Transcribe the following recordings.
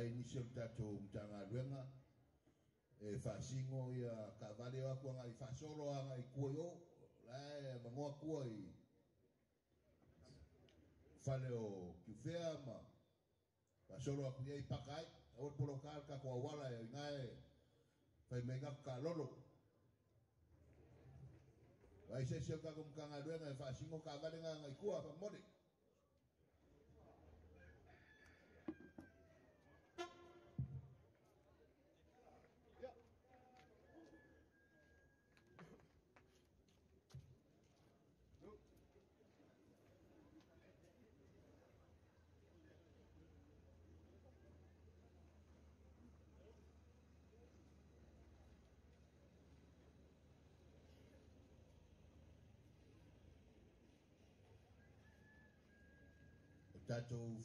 ai ni sio tatou tagaluega e faasigo ia kaavale o aku aga i faasoloaga i kuai o lae magoa kua i. Fale o kiufea ma faasolo aku ia i paka ai aua poloka le kakoauala e oigae faimaigaku e kalolo ai, se sio kakomukaga luega e faasigo kaavale gaga i kua famole tatou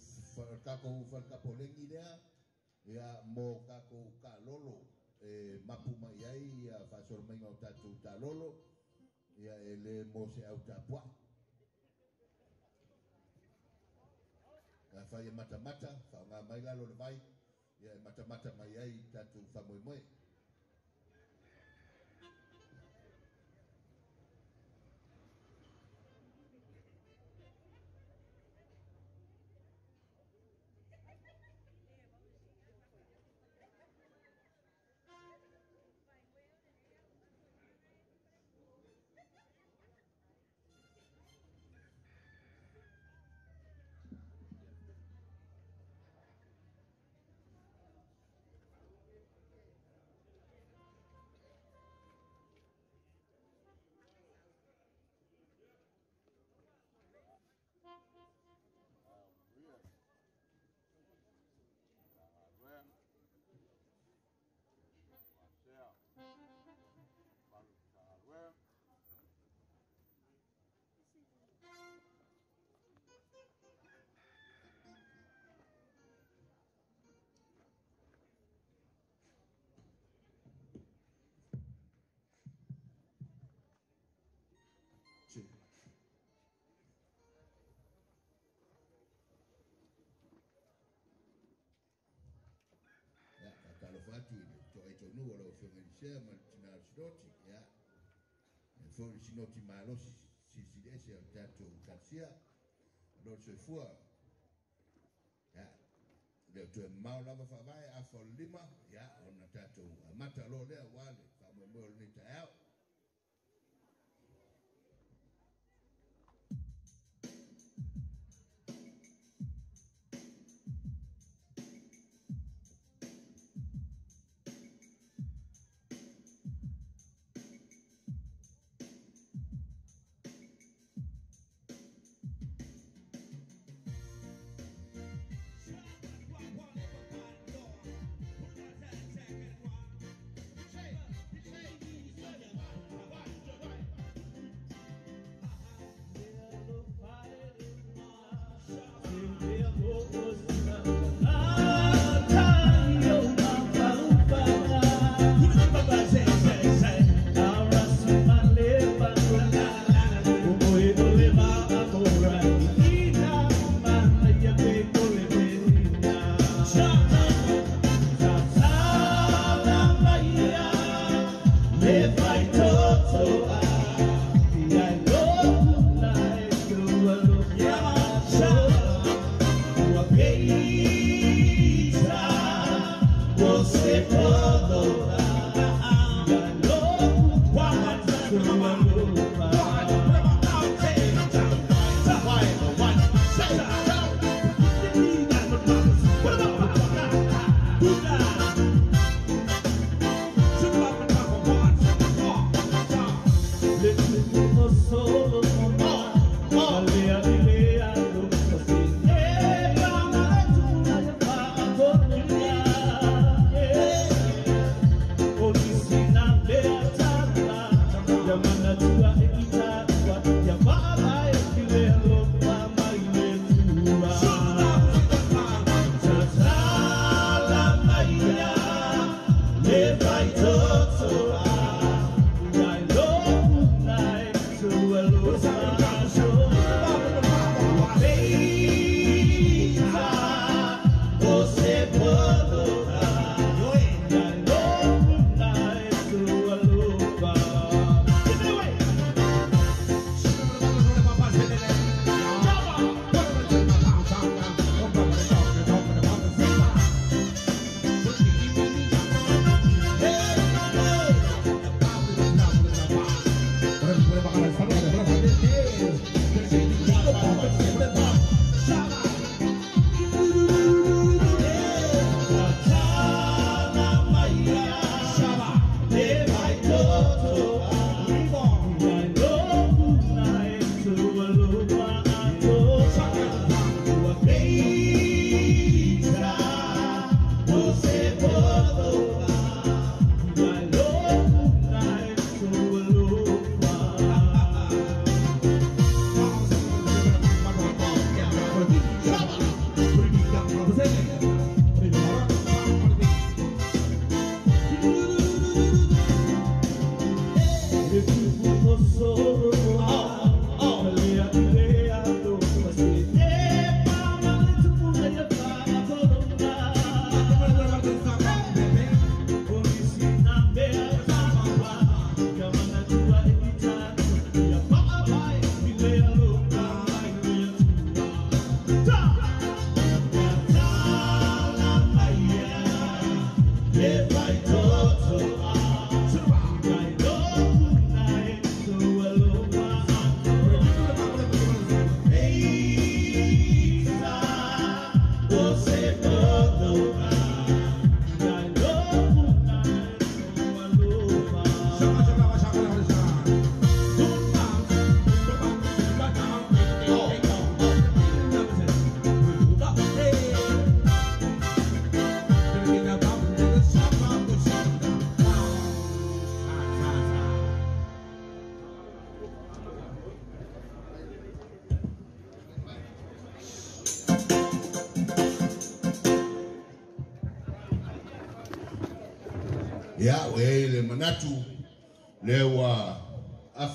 kako falkapolengi lea ia mo kako kalolo e mapu mai ai ia faasolomaiga o tatou talolo ia e lē mo se au tapua. Fai e matamata faaogā mai lalo le vai ia e matamata mai ai tatou famoemoe soinu o le o fioganisea ma le tinā lesinoti ia e foi le sinoti malosi silsilese o le tatou kasia lo le soifua ia le o toe mao lava faavae afaolelima ia ona tatou amata lo lea uā le faamoemoe o lenei taeao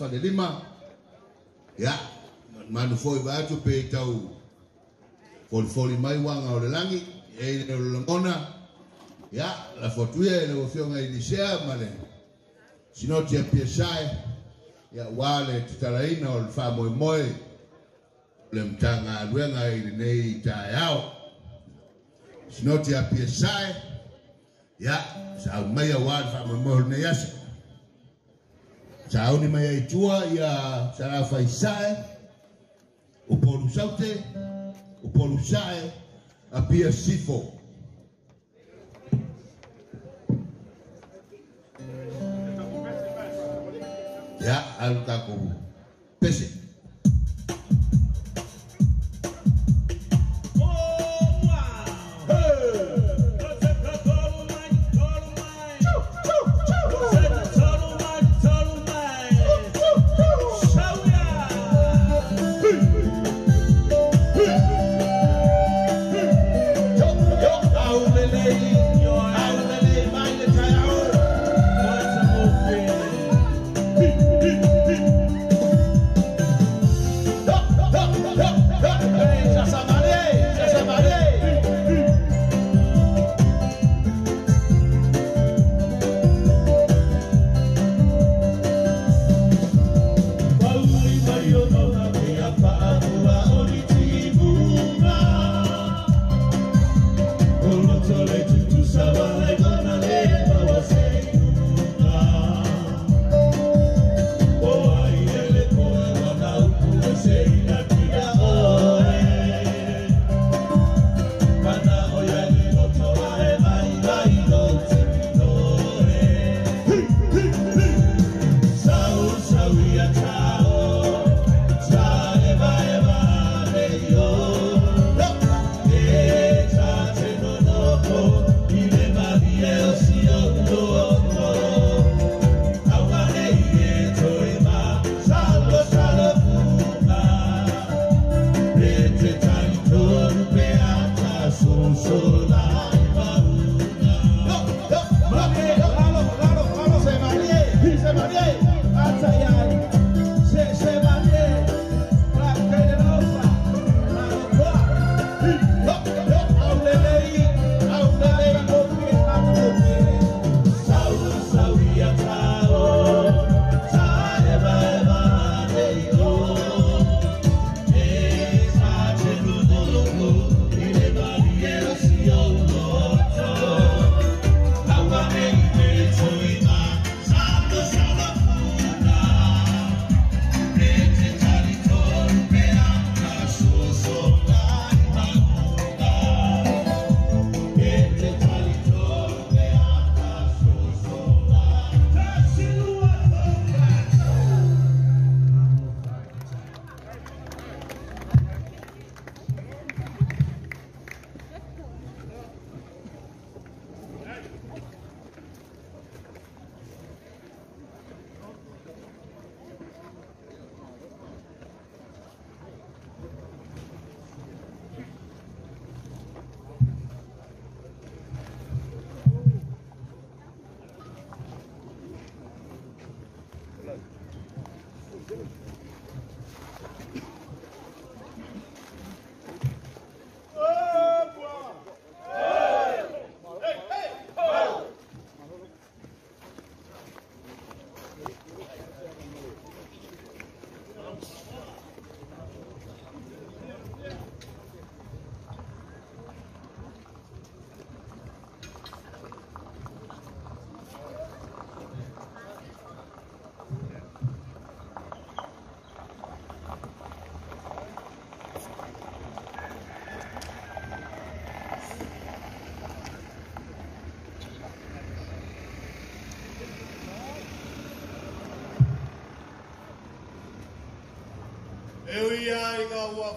Fadelima. Ja, manu foi watu pe tau. Fol foli mai wanga o langi, e ne longona. Ja, la fortuia e le fiona ilisea male. Sino tia piesai. Ya wale tutalaina o fa moi moi. Le mtanga luenga ile nei ta yao. Sino tia piesai. Ya, sa mai wale fa moi moi ne yasa sa ni mai ai tua ia sa la fa isae o saute o sae a pia sifo. Ya al kako pese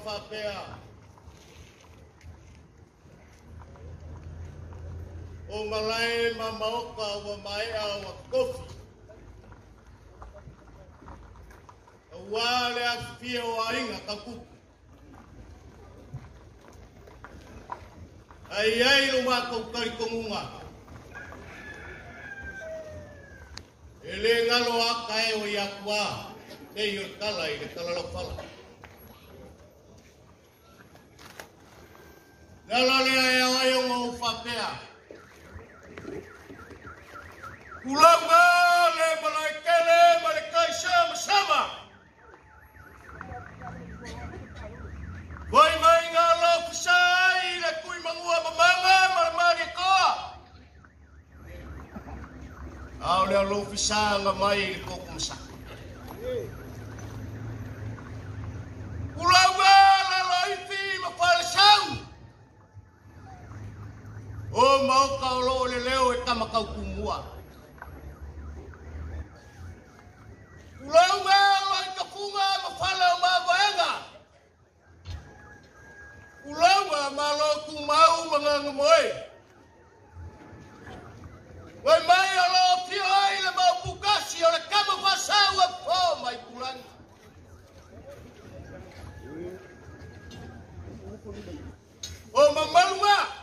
whapea. O malai ma maoka o wa mai a wa kofi. A wale a fia o a inga ka kuku. A iai no wa koukai kongunga. E le ngalo a kae o i akua. Nei o tala i le tala lo fala. Nei tala lo fala. Lala lea e ae o ngau whapea. Kulanga le malai kele malai kai sama sama. Wai mai ngā lau kusai le kui mangua mamanga maramari koa. Au lea lau fisanga mai i kokumsa. Kulanga le laifi mapalesau. Kulanga O mau ka lo le e kama kau kumua. Ulawa loi ka funga ma pale o ma vaenga. Ulawa ma lo kumau mga ngamoy. Wai mai alo pio ai le mau pukasi o le kama pasau e po mai kulangi. O mamalunga. O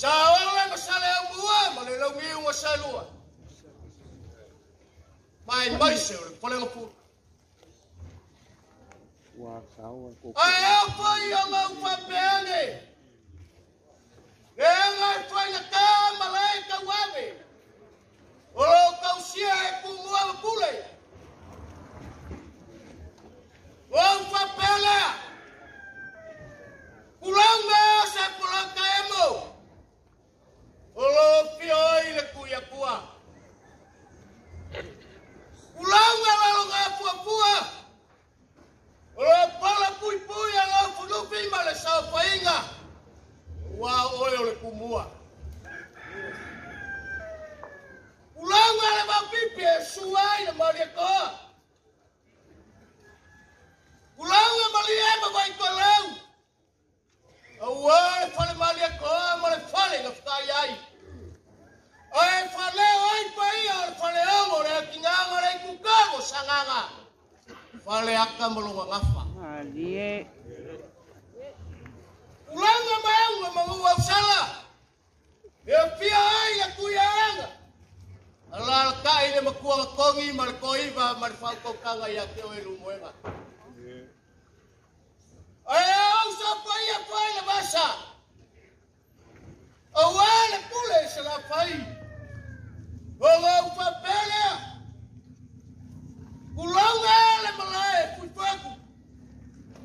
Sa ole masale au mua ma le lau miu wa salua. Mai mai se ole pole ngapu. Wow, kawa ko. Ai au pai o ngau pa peane. E ngai pai na ka malai ka wawe. O lo kausia e ku mua pule. O pa pele. Kulanga sa kulanga emo. O lo pio i le kuia kua. Kulanga la lo ngā pua pua. O lo pala pui pui a lo funupi ma le sao painga. Wa oe o le kumua. Kulanga le mapipi e suai na maria koa. Kulanga mali e ma vai ko lau. Aua le fale mali e koa ma le fale na ftai ai. Ai fale ai pai o le fale ongo le kinganga le kukago sanganga. Fale aka malunga ngafa. Ali, Ulanga maunga mangua usala. E pia ai a kuia anga. Ala kai le makua kongi mar koiva mar fa ko kanga ya ke o elu moenga. Ai au sa pai a pai le basa. O wale pule se la pai. O la ufa pele. Ulanga le malae pui paku.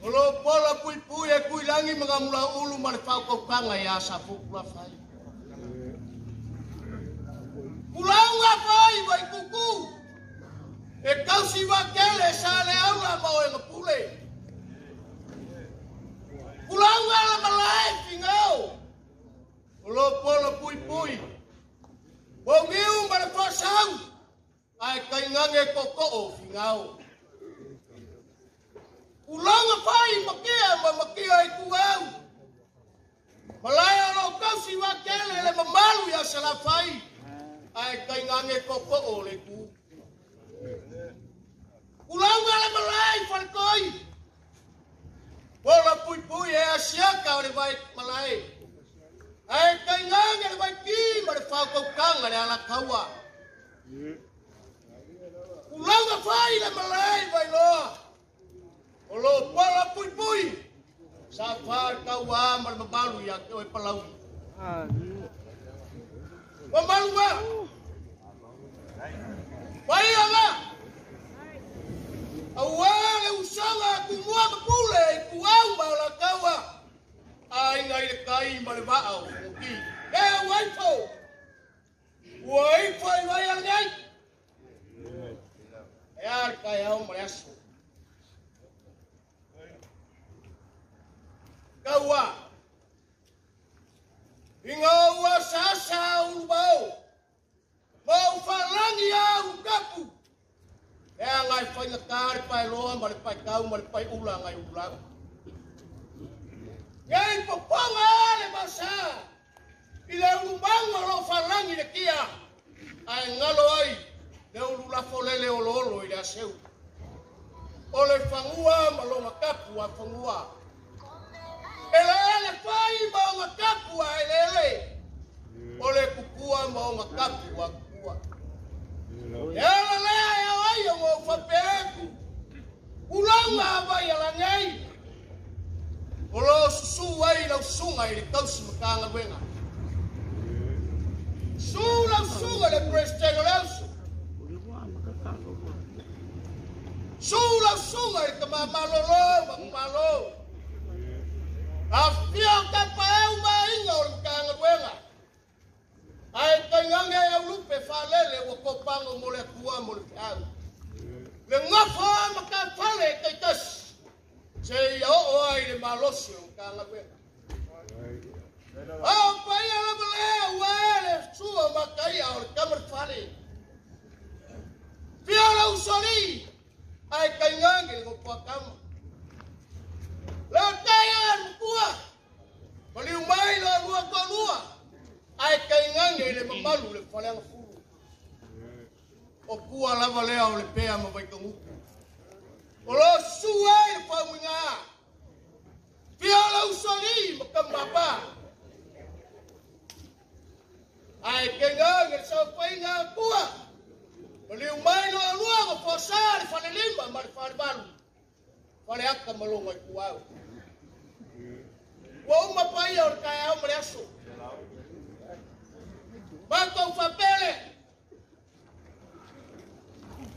Olo pola pui pui e kui langi mga mula ulu mare pau kau kanga ya sa pukula fai. Kulanga fai vai kuku. E kau si kele sa le aula mo e ngapule. Kulanga la malae fingau. Olo pola pui pui. Bongiu mare pasau. Ai kai ngange koko o fingau. Ulanga pai makia ma makia i kuau. Malaya lo kau si wa kele le mamalu ya sala fai. Ai kai ngange koko o le ku. Ulanga le malai falkoi. Ola pui pui e asiaka o le vai malai. Ai kai ngange le vai ki ma le fau kau kanga le ala kaua. Ulanga fai le malai vai loa. O lo pala pui pui. Sa far kau wa mal mabalu ya ke oi palau. ali. Mamalu wa. Pai anga. Awale usanga kumua mapule ku au ba la kawa. Ai ngai le kai mal ba au. Ki. E wai po. Wai po wai ngai. E ar kai au mal asu. kaua. Inga ua sasa ulubau. Mau falangi au pai whainga kāre pai loa, ma le pai kau, ma le pai ula ngai ulang. Yai po kwanga ale masa. I le ulu bangwa lo falangi le kia. A ngalo ai, le ulu la folele olo olo aseu. O fangua ma lo makapu a fangua. Ele ele fai ma o makapu a ele ele. O le kukua ma o a kukua. Ele lea e oai o mo fapeeku. Ulanga vai alangei. Ngai. O lo susu ai lau sunga i le kausi makanga wenga. Su lau sunga le prestego lausu. Su lau sunga i ka mamalolo, mamalo. A fio ka paeu ma inga o le makanga wenga. Ai ka ngange au lupe whalele o kopango mo le kua mo le kau. Le ngafo ma ka whale kai tas. Se ia o o ai le malosi o ka ngawena. Au pai ala bale ua le sua ma kai au le kamar whale. Pia la usori. Ai ka ngange o kua kama. Le kai an kua. Mali umai la lua lua. Ai ka ngange le mamalu le whale ang furu. O kua lava lea o le pea ma vai kanguku. Olo suwe pa mwenga. Piola usori mkambapa. Ai kenga ngersa painga kuwa. Oli umai no alua ko posar fale limba mar farbalu. Fale akka malonga kuwa. Wa uma pai orkaya umreso. Bato fapele. Bato fapele.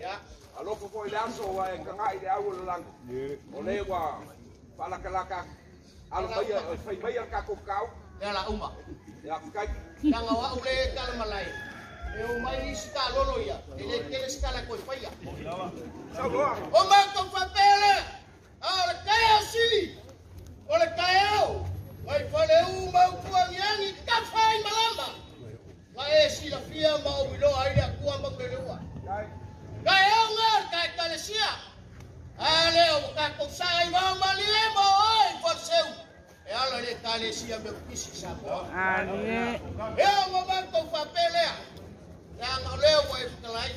ya alofo foʻi foi aso ua e kagaʻi le au o lolaga o lē ua faalakalaka alofaia e fai mai ala kakokau e ala uma e afikai tagauaʻu le talamalai e o mai si talolo ia e le kele si talakoefaia o matou faapele a o le kaea sili o le kaeao mai faleu maupuagiagi kafai malamba ma e silafia ma o iloa ai le akua makelua kulelua. Kai. Kaya o nga kai kalesia. Ale o ka ko sai ma mali le mo oi for seu. E ala le kalesia me kisi sa mo. Ane. E o momento fa pelea. Ya no leo wa ifkalai.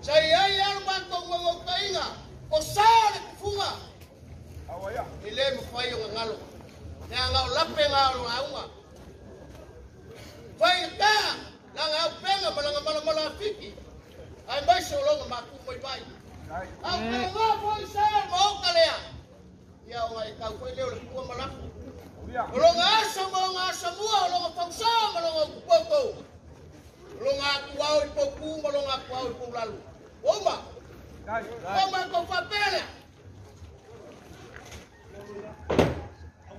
Sai ai al manto ngo kainga. O sale kufunga. Awaya. Ile mo fai o ngalo. Ya ngau lape ngalo aunga. Fai ka. La ngau penga malanga mala mala fiki. ai mai se longa ma ku foi pai. Au ke nga foi sa mo ka le o ai ka foi ku ma la o longa sa mo nga sa o ma ku po ko ku au i po ku ma longa ku i po lalu o ma o ma ko fa pele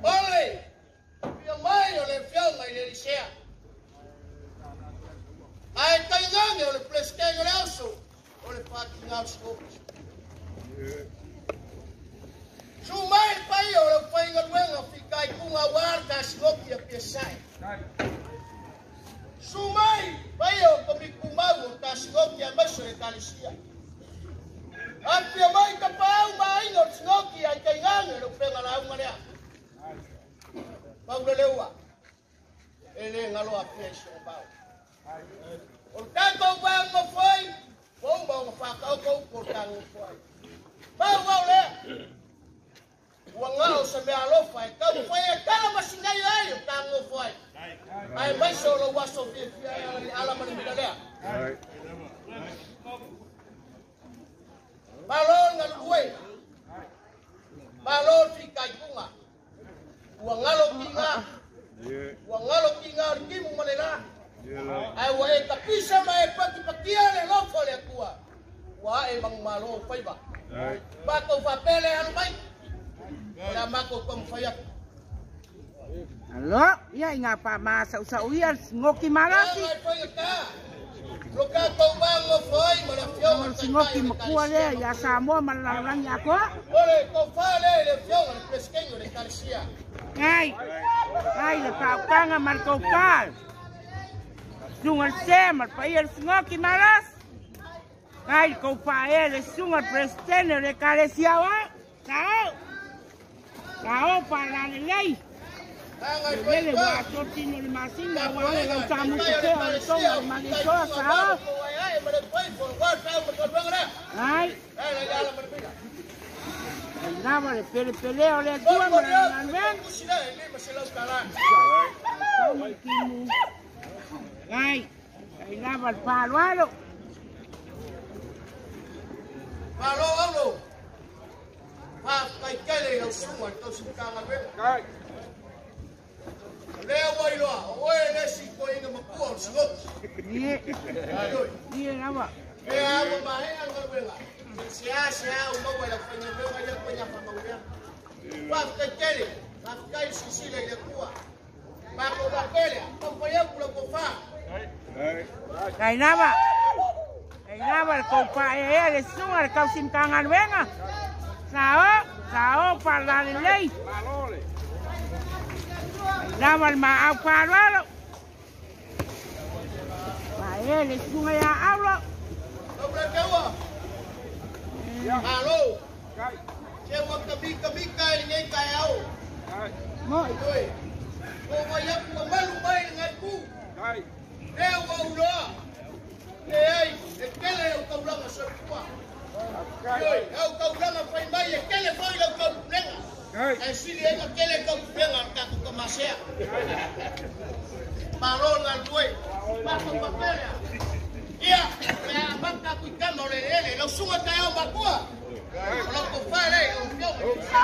Ole! Pia mai o le mai. Ngange ole pleskeng ole aso, ole pati ngau skopis. Sumai pai ole pai ngaluenga fikai kunga warga skopi a piesai. Kai. Sumai pai o komi kumau ka skopi a maso e kalisia. Apia mai ka pau mai no skoki ai kai ngange lo penga la unga lea. Pau le leua. Ele ngalo a piesho pau. O te kou wau mo foi, pou mong whakau kou kōtangu foi. Pau wau lea, ua ngao sa mea alofa, e kau foi e kala masi nei ai o tango foi. Ai mai se olo waso fie fie ai ala mani mira lea. Malon ngan uei, malon fi kai punga, ua ngalo ki ngā, ua ngalo ki ngā rikimu manera, ai wa e tapisa ma e pati pakia le lofo le tua wa e mang malo faiba ba ba ko fa pele han bai na ma ko kom fayak Alo, ia inga pa ma sau sau ia ngoki marasi. Loka kau bang lo foi mana fio mana ngoki makua le ya samo mana lang ya ko. Ole kau fa le le fio mana pesqueño de Garcia. Ai. Ai le pa panga mar kau pal. Senhor Temer, para ir senhor que malas. Ai, presidente, recarecia lá. Cao. Cao para a lei. Ele vai a sortinho de massinha, o homem não está muito feio, ele só uma manichosa, cao. Pele pele, a tua, mas não Ay, ahí lava el palo. Palo, alo. Pastai kele yung suma, ito si kangabe. Ay. Lewa iloa, oe lesi ko ina mapuwa ang sagot. Niye. Niye nawa. Kaya ako mahe ang kabila. Siya, siya, umawa lang panyabewa, lang panyapamawya. Pastai kele, pastai sisila ilakuwa. Bako bakele, Kay Nava. Sao, sao para la ley. e o aura e ai e pele o aura mo so kwa ai e o aura na fai mai e kele foi le ka plena ai e si le ka kele ka plena ka ko masea parola due passo pa pere ia e a banca ku ka mo le ele lo su ka e o ma kwa lo ko fare o ka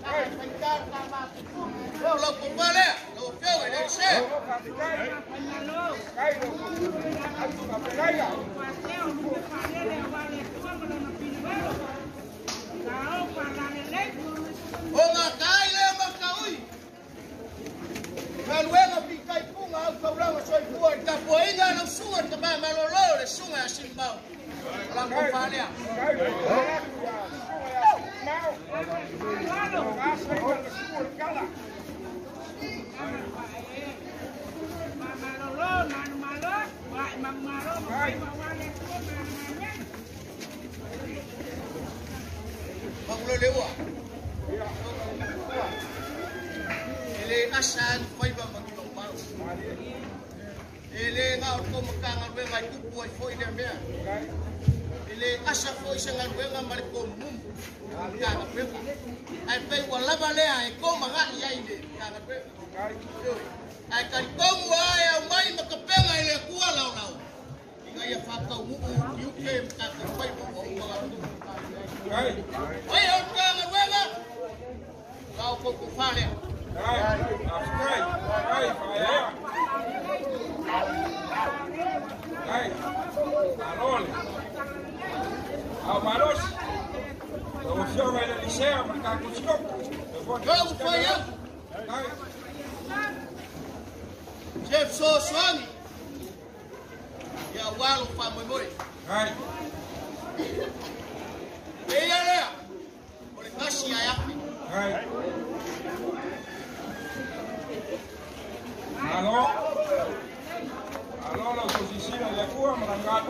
roma faya ba le ke makam kam yai. Nang sunga le pia. Ai, pencar kama. Lo lo fale. Lo pia le se. Kai. Kai. Onga kai le makaui. Vamos lo lewa. Ele asan koiba magtong maro. Ele nga ko makanga we ngai ku poi foi mea. Ele asa foi se ngai we nga mari ko mum. Kanga pe. Ai pe wala vale ai ko manga ia ide. Kanga pe. Ai kan ko wa ya mai makapenga ile kuwa lau lau. Inga ya faka mu UK mkaka pai mo mo mga Kai. Oi, o kanga wega. Kau ko ku fale. Kai. Amaros, dan hoef je bij maar niet stoppen. Je? Jeff zo swami. Ya walo fa moy moy. ¿Aló? ¿Aló las oficinas de Cuba, Marangá,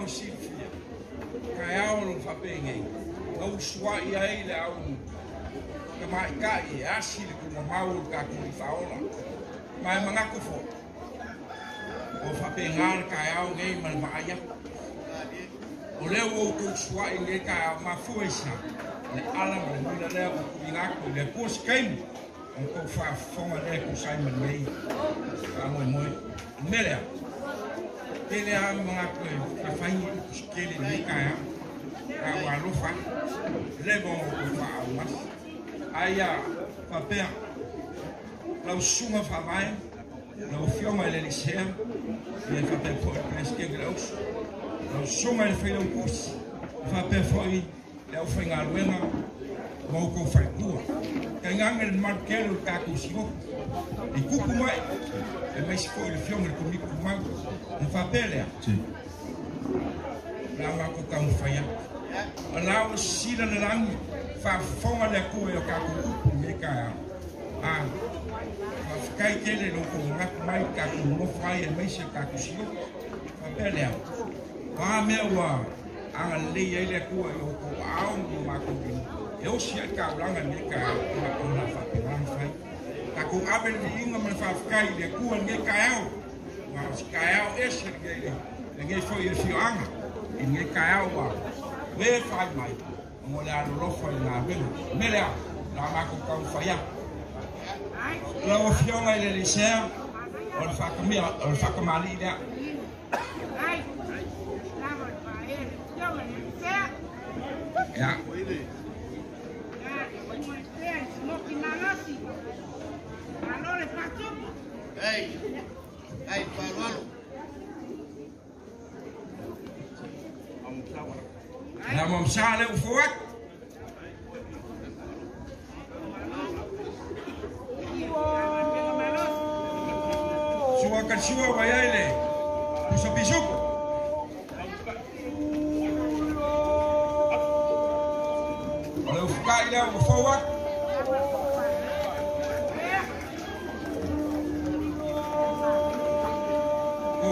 Pansífia, Kaiaono Whapenge, Nau Suai Aile Aunu, Ka Mai Kai, Asiri Kuma Mauru Ka Kuri Whaola, Mai Mangako Fo, O Whapengana Kaiao Ngei Man Vaaya, is, En ala mo hula leo o le pos keimu, o tō whaafonga leo kusai. télé a mbaku afanye kushikele nikaya awalufa lebo kufa awas aya papea lausunga favae laufioga i le lisea ia faapea foʻi paiskege le ausu lausuga i le failaukusi faapea foʻi le au faigaluega maukou faigua kaigaga le malukelu le kakusigo i kupu mai e maisi foʻi le fioga le kumiku mau mfapele atu laua ko kaufaia o lao sila le lagi faafofoga le akua o kakukupu me kaao a faafekai tele lou kougatu mai kakulolofo ai e maise kakusio faapele au a mea ua agalelei ai le akua i o kou ao mo makoulino e osi ai kaulaga me kaao ona faapegagafai kakou aveliiga ma le faafekai i le akua nie kaao Maar als KL is, dan geeft voor je je hangen. En je KL waar. Weer vijf meter. Dan moet je aan de van naar binnen. Midden, nou, daar maak ik ook van nou, oh, ja. Laat of jongen in de lycée, dan meer, dan vaak maar niet daar. Ja. Hey! Aiparualo. Na mamsale ufuat. Suwa kashua je Kusabisuko. Hallo, ufukai dia.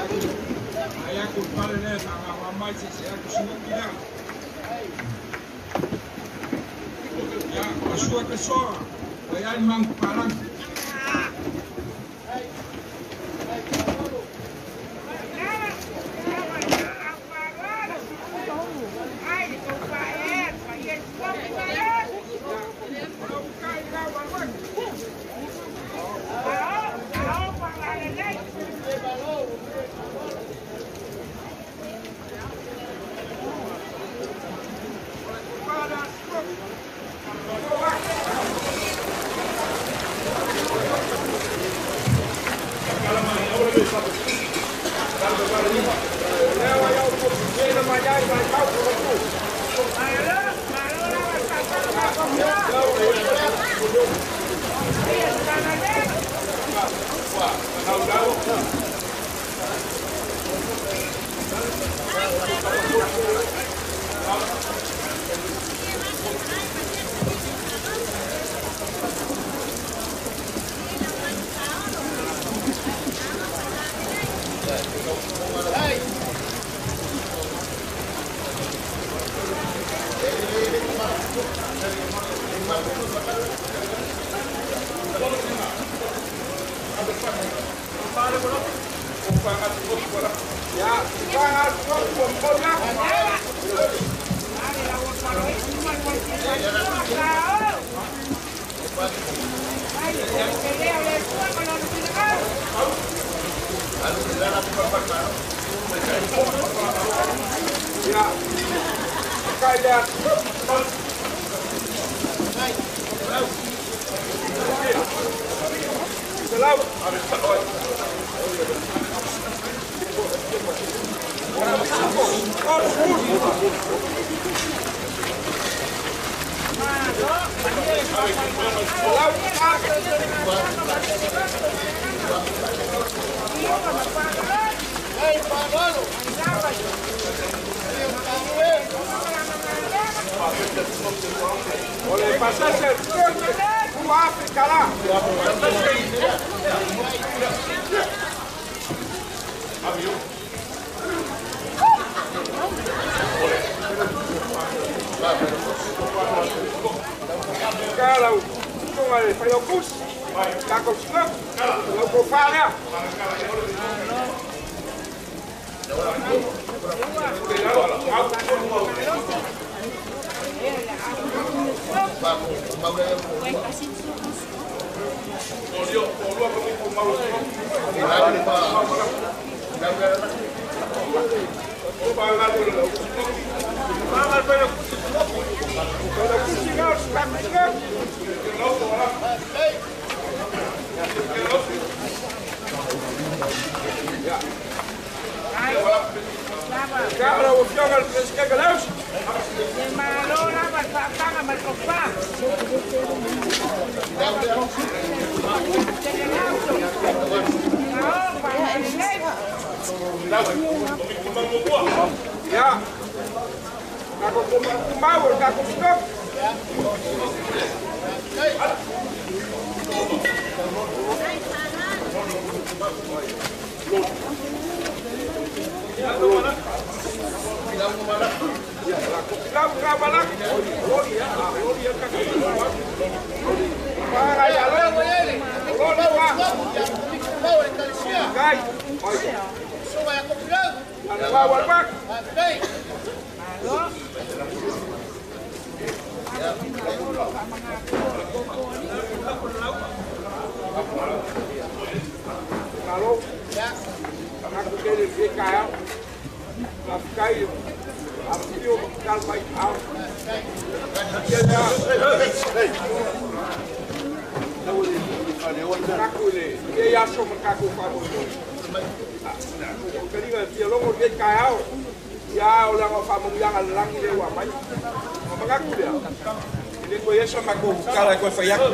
Ayakul Parnes, Arava Maitse, Yakushimuk Vidal. Ya, a sua pessoa, Oyan Mang Parang.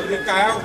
Micael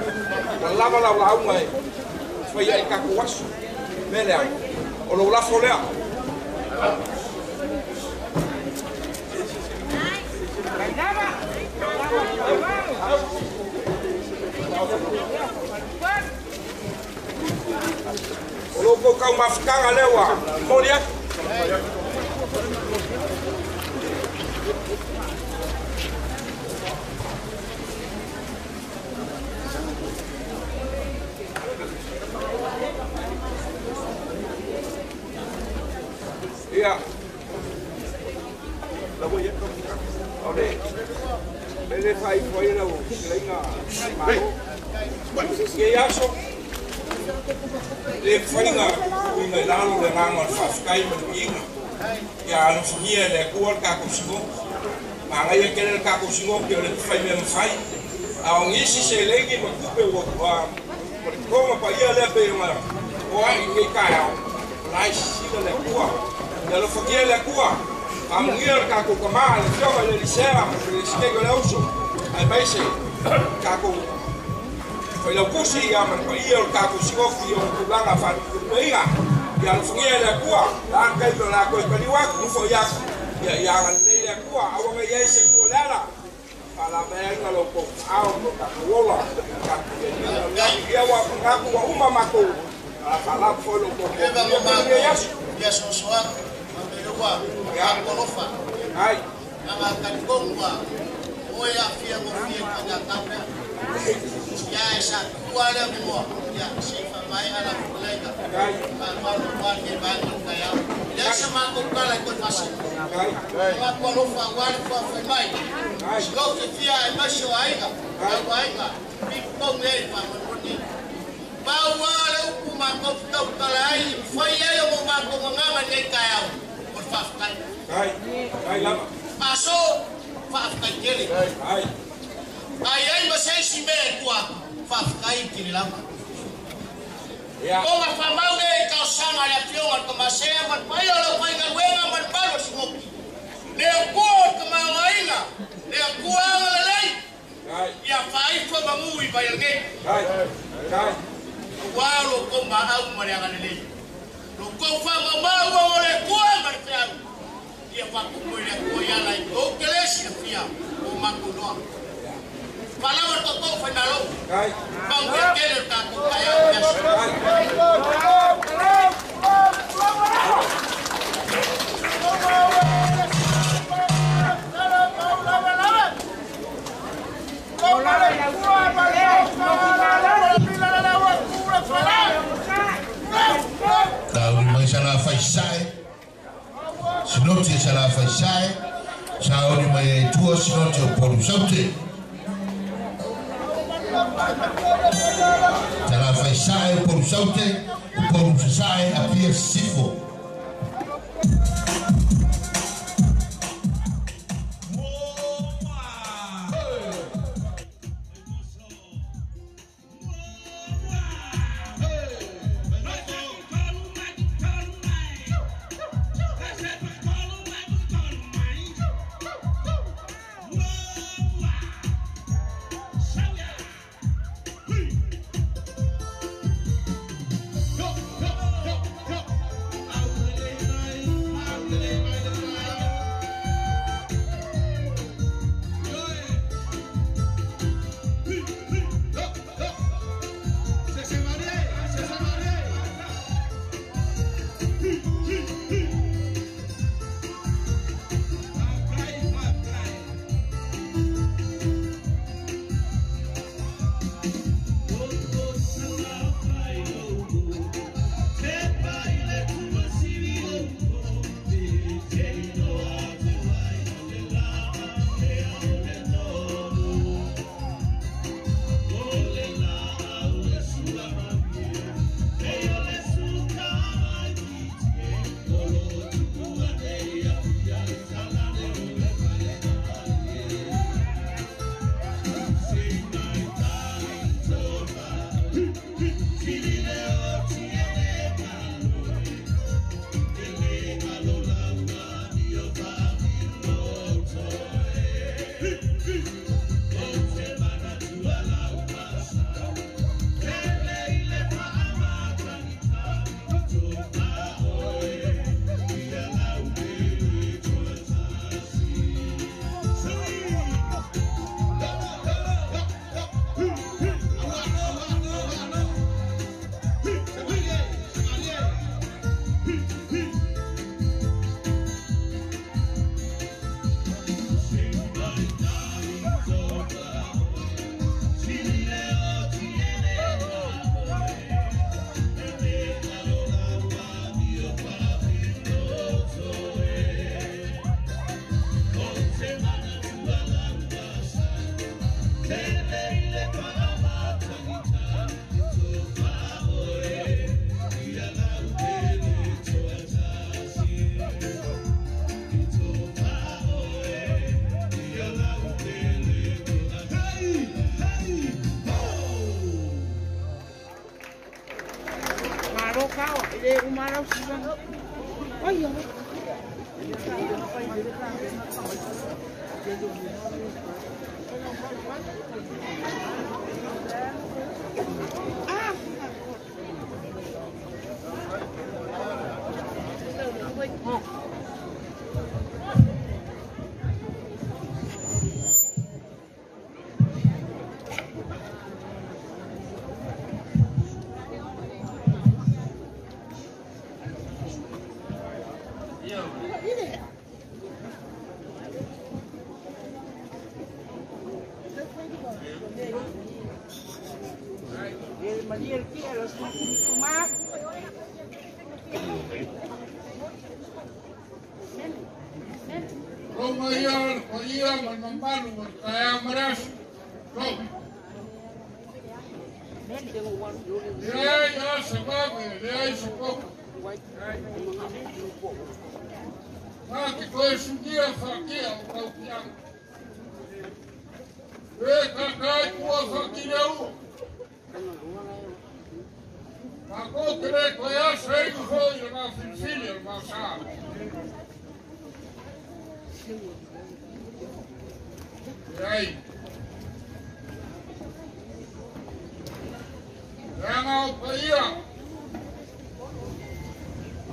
mafanikio ya mfungia ya inakuwa aka hilo la kweli kwani wako mfo ya ya, ya ambapo waliofa wale kwa femai shlote fia emasho aiga aiga aiga pipong ei pa moni bawa le uku ma kopta kalai foi ayo mo ma ko ngama nei kayao por fafkai ai ai lama paso fafkai kele ai ai ai masai sime tua fafkai kele lama Yeah. Koma famau nei kau sanga le pionga komasea man paio lo painga wenga man palo smoki. lenkuo kamangaina lenkuo angalalai ya fai ko mamu ibayarne waro ko ma au mare angalalai lo ko fa mama wo le ko marciaru ya o ko le ko ya lai ko keles ya fia o makuno Palavra tocou, foi na louca. Vamos ver quem ele está. Vai, vai, vai. something Ako kire ko ya sei ko yo na filho ma sa. E aí? o paia.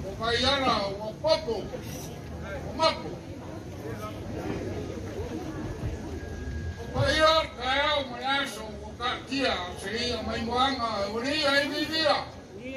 O paiana, o papo. O mapo. O kaya o malaso, o kakia, seria mai moanga, o ria e vivia.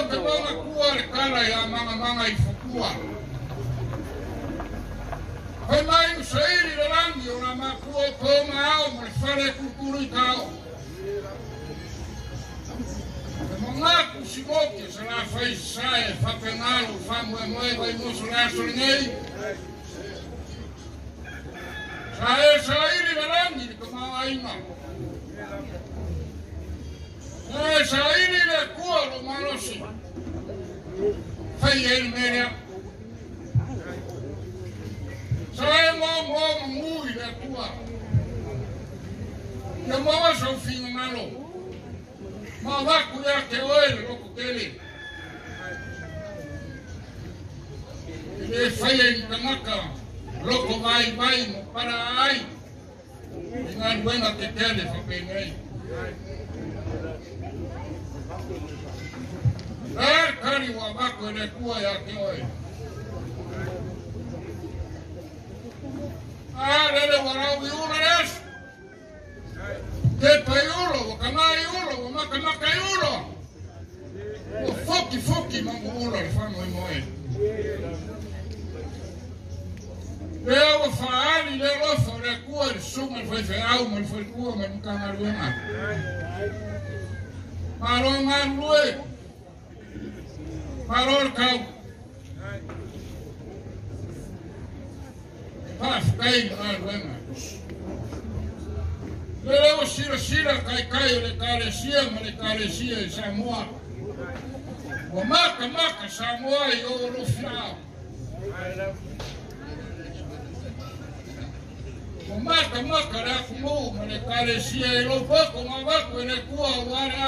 o te tonga kua le kala ya manga manga i fukua. Hoi mai u sairi le rangi o na makua o koma au ma le whare kukuru i tau. E mongaku si moki se la whai sae moe vai moso le aso le ngei. Sa e sairi le rangi ni kamau aima. E meşairiyle kuvalu manusu. Feyyel meryem. Sayemam bom muyla tuva. Yamava sofin malo. Mava kuya teoel lokukeli. Ile feyyel tanaka. Loko vai vai para ai. Dengan buena tetele fa penai. Serikali ambako inakuwa ya kioe alele warau yulo yes tepa yulo wakana yulo wamakamaka yulo foki foki mambo ulo alifano imoe leo faali lelofa lekuwa lisuma lifaifaau malifalikuwa malimkangaluema malongalue le kau. Paf, kai ngā ruenga. Lele o sira sira kai kai le kare sia ma le kare sia i Samoa. Wa maka maka Samoa i o rofia. Wa maka maka le akumu ma le kare sia i lo pako ma wako i le kua ware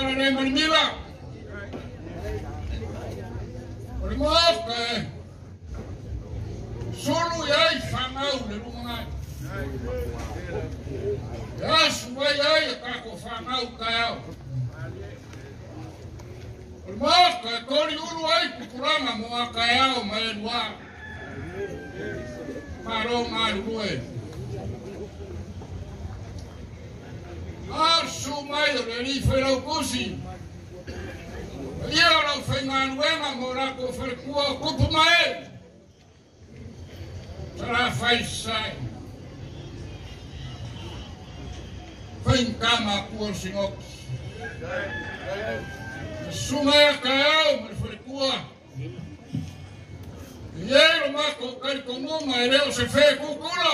ara le marimila. O le moaka e. Solo iai whangau le rungai. Yasu wai ai e kako whanau kai au. O le moaka e kori uru ai kukuranga mo a kai au ma e rua. Maro ngā rue. Asu mai o le ri whairau kusi. Ia rau whainga nuenga mo rako whaikua kupu mai. Tara whai sai. Whain kama kua singoki. Sunga e ka au me whaikua. Iero mako kai kongunga e leo se whē kukura.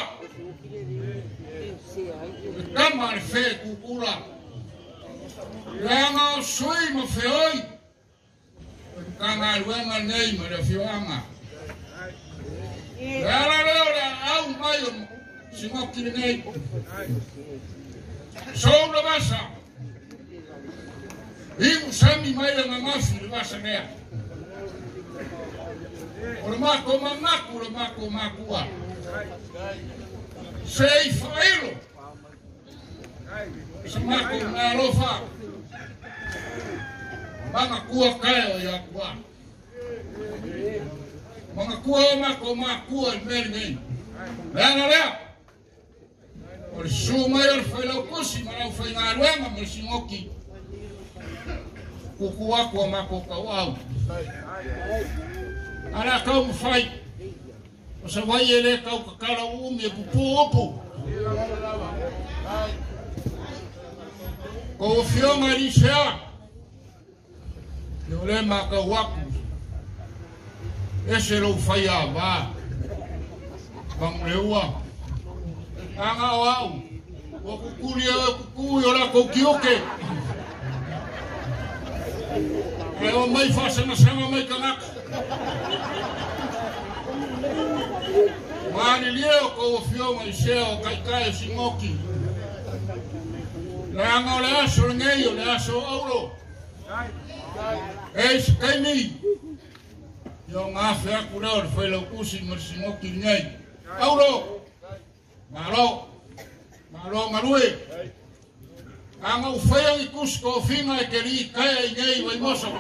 Kama kukura. Leanga o sui ma wheoi. kanga lwema neimo lefyoama lalalola au mayo simokilinei soulo basa ikusami mayo ngamafi libasamea olomakoma maku olomakomakuwa seifailo semako nalofa ngā rofa. Manga kua kai o ia kua. Manga kua o mako makua meri nei. Leana lea. O le su mai o le whailau kusi ma lau ruenga ma le singoki. Kuku aku a mako kau au. Ara kau mwhai. O se wai e le kau kakara umi e pupu opu. Ko o. E o le maka waku. E se lo whai a wā. Bang le ua. Anga o au. O kukuri e kukui o la koukioke. E o mai whasanga sanga mai kanaka. Mani leo ko o fio mai se o kai kai singoki. Le anga o le aso le ngei o le aso auro. E Es kani. Yo ngafe akura or fe lo kusi mersimo kirnyai. Auro. Maro. Maro marue. Ang au feo i kus ko finga e keri kaya i ngei wai moso.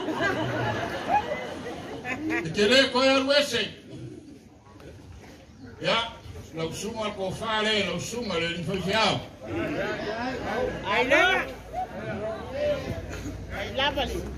E kere koe aruese. Ya, lau suma ko fare, lau suma le li fai fiao. Aina. Aina. Aina.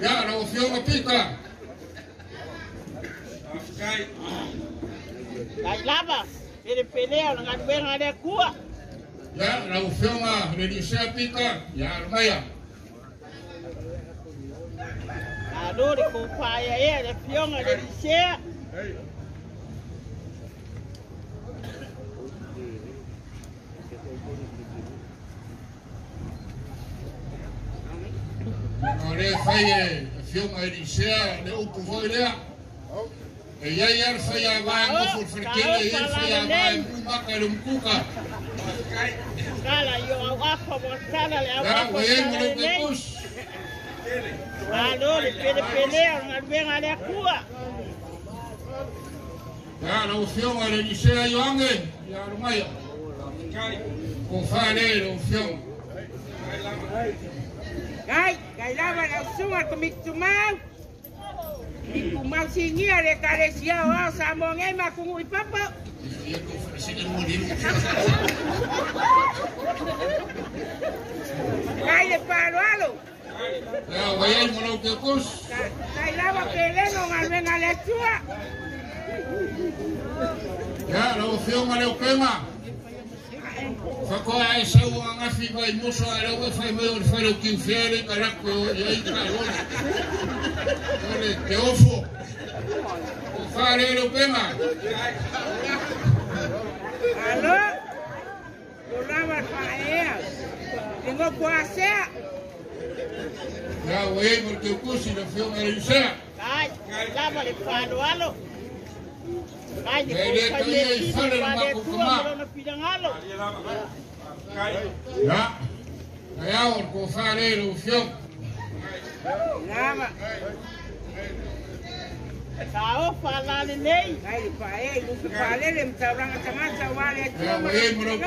Ja, nou of jonge Pieter. Afkijk. Kijk, lapa. Peleo, dan ga ik weer naar de koe. Ja, nou of je reduceer share Ja, maar ja. Nou, doe ik op, ja, de jongen, reduceer. Hey. E ni sea le upu hoi lea. E iai ar whai a wai ngofu whakele e a mumaka e lumkuka. Kala yo au apa mo kala le au Ja, apa. wai e kala mo le le nei. kus. Alo le pele pelea na ngaduenga le kua. Ja, rau whionga le ni sea i ange. Ja, armaya. Gai. Ko whare rau whionga. Nailaban a sumar con mi tumau. Mi tumau sin ir de carecía a Samón Emma con mi papá. Caile paro alo. Pero vaya el mono que pus. Nailaba que le no malven a lechua. Ya, luego fui un maleo quema. فقاع سوى غفي باي موسى على يعيد كالوش Tengo? Ya, güey, porque curso, de Ele ko tá aí, kai le fala tino no pa le maco tua fumar. mo na pidangalo. Gai lama. Gai. Ja. Ai au ko whare le whionga. Lava. Kao falale nei. Ai le pae, lu ke falele mtauranga tangata wale Ja, tua mo wai mo lo ke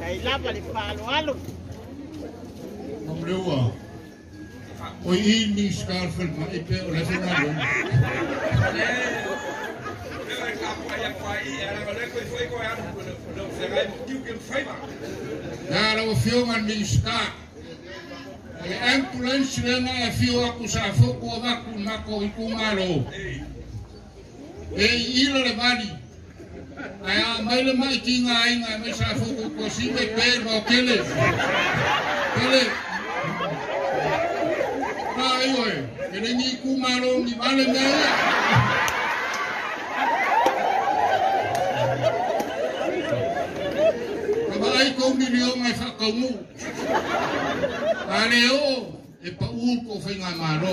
Lai lava le palo alo. O mreua. O i ni scarfel ma e pe o le whenalo. Gai lama ia pai. Era ma le koe whai koe anu. Lo whengai mo tiu ke whai ma. Ja, lo whionga ni ska. E fio aku sa i. E ilo le vali. Ai a mai le mai ki ngā i ngā mai fuku ko si me pēr mō kele. Kele. Nā i oe, kere ni ku mālo ni mālo me oe. Kama ai kou ni rio ngai whakamu. Nā le o, e pa uu ko whi ngā mālo.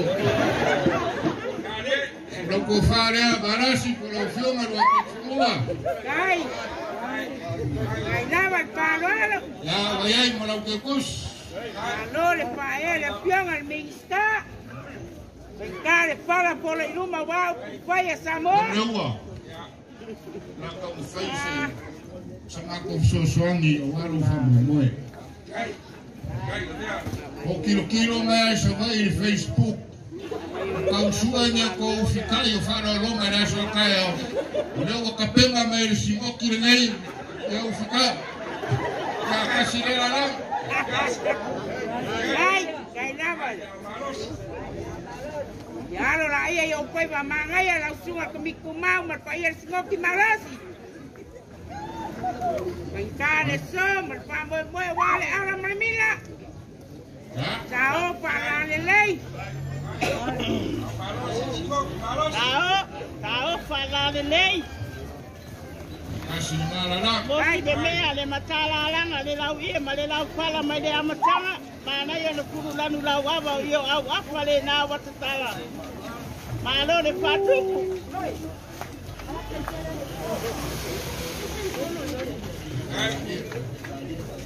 Rau ko whārea barasi ko rau whionga rua ko tūmua. Kai. Kai lava el parualo. Ia wai ai mo rau ke kus. Alo le pae le pion al mingsta. Venga le para por la iluma wow. Vaya Samoa. Reua. Nā ka u whai se. Sa ngā ko sosoangi o waru whamu moe. kai, kai, O kilo kilo mea sa vai Facebook. Kau suanya ko ufikai o whara ronga na so kai au. O leo o ka penga me i si o kire nei. E o whikai. Ka kasi le la la. Kai, lava. Ya lo la ia yo pai va mangaya la sunga ko miku mau mar pa ia singo ki marasi. Le so mar pa mo mo wale ala mar mila. Ha? Chao pa la le lei. Tao, tao whanare nei. Kasi na la la. Mosi de mea le matala alanga le lau ia ma le lau whala mai le amatanga. Mana ia na kuru lanu lau awa o au afa le nā watatala. Malo le patuku.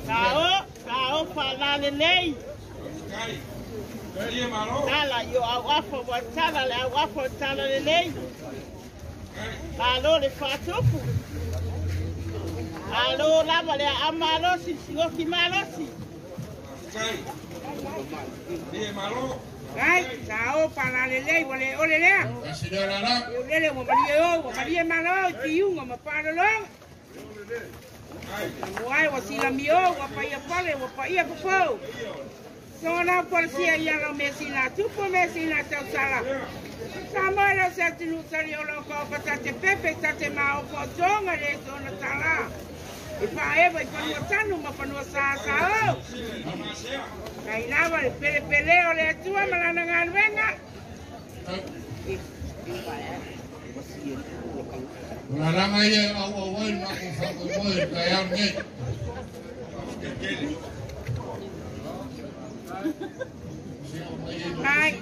Tao, tao whanare nei. kai, kai, malo, Tala yo agua for tala le agua for tala le lei. Alo le fatopu. Alo la vale amalosi sigo ki malosi. Bien malo. Ay, sao para le lei vole ole le. Señora la. Yo le le mo mario, mo mario malo ti un mo para lo. Ai, wa si la mio, wa pa ia pale, wa pa ia popo. Sonra polisiye yaramesina, tupo mesina te sala. Sama la se tinu sari o loko o pepe tate ma o ko zonga le zona sala. I pa ewa i panua tanu ma panua sa sa o. Ka inawa le pele pele o le atua malana ngan venga. Malana ia au au ai ma ko fa ko mo e ka ia ngai. Ay.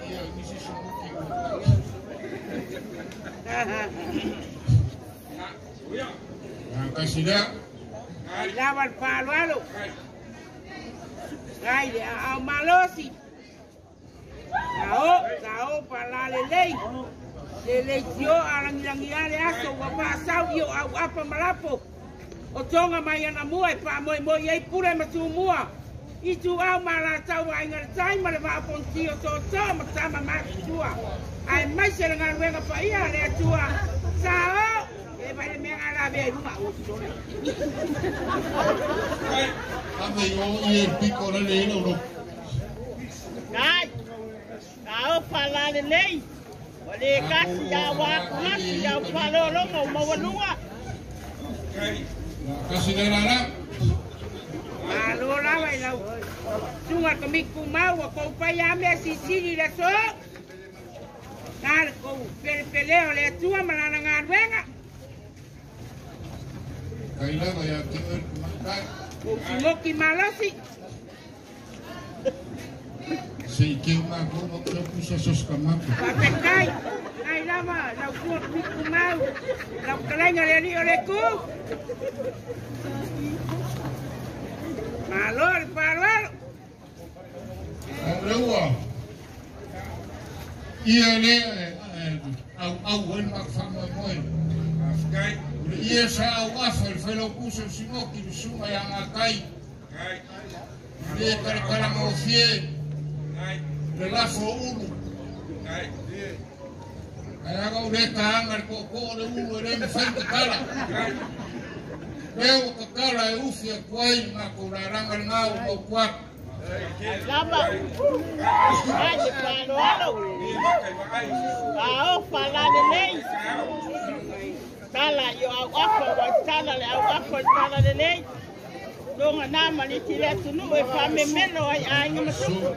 Lava el palo, alo. Ay, a malosi. Sao, sao para la ley. Le leció a la nilangia de aso, guapa sauvio, a guapa malapo. O tonga mai anamua, e pa moi moi, e pura masumua. i tu au ma la tau ai ngar tai ma le va pon tio to to ma ta ma ma tua ai mai se ngar we ga pa ia le tua sa o e vai le me ala be ai ma o to le ai ma yo i e pico le le no no dai ao pala le nei o le kasi ya wa kasi ya palo lo mo mo wa lua kasi le la la Malo la baila. Suma con mi so. Narco, pelpeleo, le suma ya tengo el que la la Malor, bárbaro. Arrewa. Iyele awel makfama moy. Afkai. Iyesa awafel felo kuso sino. Kai. Ie perkara mofie. Kai. Relafo udah ulu udah Leo ka kala e ufi a kuai ma ko na ranga ngau mo kuak. Lama. Ai whanoalo. lea kai, kai, Tao whanare nei. Tala yo au afa wa tala le au afa tala le nei. Longa nā mani ti le tunu e whame meno ai ainga matuku.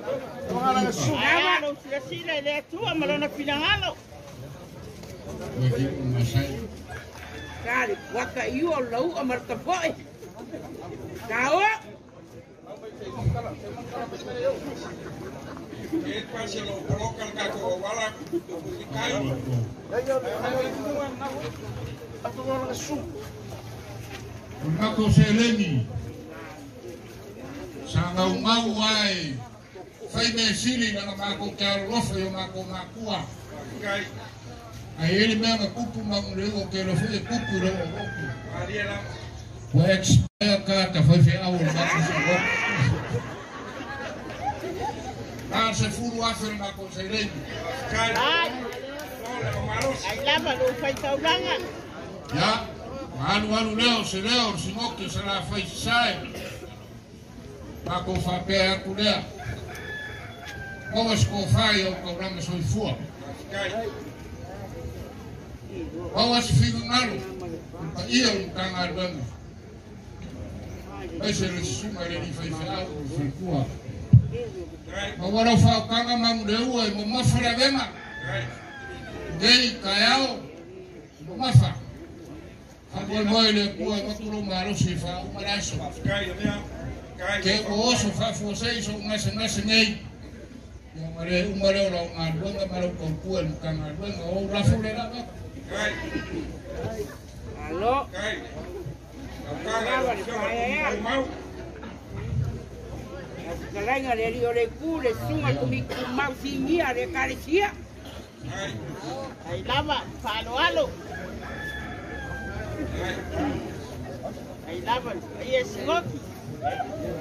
Ai alo sila sila le tua malona pinangalo. Ko ki kari waka iyo lau amar tapoe kawa? Ele seleni, sanga umau wai, fai mesili na mako kia lofa yo mako makua. Ai ele me ma kupu ma mo lego ke lo fe kupu ro. Ariela. Wa expire ka ta foi mako se go. Ah, se furu afer mako seleni. Kai. Ai, o ai lava lo fai tauranga. Ya. Alu alu leo se leo si moke se la fai sai. Mako fa pe aku lea. Como es ko fai o ko ranga hawasifiru nalo ia utangadanga aiselesisumarenifaifeaufikua awarafaukanga mamuleua imomafala vema dei kayao momafa hakuelmoelekua makulomalosefa umalaso ke ooso fafoseiso umasengasenei umaleolaungaluenga malaukonkuenukangaluenga ourafulelavaka Aló. Kalanga le rio le ku le sunga ku mi ku mau singia le karesia. Ai lava, palo alo. Ai lava, ai es ngoki.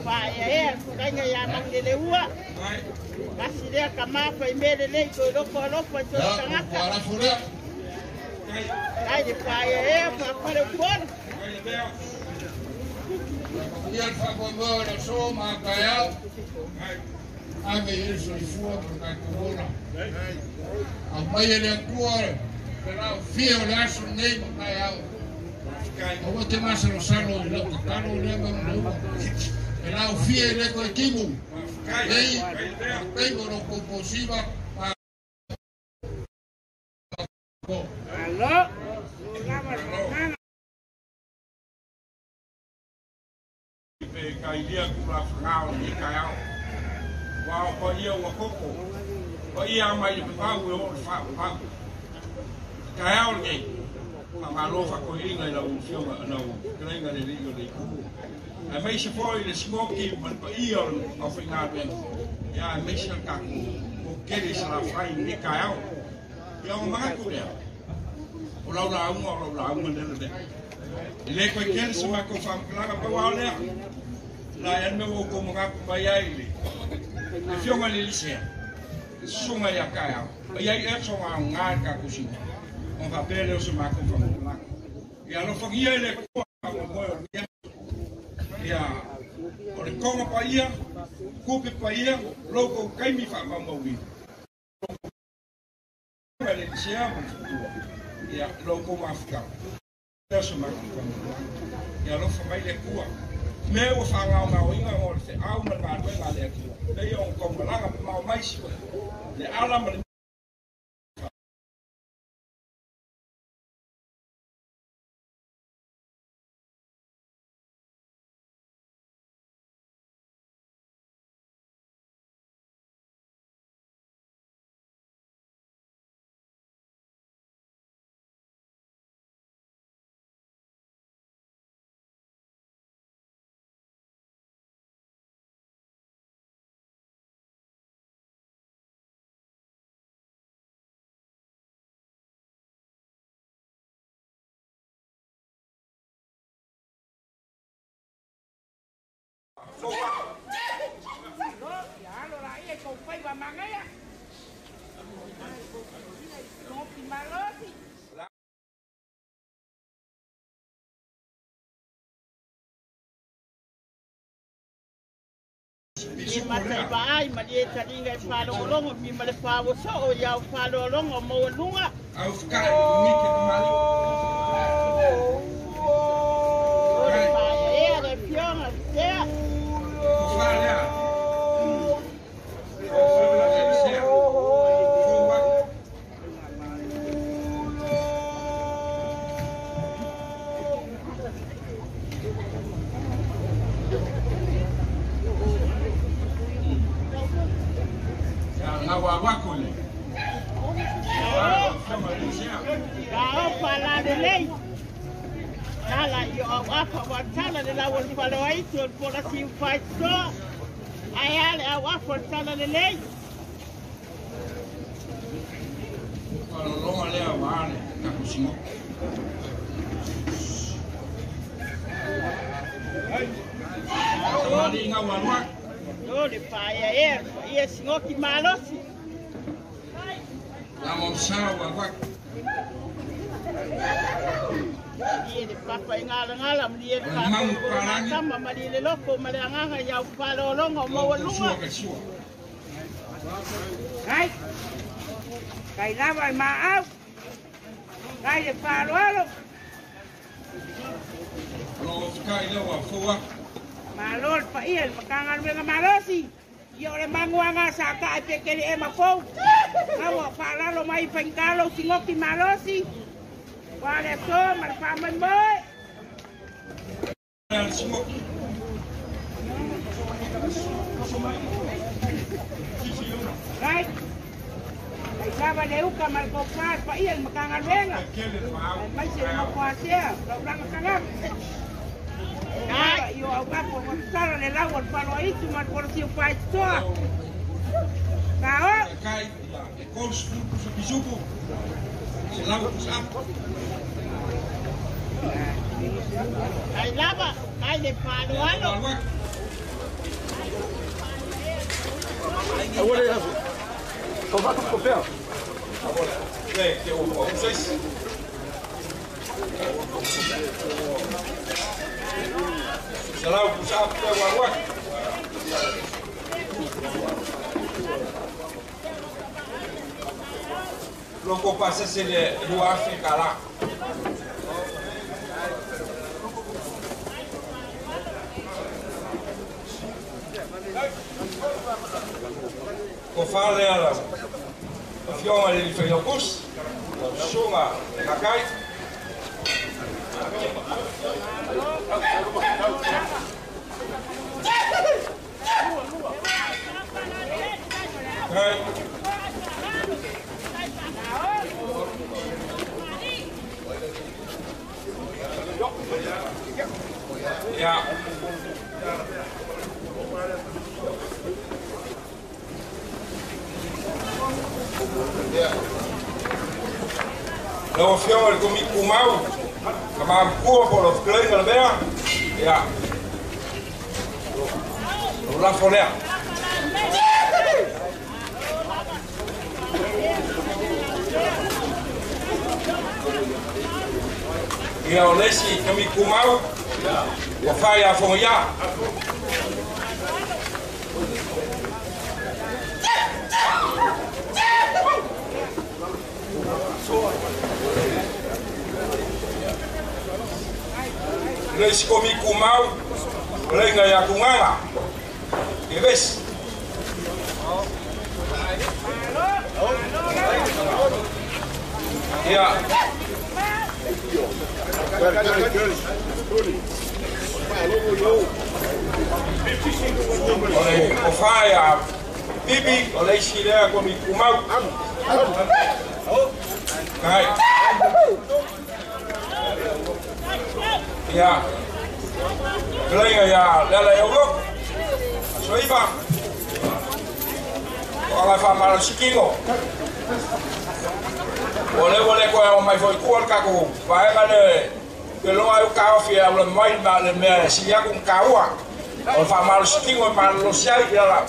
Fa ya ya kanga ya mangele hua. Basi le kama fa imele le ko lo ko lo fa tanga. Ya, ko ara fura. Ai de fa e e fa pare kuona. Kai mea. Ia fa ko mo le so ma kayao. Kai. ave yesu ifua kwa corona amai ele kuore pero fio le aso nei ma yao Kai. o te masa lo salo le ko kano le ma no era o fie le ko Kai. ei ei mo ko Về cái lia cũng là phao như cái ao Wow, có yêu và có cổ Có yêu mà dùng phao với hồn phao phao Cái ao là gì? Mà mà lô phạc có ý người là vùng siêu mà ở đầu Cái này người này đi rồi đi cú Ai mấy xe phôi là xe ngô kìm Mình có yêu là có phải ngạc bên Ai mấy xe cạc Một cái đi sẽ là phai như cái ao Pulau mangaku ya. Pulau laung, pulau laung mandela deh. Ile ini ken sama ko fam klara pa wale. La yan me wo ko mangaku pa ya ile. Fio ngali lisia. Ya kaya. bayai ya semua so wa ngal Orang kusi. semua rappelle au. Ya lo faham ile ko ya. oleh Ore konga pa ia, kupe pa ia, loko kaimi fa. Wel in samen Ya loko mafka. Tasu mafka. Ya lo familia kua. Me o fanga o ngau inga o te au na ngā ruenga lea kia. Nei o ngkonga langa pa mau maisi. Le ala mangai ah. Ngopi mangai sih. mi matai ba ai ma ye tadi ngai falo longo mi male fawo so o ya falo longo mo lunga au fka mi ke mali lei. Ala yo au afa wa tala de la wal falo ai por la sin fai so. Ai ale de lei. Kalau loma le au ale na kusimo. Ai. Ai. Ai. Ai. La monsawa waka. Ie papa inga la ngala mlie ka kama malile loko male anga ya upalo longo mo walunga Kai Kai la vai ma au Kai de palo alo Lo kai la wa foa Malol pa ia pa kanga me malosi Yo le manguanga sa ka pe ke e ma fo Awa pa la lo mai pankalo singoki malosi Waalaikum, marhaban boy. Right. Estaba de uca malcopar pa ir makangan wenga. Mai se no cuatia, lo blanco cagar. Ay, yo agua por estar en el agua para ahí tu mal por si pa esto. Cao. Kai, de kons, su bijuko. Se lago kusam. Ai lava, ai de palo alo. Wa wa. Le ke o o seis. Se la ko sa wa wa. Logo passa se le do África lá. voor alam. Of jongen die van jou koest, of jongen, ga kijk. Ja. Ja. senhor, comi com mal. Amar corpo, los clãs, não Ja. Ja. Ja. Ja. Ja. E ao leste, ja voor ja leisikomi kumau lenga ya kugaga eves ia ole o ja, ia pipi o leisi ik Sila, kami kumau. Baik. Ya. Gelenga ya, lele ya ulok. So iba. Kalau fa malu sikingo. Boleh boleh kau yang mai foi kuat kaku. Baik ada. Kalau ayo kau fia boleh mai malu me siya kung kawa. Kalau fa malu sikingo malu siya dia lah.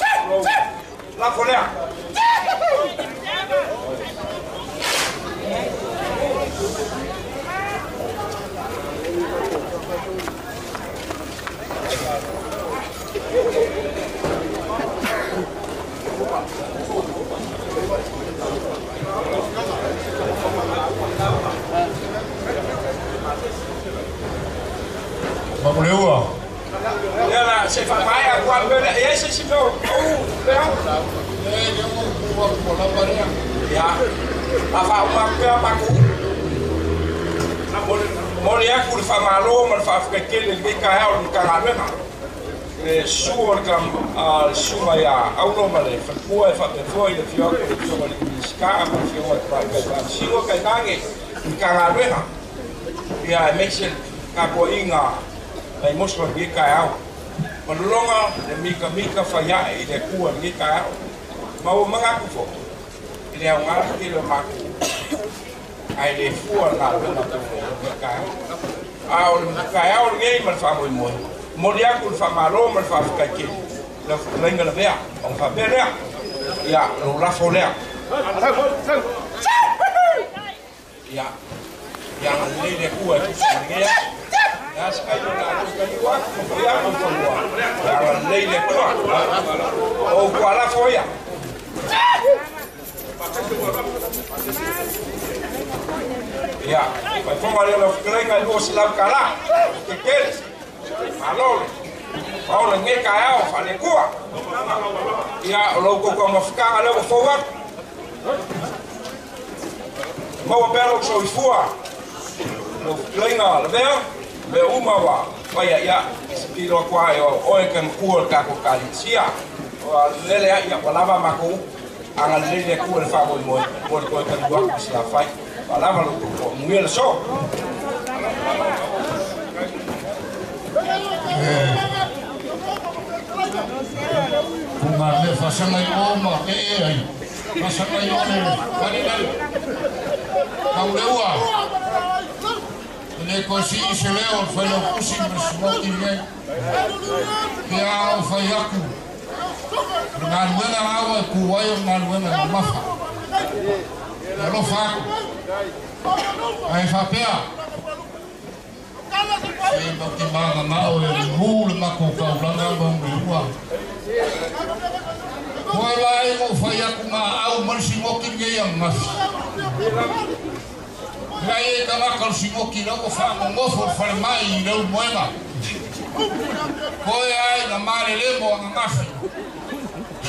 Mamuleuer. Ja, maar ze van mij aan kwam willen. Eerst is het ook. Oh, wel afa uma pea paku mole aku le famalo ma le faafekekele le kaea o le kagaluega le sua o le kala le suma ia auno ma le ku e faapefua i le fioako le fioga le miniska'a ma le fioga le paikaipasiua kaigage i kagaluega ia ka maise inga ai moso le kaeao ma lologa le mikamika faiae i le akua le kaeao ma ua magaku fo'i leo ngã khi lo mặc ai để phua là bên mặt tàu người cái ao cái ao ngay mà pha mồi mồi một dia cũng pha mà lo mà pha cái kia. Là lấy người là bé ông pha bé đấy ya lo la phô dạ. dạ, đấy ya dạ, lấy để dia kuat ya Das kann man alles bei dir machen, wir haben von dir. Ja, aber nee, der là Oh, voilà, vorher. Ya Ya, vai eu não fiquei na lua se lá cara. Que queres? Alô. Paula nge kaya o fale kua. Ya, lo ko ko mafika ale ko fowa. Mo belo so ifua. Lo lenga le bea. Me uma wa. Vai ya, spiro kwa yo o e kan kuol ka ko kalitsia. O lele ya wala mako. Anga lele kuol fa mo mo. Mo ko kan wa sila fai. Wala lo ko muel so. Kuma me fasanga i oma e e ai. Fasanga i one kari nai. Kau. Le ko si i se leo fai lo kusi me smoki me. Fai aku. Ngā luenga awa e kuwaio ngā luenga na mafa. Ngā lo whaku. Ai ngao e ri hūle mako kaulanga mo mi ua. Koe lai mo whai aku ngā au marisi ngoki nge ia ngasi. Rai e ka ngakal si ngoki rau o wha mo ngofo whare mai i rau moenga. Koe ai na mare le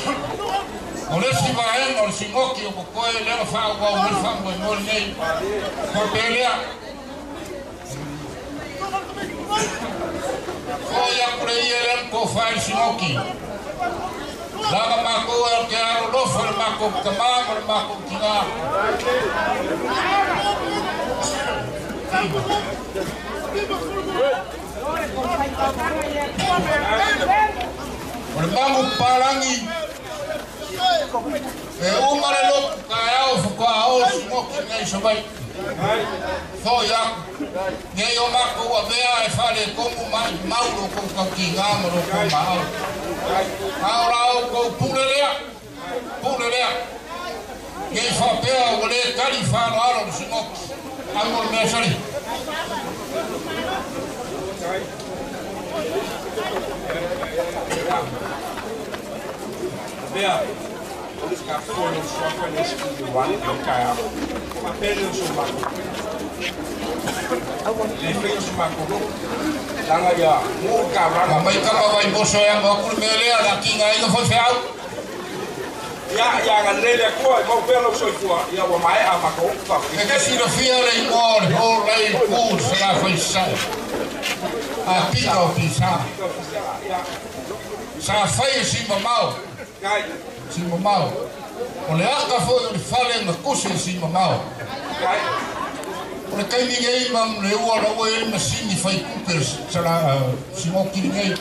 mo ang ngasi. O le si vahen o le si ngoki o ko koe le na wha ua o e e ko si ngoki. Lama mako e lofa le mako ka mama le mako ki ngā. O le mangu parangi. E umare loku ka e au whakua ao si ngoki ngai sa mai. Tho ia. Ngai o mako ua vea e kongu mai mauro kou ngā maro kou maau. Ao rao kou. Pule lea. Ngai whapea o le kari whano aro si ngoki. Amo le mea sari. Bea, o ska få en sofa i skolan, wan, o kaya. Ma pele o suma. Le fe o suma ko. Langa ya, mo ka Ka ranga. mai kama vai boso e anga kuru mea lea la ki ngā inga whai whiau. Ya ya. Ya wa mai a mako fa. E ke sira fia le mōre, o rei kūr se la whai sai. A pika o pisa. Ya, Sa e si mamau. kai, sima mau. O le aka fo e le fale na kose sima mau. O le kaini ma le ua la ua masini fai kuper sara sima o kiri.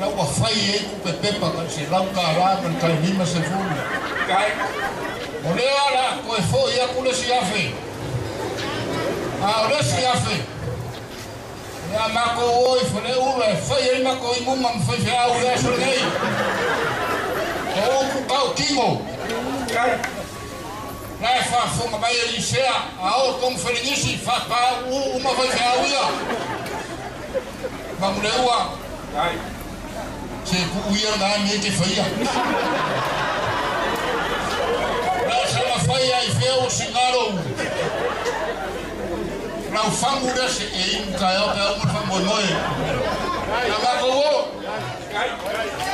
La ua fai e kupe pepa ka se lau ka ala ka le kaini se fulu. O le la koe e fo e akule si afe. A o le si afe. Ya mako oi fo le ula e fai e mako i mumam fai fai au le asur. Aso ngei. O oku kau kingo. kai. Lai fa fonga mai e lisea, a o tong wharingisi, fa pa u uma vai whea uia. Mamule ua, Kai. se ku uia ngā me te whaia. Lai sana whaia i whea o singaro. Rau rea se e imu ka eo pe au mwha moi moi. Na mako o, Kai.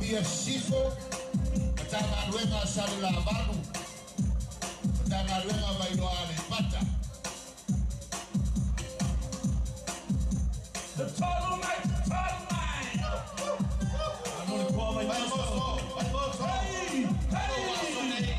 pia sifo matagaluega pata The total night, the total night. I'm gonna call my Hey, hey.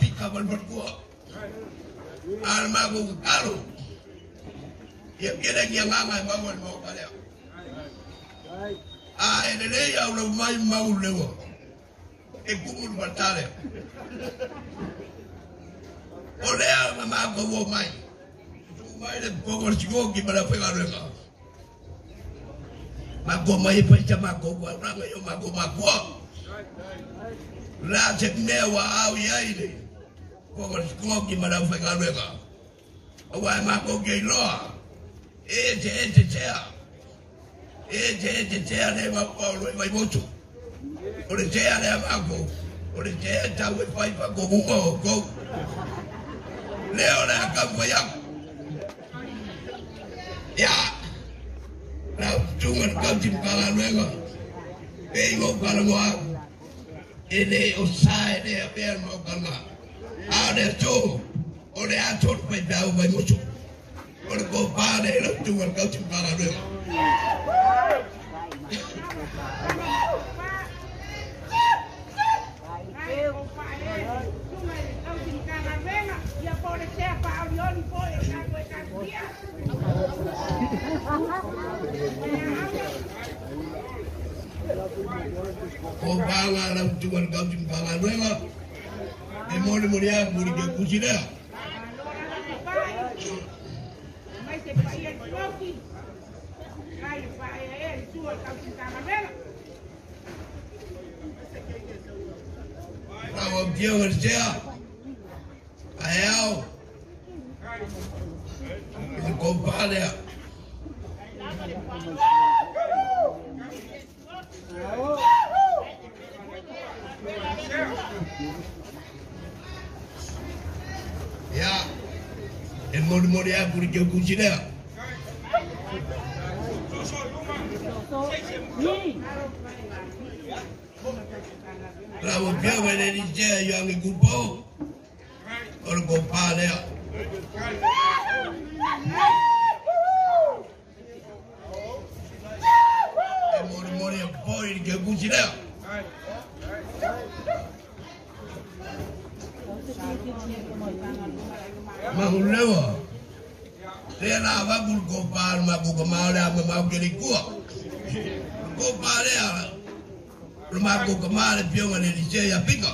pika balbatkuwa almago kalo yebgele gyanganga mawal mawkalea a elele yawla mai mawlewa egumul baltale olea mamago wo mai. Tumaile bogor chigogi balapegaloeka magoma ipaita magoma unangayo magoma kwa latemnewa au yaile Kwa kon skon ki mada feka reka. Awa ma kon ki l o a Ete ete tea. Ete ete tea ne ma kwa rwe ma motu. Ore tea ne ma ko. Ore tea ta we pa ipa ko buko ko. Leo na akampo y a k Ya. Na t u m a n kauti mkala reka. Pei mo kala m a Ene osai ne apel mo kala m a adesso ore atot mai dau mai musu ore ko pa de lo tu wan kau tim para de Kau bala dalam tuan kau jumpa lalu tim banga nueva e mori mori a muri ke kusina Tawa dia kerja ayau itu kompal ya Ya. En mori-mori aku di jogu sini. Rawa pia wale ni je yang ikupo. Orang gopal ya. En mori-mori aku di jogu sini. mahulewa le la va bul ko pal ma bu ma le ma ma ke li ko ko pale ala lo ma ko ko ma le pio ma le dice ya pico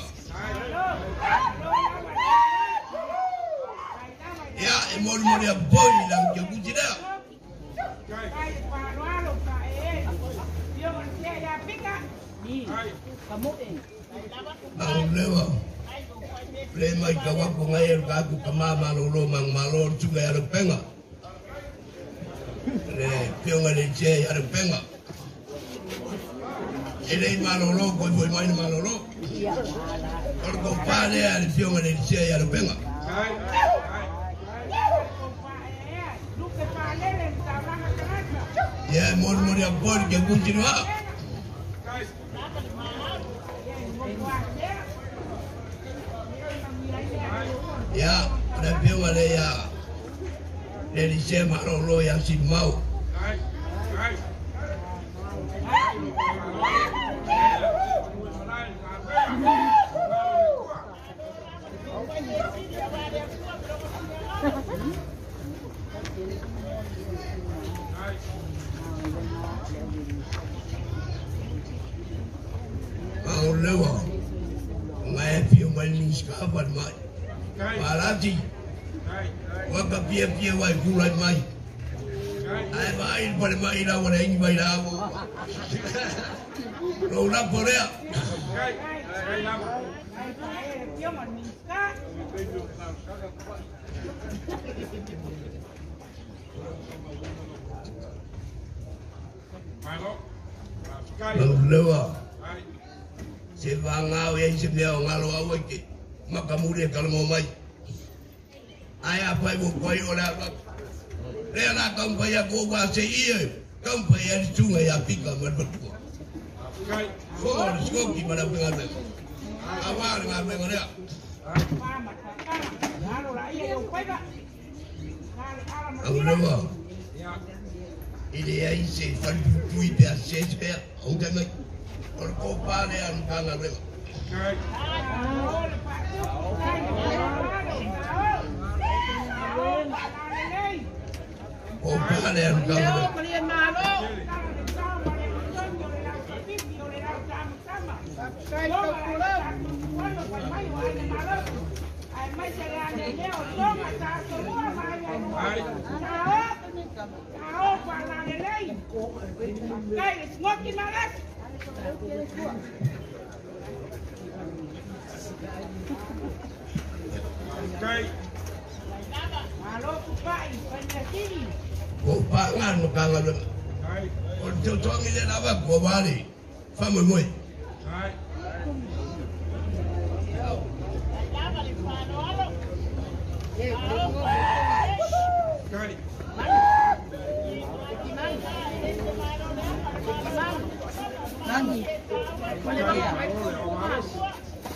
ya e ya boy la ke ku mahulewa Lemai mai kawa ko ngai ka kama malo lo mang malor juga ada ya ar penga. Le pio le je ya ada penga. Ele malo lo ko foi mai malo lo or ko pale ada ya pio ngai le je ada penga. Ya, mor mor ya bor ke kunci ni ya rabewa le ya lelisɛ marɔlɔ ya si mau. Maulewa, my happy man is covered, man. Ban mai Malati, waka pia pia wai kulai mai. Ai mai pare mai na wala ingi mai na mo. Lo na porea. Lo lewa. Se vanga o ye se leo ngalo awe makamule kalmomai aya fai bu koi ola ba lela kampa ya ko ba se iye kampa ya tunga ya pika mabatu so skoki mara pega me awar ma me ngore Amrama, il est ici, il faut que tu puisses faire, on t'a mis, on ne peut pas aller en Canada. Opa, đèn cầu. Guys, walking my ass. Kai. Malo kupai, penyakiti. Kupangan kangalun. Kai. Untuk tuang ini apa? Kubari. Famu mui. Kai. Kai. Nani? Nani?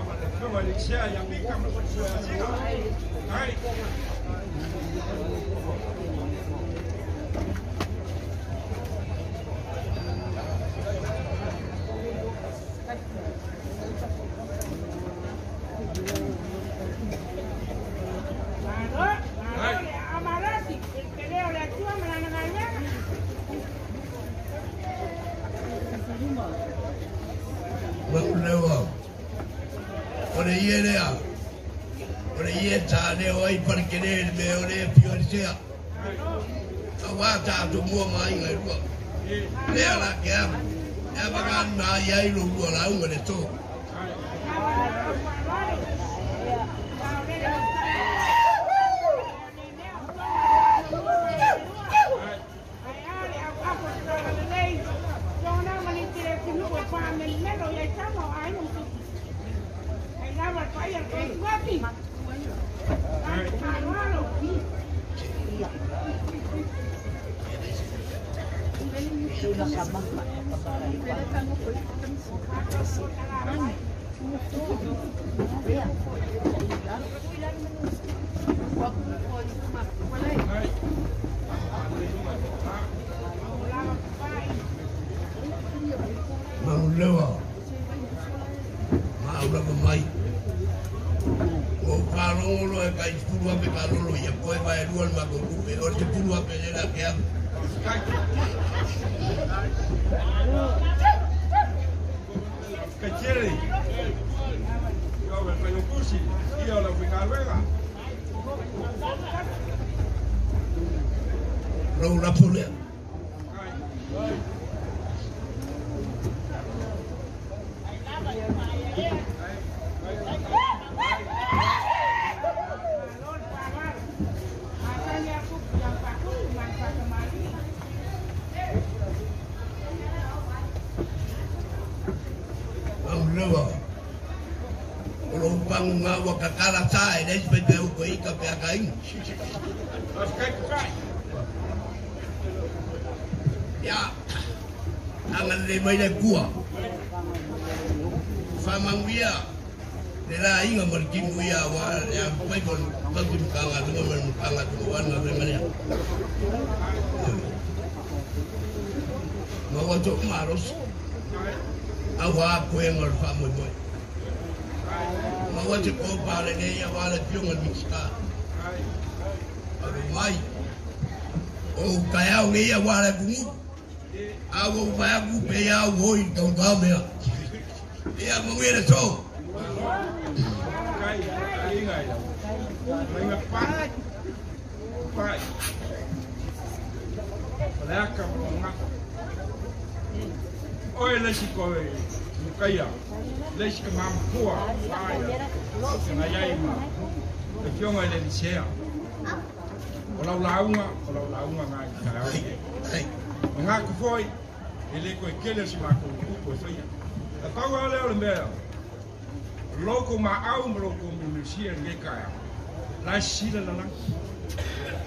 今日は歴史や闇からの復習らしいが、はい。Nga wa ka kala sai le pe pe ko i ka pe ka in. Ya. Angan le Magu, Ago Magu, Peia, Oi, Dom Balmea. E a mulher é só. Pai, pai. Leca, vamos Oi, Leste Correia. Caia. Leste Mamua. Pai. Sinaiaima. Aqui é uma energia. Kalau launga, kalau launga ngai. Ai Nga ku foi. Ele ko kele si ma ko ku ko fia. Ta tau ale ole mea. Loko ma au ma loko mi mi sia nge kaya. La sila la lang.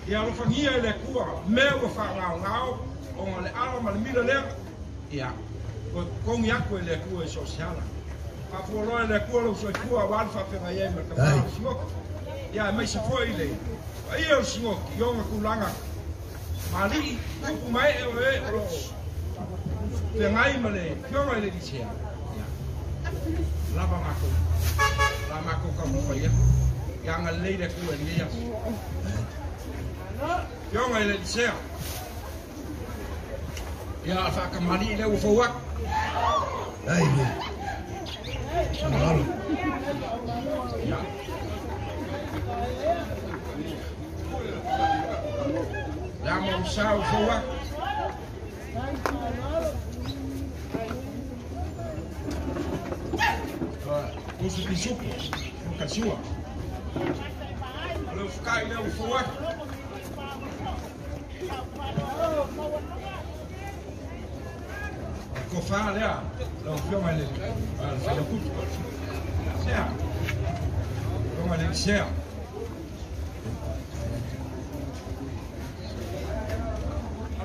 Ia lo fangia le kua me o fa ngau ngau o le ala ma mila le. Ia. Ko kong ya ko le kua sosiala. Pa fu lo le kua lo so kua wa fa fe ka Ai. pa smok. Ia me se foi le. Ai o smok yo nga kulanga. Mali ku mai e e o. Te ngai ma kio ngai le di sea. Lava mako. La mako ka mo fa ia. Ya nga le de ku ni ya. Kio ngai le di. Ya fa ka mali le u fo wak. ai ni Amaro. Ya. Ya mo sa u fo wak. Kusu kisupu, mkasiwa. Alo fukai le u fo wak. Ko fa le a, lo fio mai le. Al fa le kutu. Sea. Lo mai le sea.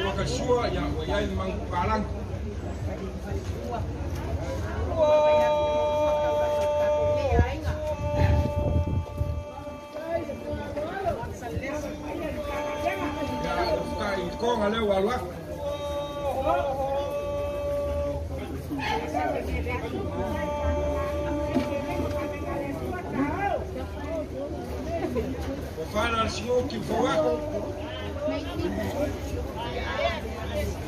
Sua ya wa ya mang palang. Ya fukai ko ngale wa wa. Ko fa al Thank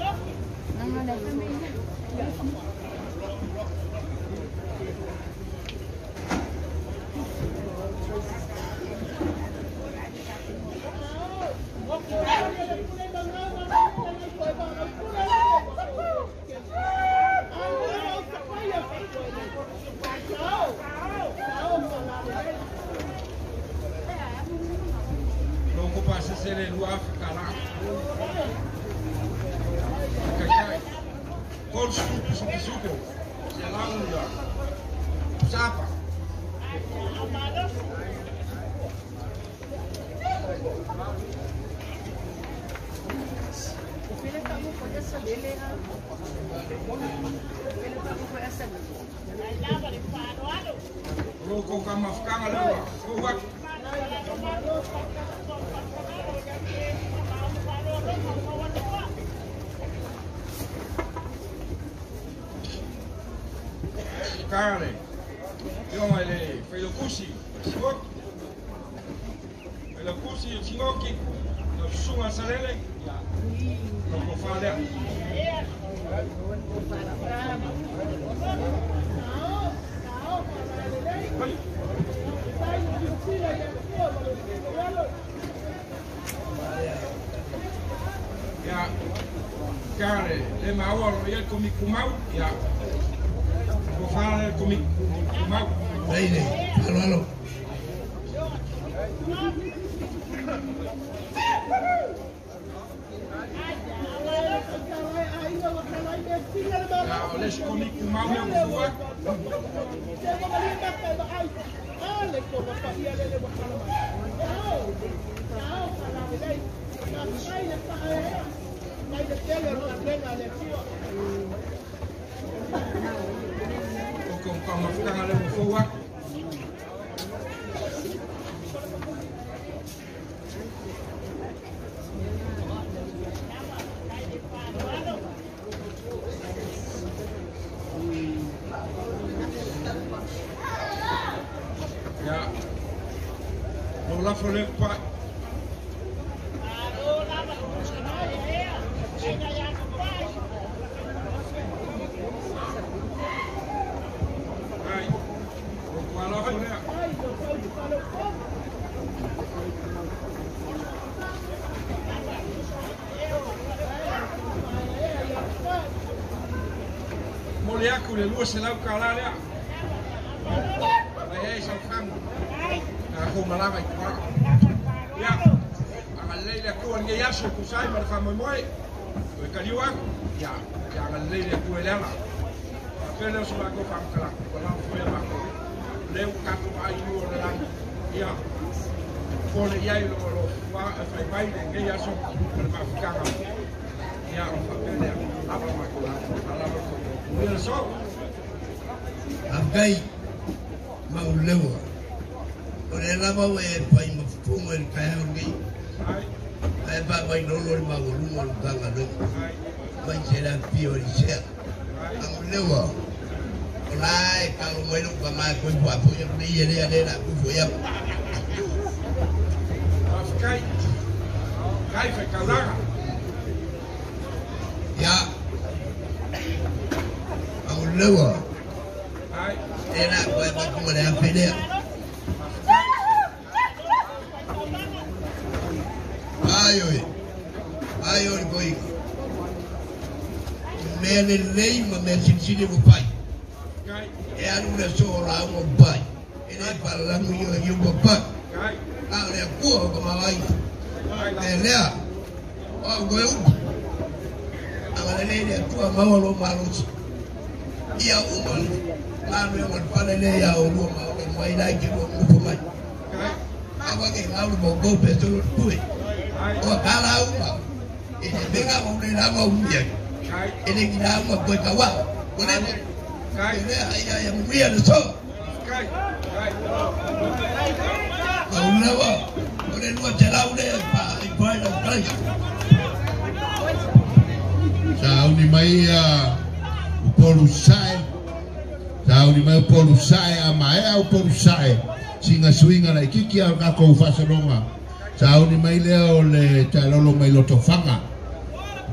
you. 我现在干啥了？Ele kinaamua kuweka wao. Sheria ya Mungu anasoma unawa unenua tela ule ipaenda ukaja tauni maia upolusai tauni maia upolusai amaea upolusai singa la leo le talolo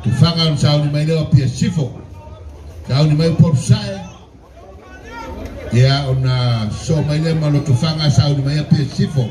tufaga on sauni mai lewa pia sifo sauni mai por sae ya ona so mai le malo tufaga sauni mai pia sifo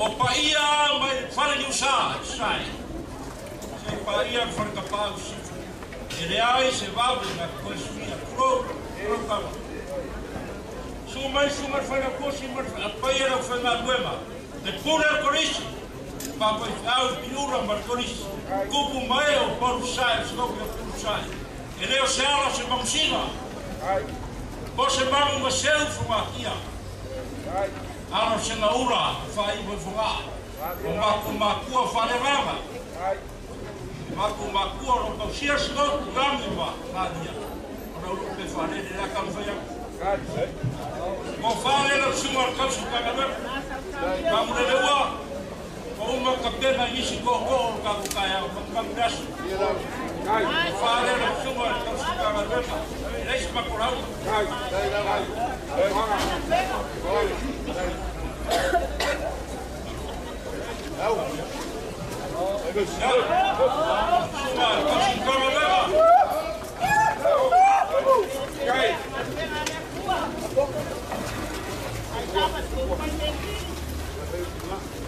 o paia vai falar ni usa sai se paia fara ka paus e le ai se va bene la cosia pro pro pa su mai su mai fara cosi mai a paia ro na ma nueva de pura coris pa pa au piura ma coris cupu mai o por sai so che por sai e le o se ala se mamsina ai Você vai uma selfie, Matias. ano se na ura fa i bo fuga o ma ku ma ku fa le rama ma ku ma ku ro ko sia sto rami ba na dia ona ro pe fa le la kam fa ya ko fa le lo su mar ka su ka na ma mu le wa o ma ka pe ma yi si ko ko ka ku ka ya ko ka ka su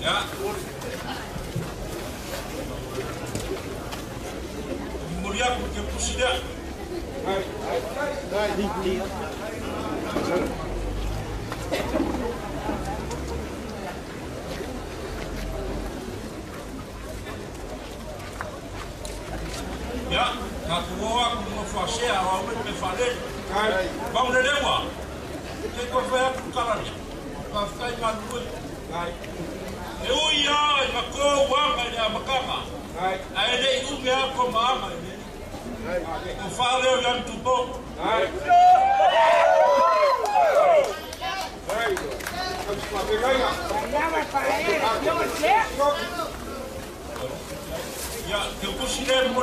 Ja. Мурьяк, где пусидя. Да, иди, иди. Ya, na kuoa kumofashea waume mefale. Baulelewa. Kiko fea kukarani. Kaftai manduwe. Kai. Euya, makoa wanga ya makama. Kai. Aele ume yako maama ni ma ya makama. Ai le u me ko mama. Ko fa le o yan tu bo. Ya, ke ku sile mo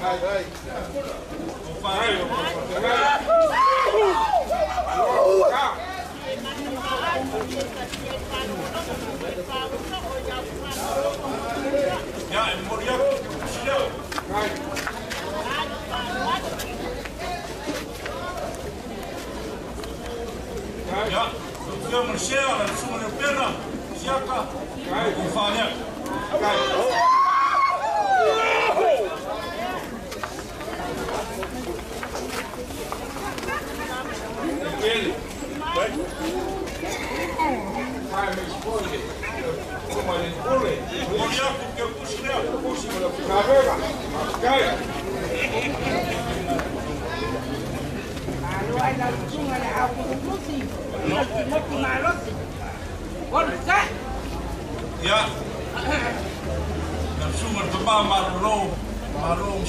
Ya, el murió. Right. Ja, ja maar zeer, dat is mijn binnen. Zeker. Kijk, hoe vaak. Kijk. Ja. De maar room, maar room.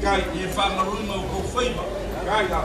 Kijk, je vangt een roem ook op Kijk dan.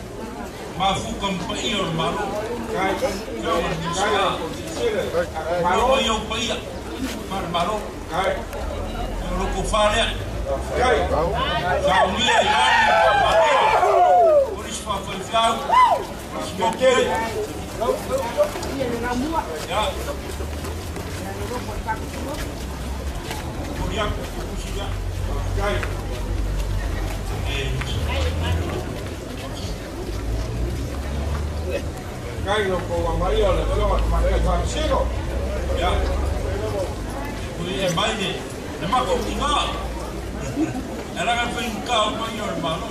Mafuka mpa iyo maro. Kaya nisika. Maro yo pa iya. Mar maro. Yo lo ko fare. Sa umia ya. Polis pa fa fiau. Smoke. Ya. Cairo con Juan le pego a María estaba ciego. Ya. Fui en baile, es más complicado. Era que fue un caos mi hermano.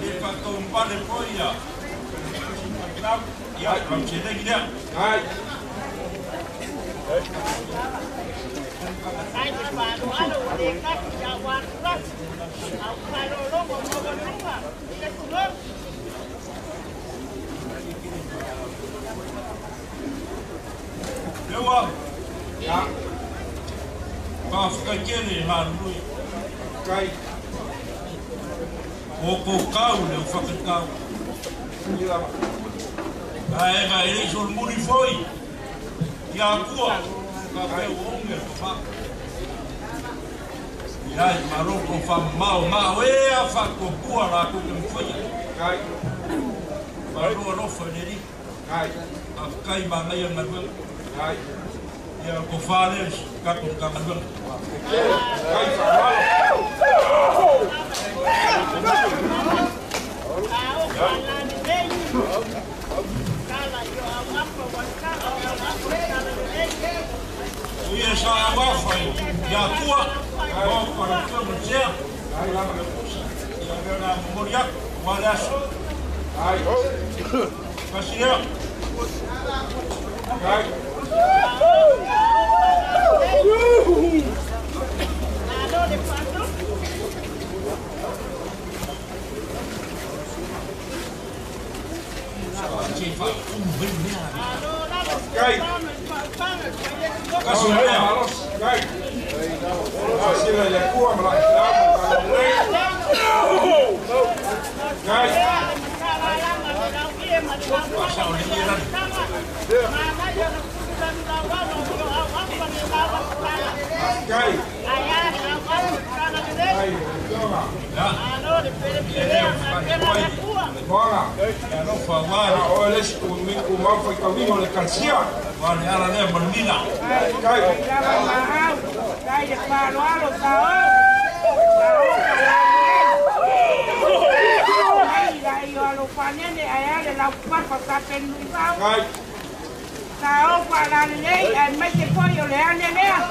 Le faltó un par de. Ya, con guía. Ay. Ay, hermano, a lo de Cairo. Rewa, ya, ka whakakere ngā nui. kai, O ko kau le o whakakau. ila, Ka e ka ere so muri foi. Ia kua, ka peo onge ko wha. Ia i maroko wha mau, mau e a whakokua rā kuke mwhia. kai, Marua rofa neri. kai, a kai ma ngai ngai kai, Ja. Ja, fares ka to ja, ja, Kai fa wal. Uye sa wa fa ya tua ba pa ja, mo tia. Ai la ja, na moria wa ja, so. Ai. Pasio. ja Kijk! Dat is. Kijk! Als je een koor blijft staan, dan Kijk! Right. Sao. Sao Ai, dai yo alo panene ai ale la papa ka penu sao.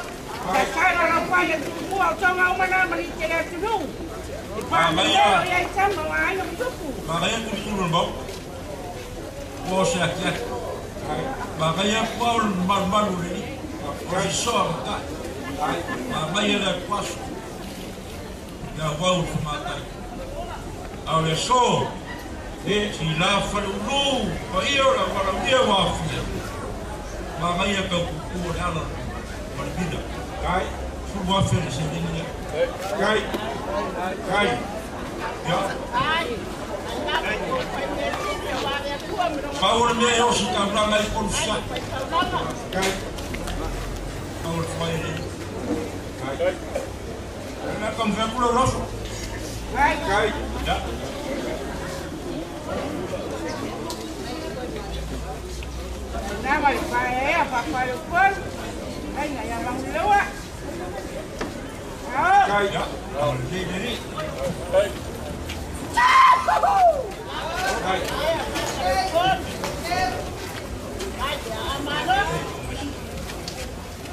Te cara la paia tu mua o tonga o mana mani te le tunu. Pa mai ya. Ai sama ai no tupu. ma ga ku tu no bo o se aki ma ga ya pa o man man o le o so ka ma mai le kwaso ya wa o ma ta a le so si la fa lu pa io la pa la dia wa Maar é meu cucu, ela, mordida. Kai. subo Kai. felicidade. Cai, als Power me eu se cabra mai consa. Cai. Power fire. Cai. Ela en dan komen rosto. Cai. Kijk, Ja. Nama lipaea papai o pano. Ai na ya lang lewa. Ao. Kai ya. Ao ni ni ni. Ai. Kai.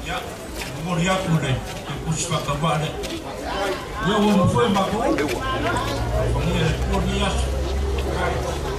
Ya, moria kule, kushwa kabale. Ya, wo mfwe mbako. Moria, moria. Kai.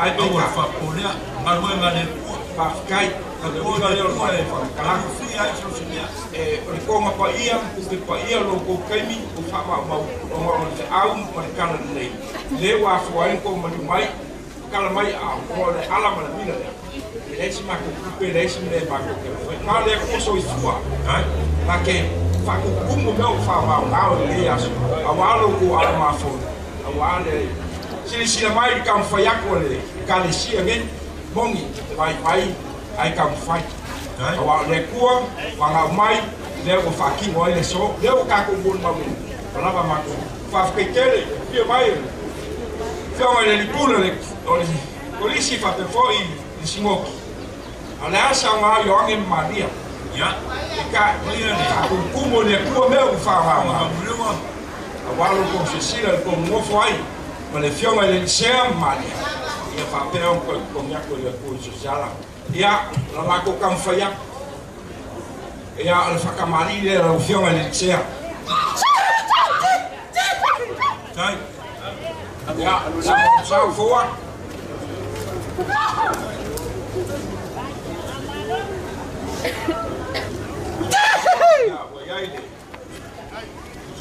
Ai pe au ka. fa polea, marua ngane Pa kai. Ka le o le o mai fa ka la. fi ai so sinia. e o le konga pa ia o te pa ia lo ko kaimi o fa ma ma o ma o te au ma le kala nei le wa fo ai ko ma mai kala mai a o le ala ma le mina le si ma ko pe le si me ma ko ke ma le ko so i fua ai ma ke fa ko ku mo me o fa ma na o le ya so a wa lo ko ala ma fo a wa le sili sila mai kam fa yako le kale si ngen bongi mai mai ai kam fa awa le kuwa wanga mai le ko fa ki le so le ko ka ko bon mamu ona ba ma ko fa ke kele pie mai fa wa le pulo le polisi fa pe foi i singoki ala asa wa yo ngen maria ya. Ka ko kumo le kuwa me ko fa wa wa awa lo ko se sila ko mo foi colezione del Germania ia faapea kogiako ia kui sosiala ia lalako kaufaia ia. Le fakamalile lausioga i le lisea ia sausau foa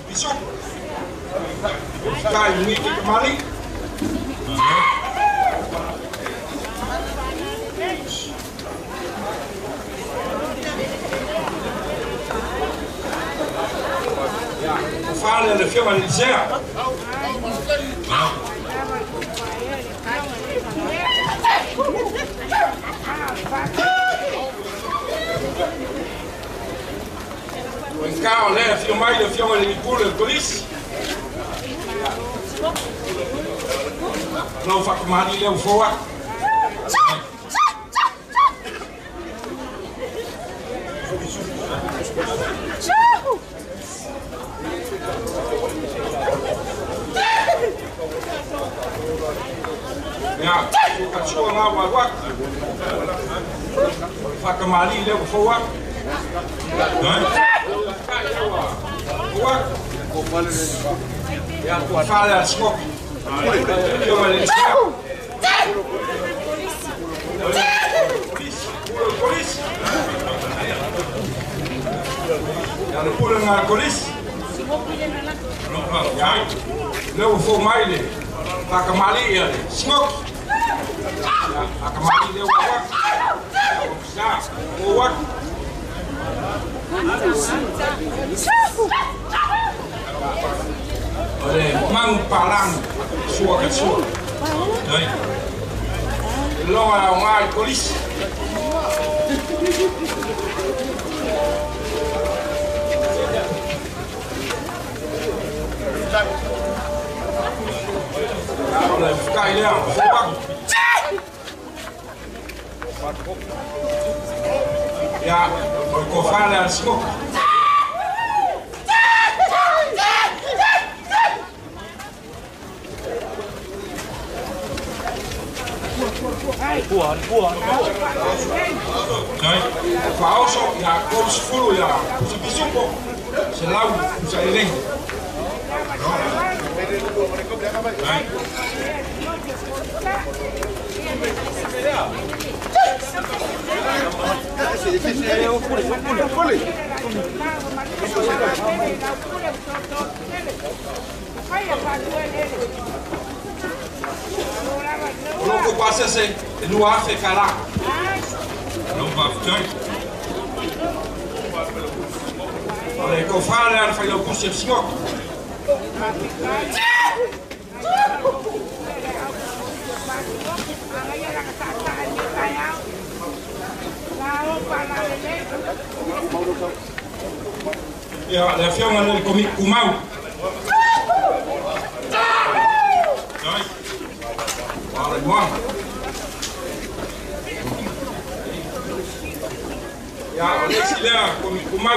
Bisous Guys, you need to get money? Fare le fiamme all'inizio. Een kaal, hè? de meiden, vier meiden, die de politie. Fiamme di culo il polis. Non fa come di leo fuori. Ja, faccio una guarda. Fa come di leo fuori. ai, Ja, ko fale al skok. Io me le dicevo. Polis. Ja, le pure na polis. Ja. Leu fo mai le. Pa kamali ya le. Skok. Ja, pa kamali le wa. Ja, o wa. oleh mang palang suaka suaka. Doi. Lawa ngai polis. Nào là cay leo, không bằng. Chết! Ya, hồi cổ pha là smoke. Juan, Juan. Okay. Faoso ya kurs fulu ya kusi bisumpo selau kusa ileng. Vaya, Logo passa a no África Não vai ficar. Ale jako falar fajną kuszę w skoku. Ja, daar viel maar een komiek Ya, يا الإسلام كمكم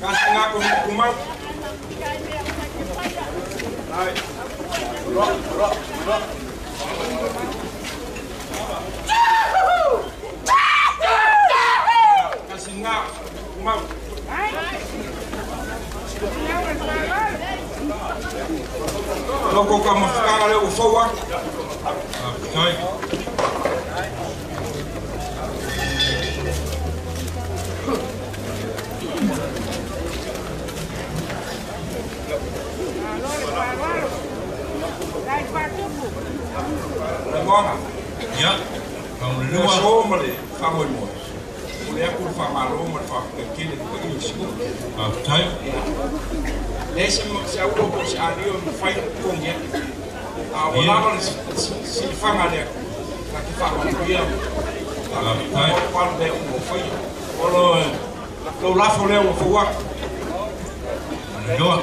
Kasanga kumakumaw. Ay. Bro, bro, bro. Kasanga Loko kama fikara leo ufowa. Thôi. Ngon à? Dạ. Không Lua lúa. số mà để xíu. À, thôi. Lấy xem sẽ ulo có sẽ ăn đi mà phải cùng nhé. À, và nó là si pha ngà đẹp. Là cái pha mà kia. À, thôi. Quan đẹp của phải. Olo, phô leo phô quá. Thôi.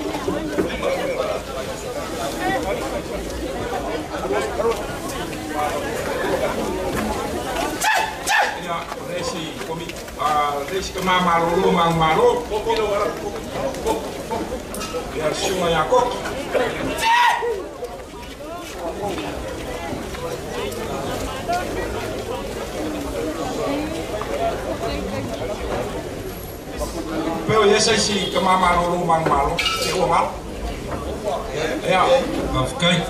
na nesse, ah, nesse mamarolo, mamarolo, coco, coco, e a chuma e a coco. Pero esse esse que mamarolo, mamarolo, se o mal. Ja, ya, afkijk.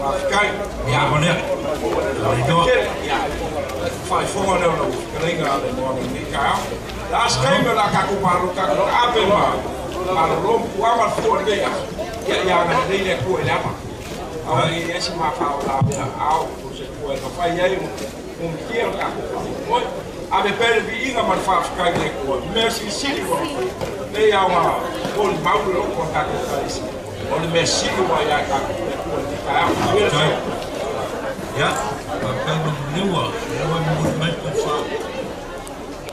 Afkijk. Ja, meneer. Wanneer? Lúa. Ja, fai fonga leo no keringa le mo ni ka. Das kai me la ka ku maru ka ku ape ma. Maru rom ku ama fu de ya. Ya ya na de ne ku ele ama. Au ni ese ma fa la ya au ku se ku e ka fai ya un un kier ka ku. Mo abe pere bi inga ma fa ka ne ku. Merci sili wo. Ne ya ma ko ma ku lo ko ka ku ka isi. O le merci wo ya ka ku. Ka ya. Thôi. Dạ. Ja, per tant em diu, jo em vull pensar.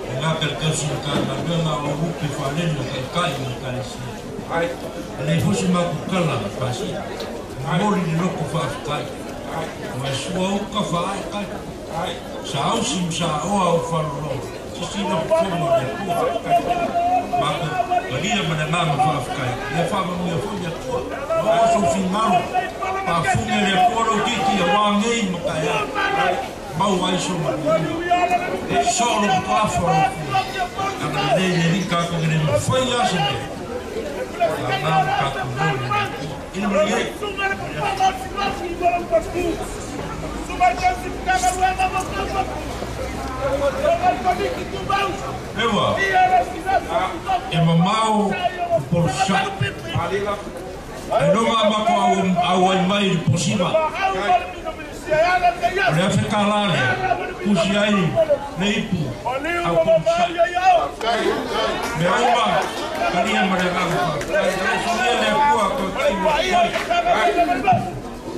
En aquel cas en que la meva la buc i farem el que cai en aquell sí. En el fos m'ha cucat la passi. Mori de loco fa cai. Ma sua o que fa cai. Sao sim sao au farlo. Si si no como de cua. mako malia ma na mama faafukai ia faavanuiafoia tua maasofimalu pafuga le polo kiki auagei makaea mau aiso makuia e solo pafa agalelelika kogele mafai aseme lamau kakunole ina malie Ewa, ema mau porsa. Ano ma ma ko awam um- awai mai posima. Ole afe kalare, kusi ai, neipu, au porsa. Me uma, kalia marekamu. Kalia le kua ko taimu.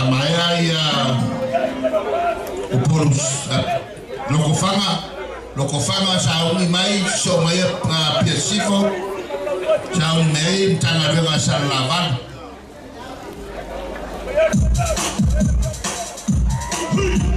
amayai ya uporus lokofanga lokofanga sauni mai somaia piasifo sauni mai mtanavega lavan Peace.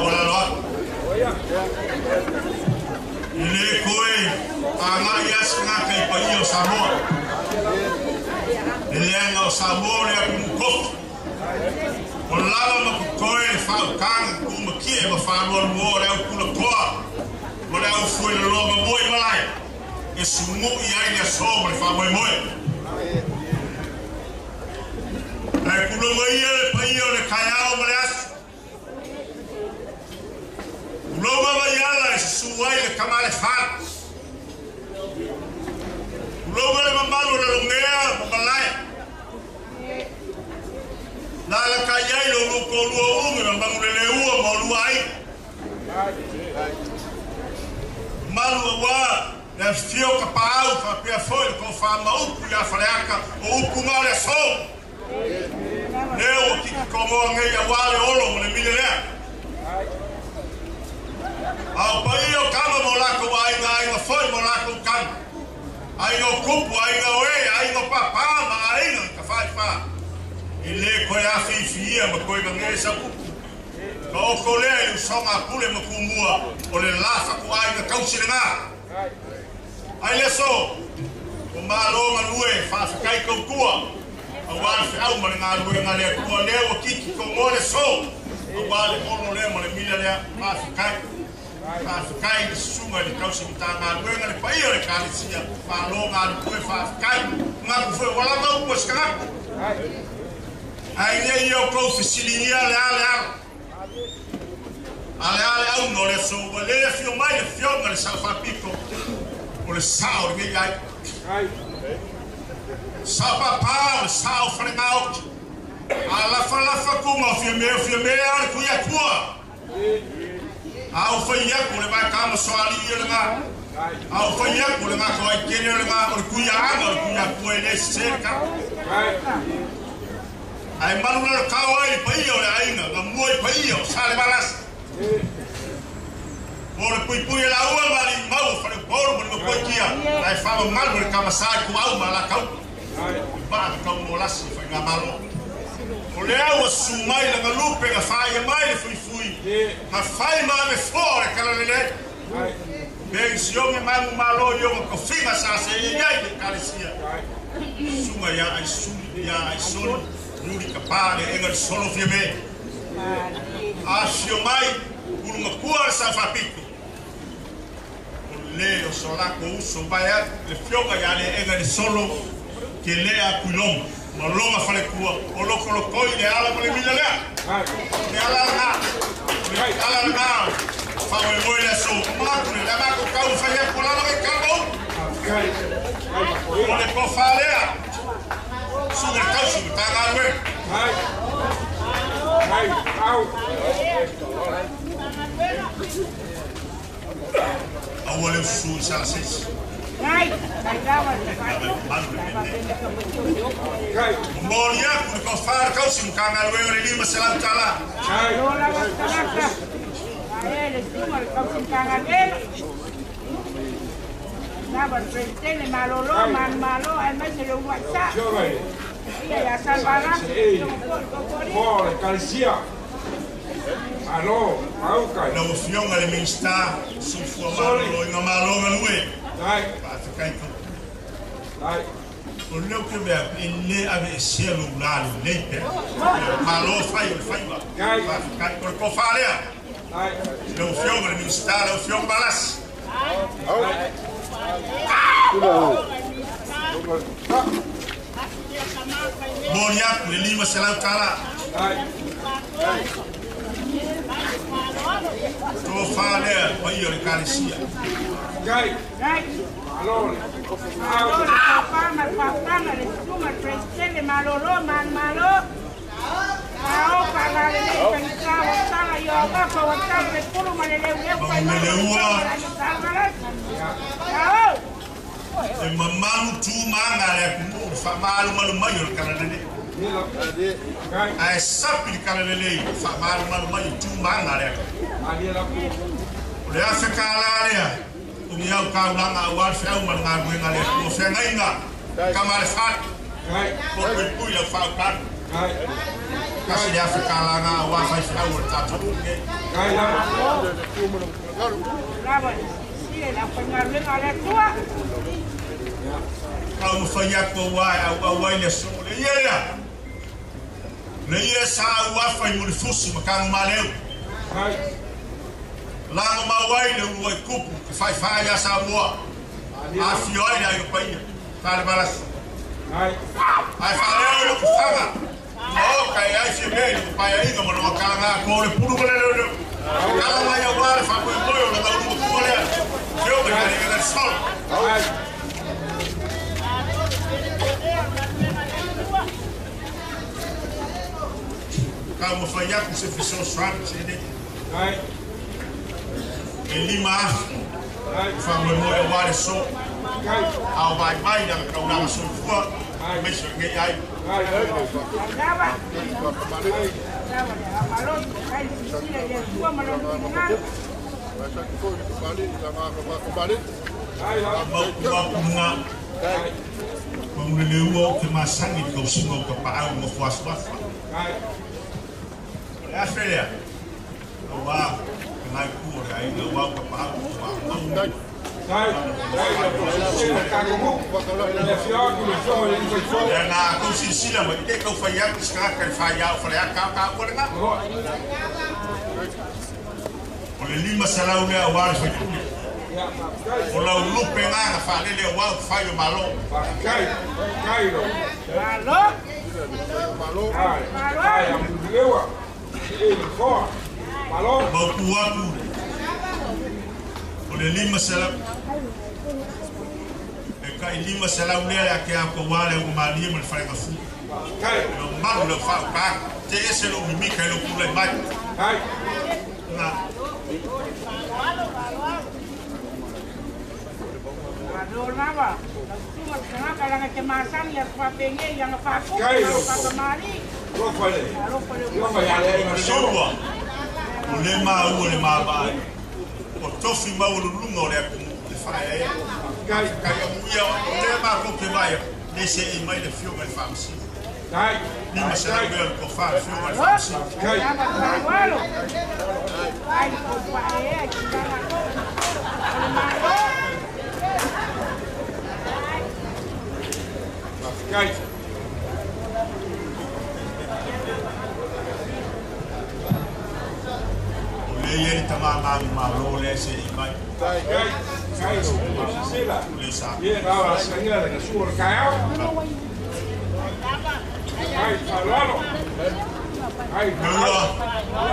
Loa. I le koe a ngā ias ngā kei pa i o Samoa. I le anga o Samoa le a kumu kofi. O lava ma ku koe le whaukanga kuma kie ma whanua mua le au kula koa. Ma le au fui le loa ma moe malai. E sumu i ai le so ma le whamoe moe. E kula mai e le pai o le kai ao ma le asu. Uloma mai ala e suai le kamale whana. Uloma le mamalu le longea ma malai. Na la kai ai lo lo ko lo unga na mangu le ua ma lo ai. Malu wa na fio ka pau ka pe foi ko fa ma u ya fareaka o u ku ma le so. Ne o ki ko mo nge ya wa le olo mo le le. Ao pai o kama mo lako ai dai no foi mo lako kan. Ai no kupu ai no e ai no papa ma ai no ka fa fa. Ele ko ya fi fi ia mo ko ba mesa ku. Ko ko le ai so ma ku mo ku mua. O le la fa ai no kau sirena. Ai le so. O ma ma lu fa fa kai ko ku. O wa fa au ma nga lu nga le ku le o kiki ki ko mo le so. O wa le mo le mo le mi le ma fa kai. Sunga le kausi mi tā ngā lue ngā le paia le kālisia. Wā lo ngā lue whawhikai. Ngā kuwhe wala ngau kua skangako. ai le io ko fisilia le ale ale ale ale au no le so le le fio mai le ma le sa fa pico o le sa o le ai sa pa pa sa o na o ala fa au fanya ko le ba ka mo so ali yo le ma au fanya ko le ma ko ai ke le ma ko ku ya anga ku ya malu le ka ai pa yo le ai nga ga mo pa balas pu pu la u ma li ma u fa le por mo ko kia. Malu le ku au ma la ka ba ka mo la si malo o le au asu mai la galupe na faia mai le fuifui hafai mame foa e kalalele me isioge magu malo ioga kofiga sa seiai le kalesia suga ya ai suli ya ai soli yuli kapā leega solo solofia me A asio mai ulugakua le sa fa pito. o lē o solako uso mbae le fioga iā leega le solo ke a akuiloma ma longa fa le kua o lo ko lo koi le ala ma le mila le le ala na le ala na fa o mo le so ma ku le ma ko ka u fa ye ko la ma ka bo o le ko fa le Sugar Kausi, tá lá, velho. au. Au le su sa ses. Ngai, ngai dawa te Mongolia, kuna kofar kau simkang alwe ngeri masalah kala. Lola masalah ka. Ael, estimol kau simkang alwe. Nabar prestele malo, ya La opción. O le ke be in le ave selo la le pe. Malo fai fai te kai ko ko fare. Dai, Na o fionga le minsta le o fiong balas. Moria ku le lima salam Go find there for you to kind of see it. Guy, Malone. Papana, papana, le suma, prestele, malolo, man, malo. Yo abajo, botala, le puro, male, le huevo, male, le ay sapi kala lele fa mal mal mal tumba ngare le afa kala ya um ya ka la nga war fa um nga ngwe ngare ko fa ngai nga kamal fat ko ko ku ya fa ka kasi le afa kala nga wa fa fa um ta tu ke kai la Kamu fanya kau wai, awai le sungguh le yela. Iya, iya. Ya. Le ye sa wa fa mo le fusi ma ka le. Kai, Langa mawai le uai kupu, ki fai fai a sa mua. A fioi le ai pai. Fale balas. Ai fale o le kufanga. O kai ai fi me le pai ai no mo kanga ko le puru le le le. Kala mai a wale fa ko mo le da umu ko le. Yo me kali le sol. Kai, kama fanya kusefisha Ik. Heb right elima right famwe moya wale niet right au bai bai na kauna Ik heb mesha ngai ai Amakumakunga Pangulelewa ke niet kau singau ke paau ngafuas-fuas wafa. kai. Australia. Awa, kanai ku ai na wa ka paaw mo wa. Kai, kai. La cago. Le fiaco, le fiaco, le fiaco. Ya na ku si sila mo ke ko fa ya ki ska ka fa ya fa ya ka ka ko na. O le lima salau le awa fa ku. Ya, kai. O la lupe nga nga fa le le wa fa yo malo. Kai, kai lo. Malo. Kai, kai. Ambulewa. Eh, fora. bakutu aku o le lima sala e ka i lima sala o lea ake ako wale o malia ma le faega fu lo malu le faapaka te ese lo mimika i lo kulai mai na Kailangan kemasan yang sebab yang fakum kalau kemari. ngay le ye tama ma ma lo le se imai tai kai kai so ma se la le sa ye na wa sa ni la ka su or ka ya ai falalo ai no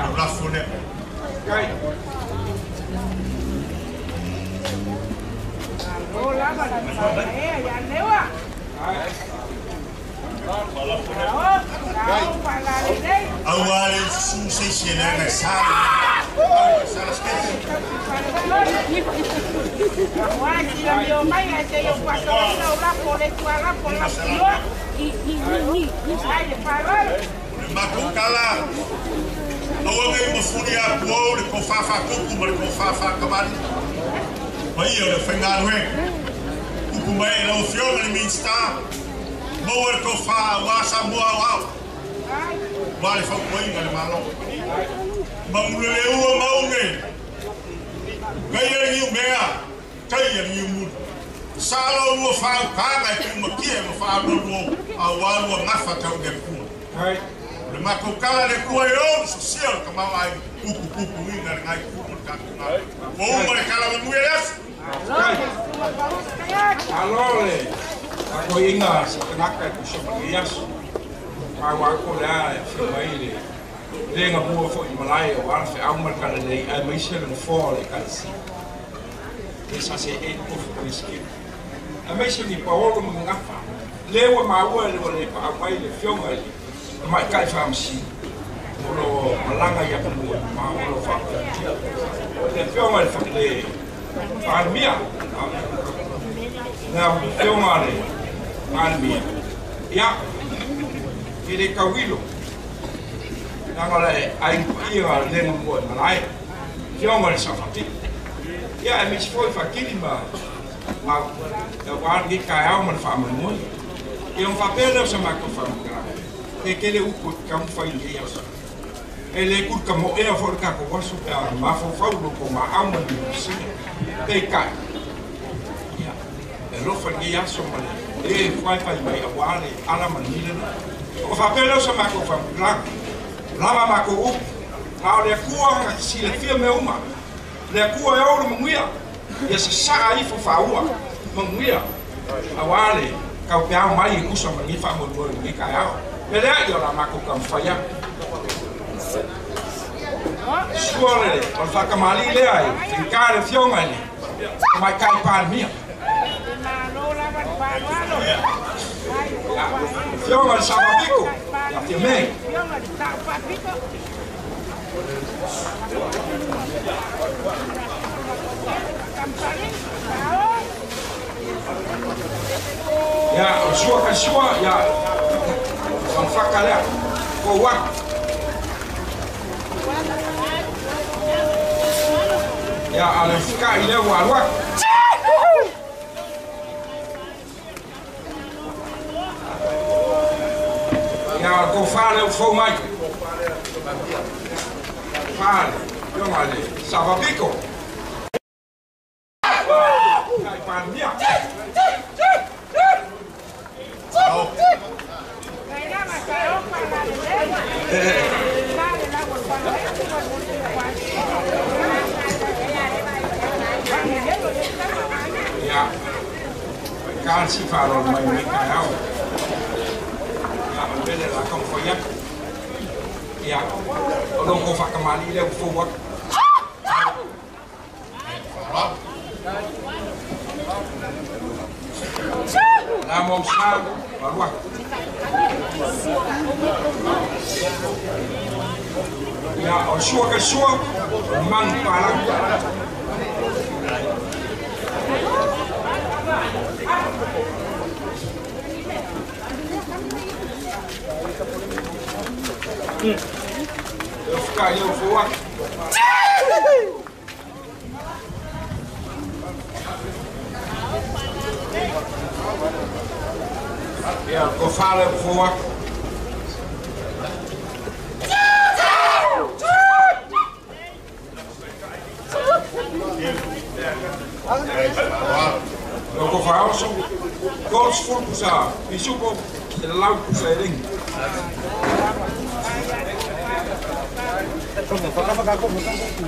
no la fune kai Hola, para que se vea, ya, Neva. Sala skete. Wani la mio mai e te io quattro ora ora por le tua la por la tua y y ni ni sai le parole. Ma ko kala. Awa ngai mo funi a po le ko fa fa ko ku mo ko fa fa ka ban. Ma io le fenga we. Ku ku mai lo fio le min mower to fa wa sa mo wa wa wa le fa ko inga le malo ma mo le u ma u me ka ye ni u me a ka ye ni u mu sa lo u fa ka ga ki mo ki e fa do mo a wa lo ma fa ka u le ma kala le ku e o so sia ka ma wa ku ku ku na ngai ku ka ku le ka la mo Alole, ako inga sa tanaka ko sa pagiyas. Kawa ko na sa maile. Lenga mua fo i malai o alfe au markana nei ai maisha ng fōre kalsi. Esa se e kufu kuiski. A maisha ni paolo mga ngafa. Lewa maua lewa le pa awai le fionga le. Mai kai famsi. Molo malanga ya kumua. Maolo fa. Le fionga le fa le. Palmia. na filmare almia ya ile kawilo na ngale ai ia le mo malai filmare sa fati ya mi ci foi fakili ma ma da war ni ka ya mo fa mo mo e un fa pele sa ma ko fa mo gra e ke ele kur kamo e for ka ko wasu pa ma fo fa ko ma amo ni si pe kai e lofa ni aso male e fai fai mai a wale ala manile o fa pelo sa mako fa blanc lava mako u na le kua ka si le fia me uma. Le kua e ora mungia ia se sa ai fo fa a wale ka pe a mai ku sa mani fa mo mo ni ka ya le ia la mako ka fa ya Suore, o fa kamali le ai, fincare fionga ni. Mai kai par mia. Fiona de Sababico. Ja, ti me. Fiona de Sababico. Ja, o sua ka sua, ja. Fakalea. Ko wa. Ja, fika ile wa wa. Ja, fare o fo mai. Fare. Yo male. Sababico. Kai pan mia. Ja. Kan si faro mai mai kanao. Ja, bele la kom fo yak. Ja. O don ko fa kamali le fo dạ. Ca sĩ phà rồi mình mình cài không dạ bên này là không phải nhất. Dạ. Ở đâu có phải kemari đâu phu quốc Nam Ông Sang, Baruah. Zoek op de lauw Puza ring. Grupo com uma escala, eu sou Aí fala alto. O Local verhaalsel, Gods voetbalzaal, die zoek op de luikbesteding. Kom dan, kom dan.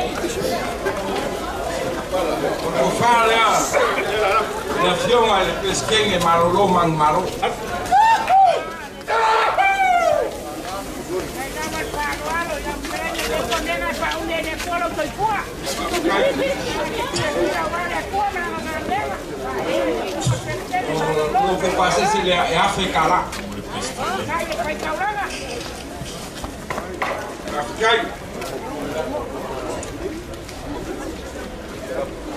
ngaka daga loba ang kambo malasi ya sana bele ya loba ko Aí fala alto. wala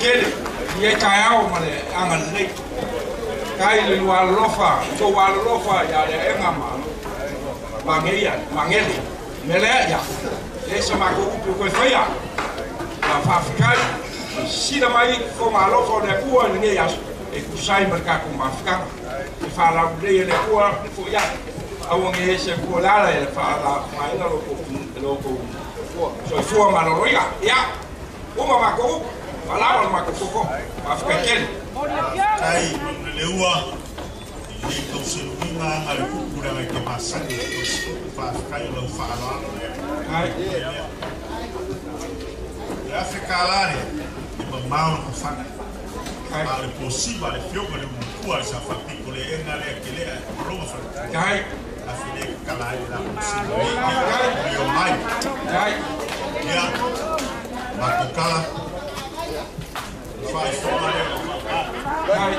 kele ye kaya o male angan nei kai le wa lofa to wa lofa ya le enga ma mangeia mangeli mele ya le se ma ko ku ko afaafikaly sina mahity ko mahalofa ole akua nge yaso e kusai mereka ko maafika e fala ule ele akua fo ya au nge se ko lala e fala maina lo ko lo ko so fo maloro ya ya. Uma mako fala lo mako ko maafika kel ai leua i tauseluiga ae kukulagai tamasani faafikai lau faaloalo Grazie Calari, mamma non fa ma le possibile le fioco le mutua sa fa piccole e nale che le Roma fa dai la fine Calari la possibile dai io mai dai ya ma tocca fai solo dai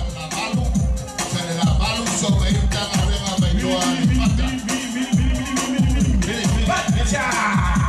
Bata,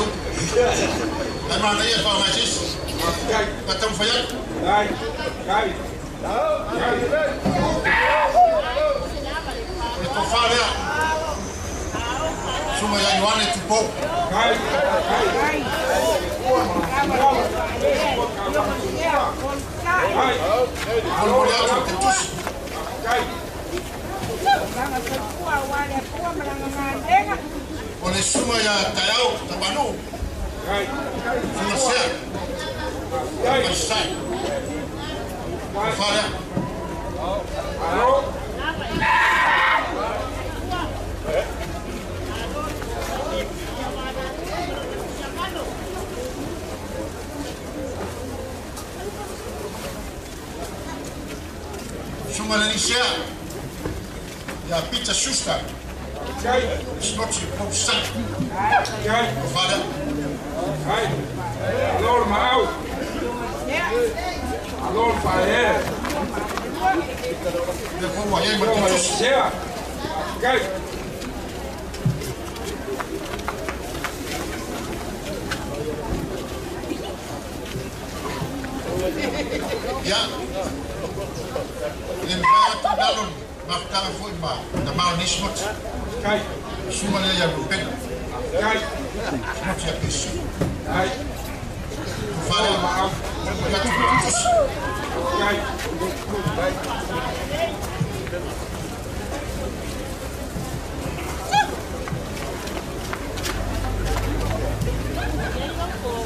jou. En maar de eer van meisjes. Dat komt voor jou. Kijk, kijk. Kijk, kijk. Kijk, kijk. Kijk, kijk. Kijk, kijk. Kijk, kijk. Kijk, kijk. Kijk, kijk. Kijk. Vamos a hacer cuba, guardia, cuba, me la mandega. Ketus. Oleh suma ya tayau tabanu. Suma saya. Masai. Fala. Suma Indonesia. Ya pizza susta. Kijk. Snot je bloed staan. Kijk. Of wat dan? Hallo, maar oud. Hallo, vader. De. Ja. Kijk. Ja. In de buiten bellen mag telefoon niet. Snot ya pisu. Gai. Fala. Ya tu ketus. Gai.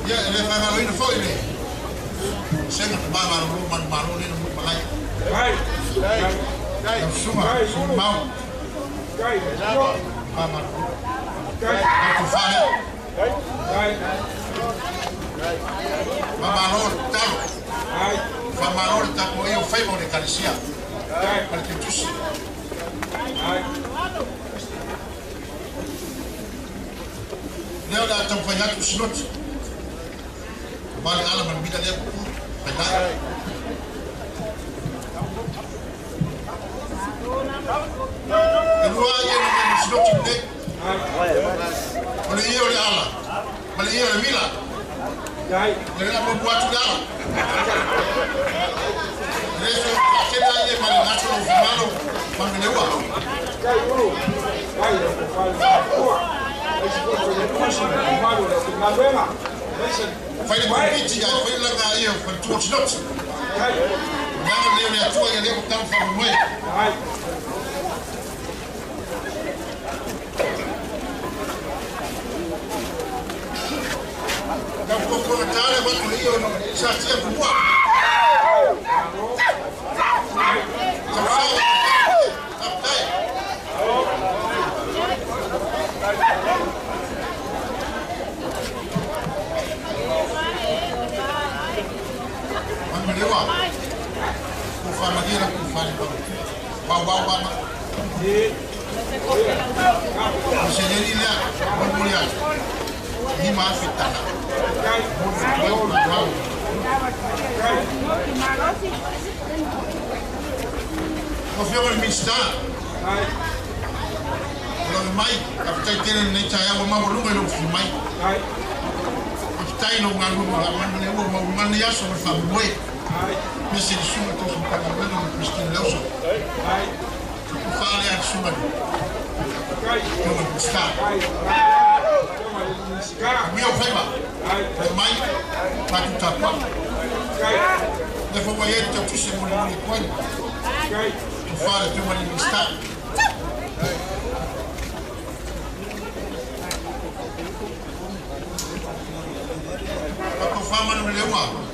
Ya, le fa malo ina foi ni. Sen ba malo man malo ni no malai. Gai. Gai. Suma, suma mau. Gai. Ba malo. Gai. Tu fala. Gai. Ba malo talo. Gai. Fa malo ta ko eu fai mo de caricia. Gai. Para que tu Gai. Leo da tam fai hatu snot. Bali ala man bida leo. Pai Elua ia ni snot ni. Ole ia ole ala. Ole ia ole mila. Ole ia mo buatu dala. Reso kena ia mali nacho no fumano. Manginewa. Gai, uru. Gai, fala. Boa. Esse corpo de puxa, malo, na vela. Esse. Fai le mabiti ya fai la ga ia fa tu snot. Nanga leo ni atua ia leo tam fa ko na tare ba ko iyo no sa tia ku wa. Sa sa. Aptai. Ang maliwa. Ku fa madira ku fa ni ba. Ba ba ba. Senyeri la, bon mulia. Ni ma fitana. Maar mis staan. Kalau mai, kapten tiene ni caya wa ma bolu ngelo fi mai. Ne ne fa boy. Mesi di suma to fa ka ngelo ni Christine Lawson. Ku fa le at suma. Ko ma sta. Mio fema. Ai mai. Pa tu ta pa. Le fo mai e te tu se mo ni ko ni. Tu fare tu mani ni sta. Ako fama no lewa. Lewa se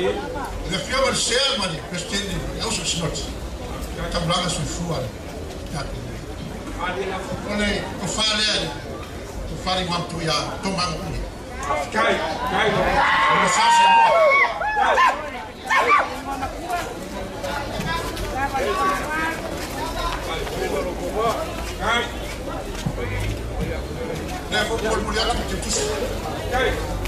Le fio ver share mani, pestende, eu sou snot. Tá blanga su fua. Tá. Olha, o fale ali. O fale mam tu ya, to mam ni. Kai, kai. O Kai. Por mulher que tu tu.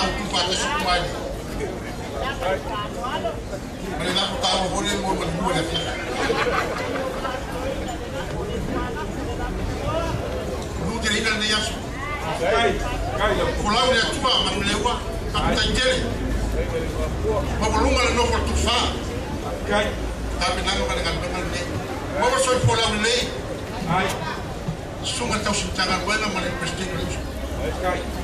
Αν του πατήσω το μάλι. Πρέπει να κουτάω πολύ μόνο μου ρε Nunca le iban ellas. Kulau ya tuwa manulewa kapitangere. Mabulunga le nofo tufa. Tapi nango kale kan teman le. Mabul soy pola le. Sunga tau sintangan wena mali pesti le.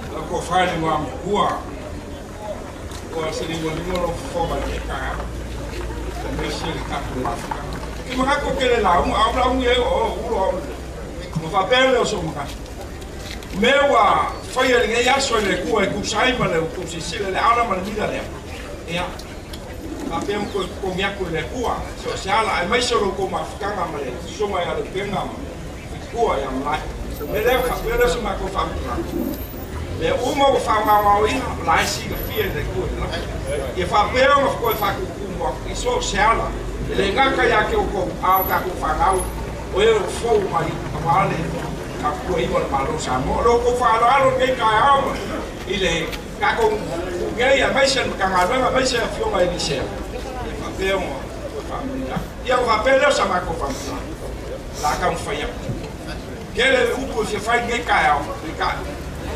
ne. Ko fai ma kua. Ko se ni ngoni ngoro fo ba ke ka. Me se ni ka ko ma. Ki ma ko ke le la mu a bla mu ro. Mo fa pele o so mo ka. Mewa fai le ya so le ku e ku sai ma le ku si se le ala ma le. Ya. Ko le a. Se le. Ya. Me me. Le uma o fa ma wa i la si le fie le ku. E fa pe o ko fa ku ku mo. I so se ala. Le nga ka ya ke o ko a ka ku fa ngau. O e fo ma i ma le ka ku i mo ma lo sa mo lo ko fa lo alo ke ka mo. I le ka ko nge ya mai mai se. E fa o ko fa o fa le sa ma ko fa ma. La ka fa ya. Kele upo se fai nge ka. Ka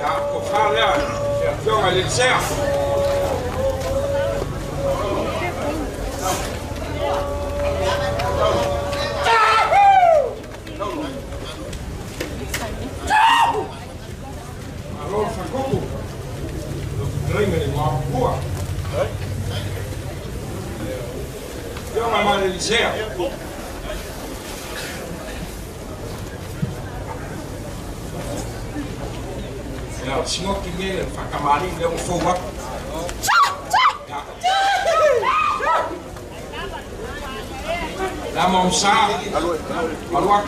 Ja, ko fa le. Ja, fio ma le se. Allora fa copo. Lo prende ma buona. Io ma male di sera. Ja, snokkie meer van Kamali, heel veel wat. Ja. La momsa. Alwa.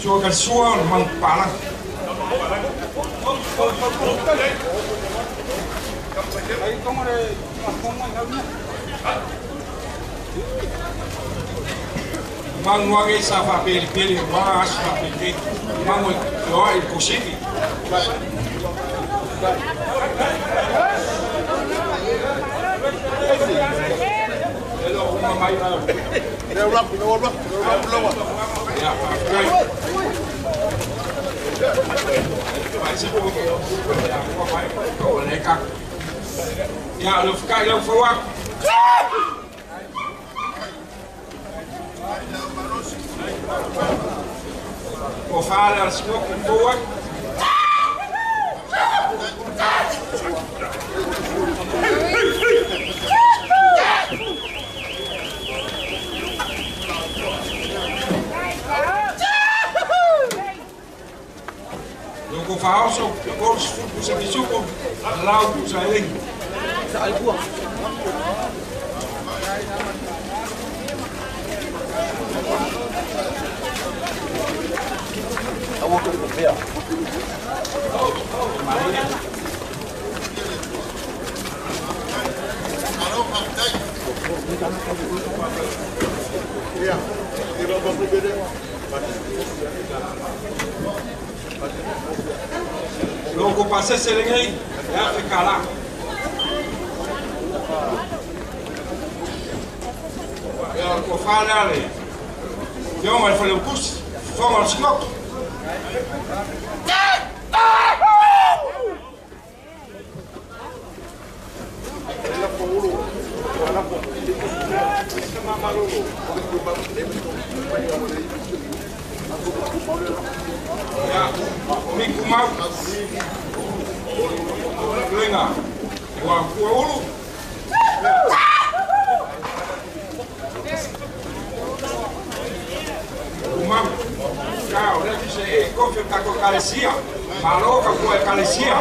So ka sua mang pala. Mang wage sa fa peli mangwage sa papel pele mas papel pele mango yo el cositi They're up, they're up, they're Ja, Ja, we gaan naar smokken voor. als op de borst, op zijn bezoek op, lauw zijn link. Zijn alboer. Buang. Loko pa se se ling Ya fe kala. Ya ko fa la le. Yo mal fa le kus. Fo mal skok. Ya, mi kumau. Lenga. Wa kwa ulu. Kumau. Kau, dia bisa eh kau fikir kau kalesia. Kalau kau kau kalesia,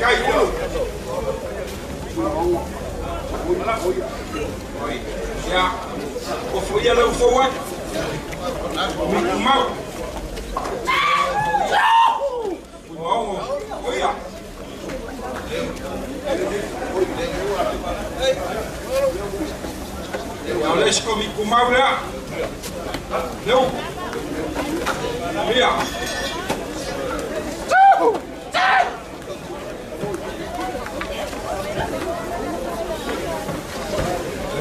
kai ulu. Ya, kau fuya lau forward. Mi kumau. Oh, ya. Ja, les kom ik kom maar weer. Leo. Ja.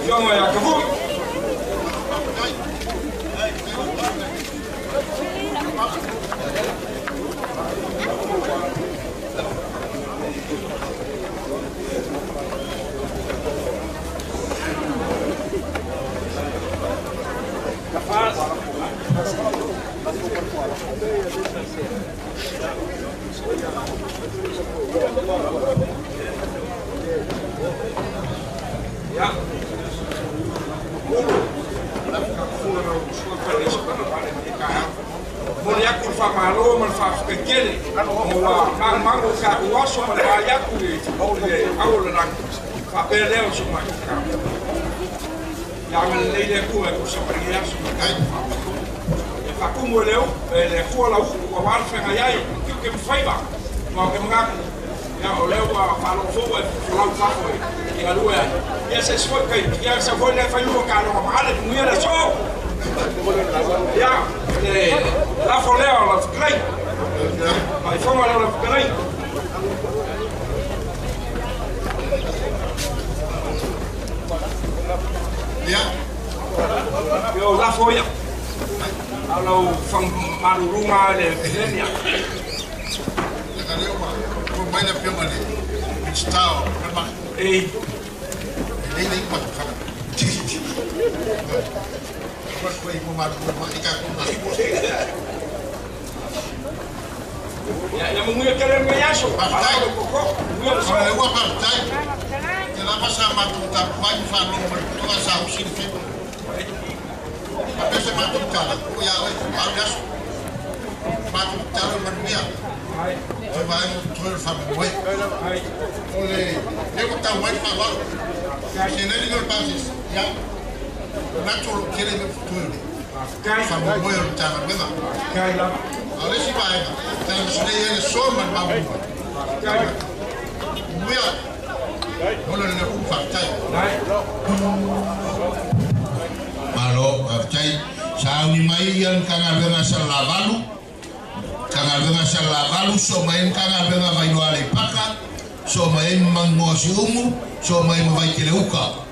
Jongen, ja, kapot. Ja. Moriaku fa malo man fa pekele wa man mango ka waso man wa yaku e ole awole nak fa pele o suma ka ya man leile een e ku so pa ya suma jaar. ka kumu của ban e le kua lau ua walfega iai o kukiuke mafaiva ma o ke magaku ia o leu a faalofou e folau kafo i alua ai ia se soi kai ia se foi lea failua nguyên là tugia le so ia leo lafo lea o lafikirai mà lea o lafikirai ia o lafo ia la Foya. Hallo, van Maruruma de Vilenia. Kung may napyo man eh. It's tao. Kama. Eh. Hindi hindi pa kama. Kung ko imo marugo makika ko na. Ya, ya munguya kere ngayaso. Patay. Munguya so. Kung ewa patay. Kila pa sa matuta pa fa no mo Akasha Matukala, Kuya, Agas, Matukala, Manuya. Hoy vamos a tener familia. Ole, yo no digo el pasis, ya. Nacho lo quiere en el futuro. Familia lo está bueno. Ahora sí va a a Soman, vamos. alo cai sauni mai yan kanga benga sala balu kanga benga sala balu so main kanga benga vai no ale paka so mai mangosi umu so mai mai kileuka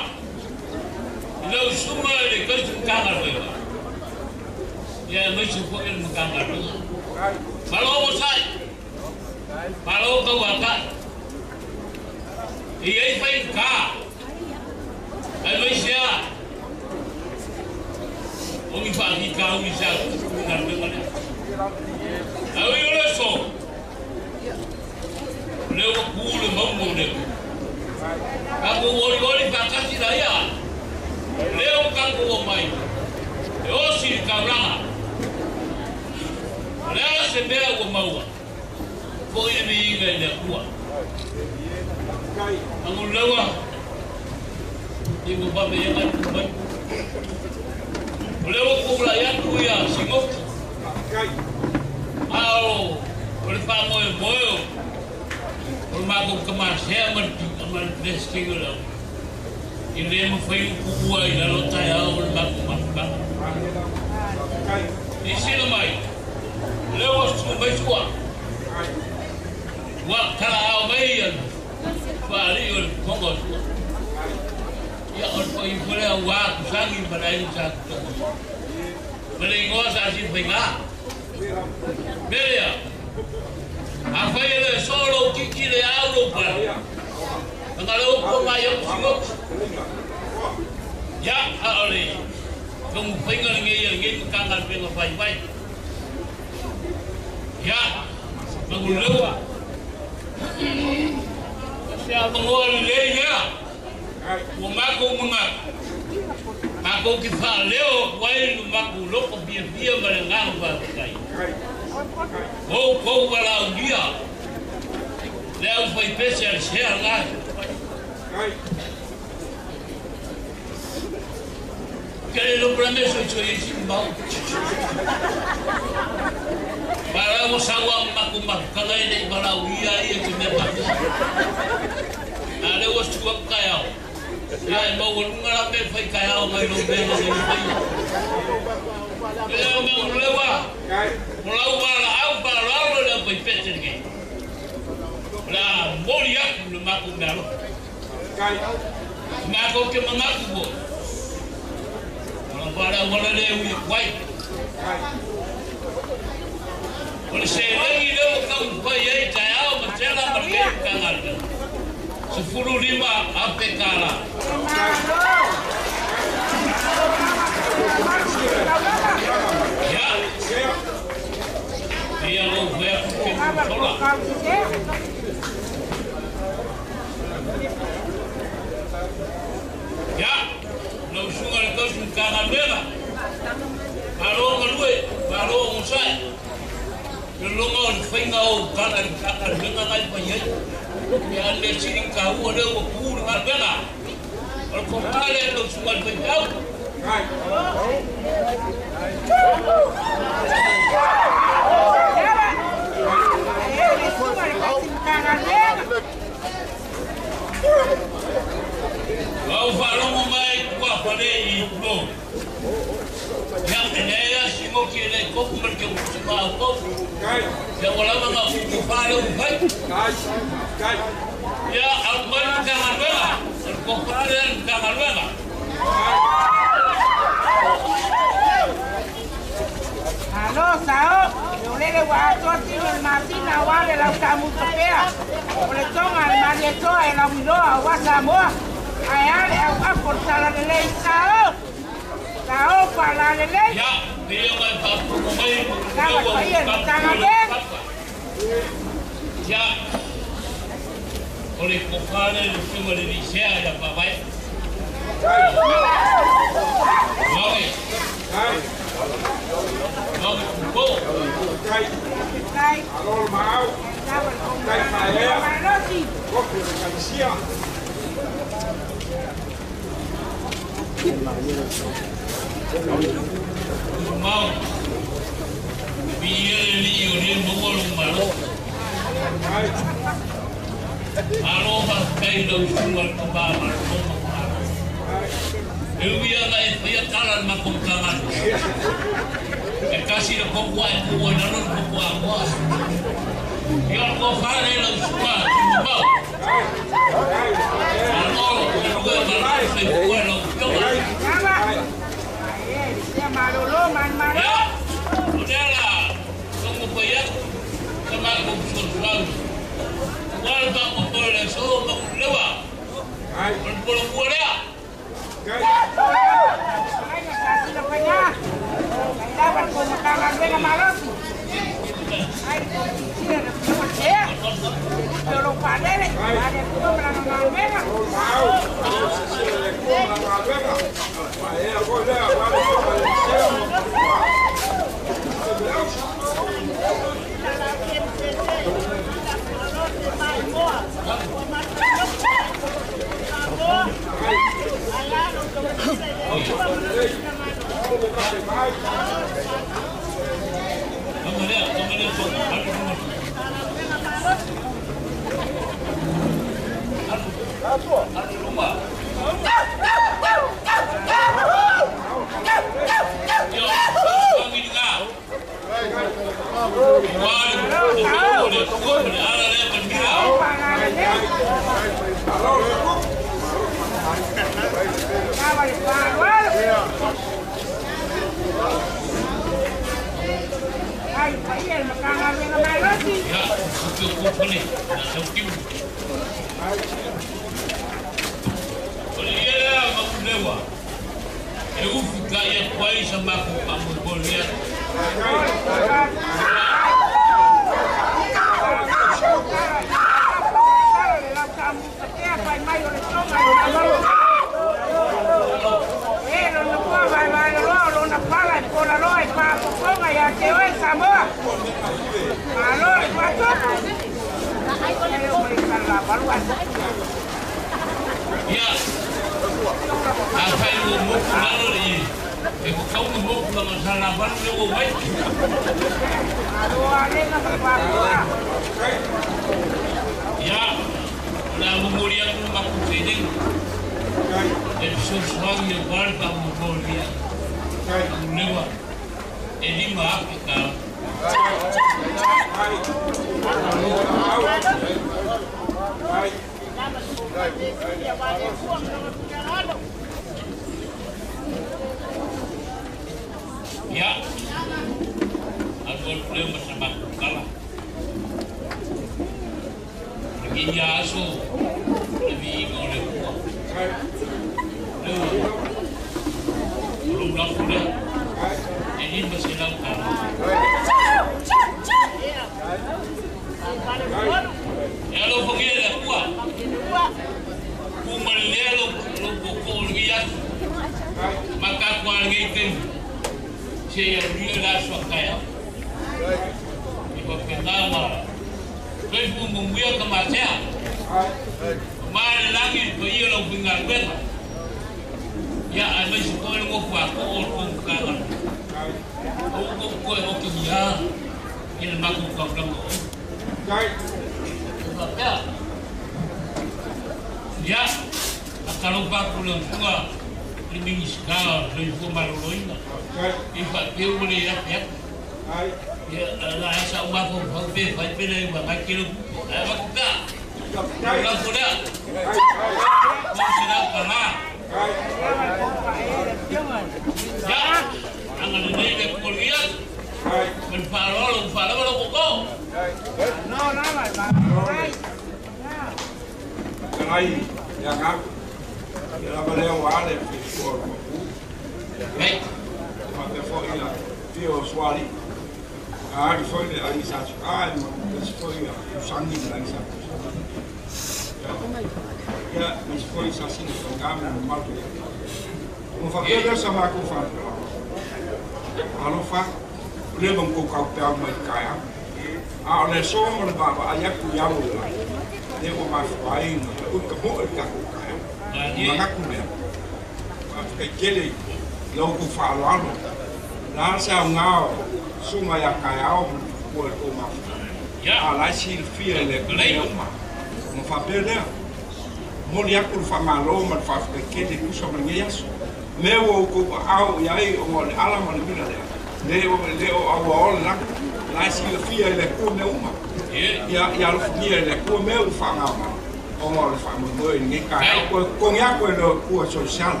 o sociala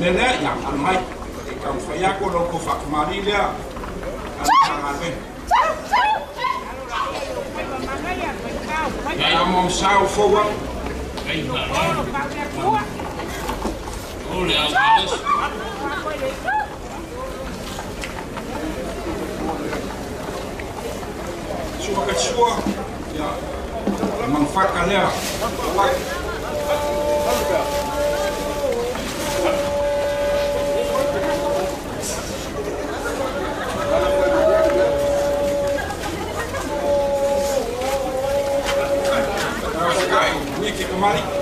le lea ia alamai e kaufaia ko loko faakamāli lea. Alagalabe ai amamsau foua Olha, Ja, mijn a kan leva. Atlético Madrid.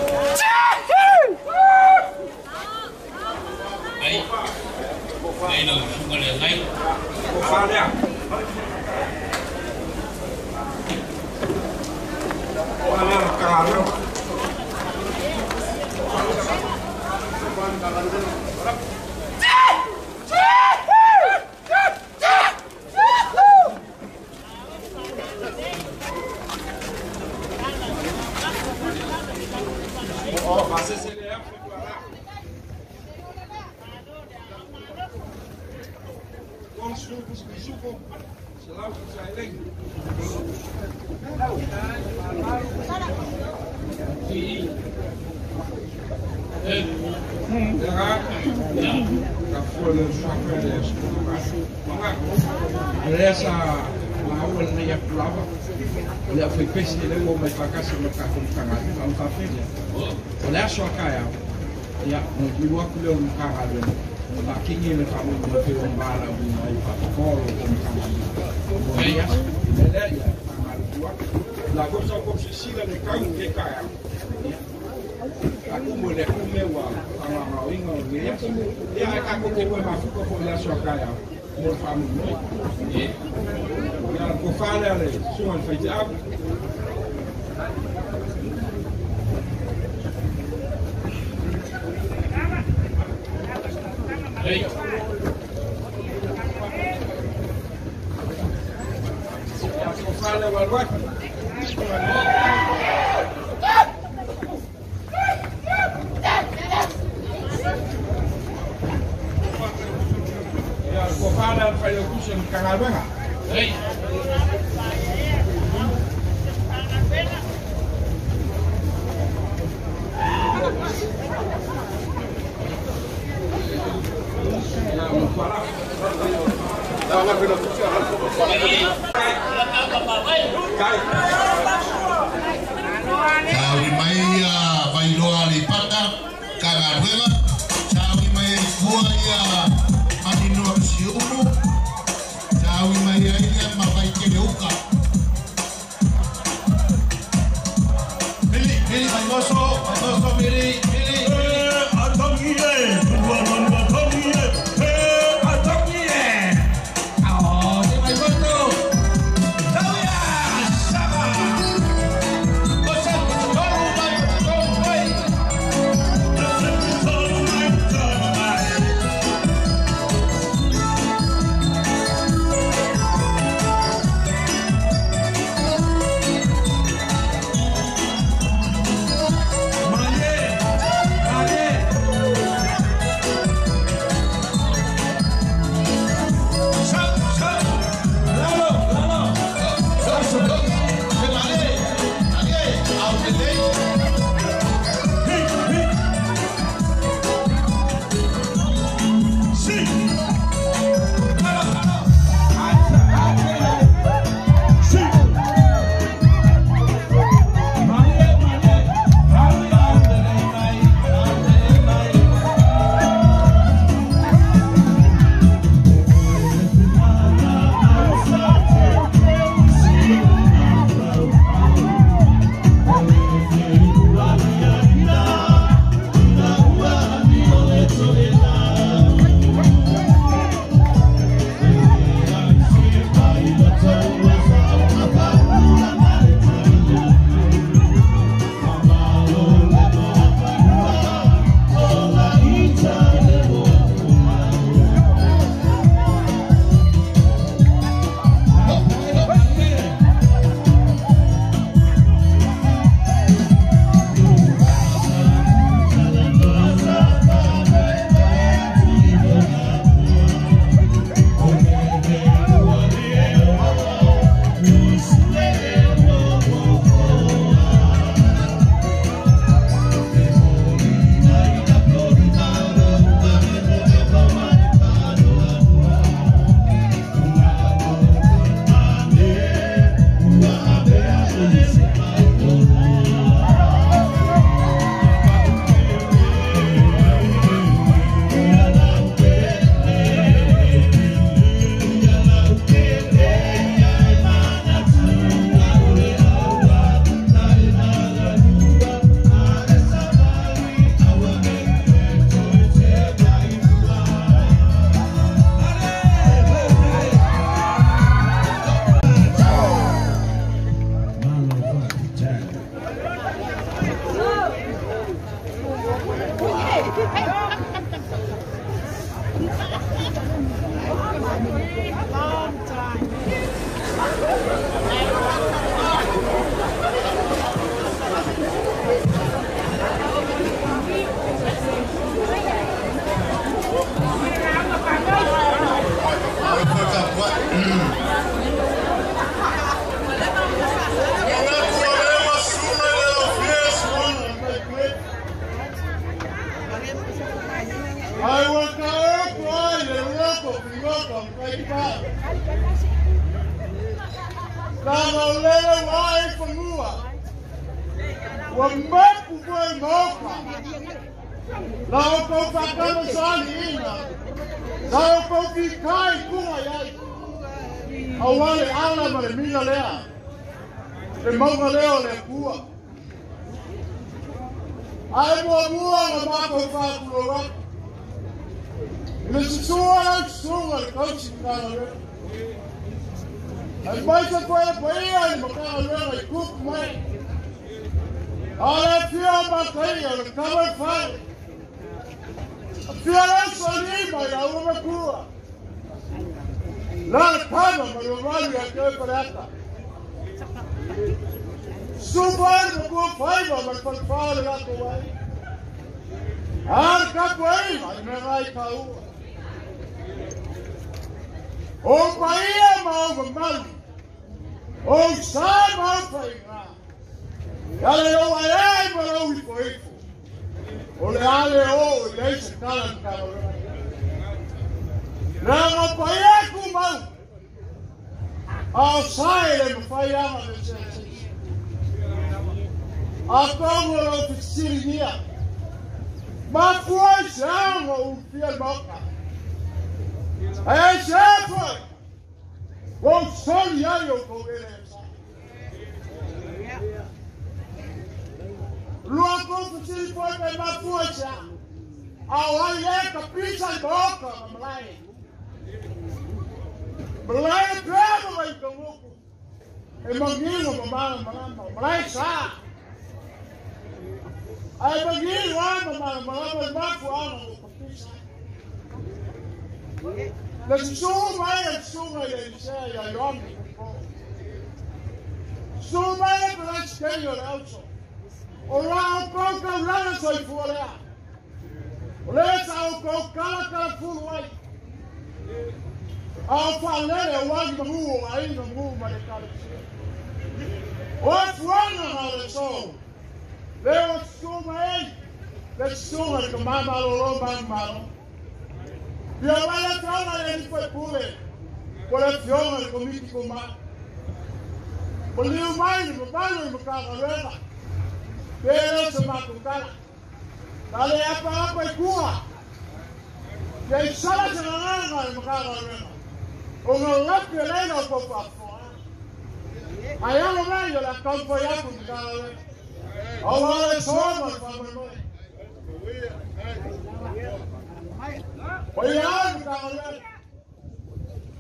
Kofala Palocution Carabana. Kau mai vai loa lipata, cara rueda, chau mai cuaya. Siuku. Tawi mayai ya mabaikeleuka.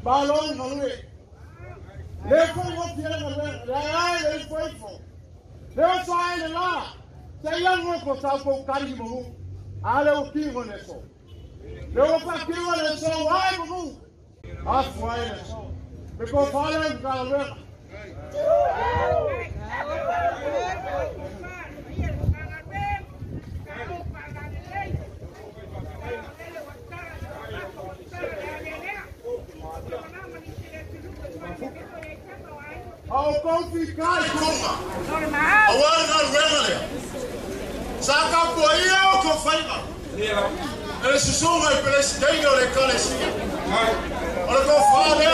balão no le le fue yo tiene que ver le ay le lá fo le so ay le la se ya no ko sa ko kari mo ale o ki mo é so o pa ki mo le so ay mo a fo ay le so me ko fa le ao pão ficar como? Normal. Ao ano regular. Saca poia ou com faima? Eles são o presidente da Calecinha. Olha com fome,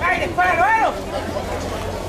Vai, parou!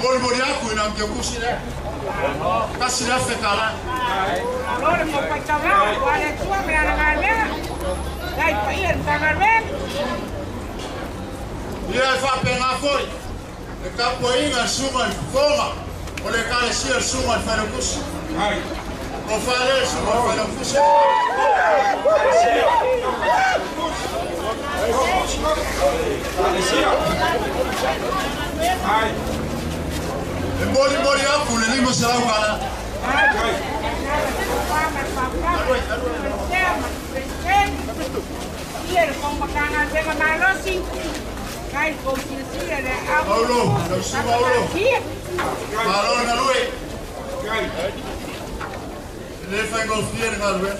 Μολυμποριακού είναι αμπιακού σειρέ. Τα σειρά καλά. Μόλυμπο πατσαβά, που ανεξούα με αργαλιά. Τα υπήρ, τα γαρβέν. Λέφα πεναφόη. Δεκά που είναι σούμαν κόμμα. Ο λεκάρε σύρ σούμαν φερεκούς. Ο φαρέ σούμαν φερεκούς. Αλυσία. Αλυσία. Mori mori aku le lima sala ukala. Paulo, lo su Paulo. Paulo na lui. Le fai gol fier na lui.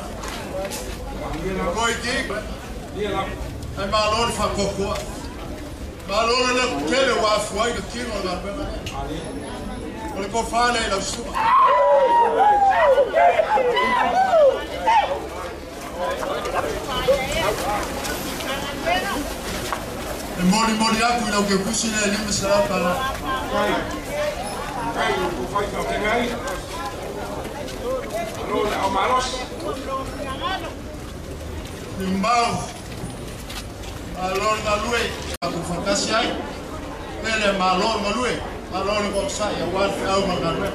Koi ki. Ai malor fa kokua. Malor le kele wa fuai de kino na lui. Ole ko fale la su. E mori mori aku ina ke kusi le lima sala pala. Limbau. Malor na lui. Aku fakasi ai. Pele malor na lui. Maroni ko sa ja wal of au ma garu.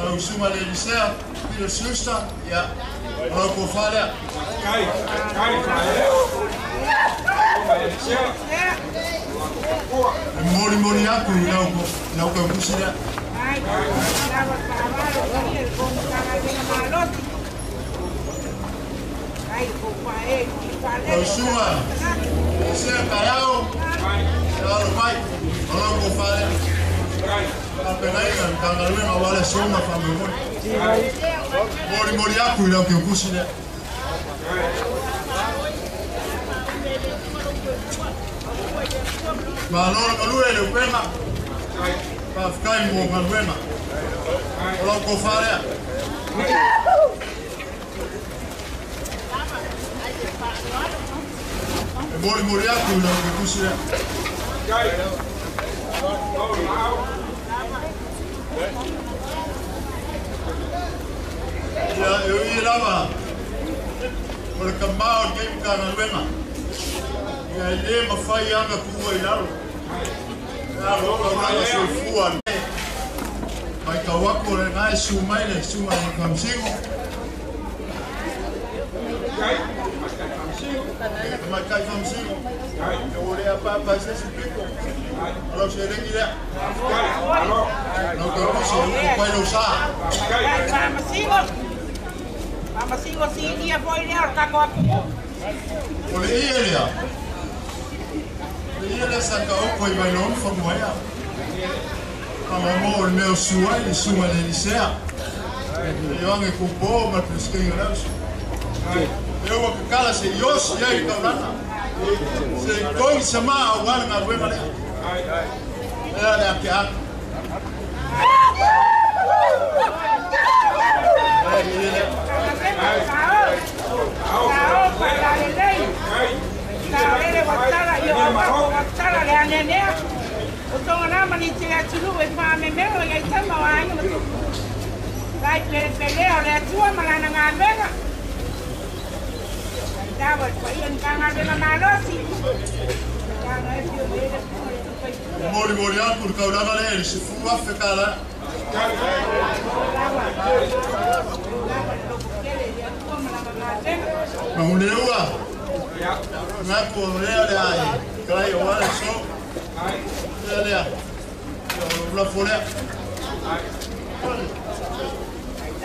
Au suma le ja pilo susta, Kijk. au ko whalea. Kai, kai, kai. Mori mori aku, nau ko, nau ko kusira. ja Ai, Ai, Ai, Ai, iṣẹ́ kàrá o ṣàlù báyìí ọlọ́run kò falẹ̀ àpẹ̀lẹ́ ìgbà kàkà lóyún àwọn alẹ́ ṣé ó máa fa mọ̀mọ́ mọ̀rí mọ̀rí àpò ìlànà kò kú sílẹ̀. Valor kalule le kwema. Pafkai mo kalwema. Olo kofarea. Thank you. E mori mori atu na ke kusi ya. Kai. Ya eu ye lava. Por ka mau ke ka na lema. Ya ye ma fai anga ku ai la. Ya ro ro na se fuan. Mai ka wako re nai su mai le su mai ka msingo. Kai. Singo. Mai kai kam singo. Ya ore apa apa se si pico. Lo se rengi le. No ko ko se ko pai lo sa. Mama singo si dia foi leo kako aku. Ole ia lea. Ia le sa ka o koi mai non fa moia. Ama mo o meu sua e sua le lisea. Eu ange ku bo ma priske ngas. Ewa kakala se yos ya i kaurana. Se koi sama au wale ngā rue mare. Ea lea ke haka. Lai pele pele o le atua malana ngā mega. ઉતાવળ પડી અને કા માટેનો નાનો Mori Moriá por causa da lei, se for a ficar lá. Mas o meu lá, não é por lei, olha aí, olha olha, olha, olha, olha,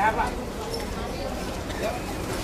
olha,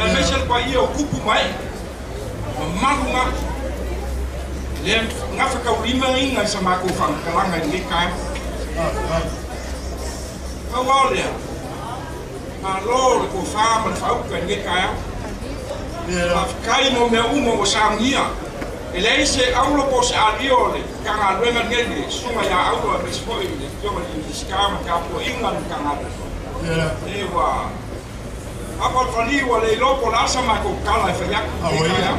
elevation kwa hiyo kupu mai mamangu nga le nga faka ulima inga sama ko fam kalanga ni ka ka wale. Ma lor ko fam se aulo pos adiole. Kanga luenga ngende suma ya a bespoile yo ma ni skama ka apalafani ua le ilopo la sa makou kala e faiaku aoia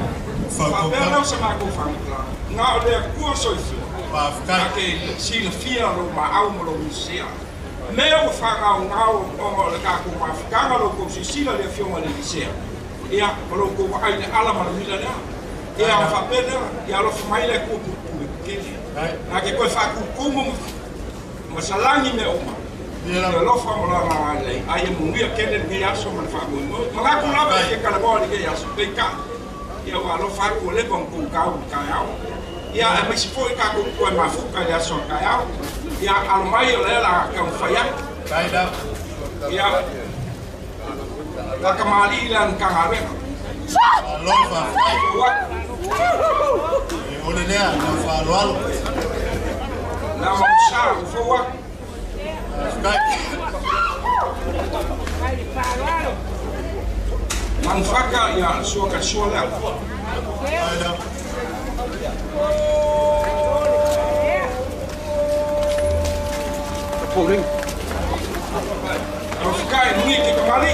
faapela sa makou faamutala ga o le akua soifua ake silafia lou maau ma lou misea mea ua fagaogao o le kakou mafikaga lou kou sisila le afioga le misea ia ma lou kou vaaina ala ma lamila lea ia o faapena ia alofa mai le kua pulupulu kele ake koe faakukumu ma salagi me oma ma. Ia lo fa mo la ma le ai mo ngia kene ngi aso ma fa mo. Ma la ku la ba ke ka la bo ni ke aso pe ka. Ia wa lo fa ku le kon ku ka u ka ya. Ia e mai si foi ka ku ku ma fu ka ya so ka ya. Ia al mai o le la ka fa ya. Kai da. Ia ka ka mali lan ka ngare. Lo fa. Manfaka ya soka sola. Paulinho. Vai ficar Kamali.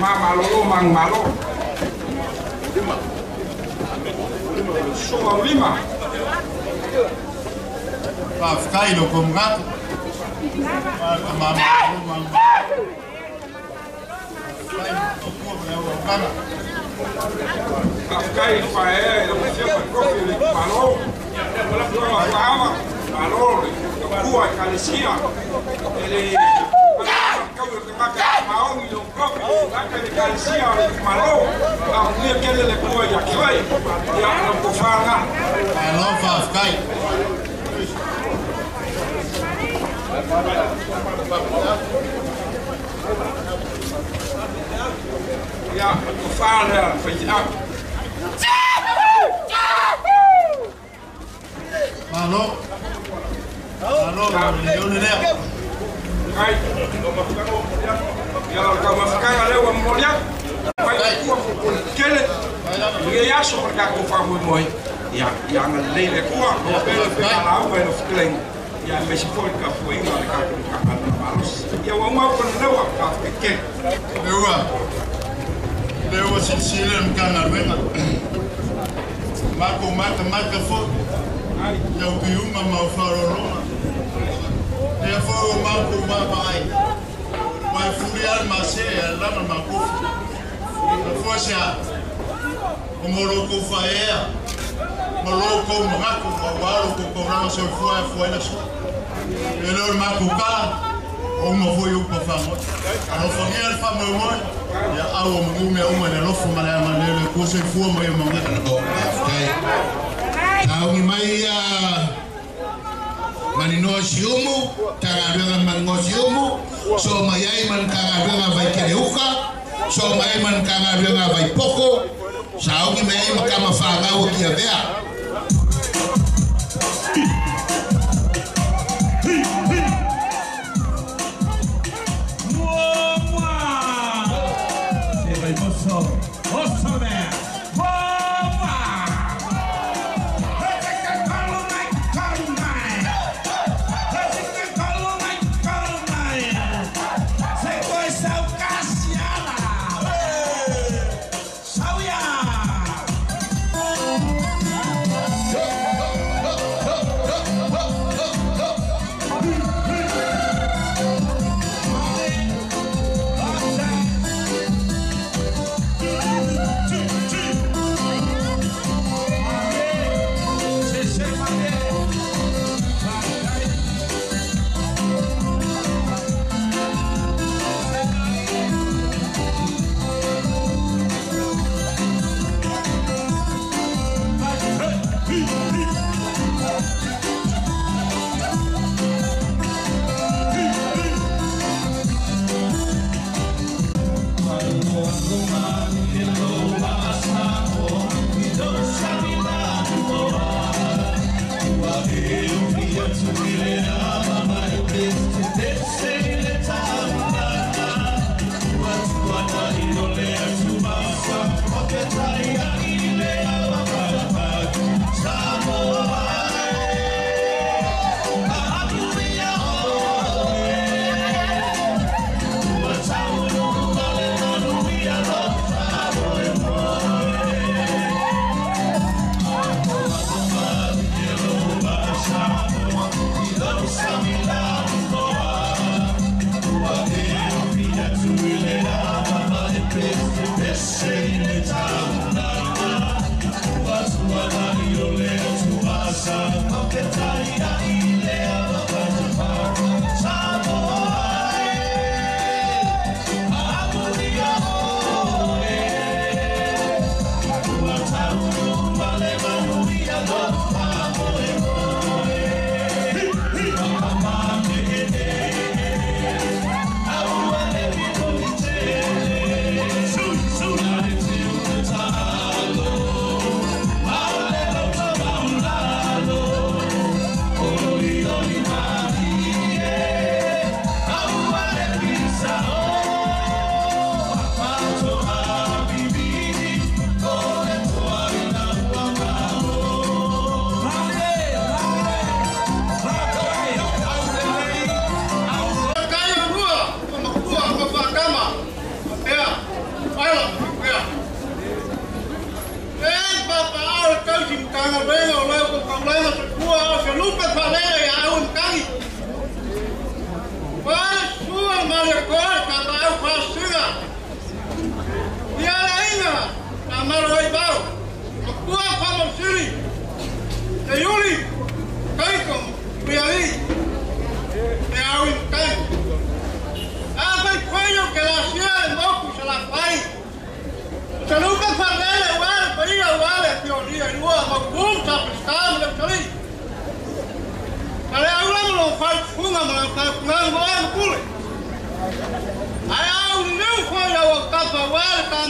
Μα μαλλού μαγμαλό. Λίμα. Λίμα. Σου μαλλού λίμα. Θα φτάει το κομμάτι. Ε! Μα μαλλού μαγμαλό. Ko. Kasi le, mama lolo man. Alo fa kai. Ko fa Ja, een vader van Ja. Hallo? Hallo, hallo, Kijk, ja, dan kan maar kijken alleen wat mooi ja. ik je moet kennen. Je jas ja, elkaar komt van goed mooi. Ja, ja, een lelijk oor. Ik ben een beetje aan de. Ja, een beetje voor elkaar voor. Ik. Ja, we mogen een leeuw op elkaar kennen. Leeuw. Pero si sila ang kanarwena. Mako mata mata fo. Ya upi uma mau faro roma. Ya fo mako mama ai. Mai furian ma se ya lama mako. Ya fo sia. Faea. Moroko mako fo waro ko ko rama se fo ya fo ela so. Ya umavoyo upafamo anofongela lifamo yomona ya awo mgume umwene lofumala ya manene kuse fuo moyo mongwe taungi man kagabega vaikereuka so mayai man kagabega vaipoko saungi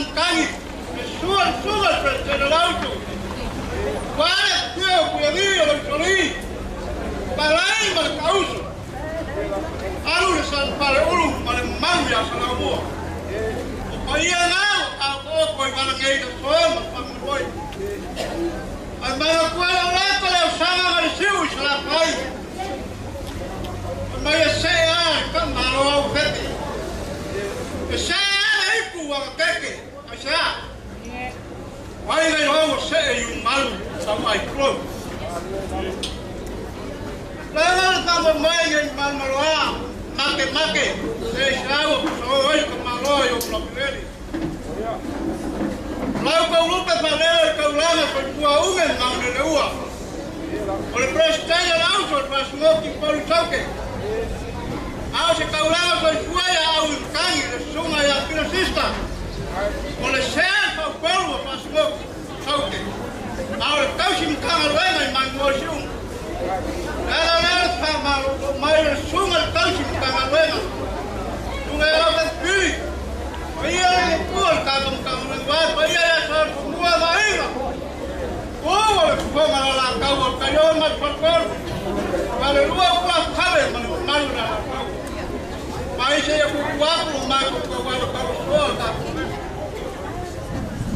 Euskadi, suban, suban frente al auto. Para, tío, cuidadillo, Bartolí, para ahí, Marcauso. Algo San Paulo, para el Manga, para la Boa. O para ir al lado, a poco, y para que ellos somos, para que voy. Hermano, ¿cuál hablar para el San Amarciu y se la país? Hermano, sea, está malo, a un jefe. Sea, ahí, Cuba, que upset. Why they all say you man on my clothes? Lahat na mamayan man marwa, maki-maki, sa isaw, sa oy, kumalo, yung problemi. Lau kau lupa panel kau lama kedua umen mau dilewa. Oleh prestasi langsung pas smoking baru cakap. Aku sekau lama kedua ya aku kangi, semua yang kira sistem. con le sea pa polo pa sko sauke ahora tau sim kanga lena i mango sung nada nada pa ma ma sung al tau sim kanga lena sung era pa pi Ia le kual katum kamu lewat, ia le sor kumua baik. Kau le kumua malah kau kayo mas perkor. Kalau dua kuat kabe malu malu dah. Mai saya kuat rumah kau kalau kau suar tak.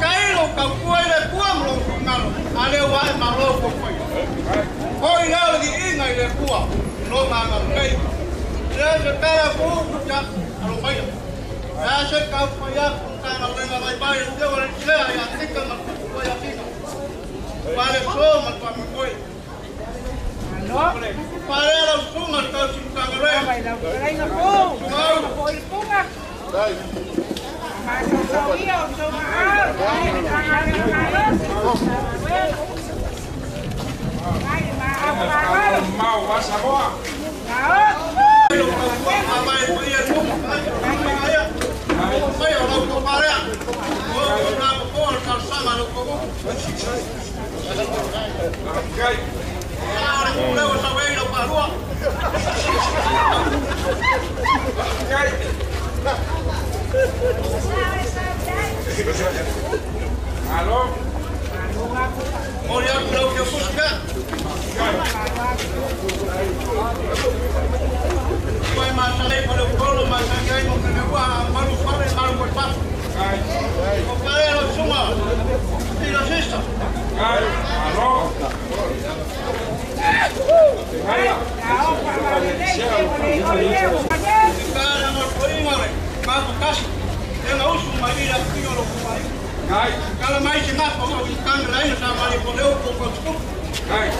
cái lô cầu quay là cuông lô cũng nào. À leo vai mà lô cũng quay coi leo thì ít ngày là cuông lô mà ngầm cây. Leo được cái là cuông cũng chắc. À lô bay. Ra sẽ cao quay ra cũng cái mà lên là bay. Bay à, à, leo là leo là thích cái mặt quay là thích và để số mặt quay mình quay. Đó và đây là số mặt cầu chúng ta cái đây Ko il punga Mas eu sabia, eu sou Mau masa boa. Alô? Olha para o que eu vou chegar. Vai marchar aí para o colo, marchar aí no primeiro guarda, para o fora e para o corpaço. O cara era o suma. Tiragista. Alô? Aí, a opa, a direita, o para los polígonos, para tu casa. Eu não uso uma ira pior ou uma ira. Cara mais de mapa, uma viscanga lá, eu já mali por eu, por costum. Ai.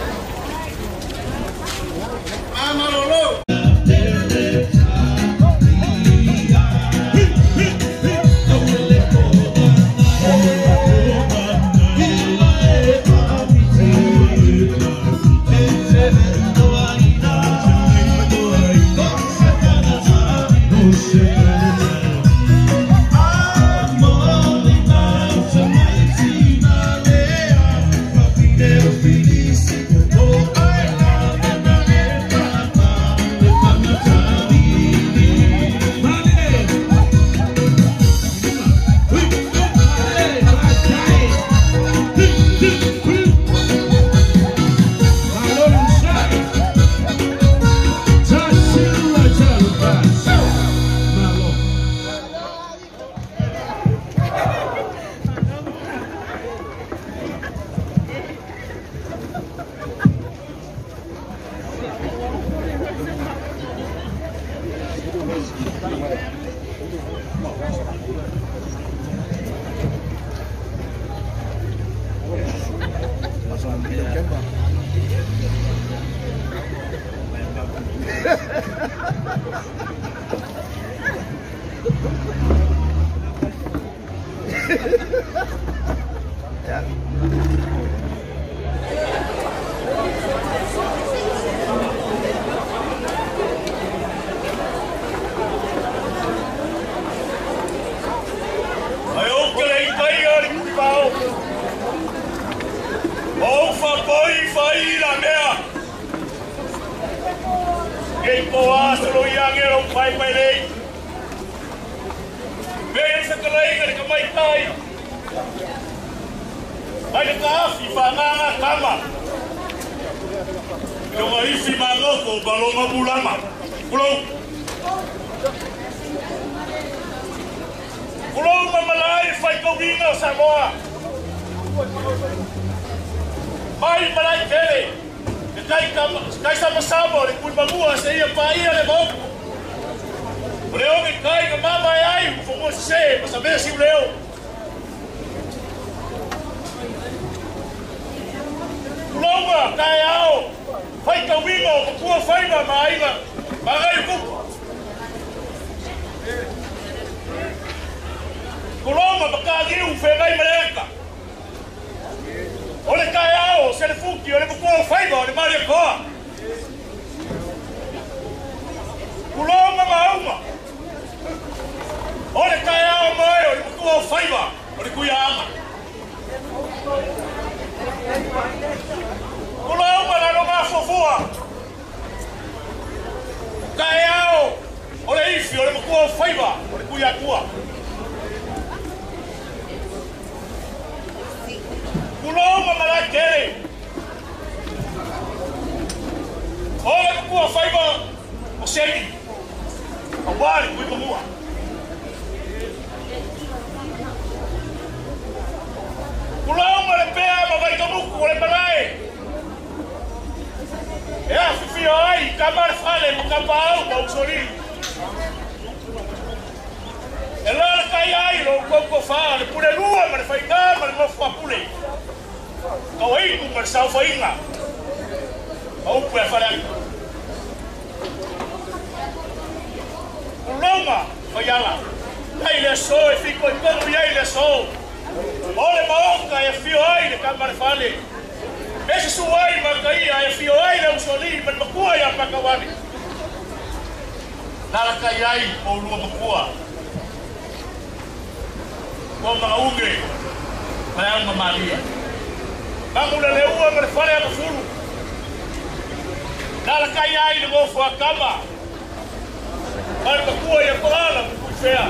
Koala kukuifea.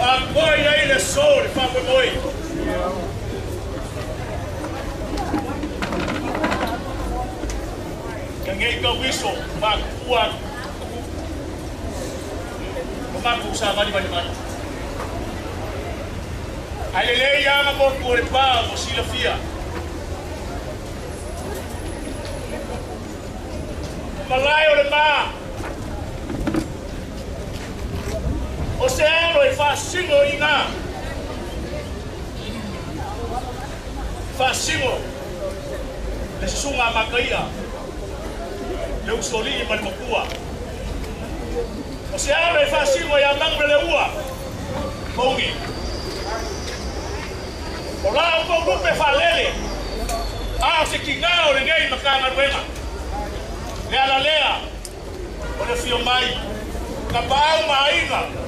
A koi ai le so le fawe moi. Kangay ka wiso, magkuwag. Kumaku sa mani mani mani. Aleleia nga mo kore pa mo sila fia. Malayo le. o e e se ero i whasino i ngā. Le sunga makaia le usolini mani mokua. O se ero i whasino i a le ua. Mongi. O la o kou rupe. A o se ki ngā o le ngei makanga ruenga. Le ala lea. O le fio mai. Ka pāu māinga.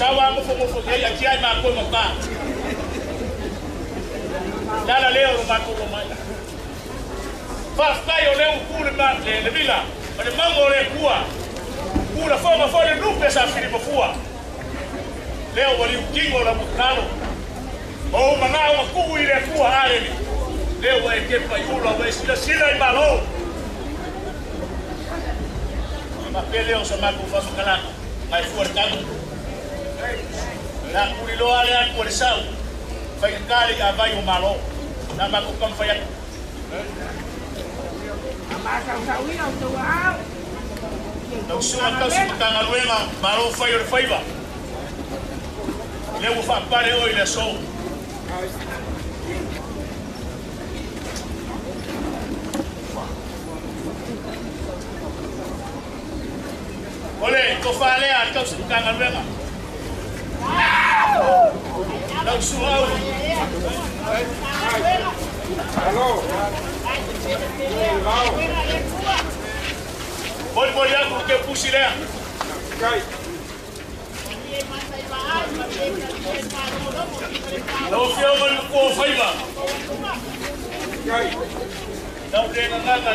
Sawa mufo mufo ya ya kia ma ko mo ka. Dala leo lo mako lo mai. Fa fa yo leo kule ma le le vila. Ole mango le kua. Kula foma fole lupe sa fili mafua. Leo wali ukingo la mukalo. O mangao makubu ile kua aleni. Leo wa ke pa yula wa sila sila i malo. Ma pele o sama ku fa kala. Mai fu na kuliloa le aku le sau faikale a vai o malo na makukam faiaku Nausua kausi kutanga luenga malo fai o le faiva. Le ua whaapare o i le sou. Ole, ko whaalea kausi kutanga luenga. Fa pare o ile so. Ole, ko fa le a ka su ka ngaluenga. Nau su au. Bol bol ya ko ke pusi le. Nau fio mo ko fa iba. Nau le na na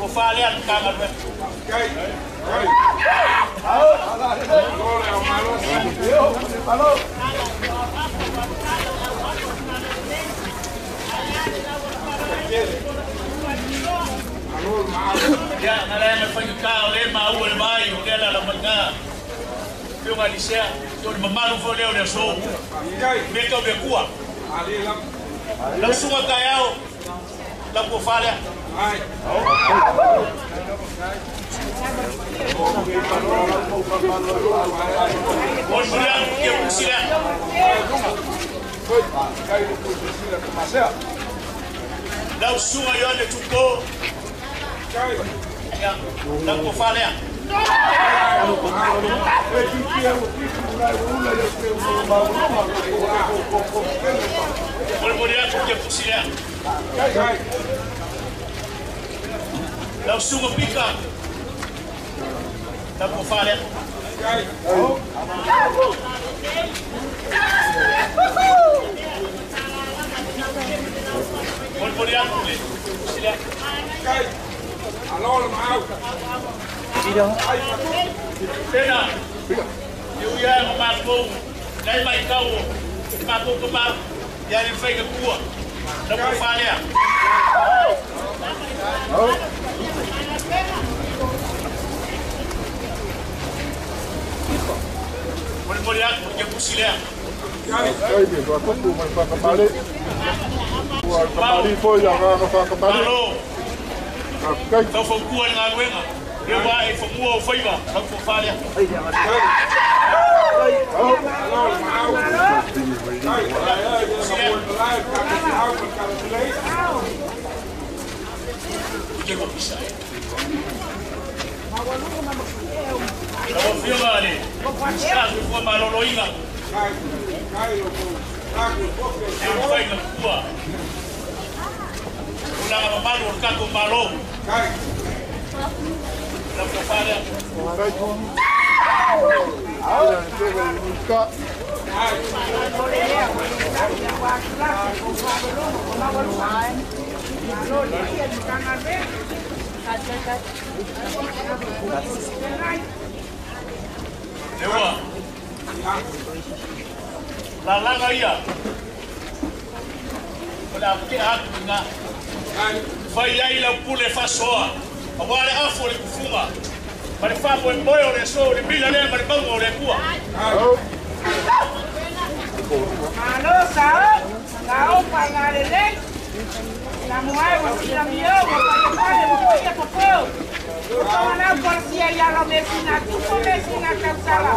o fale al cámara. Ya, nada me fue cada vez más hubo el baño, que era la mañana. Yo me decía, yo me malo fue leo de eso. Me quedo de Cuba. Lo subo a Callao. Na fa ka ole ma u le mai, o le la manga. Pio nga lisea, yo le mamalo fo le o le so. Kai. Me ka be kua. Lau sunga kai au. Lau ko fale. Ai. Ol mulia ke kusila. Lau sunga yo ane tuko. Ya, lau ko fale. Ol mulia ke kusila. Lau sunga pika. Lau ko fale. Ol mulia Я не фейк куа. Да попали. Oh. Mori mori at, porque pusile. Ai, Ik heb het vai para Cambale. Cambale foi já agora para Cambale. Alô. Kijk. Dan van koe. Ia wā e whamua o whaima, tau wha whārea. Ike ko pisa e. Rawa whio ngāne, sā tu kua maroro inga. E o whaina kua. Una ngā mamaru o kako maroro. Kai. Ahora entrega el busca. Ewa. La laga ia. Ola ke hatu na. Vai ai la pule fasoa. awale afu ole kufunga mali fapo mboyo ole so ole bila le mali bango ole kuwa Alo sao. Sao pangale le. Na muai wa sila mio wa pale pale wa popo Kama na korsia ya la mesina tu ko mesina kapsala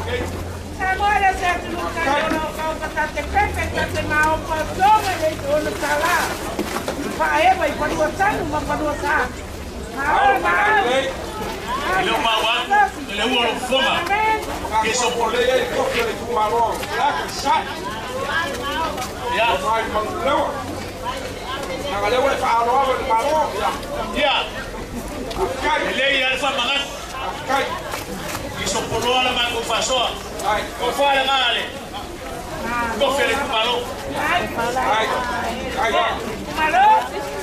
Samora se atuluka no kau patate pepe tate mao pa tome le ono sala Pa eva i pa dua tanu ma pa dua tanu Get some more you la mano con fue el balón. Ay, ay, ay. Balón.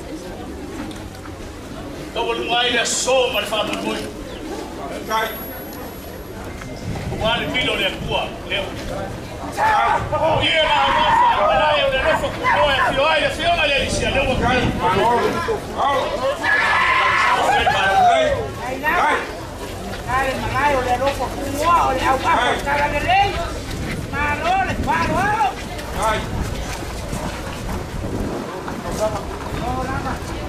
Kau boleh mai le so mal fa mo moi. Kai. Wale bilo le kua, leo. Ia na wafa, ala eu le lefo kunoa, fio ai, fio ai le isia, leo kai. Ai, Kare malai o le roko kumua o le au kapo kara le lei. Malo le paro aro. Ai. Asina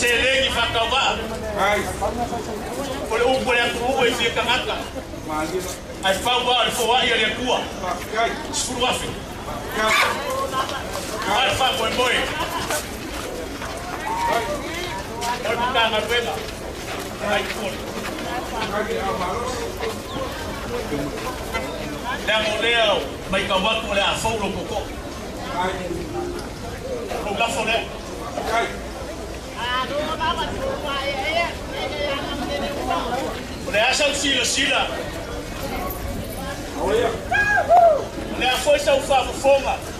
se legi fa kawa. Ai. Ole u pole aku u e fia kangaka. Ai fa wa ai fo wa ia le kua. Kai. Suru afi. Ai fa mo moi. Ai buka na kwela. Ai Lengo leo, mai ka watu le a folo koko. Ko ka fole. Ah, do ba ba tu wa ye. Le a sal sila sila. Foi foma.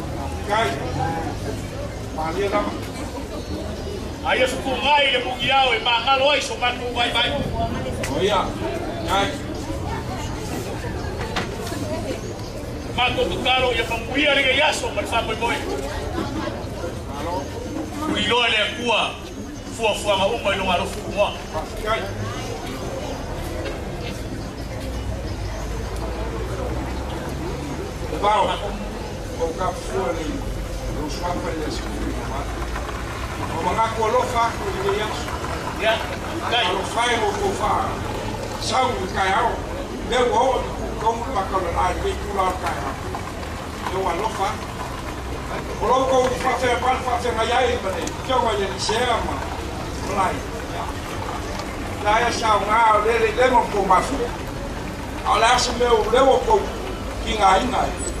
Kai. Pali lama. Ayo suku ngai le mu giao e ma ngalo ai so matu vai vai. Oya. Kai. Mako tukalo ya pamuia le yaso mar fa moi moi. Kulilo le kua. Fua fua ma umai lo ngalo fu mo. Kai. Vau, boca fuori, non so ma ma ma quello fa quello che io so. Ya, dai. Lo fai lo può de Sa un caio, devo ho come la colonna di pan fate na yai bane. Kyo wa ye sema. Lai. La ya sa nga le le voor me.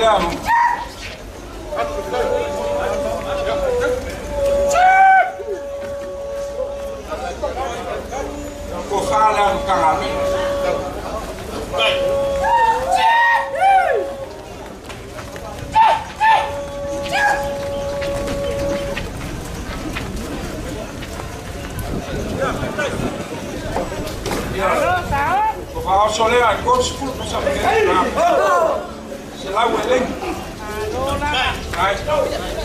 ya ku ka nga kai ya lo ka Vou solea ik corso pur per sapere. Se la vuoi lei. Allora. Dai.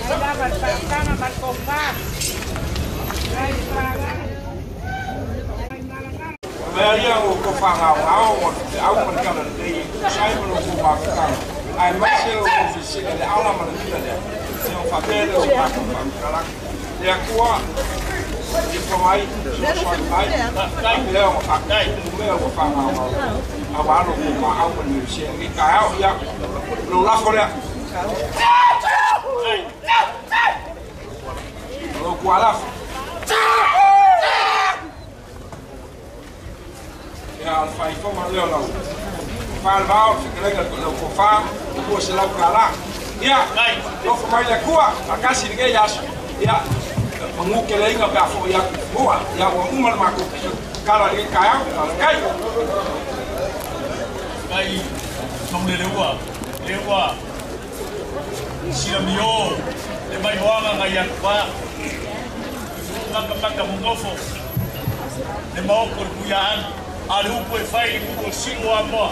La balzana mal compà. Dai, Wel ja, ook op aan hou, hou, de oude kan het niet. Zij wil ook op aan kan. Hij mag zich ook op de zin, de oude man het niet. Zijn vader is op aan kan. Ja, kwaad. Ja, dat fai fo ma leo lau. Fai Ja. se kelenga ja, ja, la. Ja. Ang ukilinga pa ako ya buha, ya wa umal mako. Kala ni kaya, kai. Kai, som le lewa, lewa. Sila mio, le mai wanga ngai ya pa. Ngaka ngaka mungofo. Le maoko kuyaan, ali upo e fai ni kubo singo amoa.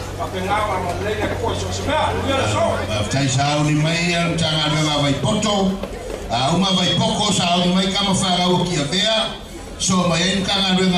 Απέναντα, λέει πω. Σε ένα, πέρασα. Αφτάσα, ό,τι με έντανα, να δούμε, με ποτό. Α, όμω, με ποκοσά, ό,τι με έκανα, φαραουκιά περ. Σω, με έντανα, δεν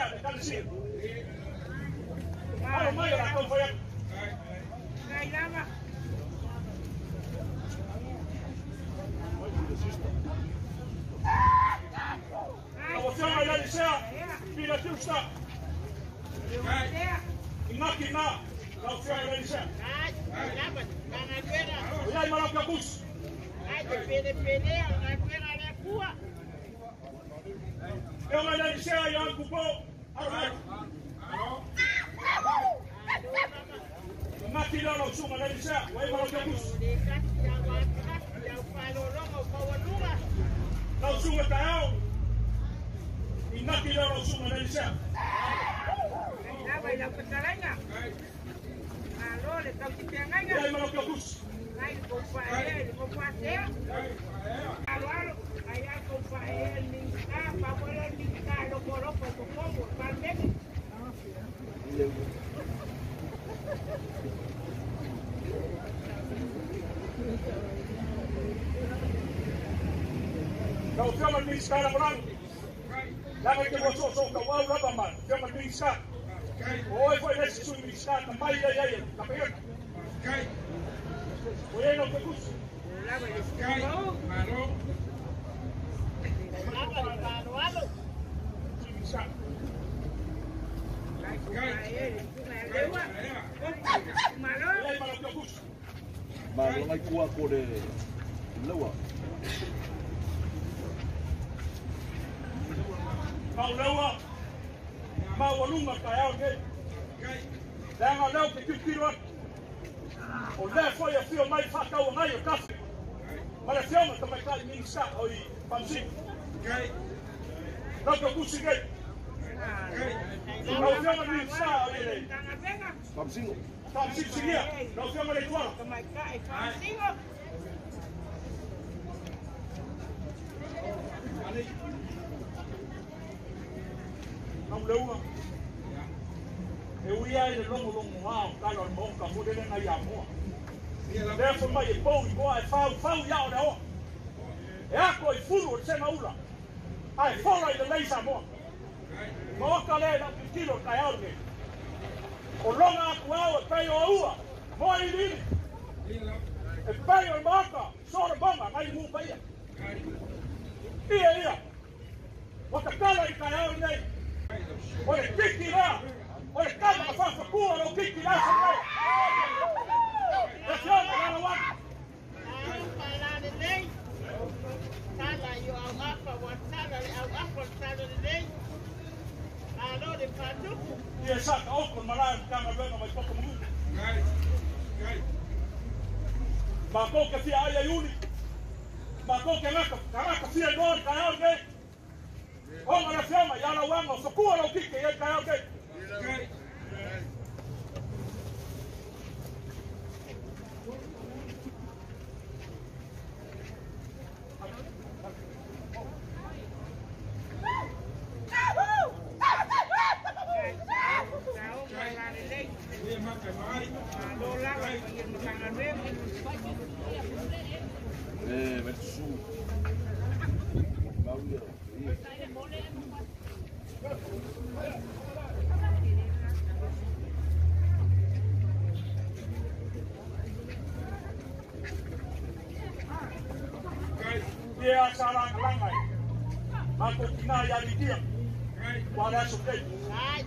Maior, tá descido. Olha o Maior, acompanha. Vai lá, vai. Siamo alla licea, ispiratiu sta. Inna kinna, la siamo alla licea. Olha aí, Maraca Bux. Eu olhei a licea e eu. Ayo, kusunganalisa waivalaujakusu nausunga tayao inakilolo kusunganalisa waivalaujakusu Ayah, compañero, ni está, para poder ni está, lo coloco, lo pongo. Ko pa me. Kau fiama ni skala brang. Lama ke wo so so ka wa raba man. Fiama ni ska. Oi foi nesse su ni ska na mai dai ai. Ka mà nó ngay cua cô đề. Lâu à? Mau lâu à? Mau ở lúc mà tại ao đây đang ở đâu thì kêu kêu luôn o le foi a fio mai whakau mai o kafe ma le fioma tamai kai minsa o i pansi Nau ka kusi gei là usiamo lì, ciao, vedi. Tam singo. Tam singo, sì, la usiamo lì qua. Come cai, tam singo. Nam lewa. E uia e longo longo hao, kalo mo ka mo de na ya mo. Therefore mai e pou i boa e fau fau ya ora o. E ako i furu o tena ula. Ai fora i de leisa mo. Mo ka le na kilo ka ya orge. O longa aku au e pei o ua. Mo i lili. E pei o maka. Sora bonga ngai mu pei. Ia ia. Waka kala i ka ya orge. Ole kiki la. Ole kama ka fa kua no kiki la sa mai. E fiona na wa. Ia sa ka oko mara kama venga mai poko mu. Exato, Oakland, Malawi, Kamagwena, waipata Mungu. Makoke fia aya yuni. Makoke naka, karaka fia dor kayarge. Onga nasema, yana wanga, sokua na ukike, ye kayarge. Right. Eh, met su. Bao nhiêu? Dia salah kelangkai. Maka kena yang didiam. para su pecho. Ay,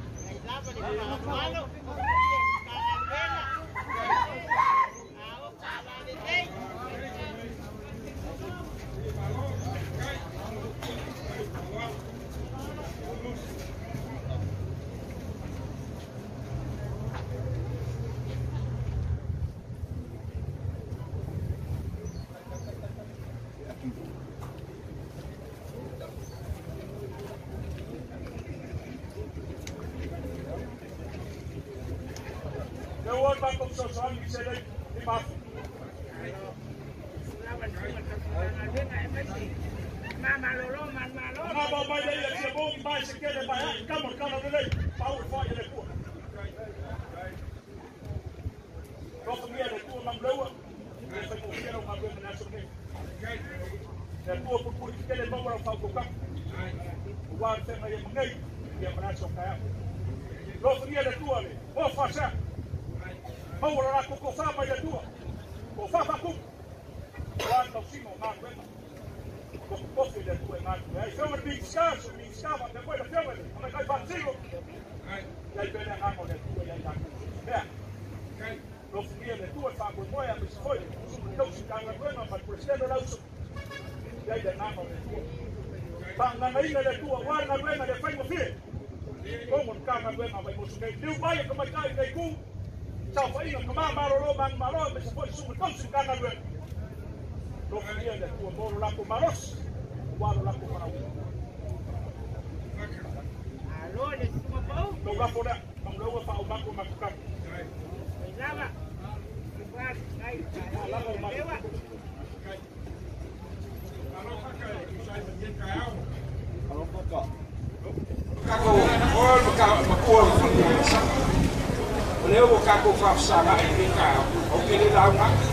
mai lokalia ia tua molo kau, marosi walo lako maraua lau lapo lea maulaua Kalau makukaki alava umako kako ol maka makuol fa kau, sa oleo kako fa sa na e ka o kele la ngaki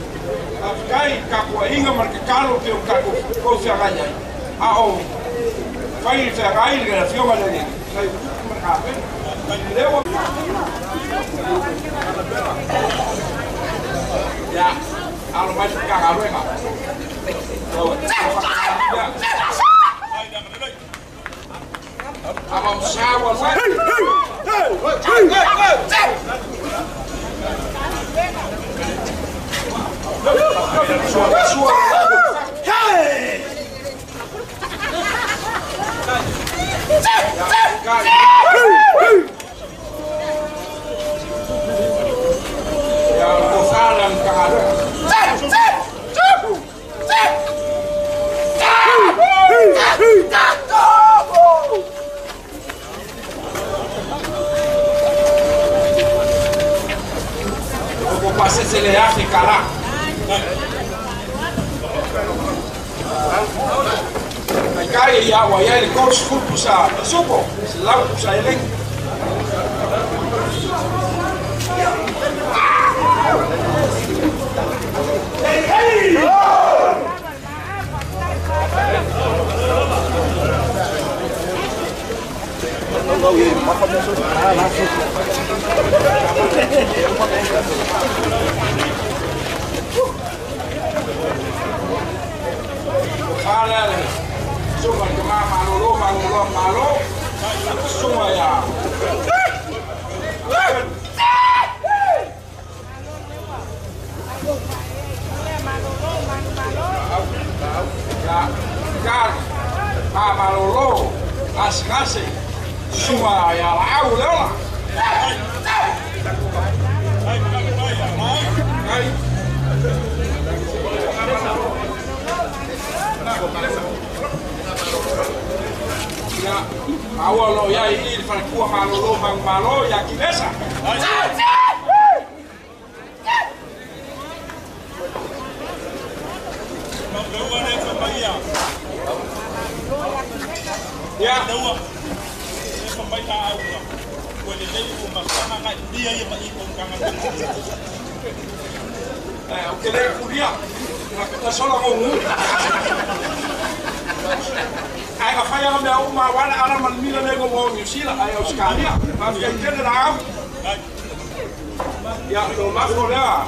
kai. Ka ko inga mar ka kalo ke ka ko ko fa ga ya. A o. Fai fa ga i ga fio ma ni. Sai ma ka pe. Ya, alo mai ka ga lo. I'm on shower. Hey, hey, hey, hey, acelerar, ficar lá. Dan kan je jou waar jij de kortste goed moet staan. Dat is op. Dat is lang op zijn link. Hey, hey! Oh, yeah, zo? Ja. ta'ala alaihi semua jemaah malu malu malu semua ya Kar, Mamalolo, Ascasi, Suma, ya Laulela. Hey, hey, hey. ya awo ya ya ili falikuwa malolo malo ya kilesa ya Wale leo masama ngai dia ya pa ikong. ottenere Giulia, ma da sola con uno. Ik ga fai ala o ma wana ala man mila nego mo New Zealand ai Australia, ma fi tele na am. Ya no ma ko. Ja.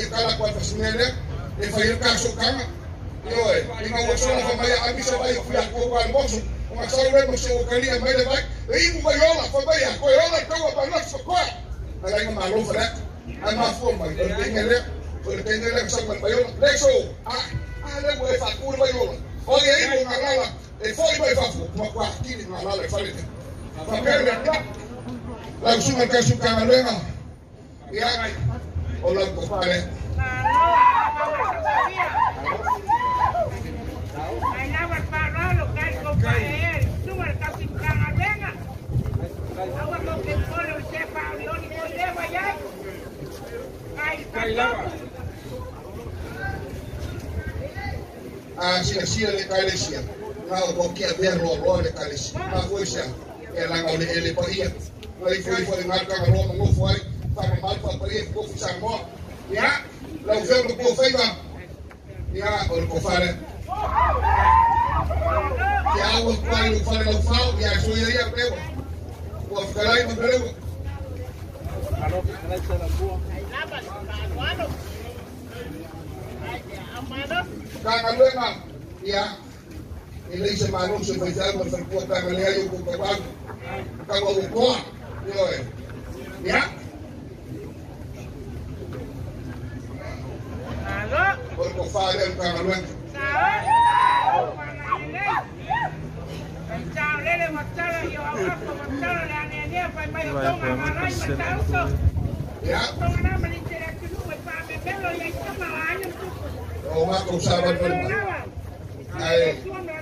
serikali kuwatasmania ifanyika sokama yoe inawasona famaya amisa bai kuya kwa mbosu umasaure mse ukalia mbele bai kwa malufa kwa ishe maalum shirbaitano yatakuwa ya والكفار الكامل وانت Oh, ma cosa va a fare?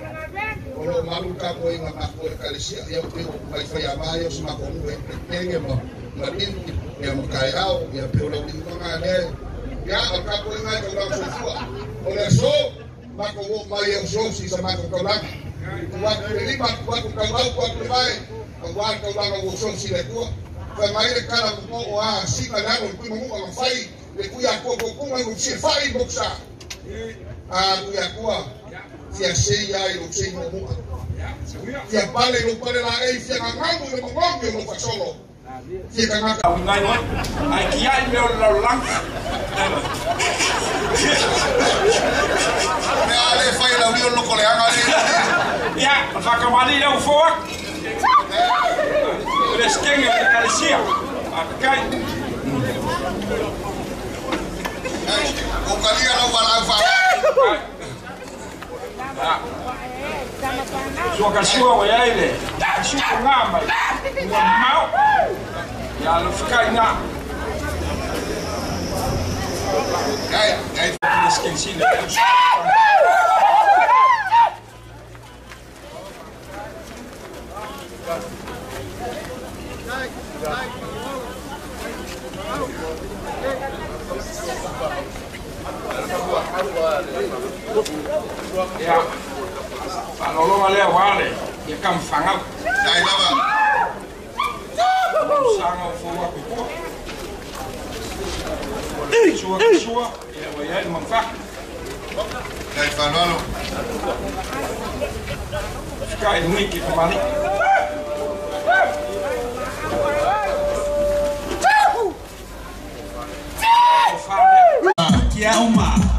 Olo malu ka koe ma ma koe kalesia ia pe o mai fai a sma konu e pege ma ma tin kai pe la ma ma ne ia o ka koe mai ka lau sofua o le so ma ko wo mai o so si sa ma ko kalaki ko ko mai a ko so si le fa mai le kala ko o a si ka fiasheia ik fia pale iloupalela ik fiagagagu Ik le ik o lou fasolo ik kagaka aikiai mea ik le laulaga mea ik fai lauli o ik le ia fakamali ik foa le skege Ik ga kalesia akakai ik kalia lau alaufa fa Sua kasua wa yaile. Kasua ngamba. Wa mau. Ya lo fikai na. Ai, ai. Esqueci, né? Ya. Kembali. Kia uma.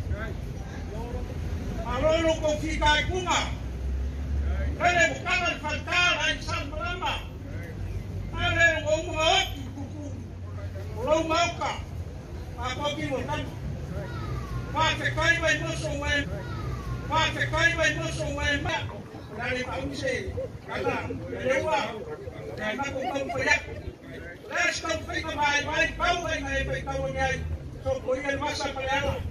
Aroro ko kita kunga. Kale bukana fantara insan malama. Kale wonga watu kuku. Ulo mauka. Ako kilo tan. Pate kai bai noso wen. Pate kai bai noso wen ma. Dari pamse. Kala. Lewa. Dan aku kong peyak. Let's go think about my power and my power and my so we can wash up an hour.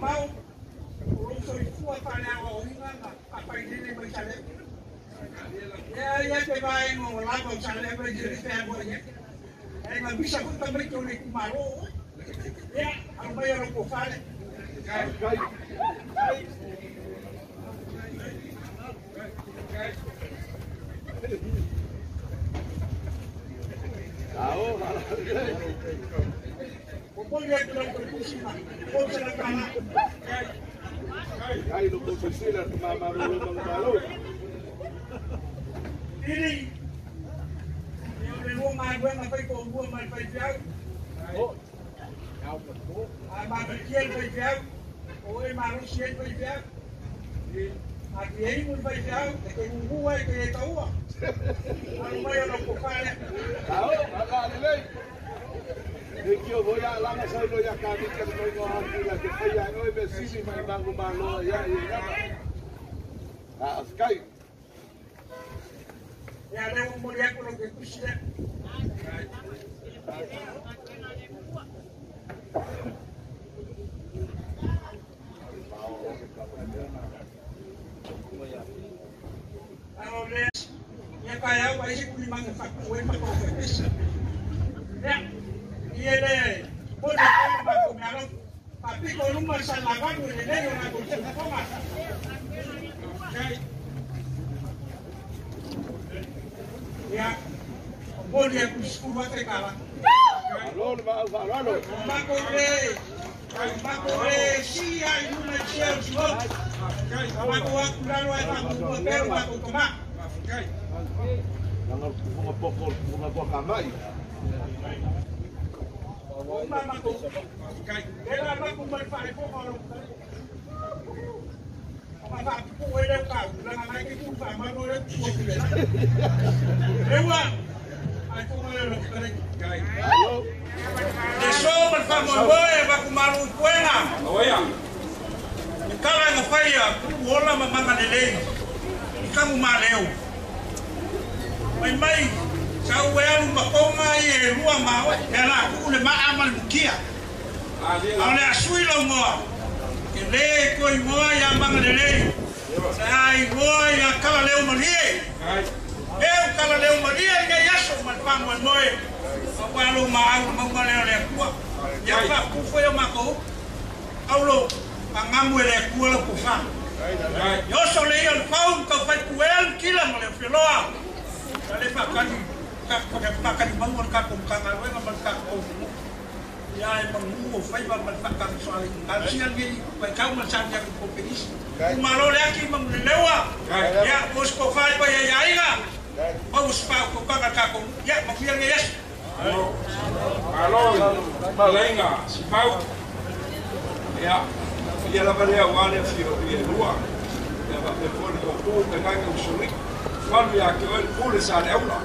so ifua pale awa ohinga na apa ini mai chale. Ya ya te vai ngo la ko chale ba jiri te bo ya. Ai ma bisa ko tamri ko ni kumaro. Ya, ang bayar ko fale. Ay, lo Ay, lubos sila at mamarulong ang balo. Hindi. Hindi mo magwan na pa'y kung buwan man pa'y fiyag. Oo. Ikaw pa po. Ay, mabigyan pa'y fiyag. Oo, ay marusyan pa'y fiyag. Agiyain mo pa'y fiyag. Ito'y umuhay kaya tawa. Ano ba yan ang kukala? Oo, makalilay. Nikyo voy a la masa lo ya ka ka no no ha que que ya no me sisi mai mango malo ya ya. Ah, sky. Ya yako na kukushia. Ahora ya kaya wa isi kulimanga faku we mako pesa. Ya. yele bona ba ko ngalo tapi ko lu ma sala ba ko ne ne na ko se ko ma ya bodi ya kushukuru wate kala Alone, Alone. Macoré, Macoré, se a iluna encher os loucos, Macoré, curar o Evangelho, o papel, Macoré, tomar. Bunga pokok, bunga pokok kamai. Kamu maleo. Mai mai sa wea ma konga ye rua ma wa. Ela ku le ma amal mukia. Ale asui lo mo. Ke le ko i mo ya manga lele. Sa ai mo ya kala leo ma lie. Eu kala leo ma lie nga yaso ma pa mo moe. Wa lo ma au ma ma leo le ku. Ya pa ku fo ya ma ko. Aulo pangamu ele ku la ku fa. Yo so le yo pau ka fa ku el kila mo le filoa. Pa kani kakko ne pakari mangu an kakko mkanga roi ma man kakko mungu. Ya e mangu o fai ma man pakari soale ki mkanga. Si an gini kukai kau man sani aki kompenisi. Umaro le aki mangu le lewa. Ya os po fai pa ya ya iga. Ma us pa kukko kanga kakko mungu. Ya ma kia nge yesu. Alo, ma lenga, si pau. Ya, ya la balea wale a fio, ya lua. Ya va pe fone o pu, pe kai ke usuri. Fanu ya ke oil pu sa le aula.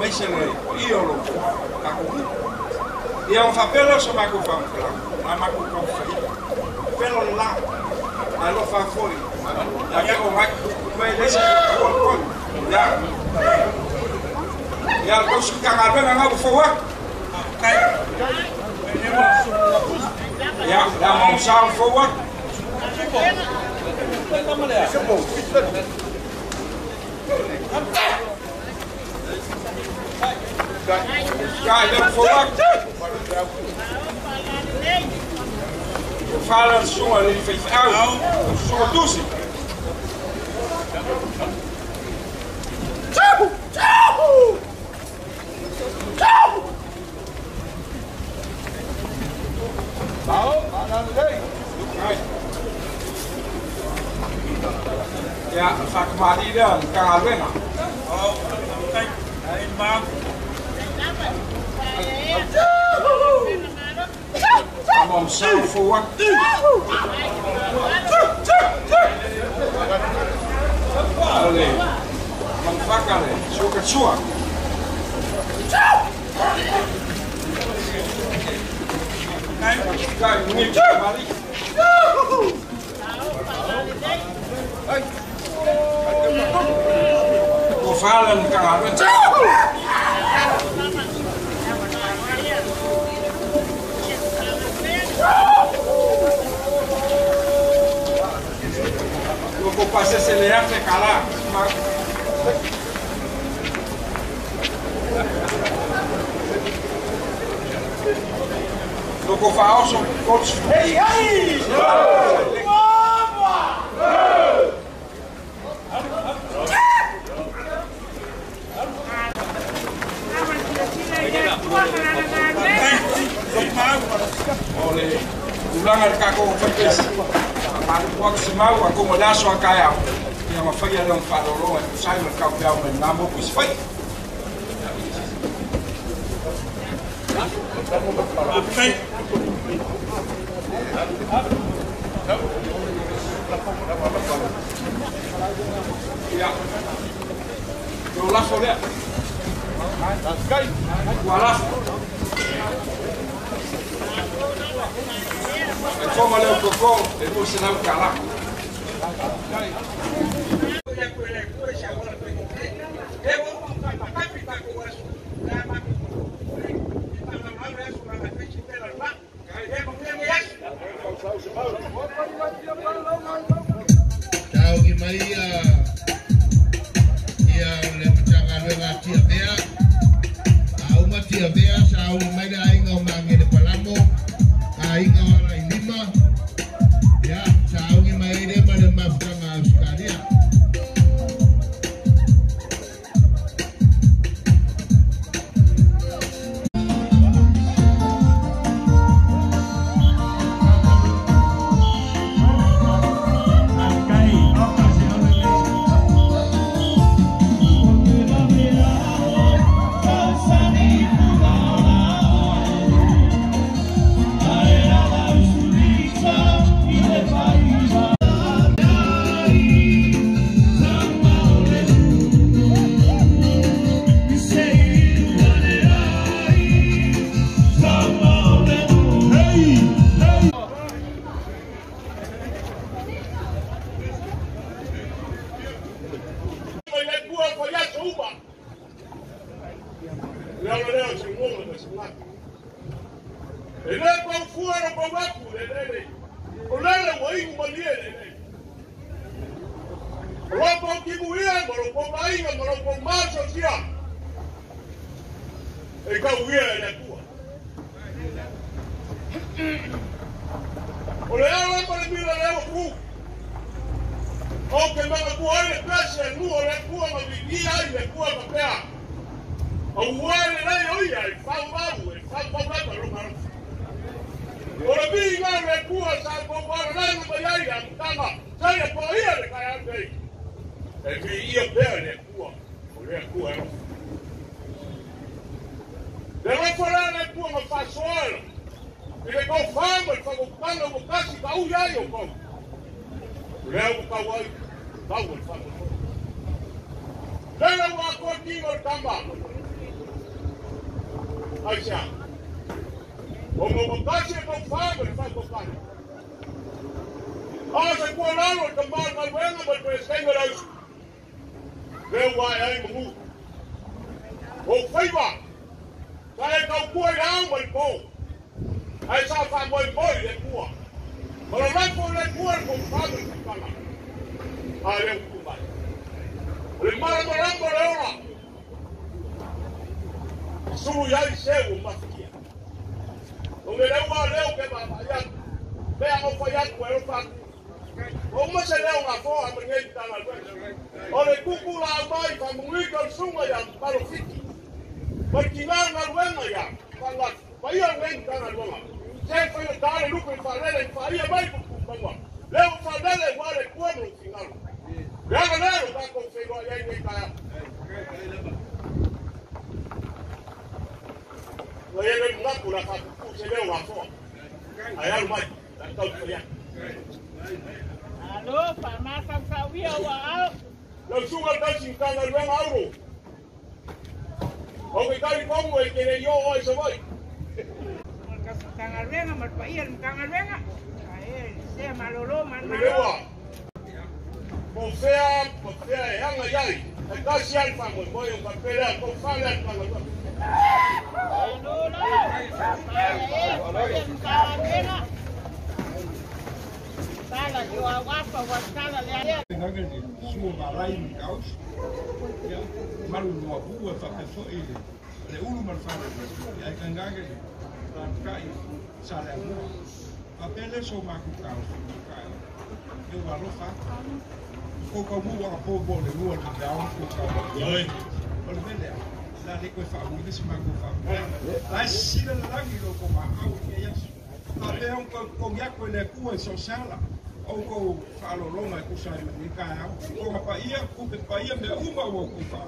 mwenchewe hiyo loko makukupa ia o faapelo so makufamafala a On pelo la alofa foi Ja, maelesakol e ya. Ia kosukaga pena ngaku fowa ya on. Ja, ik heb verwacht. Vader, jongen, die vindt vrouw. Jongen, doe ze. Tjoe! Tjoe! Ja, dan ga ik maar hier eh, dan. Ik kan haar winnen. Oh, kijk, één. Kom om zo voor. Allee. Van alleen. Zoek het zo. Nee, niet. Pasa es que le hace calar. Lo que fa oso coach. Hey, hey! Ole, ulang al kako ulanga likako fakesi makukuwakusimau akomolaso akaeau ia mafai ala mafaaloloa e is. Malikaupea met namo kuisi fai ia Dat lafo lea kualafo E foma le o cocô, e poi se não calar. Tau ki mai ia le matanga luenga tia bea. A uma tia bea sa au mai da Papele so ma ku kaus. Kai. Eu valo fa. Ko ko mu wa po bo le lu ni da ko ka. Oi. Ol vele. La le ko fa mu dis ma ko fa. La sila la ngi lo ko ma au ke ya. Ape on ko ko ya ko le ku e so sala. o ko e pa ia, ku pe pa ia me uma o ku wha.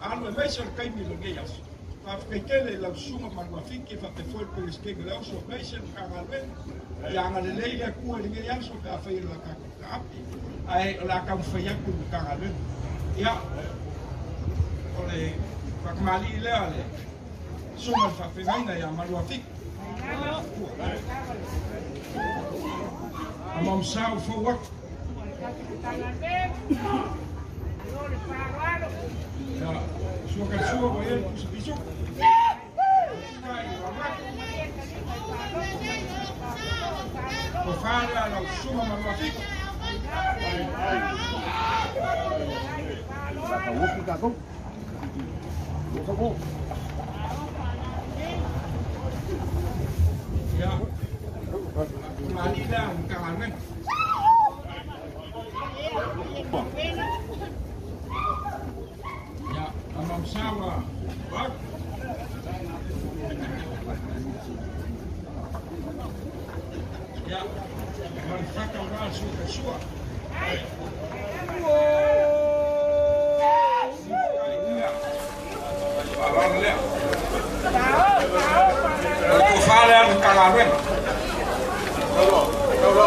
Ano e meisa o kai mi lo ge yasu. Afrikanen la suma magnifique va te faire pour les que là où sont mes chers caravans. De cours de guerre de la carte. Et la carte feuille pour le caravan. On est. Pas que Mali, ja, maar allé. Suma le fait faire, zo zo. وفعل لو شبه من وفيك خوفي كاكم يا معلي لا مكعمل يا أمام سوا Yeah. Man fucking around, shoot the short. Tufale ang kalawin. Tolo, tolo.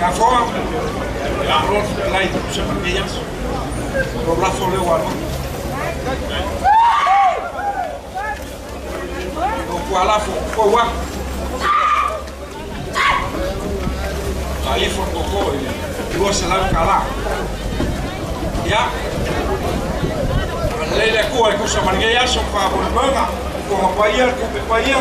Cafón, el arroz, el aire, se manguillas, doblazo leo algo. Con cualafo, con guapo. Ahí formó y luego se la encalá. a Leila Cuba y con Samarguilla son para volver Koha paia, kupe paia,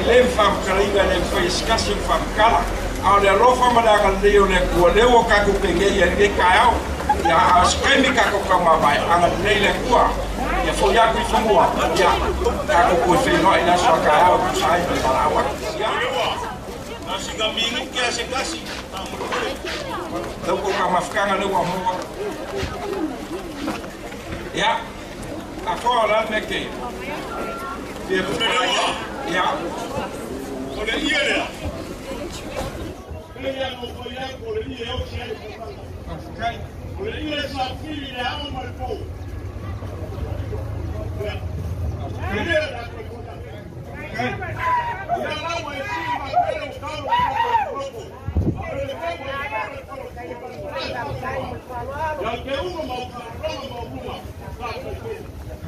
i lem fam kalinga nem fai skasi fam kala. Au le alofa ma da kan leo ne kua leo ka kupe ngei ya ne ka au. Ya as kemi ka ko ka ma bai, anga nei le kua. Ya fo ya kui fumua, ya. Ka ko kui whenua i naso ka au, sai me marawa. Ya. Nasi gamingi kia se kasi. Tau ko ka mafkanga leo amoa. Ya. Akoa lan me kei. Ya. Ya. Ole ia le. Ele não foi lá,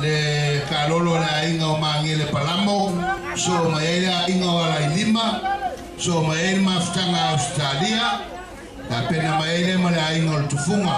le kalolo na inga o mangi le palamo. So maela inga wala lima so maela mafutanga Australia. Na pena maela mala inga o tufunga.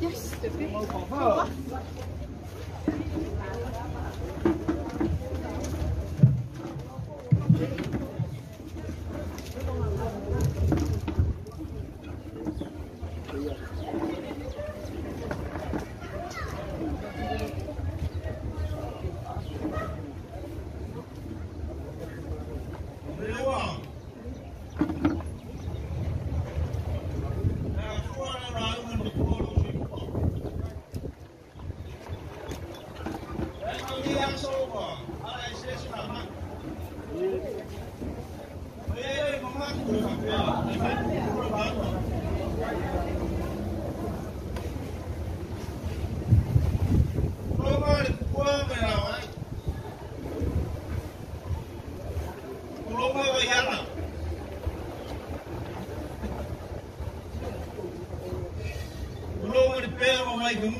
Yes, s'il te. like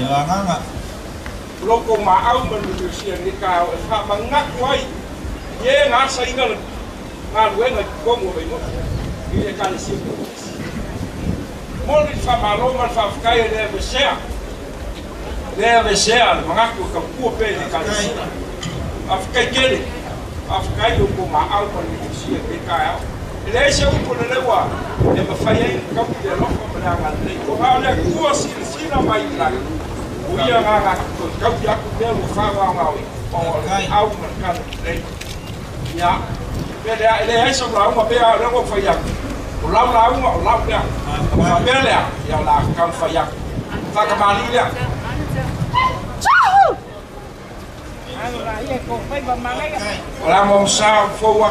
langanga. Loko ma au manu te sia ni ka au e ka ma ngaku ai. Ie ngā sa inga le ngā luenga ki kongo vei mo. Ie ka le sia kongo. Moni fa ma lo man fa kai e lea vesea. Lea vesea le ma ngaku ka pe ni ka le sia. A fkai kele. A fkai loko ma au manu ni ka au. Ele é seu pulo de rua. Ele vai fazer um campo de rua para a galera. Ele vai olhar duas cilindras mais grandes. ia ngā ngā kau ki aku pēr o whāwā bỏ o au na kanu rei ia pēr ea ele hei sa ula unga pēr a rengo whai aku o lau la unga o lau lea o wha pēr lea ia la kam whai aku whakamāni lea Chau! Ola mo sa fo wa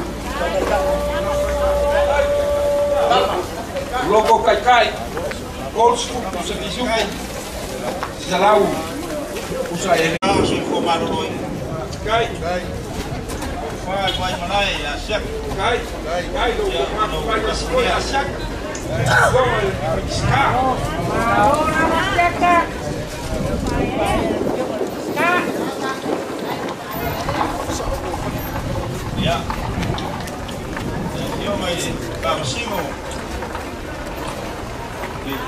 kala. Loko kai kai. Kol scoop sa disuko. Salau. Usa e. Ko maroi. Kai. Vai, vai, malai, a sek. Kai. Kai. Kai do ko vai ka skoi a sek. Ska. Ahora más cerca. Ya. Yo mai ka simo.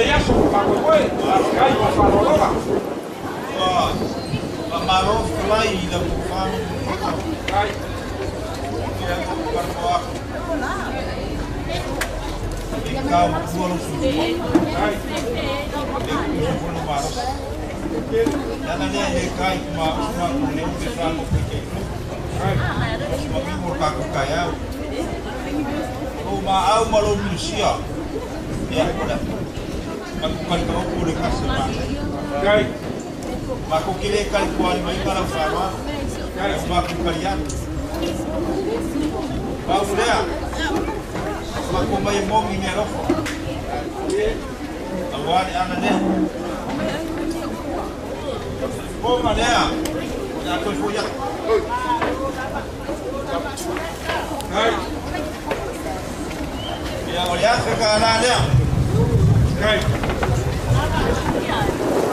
Yo que ya so pa ko ko. Kai pa fa lo lo. Wah. Pa maro fly da kufam. Kai. Ya ko par ko aku. Ikaw buwan su. Kai. Ikaw buwan maros. Yana ne he kai kuma kuma ne un bisa ko ke. Kai. Mami mo ka ko kaya. O ko ko de kasama. Kai. Mako kile kal ko al mai kala fama. Kai ma ko kalian. Ba ulea. Mako mai mo mi ne rofo. Awali ana ne. Ko ma lea. Ya ko fo ya. Kai.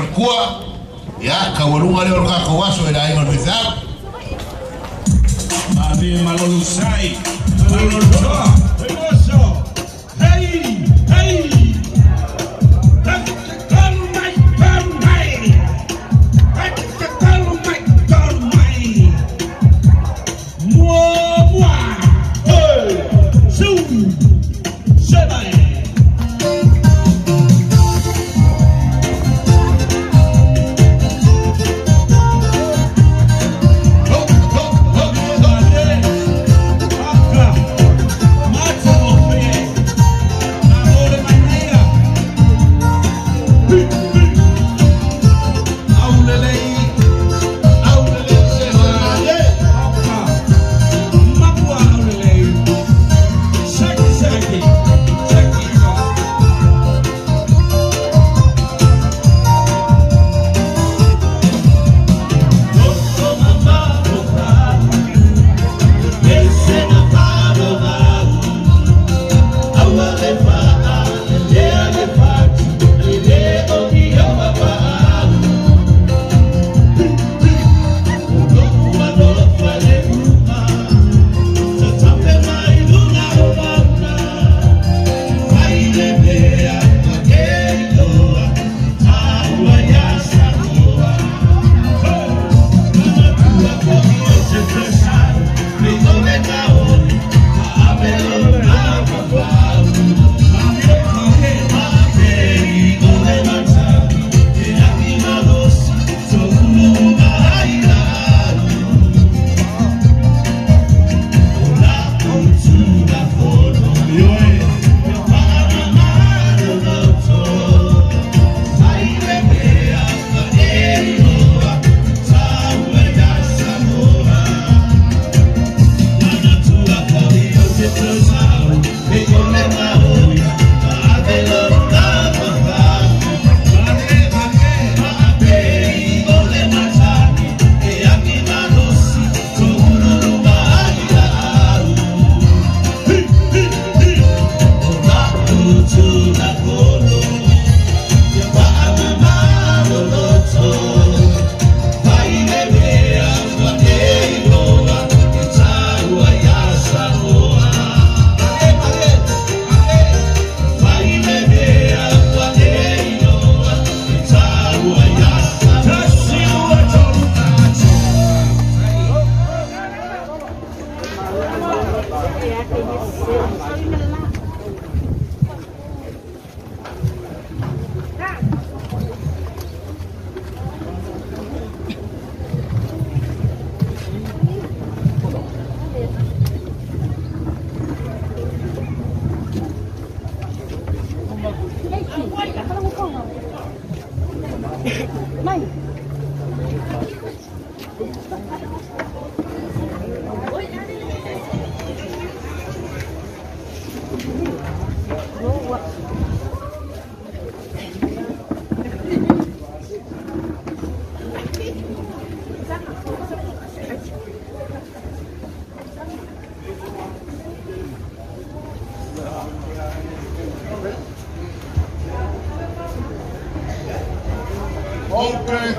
frescua, ya, cabolunga le orga cobaso, era ahí, no es verdad. Así.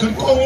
good call.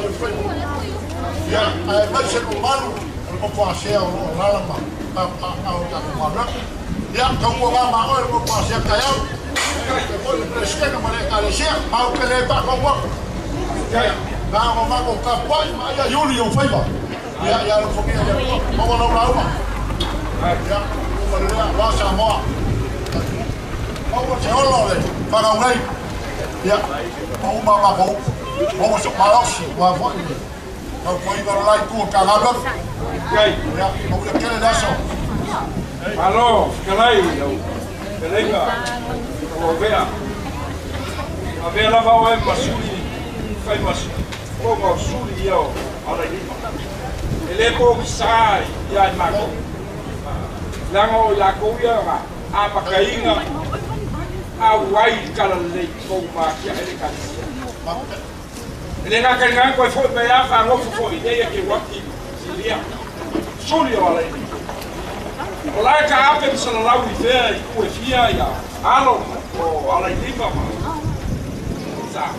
Ma lo pa le foi. Ya, ai se no malu o po ase o lala ma a a o ta ma ra ya ka mo ga ma o po ase ka ya ke mo le presidente ma le ale se ma o ke le ba ko mo ya na mo ma ko ka pa ma ya yuli o fai ba ya ya fo ke ya mo mo lo ra ma ya mo le ba sa mo mo mo se o lo le pa ga un ya mo ma ma ko Mau a malas, mau buat ini. Kau kau een baru een kau kau ngalor. Kai. Ya, kau udah kena dasar. Halo, kelai, kelai ka. Kau bea. maar la mau em masuri, kai mas. Kau masuri ya, ada lima. Ele lepel bisai, ya mako. Lango ya kau ya, apa kainga? Awai kalau lekau makia aí, cara. Ele nga kan nga ko fo be ya fa ngo fo ide ye ke waki. Silia. Suri yo ala lima. Olá, que a APM se lá o viver e o FIA e a Alon, o Alai Lima, sa,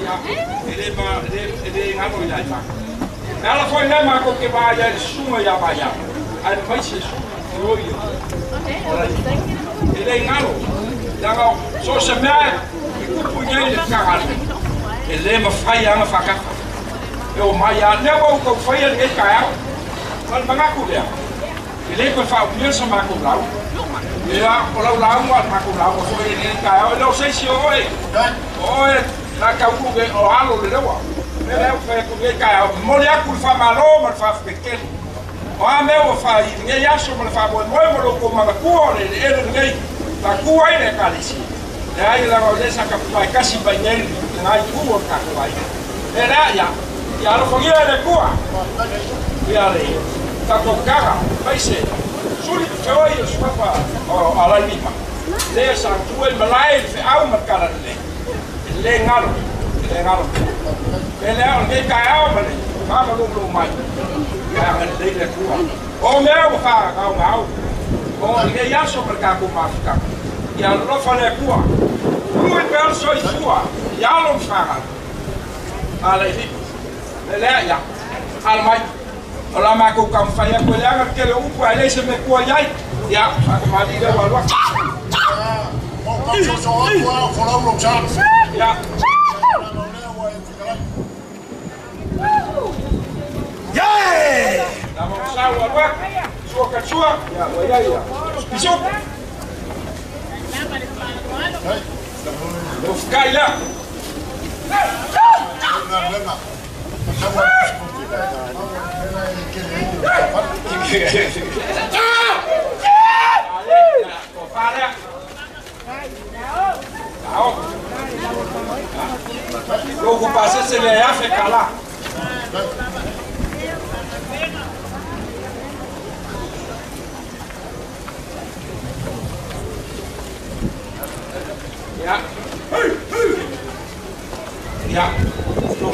ya, ele ma, ele, ele ngano ya ta. Ela foi nem mais com que vai a suma ya vai ya. Ai vai se suma, oi. Olá, ele ngano. Daga so se me, ku punya ele e lē mafai aga faakafa e o mai voor lea ua ukau fai alegai kaao ale magaku lea e lē koe faaupia sa oh ia o ik ale makolau a foi elegai kaao ik o alo le leua e lea faekugai kaao mole aku le faamālo van le faafekekelu o a mea ua failigei aso ma le faamoemoe ma loukou magakua o le eleele legei takua ai le ekalesi e ai lava o lē sa bij jullie najua kakwa eraya yarofogire rekua yare voor. paise suli kawai sukapa alalima le santuel malai fe au makara le le ngaro le ngaro ele on ke ya kan le le kuwa o me au ka au le ya so per ka ku ma ka ya lo fa yaalum Ja, alayhi lelea ya almai olama kukamfanya Ja. Ja. upu aileshe mekuwa yai Ja! akumaliga walwa Ja, Yay! ja. msau Ja, sua kachua, ya waya ya. Bisuk. Nufkaila. Lo fkai la. Logo passa se le ya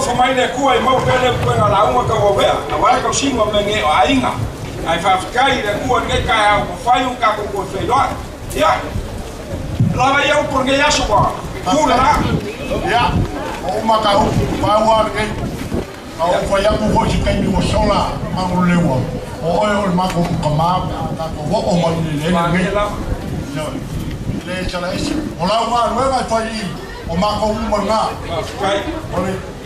Fo mai le ku ai mau pele ku na la uma ka o be. A wa ka singo me nge o ainga. Ai fa kai le ku nge ka au ko fai un ka ko ko fe lo. Ia. Lava eu por nge ya so ba. Ku la. Ya, o makau, paua ke. Au fa ya ku ho si kai ni o sola, ma o le wo. O o o ma ko ka ma ka ko wo o ma ni le. No. Le chala isi. O la wa wa wa fa yi. O ma ko u ma nga. O le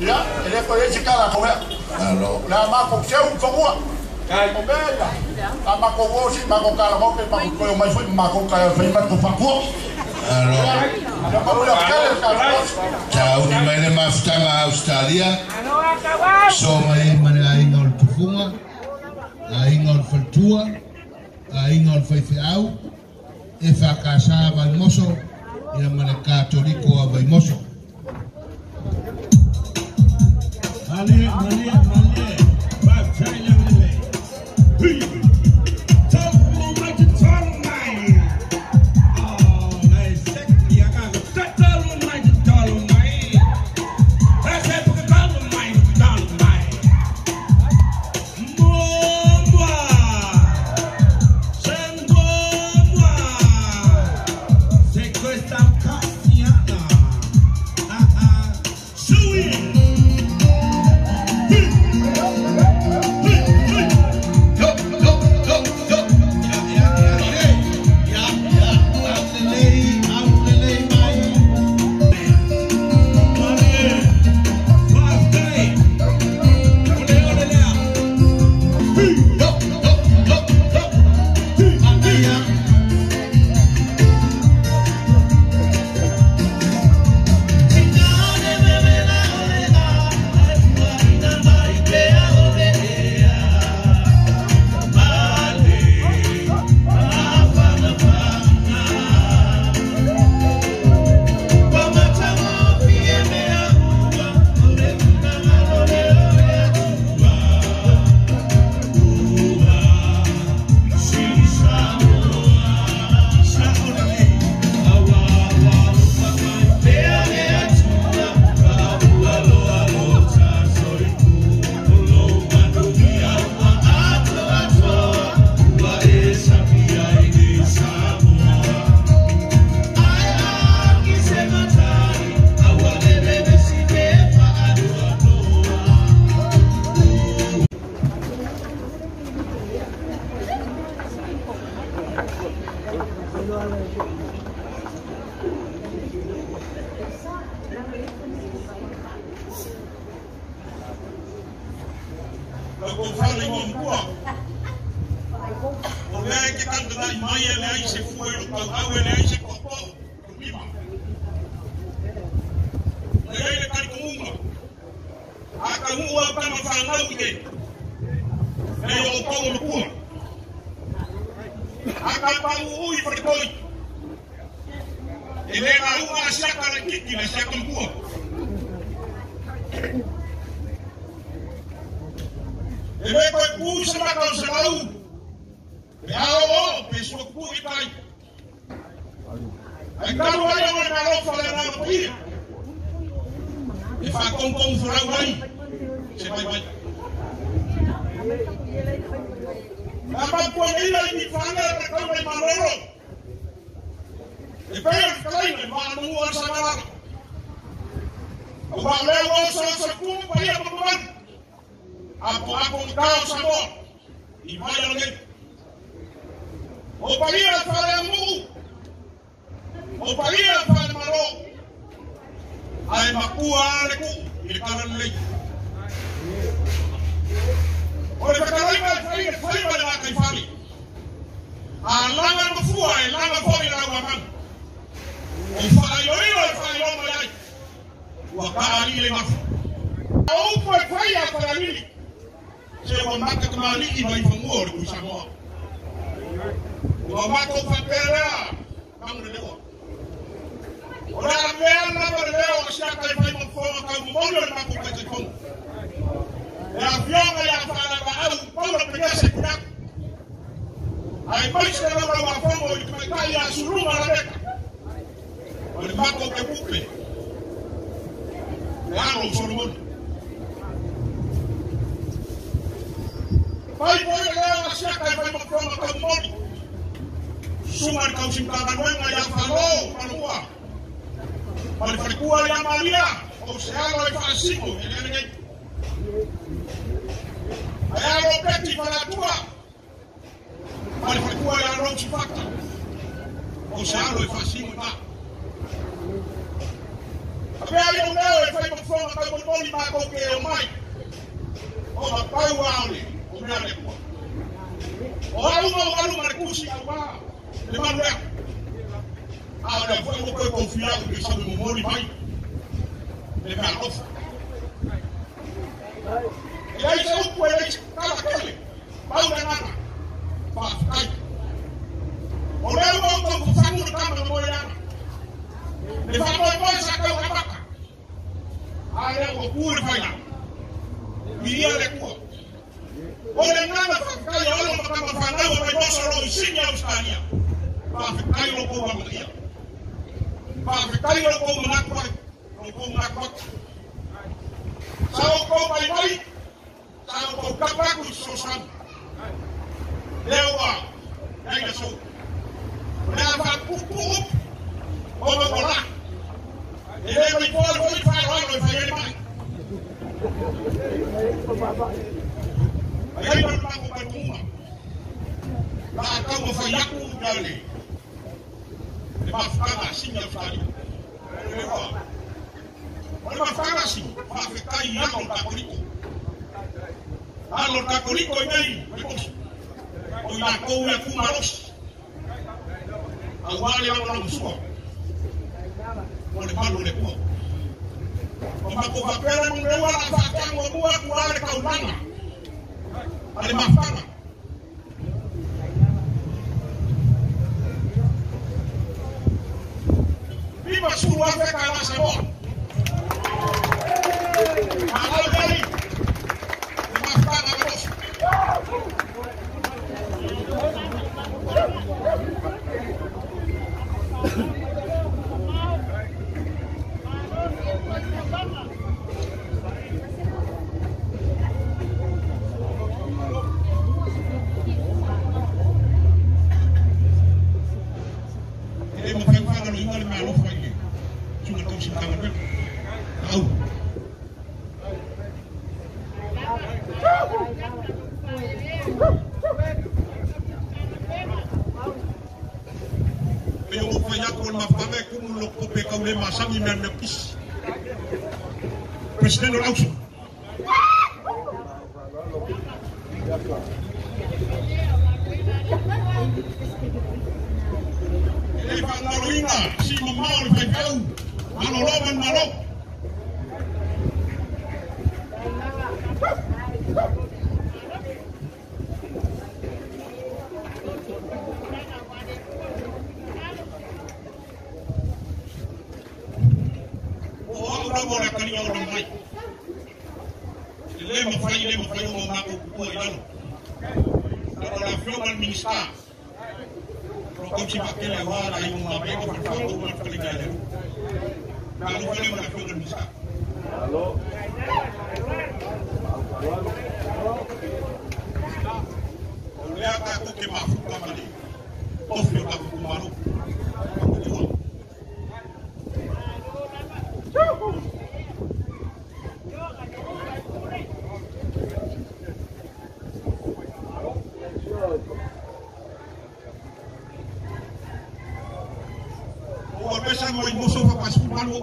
Là, elle la couvert. Alors. Là, ma couvert, c'est où qu'on voit Ama kogo si mako kala ko pe mako ko mai fui mako Australia. So mai mai ai ngol tufuma. Ai ngol faltua. Ai casa vai moso. Ia mana katoliko vai moso. Maliye, maliye, maliye. Bak çayla birlikte. Hüy! Hawley Marshall, il mène le. Président de.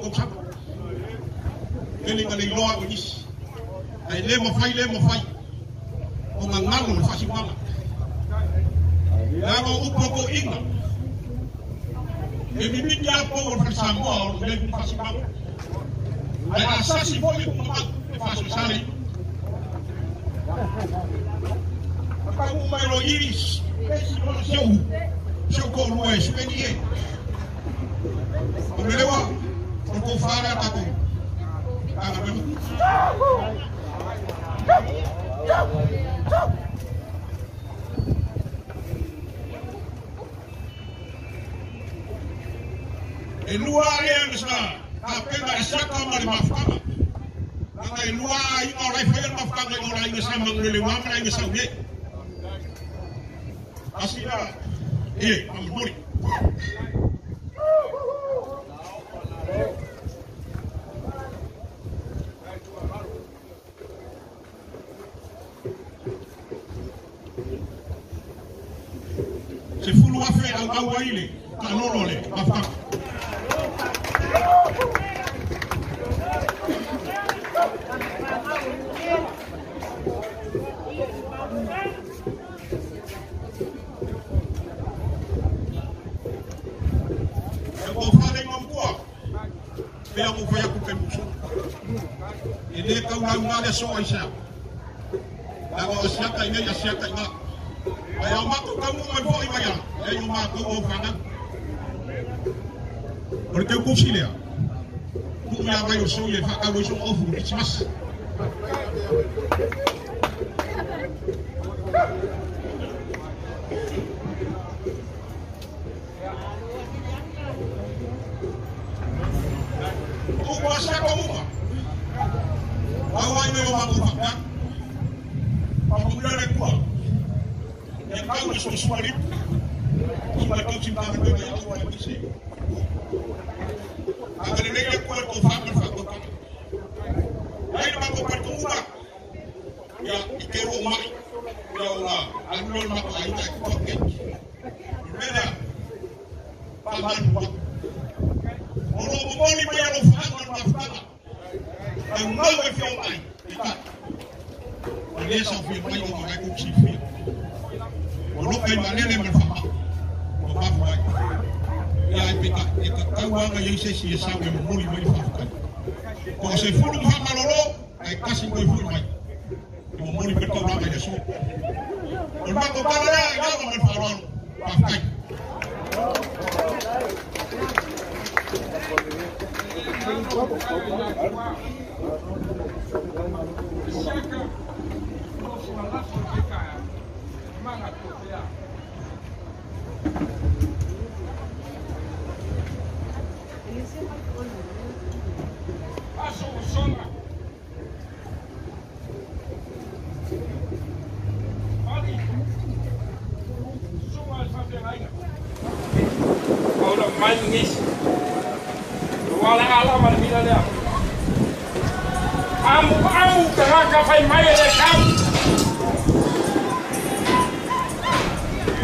ko kam leli ngali lowa ko ñi ay lema fay lema fay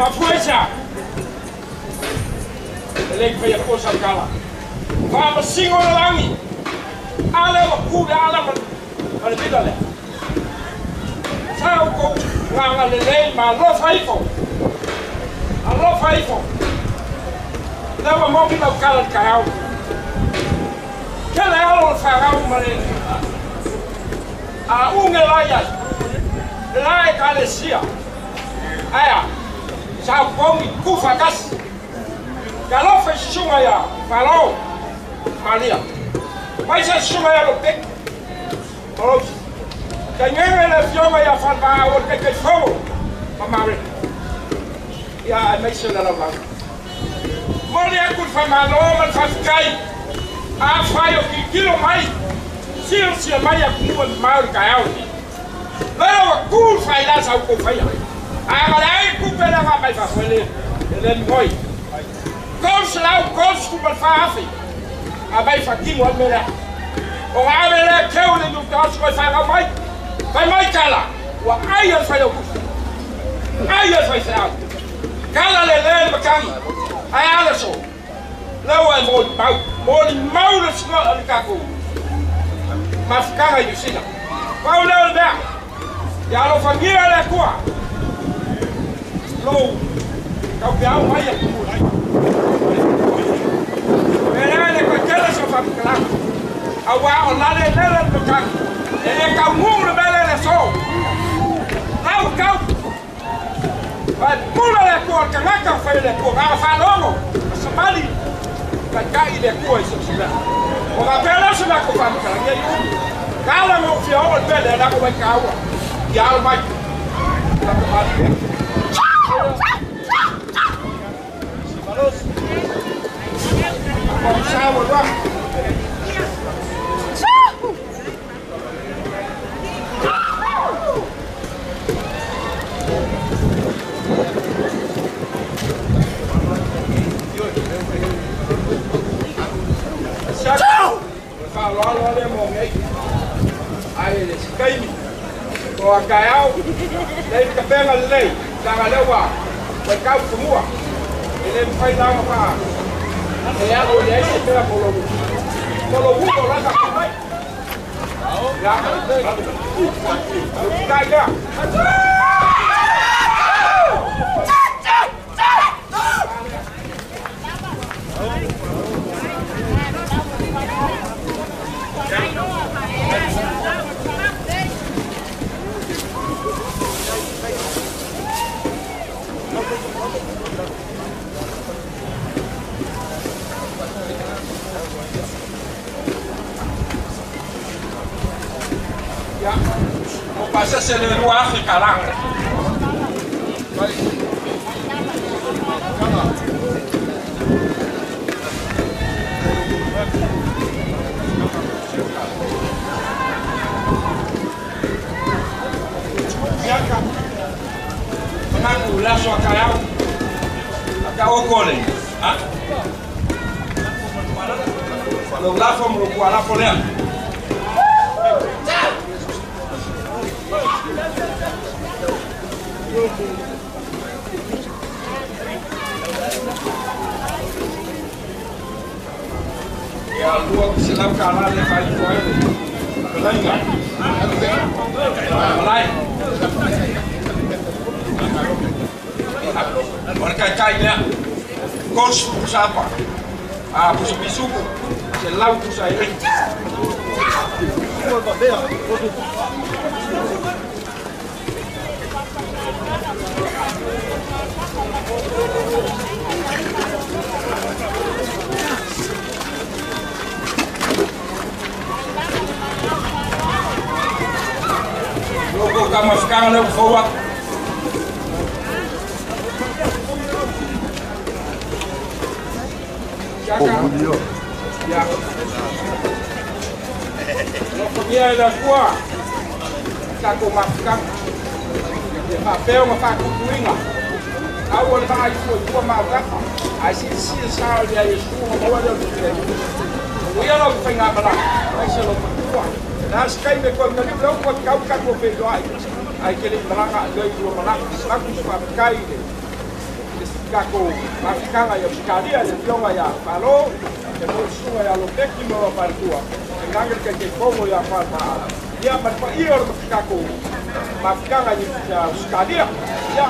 ¡Para fuerza! De leek van je kosa kala. Waar we zingen lang niet. Allemaal goede, allemaal. Maar dat weet alleen. Zou ook gaan aan de leen, maar lof heifel. Aan lof heifel. van. we ah, kan het kan houden. Kan ah, hij allemaal gaan maar ik shunga ya lo pek. Olo. Kanyere le fioma ya farba o ke ke fogo. Mamare. Ya mai se la la. Mori akut fa malo man fa kai a fai o ki kilo mai sil sil mai a kuwa mai ka yau ni leo wa kul fai la sa ko fai a ma dai Aralei kupela wa mai fa fole. Ele een Kos lau kos ku bal fa afi. A die fa ki mo mera. O amela keu le du kos ko fa ga mai. Vai mai kala. Wa ai al fa ku. Ai al fa sa. Kala le le bakang. Ai ala so. Lau al mo pau. Mo ni mau le sko al ka ku low, campeão, olha, Verá ele com aquela sua família. Agora, lá ele era do carro. Ele é calmo, não é ele só. Lá o carro. Vai pula ele por, que lá que foi ele por. Ela falou, Somali. Vai cair ele por isso. O papel se dá com a família. Cala meu fiel, ele é da. E a alma. Tá com. Au. Dei ka penga le lei. Da ga le Tagalewa, Wekau Kumua, ele faz lá uma. É a mulher que tem a Colombo. Colombo, Colombo, Colombo. Já, Caga. Caga. Passar acelerou a África lá. Mengaku lah so kaya. Akao kole. Ha? Kalau lah fo mo kwa ya luego se la cara de California. Malaya. Malaya. Mereka kaya kos pusapa, ah pusat bisuku, selau pusai ring. Logo kama lagi forward. Oh, dia. Ya. Logo dia ada kuah. Kako makan. Dia papel ma faku kuinga. Awal ba ai ko ko ma ga. Ai si si sa dia ai su ma wa dia. Kuya lo penga bala. Ai se lo kuah. Na skai me ko ngani lo ko kau ka ko pe do ai. Ai ke le malanga le i lo malanga. Maku pa kai le. Kako mafikanga ya fikalia le pionga ya palo. Ke mo sunga ya lo peki mo pa tua. Ngangel ke ke komo ya pa pa. Dia pa pa i or fikalia. Ya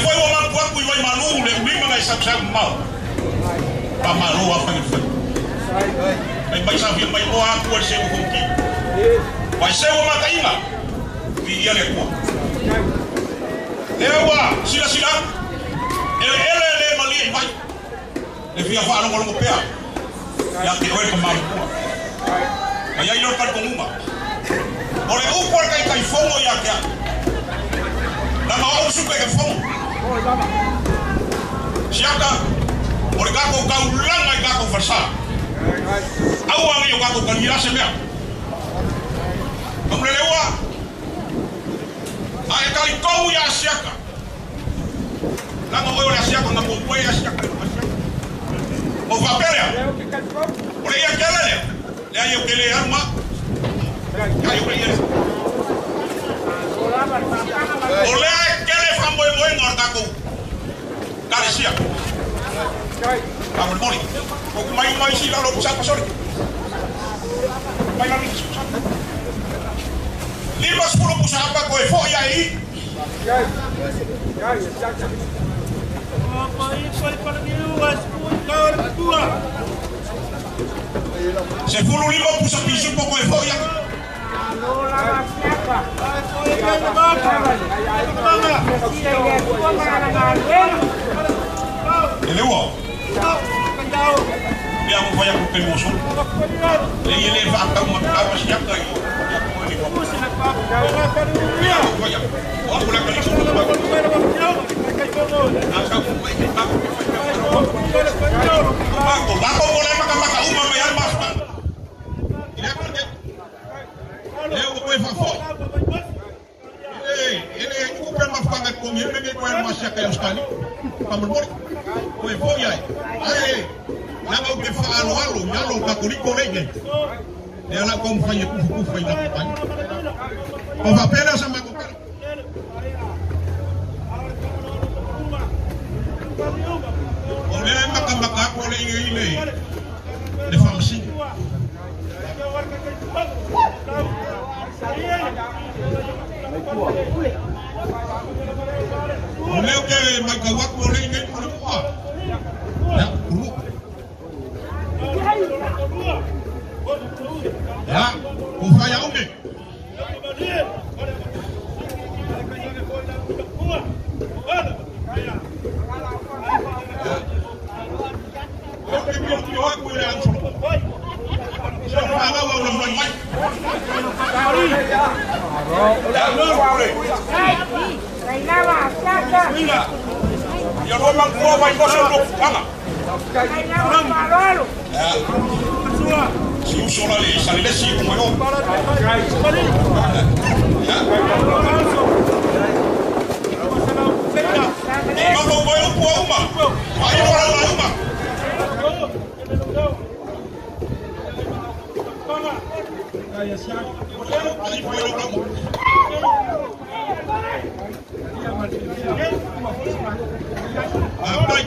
foi o mapu aku i wai malu le ulima ngai sak sak mau pa malu apa ni foi ai bai sa fi mai se mata sila sila, ele ele ele mali le pea, ya te ya ya Siaka, o le kako kau langa i kako whasa. Au angi o kako kanira se mea. Kamrelewa, a e kari kou ia siaka. Langa oe o le siaka, nga mo poe ia siaka. O vaperea, o le ia kelelea. Lea iau kelea ma, ia iau kelea. Ο Λέα Κέλεφ Αμποϊμποϊ Νορτάκου. Καρισία. Αγωνι μόνοι. Ο κουμαϊ κουμαϊ σίλα λόγου σαν πασόρι. Κουμαϊ να μην σκουσα. Λίμα σπούλο που σαν πακο εφόγια ή. Σε φούλου λίγο που σε πίσω ποκοεφόγια. Elewa. Ini fakta mata leo kukwefafo ele kupema fanga komi ele me kwa mashaka ya hospitali pamrobori kwa foya ale nanga ukefalo halo nyalo kakuliko lege leo la kumfanya kufukufa ina kufanya kwa vapela sama kukala Olele makamba kako le ile ile. Le famsi. Muleuke magawat mo rin ngayon ano po ah. Ya, kuru. Ya, kufaya ume. Ya. Kau ini biar dia aku yang Ya lo man ko mai ko so kama. Kurang marolo. Ya. Sua. Si usola le sale le si como yo. Ya. Mama, voy a un poco más. Ahí no la vamos. Abai.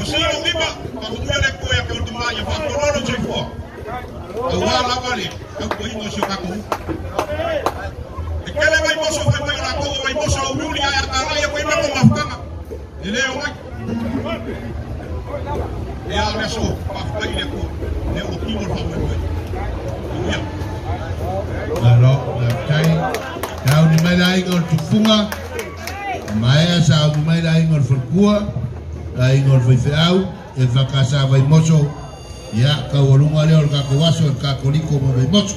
Usio umiba kakutuele kuya kutumanya fa korono chifo. Tuwa labali kakutu ingo shokaku. Ekele bai boso kai bai na kogo bai boso umuli aya karaya kai mama mafkama. Ile umai. Ya meso mafkai leku. Ne ukingo fa bai bai. yëpp ngaro ngam tay dawde meeɗa igol to fuga maya sabu meeɗa igol fot kua ɗa igol foy fe aw e faka sa fay ya kawaluga leol kako waso kako liko mo ɓe moso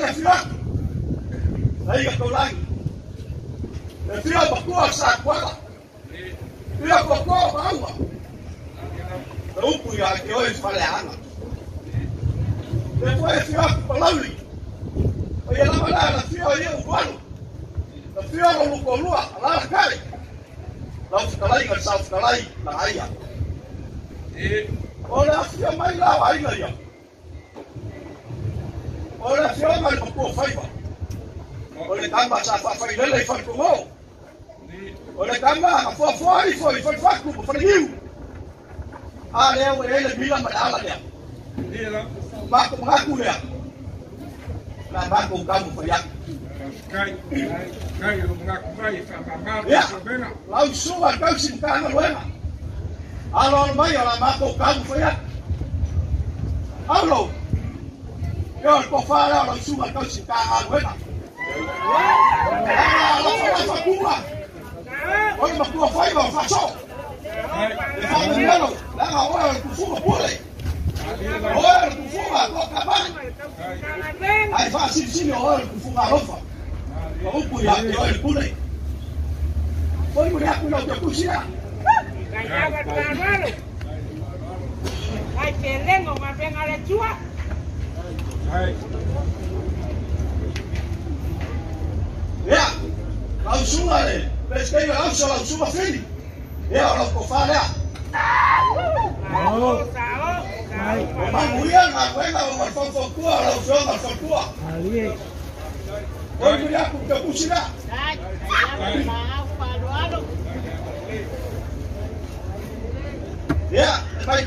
lazima haigatolangi lazima pakuwa sakwala bila pakuwa baua nauku ya keoes paleana depoesiakupalauli oyelamala lazima oye ubwanu lazima lolukolua alala kale laufukalai katisaufukalai la aia ole afia mai lao ya. Ia. O le afia mai ko ko faiva. O le kamba sa fa fai lele fa ko mo. O le kamba ka fo fo ai fo i fo fa ku fa liu. A le o le mila ma ala le. Ma ko ma ku le. Na ba ko kamu fa ya. Kai, kai, o ngaku kai, fa ma, Ya, so bena. lau suga kau si kana luenga. Alo mai ala ko yau alipofala wanashuka kaushikaa wema wafanya kubwa wao makuwa faiba wafacho ifanyalo lama wao walikufunga kule wao walikufunga kwa kabani haifaa sisi sisi wao walikufunga rofa kwa huku ya wao kule wao ni hapo na utakushia Ay, que lengo, más bien a la chua. All right. Ja, nou zoeken we We spelen ook zo, zoeken Freddy. Ja, nog kofar, ja. Oh. Maar hoe je maar weg, maar van van koer, of zo, maar van koer. Ali. Hoor je dat? Komt dat poesje daar? Ja, maar ik.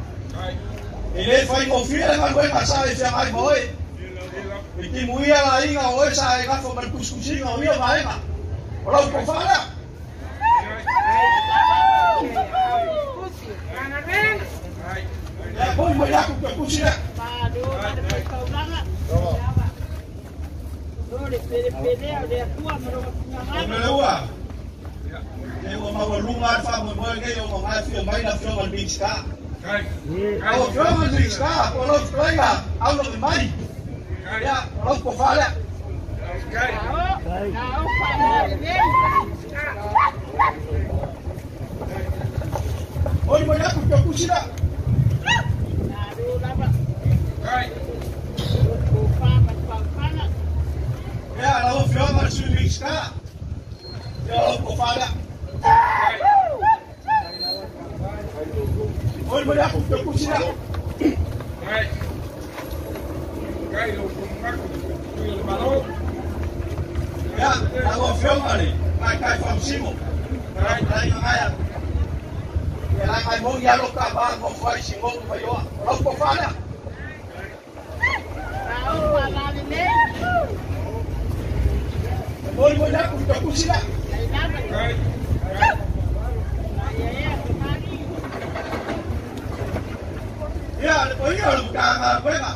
la. Ay, papá, eh, sea malolo, manu malo. Oi mu ya ku ku sia. Ya lo suga fo ma ka ga wenga. Ele fai mo fia ga wenga sa e sa ai moi. Iki muia la inga o esa e ga fo ma kuskusinga o ia va inga. Ora ko fa la. Ya poi mo ya ku ku sia. Umeelewa? Leo mama lunga fa mo mo ke yo mama fio mai na fio mal big ska. Au fiona ni ska, o lo traiga, au lo mai. Ya, o lo ko fala. Oi, mo ya ku ku kusira. Ya, la fiona su ni ska. Ya, o ko fala. Oi, mo ya ku ku kusira. Ya, la fiona ni. Kai kai fam simo. Kai kai ngaya. Ya, la kai mo ya lo ka ba mo fai simo ko yo. Lo ko fala. Oi, mo ya ku ku kusira. Ya, ko yo lu ka ma ko ma.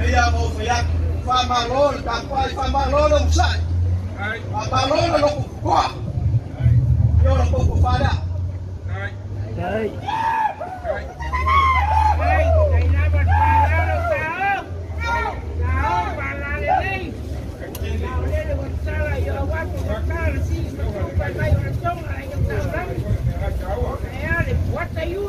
E ya mo fo ya fa ma lo lu ka pa fa ma lo lu sa. Ai. Ma lo lu lu ko. Ai. Yo lu ko ko fa da. Ai. Ai. Ai. Ai na ba pa la lu sa. Sao pa. Sao le lu sa la yo wa ko ka la si ko pa la yo la chong la yo sa. Ai. What are you?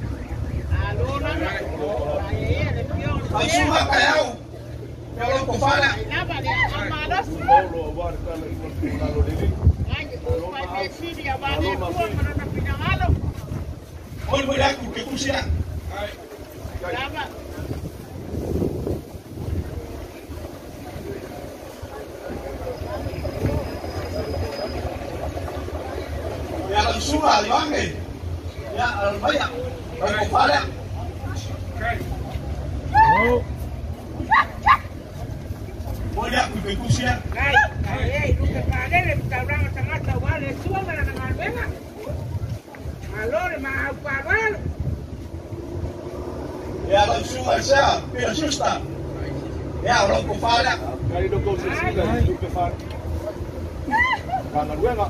Ay suba kayaw. Kayaw ng kufana. Mon mo lang kung kikusya. Tama. Ya al suba, yo angel. Ya al maya. Oh. Moja kupekusha. Dai, ukipandele mtaulana tamata wale suoma na malwema. Malore maakwabalo. Ya lo suwa sa, pero susta. Ya lo kufala. Kali dokosi sika, ukifala. Kama malwema.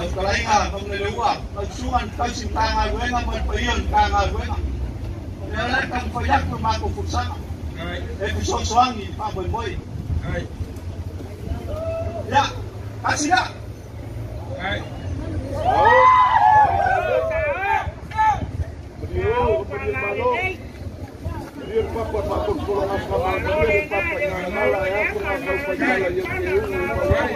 Makalaiha, panglaluwa, pagsukan, pagsintangan, wenga, magpayon, kangal, wenga. Nalala kang payak, tumakupuksan. Eh, kusong-suang, ipaboy-boy. Ya, kasi ya. Okay. Oh! Oh! Oh! Oh! Oh! Oh! Oh! Primeiro Papa Pastor Nacional, primeiro Papa Nangala, é a Nação Panhala, e a Primeiro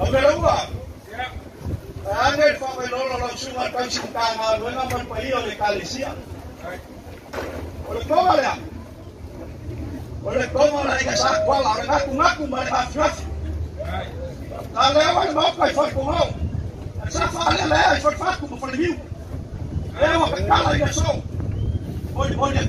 Aperou, mano. Angel pa kay lolo man wala ngaku-ngaku, wala ngaku-ngaku. Kalewan mo kay fat ko mo. Sa fala la mo kay kala ni so. Oy oy ay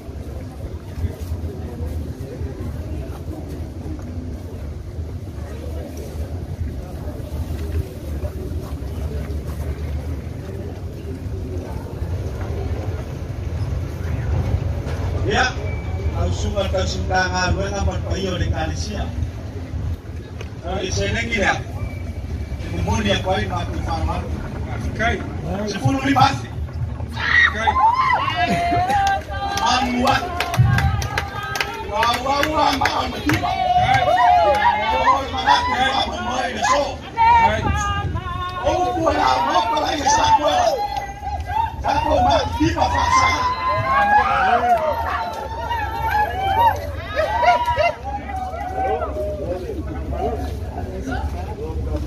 sundangan wala magpaiyo ni Kalisiya. So, isa yung nangyina. Mumuni ako ay mapipangan. Kay. Sepuluh libat. Kay. Mamuat. Wawa wa mahal matiba. Kay. Manat na ba bumay na so. Kay. Oh, wala mo pala yung sakwa. Sakwa matiba pa sa. Kay.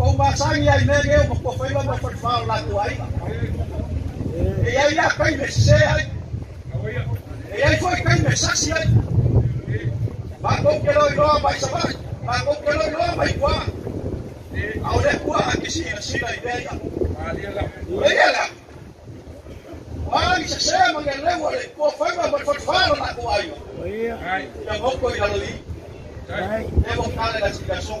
con Basania y Negev, porque fue lo que la tuaíba. Y ahí ya fue necesario. Y ahí fue que necesario. Va con que lo iba a pasar, va con que lo iba a igual. Ahora es cuál que sí, así la idea. Léala. Ay, se llama en el lengua de cofema por forfaron la tuaíba. Ay, tampoco ya lo di. Debo darle la explicación.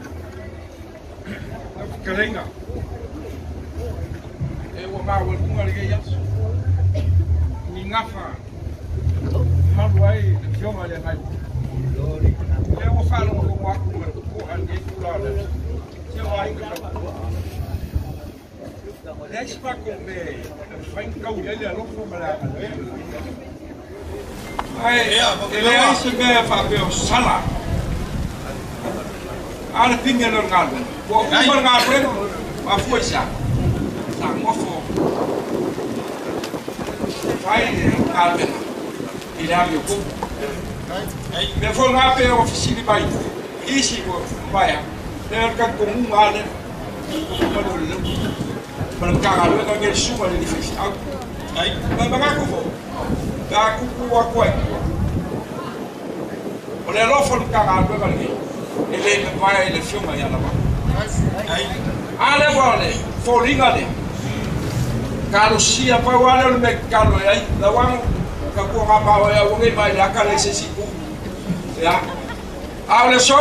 kalenga e eh, ua maualuga le iai aso ni gafa malu ya ai eh, le ya fioga eh, le agai e ua faalogologo aku ma tuku'a ni ai fulale ia ua aiga le ai sipako me faigakau i ai le alofo ma le. Agaloe ae e leai se mea faapeo sala. Let's pas comer. Fai kau le le lo ko ma la. Ai, ele é isso mesmo, Fabio. Sala. Ala pinga lo ngalo. Ko umar ngalo ma fuesa. Sa ngofo. Fai ngalo. Ila mi ko. Me fo ngape ofisini bai. Isi ko baya. Le ka ko mu ngale. Ko ma lo le. Mas cara, eu não quero chuva ali fez. Aí, mas vai com vou. Tá com o aquai. Olha lá fora do cara, eu ali. ele me pai ele filma ia lava ale wale foringa le kalo sia pa wale me kalo ai la wang ka ko ha pa ya wonge mai la kala se si ku ya ale so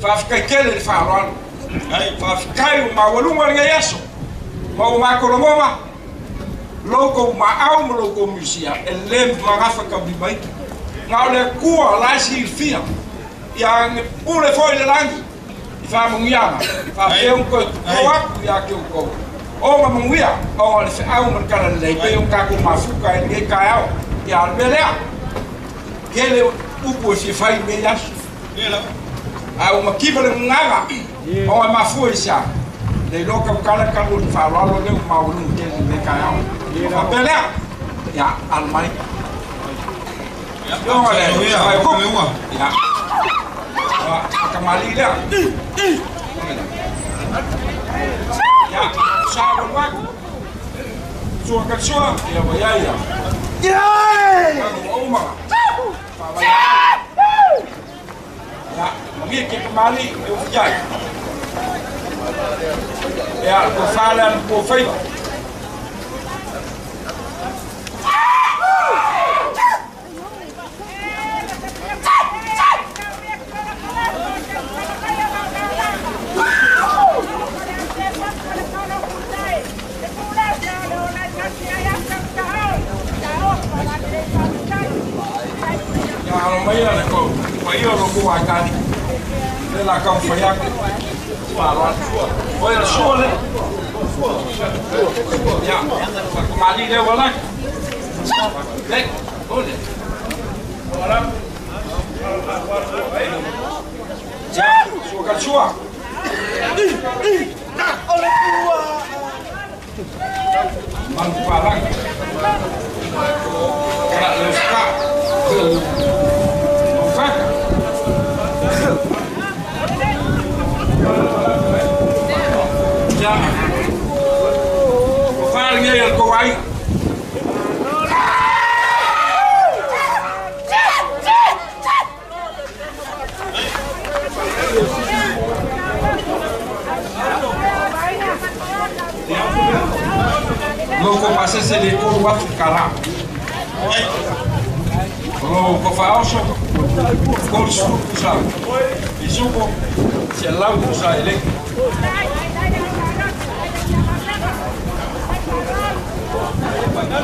fa ka kele fa ron ai fa kai ma walu ma ngai yaso ma ma ko ma loko maau mo loko musia e lem magafa ka bibai ngau le kua la si fia Ya pule foi le langi. Fa mo. Fa pe un ko ke ko. O ma mo ngia, o le fe au mo kala le pe un ka ko mafuka e nge ka au. Ya melea. Kele upo si fai me ya. Au ma kibele nganga. O ma fu isa. Le loka kala ka mo fa lo le ma nu ke me ka au. Fa Yo le yo ai ko me wa. Ya. Kamali da. Ya, sabu wa. Zo ka so ya ba ya ya. Yay! Oma. Ya, mi ke kamali yo ya. Ya, ko salan ko fai. na halomaia le ko paia lo ko akani le la ka paia ko pa lo sua o era sua le ya ma li le wala le ole wala ya sua ka sua ole sua Bang parang. Kena lepas. Italia y Alcobay. Lo ko pase se de ko wa fukara. Lo ko fa oso ko su kusa. Isuko se lau kusa ele. No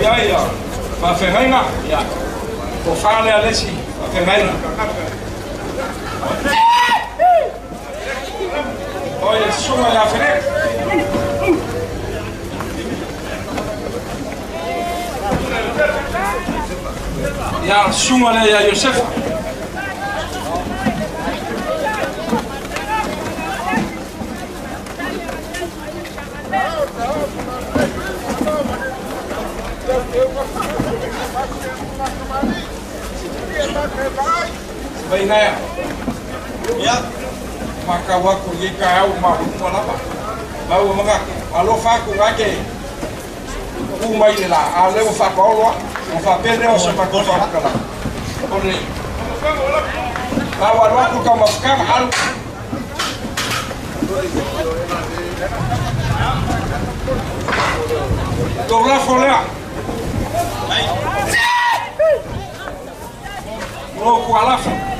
ya ya. Pa ferraina ya. Ko Oh, jetzt schon mal da verletzt. Ja, Schumann, ja, Josef. Bem, né? Yeah. Maka aku ye kau malumu alaba lau manga alofa aku ngake uma ila ale ufa koloa ufa pere o sepa koloa kala ole lau alofa aku kama fkam alu Dobra folea. Loco alafa.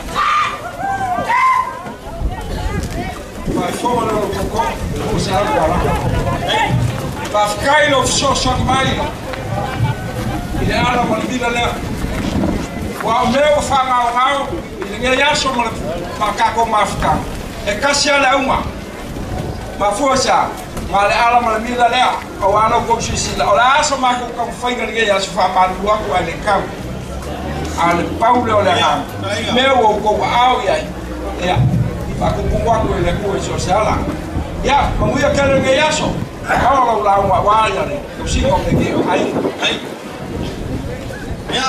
bafona lokoko okozala koala bafkai lofisosoki mai ile ala malabila lea waomeo fagaogao ile ge yaso mole makako mafkan e kasi ala uma mafosa male ala malabila lea oano komsisila ola aso mako kam fainga ge yaso famaluako ale kam ale paule ole makupungua ile koe so sala ya manguia kele nge yaso kawa lo la wa wa ya ne kusingo ke ke ai ai ya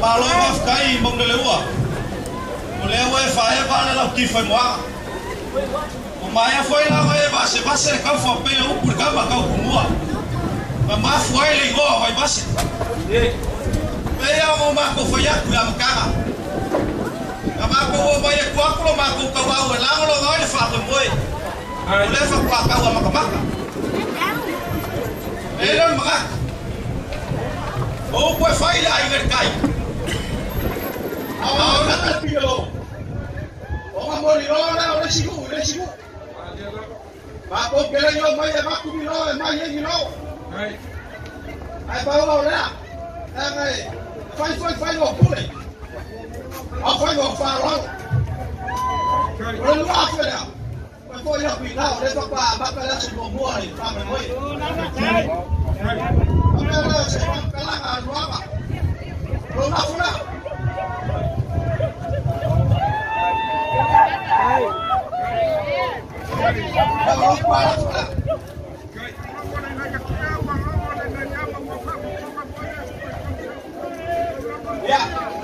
malo ma fkai mong le lewa le wa fa e pa la ki fa mo o mai foi la wa ba se ba se ka fo pe u por ka ba ka ku mo ma ma foi le go vai ba se e pe ya mo ma ko foi ya ku am ka Amako o mai e kuaku lo mako lo ngai fa ko moi. Ai lo maka. O po fai la i ngai kai. Ama na ka ti lo. O ma mo li ora o le siku le siku. Ma ko kere yo mai e mako mi lo e mai e mi lo. Ai. Ai pa lo 我回头发了，我说你拉出来，我坐一下轨道，我再在吧，把咱俩先坐过来，咱们会。来来来，咱俩说吧，我拉出来。Yeah.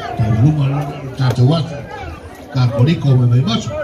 Taruruma, Tachuazo, Cacorico, Bebemazo.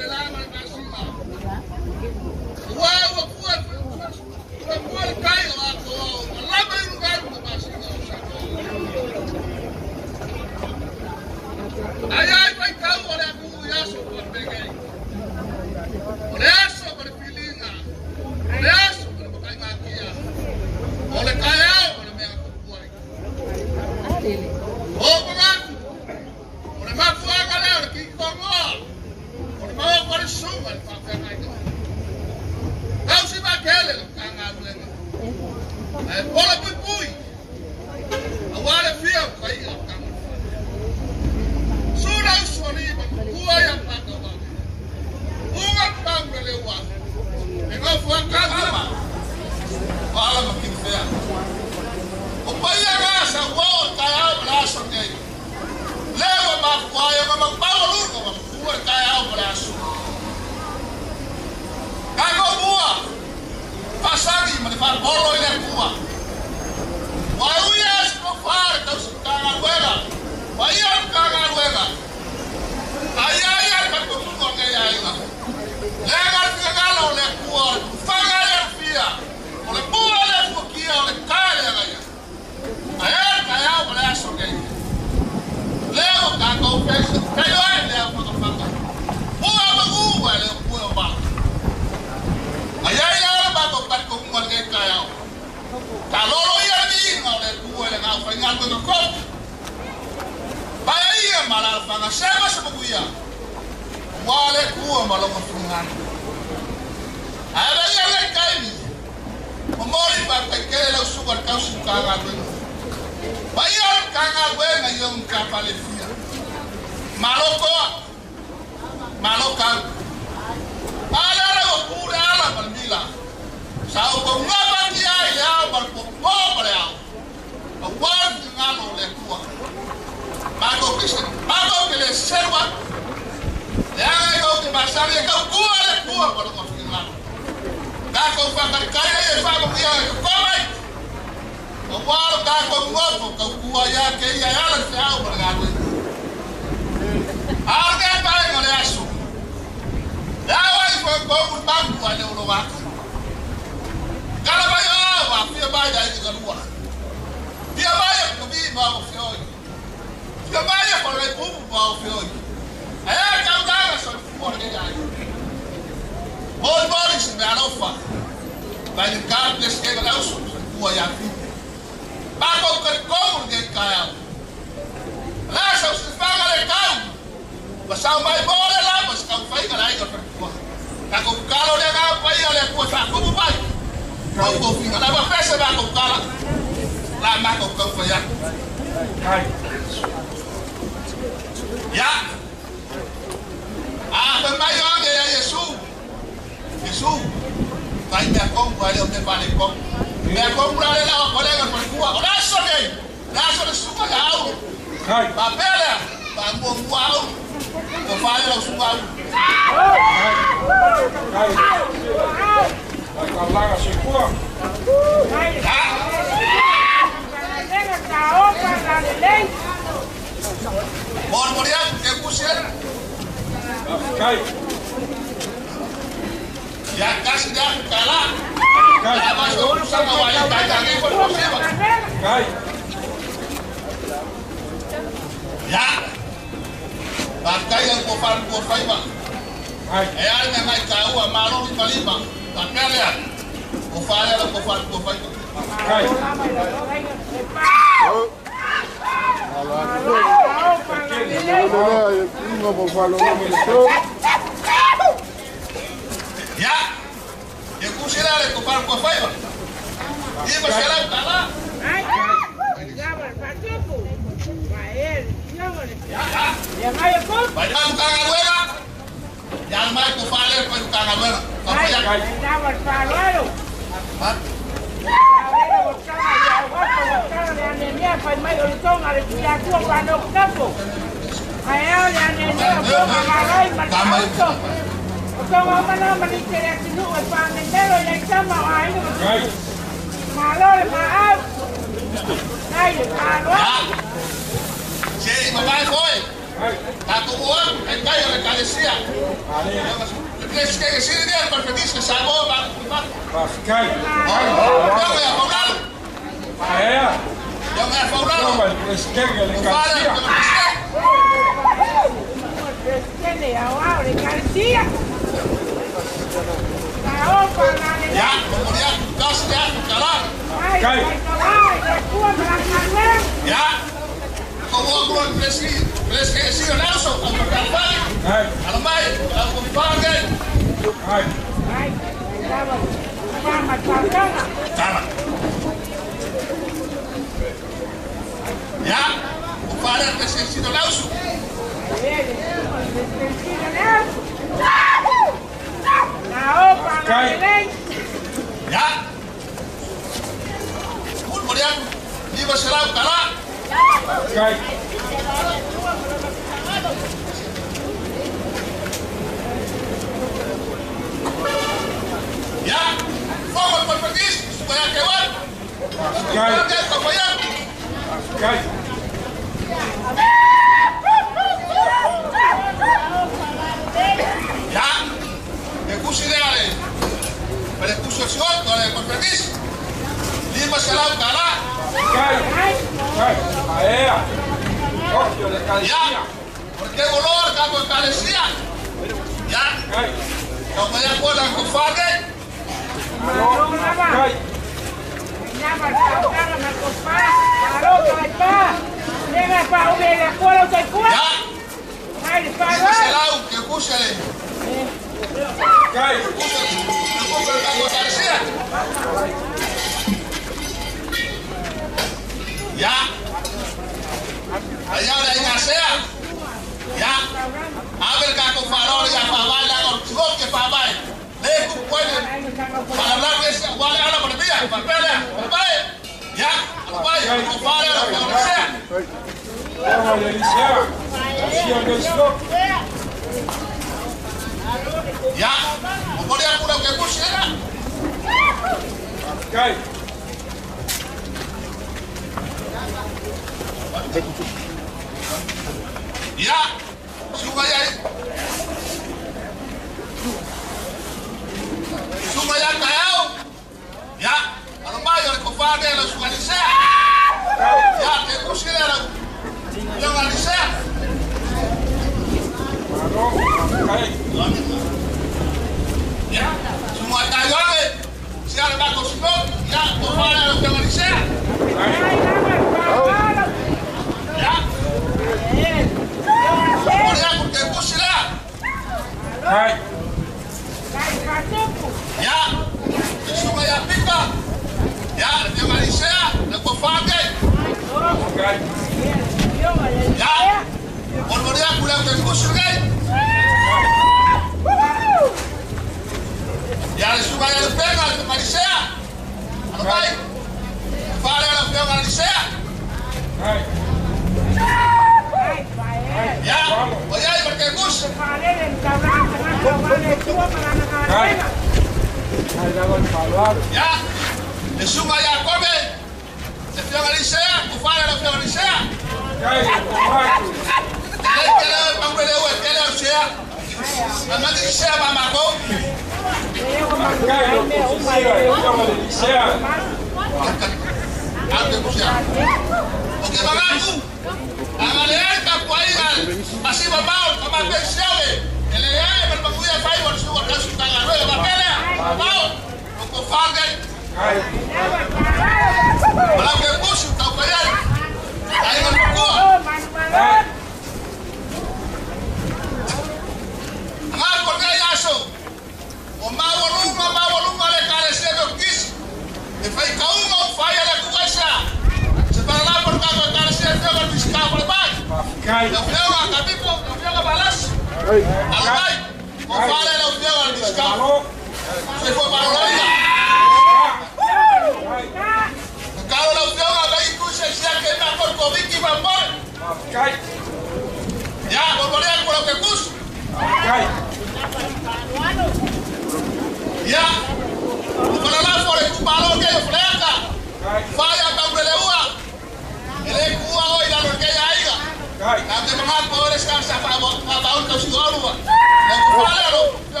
is about, about the Shigorua. And the Falero, you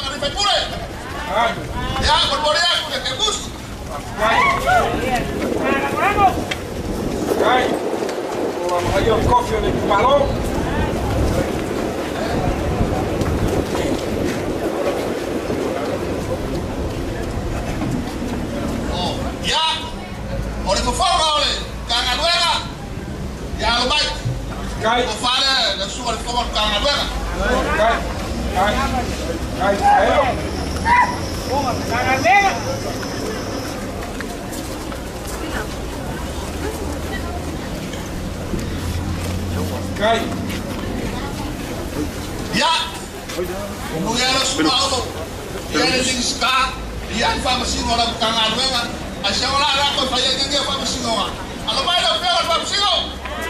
Ya, por eso forma, ole, ya lo vais. Kijk. Vader, dat is toch een vorm Kai. naar binnen. Kijk. Kijk. Kijk. Kom Kijk. Kijk. Ja. Hoe jij dat auto? Jij is in ska. Jij farmacie waar ik kan naar. Als jij je veel.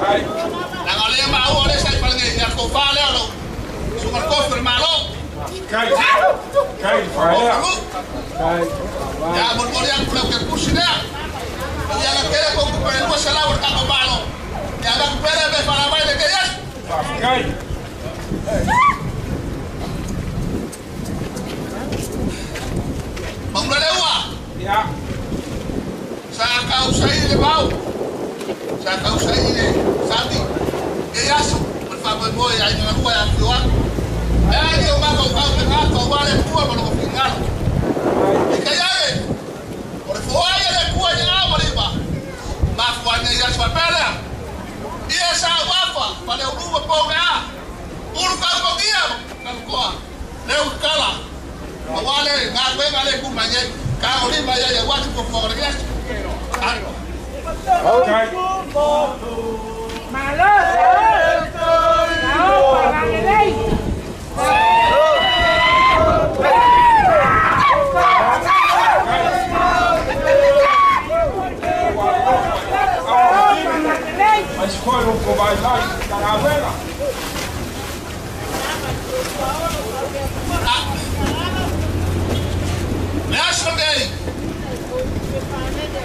Nangalia mau lo. Ya. Ya la quiere con la huerta con palo. Ya la de para que ya. Kai. Vamos a lewa. Ya. Saca usai. Saca ustedes, Santi, Eyaso, por favor, voy a ir a la juega de Ciudad. Ay, Dios, más con Juan Fernando, Juan de Cuba, por lo que fingaron. Y que por el fuego de Cuba, ya, Bolívar. Más Juan de Eyaso, Alpera. Y esa guapa, para el grupo, pobre A. Un campo guía, Calcoa, Leucala. Mawale, Gagüe, Gale, Cumañé, Carolina, ya, ya, guacho, por favor, gracias. Malo. Lao,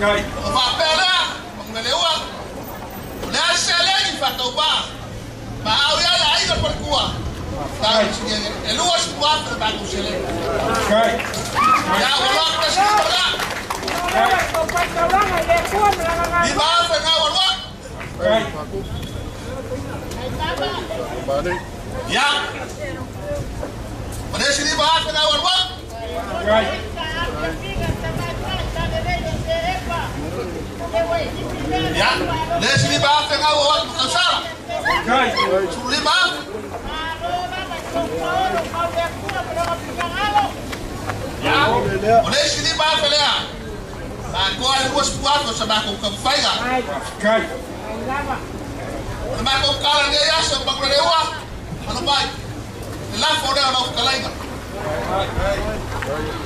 Kai. Ọmọ abẹ́rẹ́ ọ̀gbẹ̀lẹ́wà lẹ́sẹ̀ lẹ́yìn ìfàtọ̀gbà màá rí àlà ayé lọ́pọ̀lọpọ̀ wà. Kai. Ẹ̀lú wọ́n sì wá fún ìbàdàn òṣèlè. Kai. Ìyá wọn lọ pẹ́ sí ìkọlá. Ìbá fẹ̀ náà wọ̀ lọ. Kai. Ya. Wọ́n lè ṣe ní ìbá fẹ̀ náà wọ̀ lọ. Kai. Ja, lees je libaat en ouwe wat met Ansara. Libaat. Ja, lees je libaat en lea. Agora eu gosto quatro, você vai com o campo, vai lá. Cai. Você vai com o cara, ele acha, o bagulho é o mas não vai. Lá fora, não fica lá ainda. Vai, vai.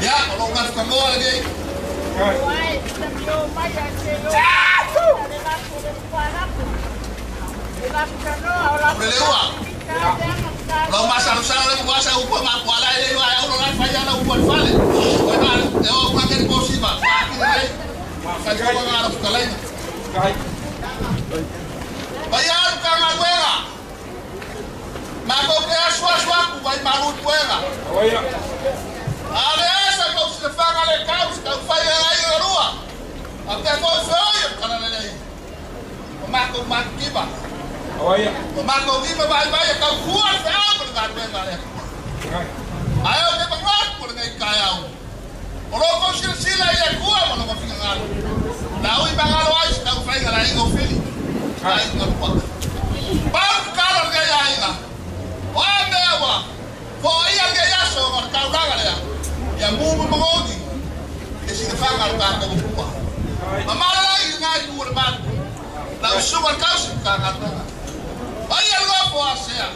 Kijk. o ngat ka mo lagi. Belewa. Lo masa lu sana lu kuasa upo ma kuala ile lu ayo lu ngat faya na upo fale. Wa ba yo ma ke ko si ba. Fa ka ko ngara fu kalai. Kai. Bayar ka ngawera. Ma ko ke aswa aswa ku ba ma lu kuera. Oya. Ale ko se fa ngale kaus ka faya ai rua. Até foi feio, cara, né? Ma ko ma kiba. Oya. Mako viva vai vai ka kuat ya por dar bem vale. Ayo ke bangat por ngai kaya. Oro ko sila sila ya kuat mo ko finga ngal. Lau i bangalo ai sta fai ngala i go fili. Ai ngam pa. Par kala Poia che io sono a cavaga lea. E a muovo mogoni. E si fa al tanto con qua. Ma ma la i nai tu il mat. La su al caso in casa tua. Poi al dopo a sea.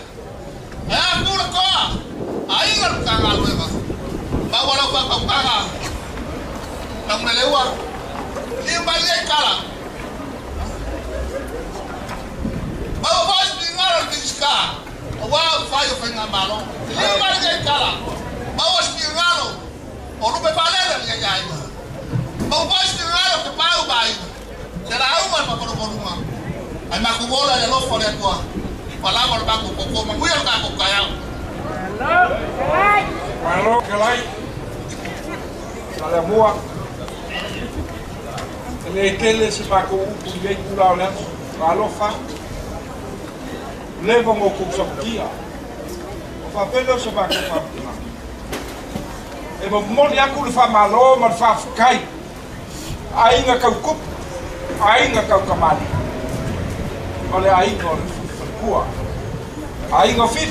E a pur qua. Ai al canga luego. Ma vola qua con paga. La me leua. Ni un balde cala. Ma lo posso dire ora che o waa faayo fɛn ka maalo ni ba de ka la ba wo si ralo olu bɛ baale yɛrɛ yɛ yaa yi ba wo si ralo bɛ baayo baa yi yɛrɛ aw ma ma kɔrɔ kɔrɔ ma a ma ko wɔɔrɔ yɛrɛ n'o fɔra yɛrɛ wa wala kɔrɔ b'a ko kɔkɔ ma mun yɛrɛ k'a ko kaya o. maalo kɛlɛ alamua ele ekele si ma ko u ye kura o la alo fa. leva mo ku sa kia o fa pelo se ba ku fa na e mo mo ya ku fa malo ma fa kai ai na ka ku ai na ka ka mali ole ai ko ku ai no fi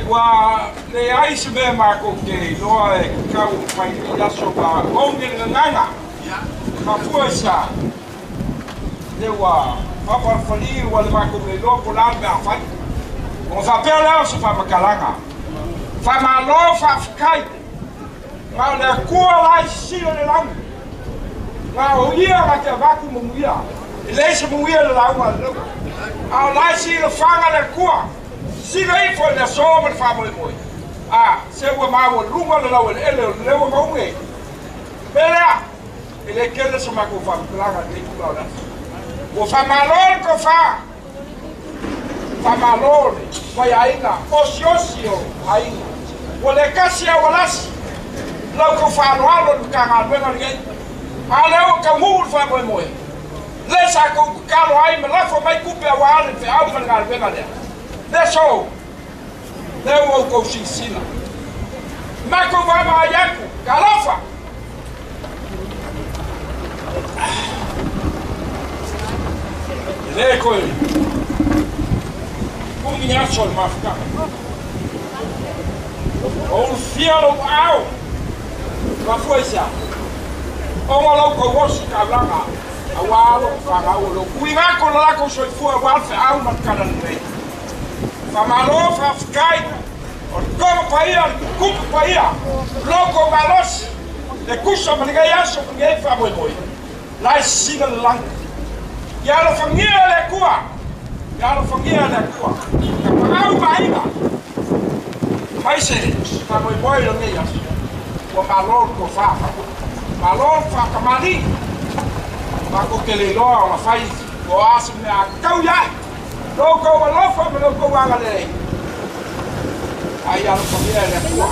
e wa le ai se be ke no ai ka ku fa ya so ba ko ni na na ya. Ma sa. Pa pa fali wa le ma ko le lo ko la me afai. On fa per la so fa makalanga. Fa ma lo fa kai. Ma le kua la si le lang. Ma o ia ma ke va ku mo ia. Lees hem hoe je lang maar lukt. Al laat je de vangen en koa. Zie je even de zomer van mooi mooi. Ah, ze we maar wat roemen en nou en elle leeuwen maar omheen. Bella, ele kende se maar van plaga niet goed dat. O van malor ko fa. Van malor, vai ainda, osiosio ainda. O le casia walas. Lau ko fa no alo ka ngal ngai. Ale o ka mur fa mooi mooi. le sa ko kalo ai me lafo mai kupe a wale te au man ngal venga le le so le wo ko si sina ma ko va ma yaku kalafa le ko ko mi nya sol ma fka o fialo au. Foi sia o mo lo ko wo si ka blanga awalo fanga wolo kuinga ko la ko so fu awal fa au mat kala nei fa malo fa sky or como paia kup paia. Loco malos de kusa man ga yaso ngai fa boy boy la siga lang ya lo famia le kua ya lo famia le kua ka au baina mai se fa boy boy lo ngai yaso ko malo ko fa malo fa kamali Mako ke le loa o la fai o asu me a kau iai. Loko wa lofa me loko wanga le. Ai ala ko ngia le kua.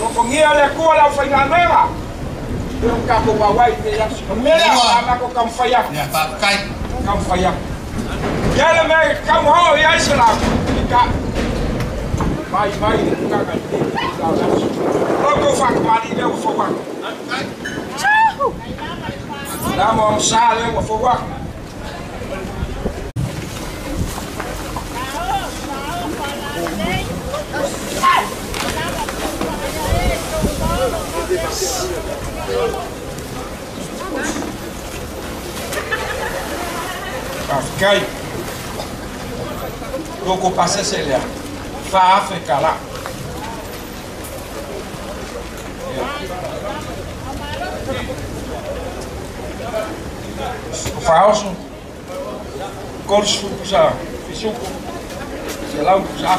Loko ngia le kua la fai Belum kaku wawai te yak mera ama ko kam fayak. Ya ta kam mai kam ho ya Ik ga. Bai bai Ik ga ka ti. Ko ko Ik ga de fo wak. Na mo sale mo fo. Hey! Cascai. Vou ocupar Cecília. Fa África lá. É. Falso. Corso já. Fechou. Sei lá o já.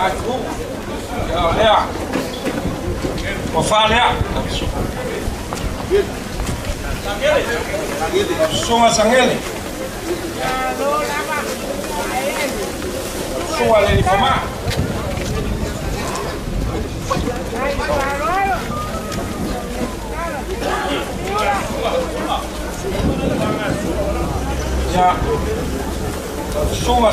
Lea. Ko falea. Sunga sangele. Sunga le ni koma. Ya. Sunga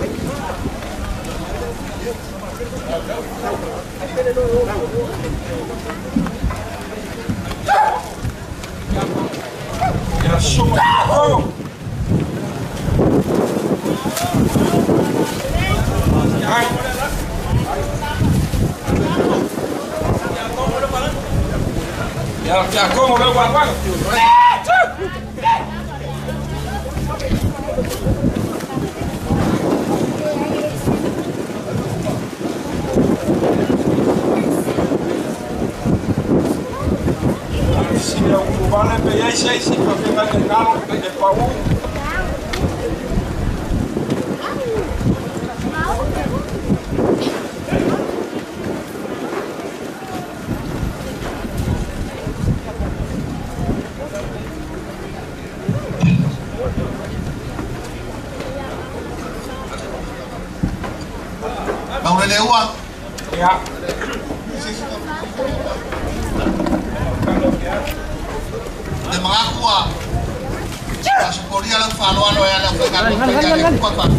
ya, ¿cómo lo guaguan? Si le ocupaba le pedía seis y no tenga el carro de pavo. Maulelewa.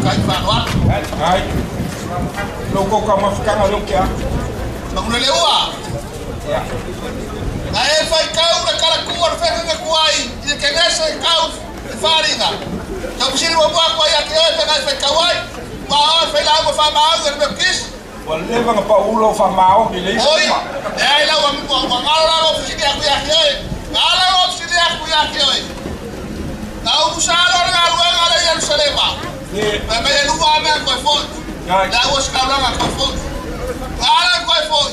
kaifarwa hai loko kama fikanga lokia nakunelewa na e fai kau na kala kua na feka ke kuai i ke ngese kau faringa ka usiri wa bua kuai ake oe feka fai kauai ma oe fai lau ma whamau na me kis Walewa nga pa ulo whamau ni lei Oi, e ai lau wa ngalo lau fusiri aku ya ke oe Ngalo lau fusiri aku ya ke oe Nau musalo na aluanga la Yerusalema Ngalo Mwen nou kwa mwen kwe fot. Da wos kabla mwen kwe fot. Ala kwe fot.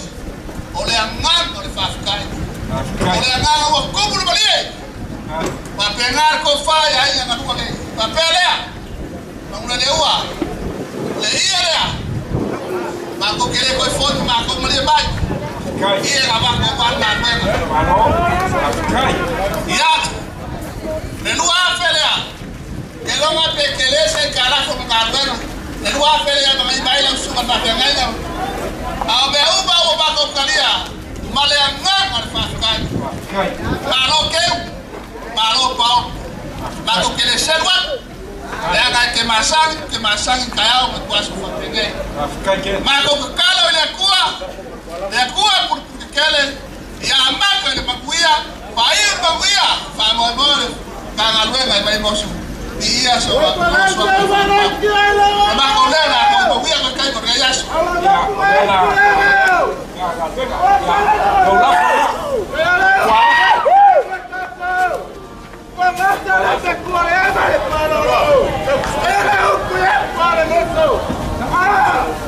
Ole angan ole fafkai. Ole angan ole kubulu baliye. Papengar ko fai ai yang aku pakai. Papelea. Bangun dewa. Le iya lea. Mako kere koi fot mako mali bai. Iya kaba ko pan mako. Ano? Kai. Ya. Menua. και όμως πει κελέσει καλά κομματάν, δεν ωφελείται με ημεία λοιπόν σου μπαστοντένια, αλλά με υπάρχουν μπακοβκαλιά, μαλέαν μας μαρφασκάνι, μάλο καιου, μάλο παου, μάτο κελέσει νωτ, δεν έχει κεμάσαν, κεμάσαν η καλά με τους μπαστοντένιες, μα το καλά δεν ακούω, δεν ακούω πουρπουτικέλες, η αμάξα είναι μαγουλιά, βαί Iyaso Makolena kondokuya kwekai korya Iyaso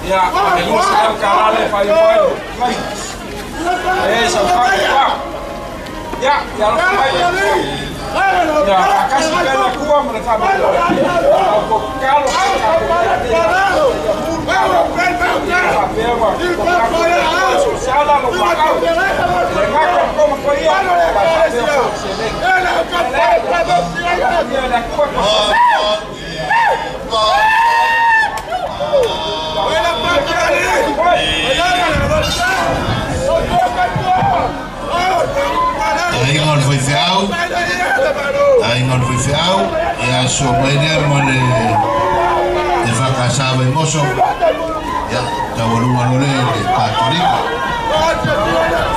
Ya, tenemos que acabar de fallar. Eso, ya. Ya, ya lo fallo. Olha, Ceao e a súa muller mole de fracasaba en mozo e a tabolúa no le de Pato Rico.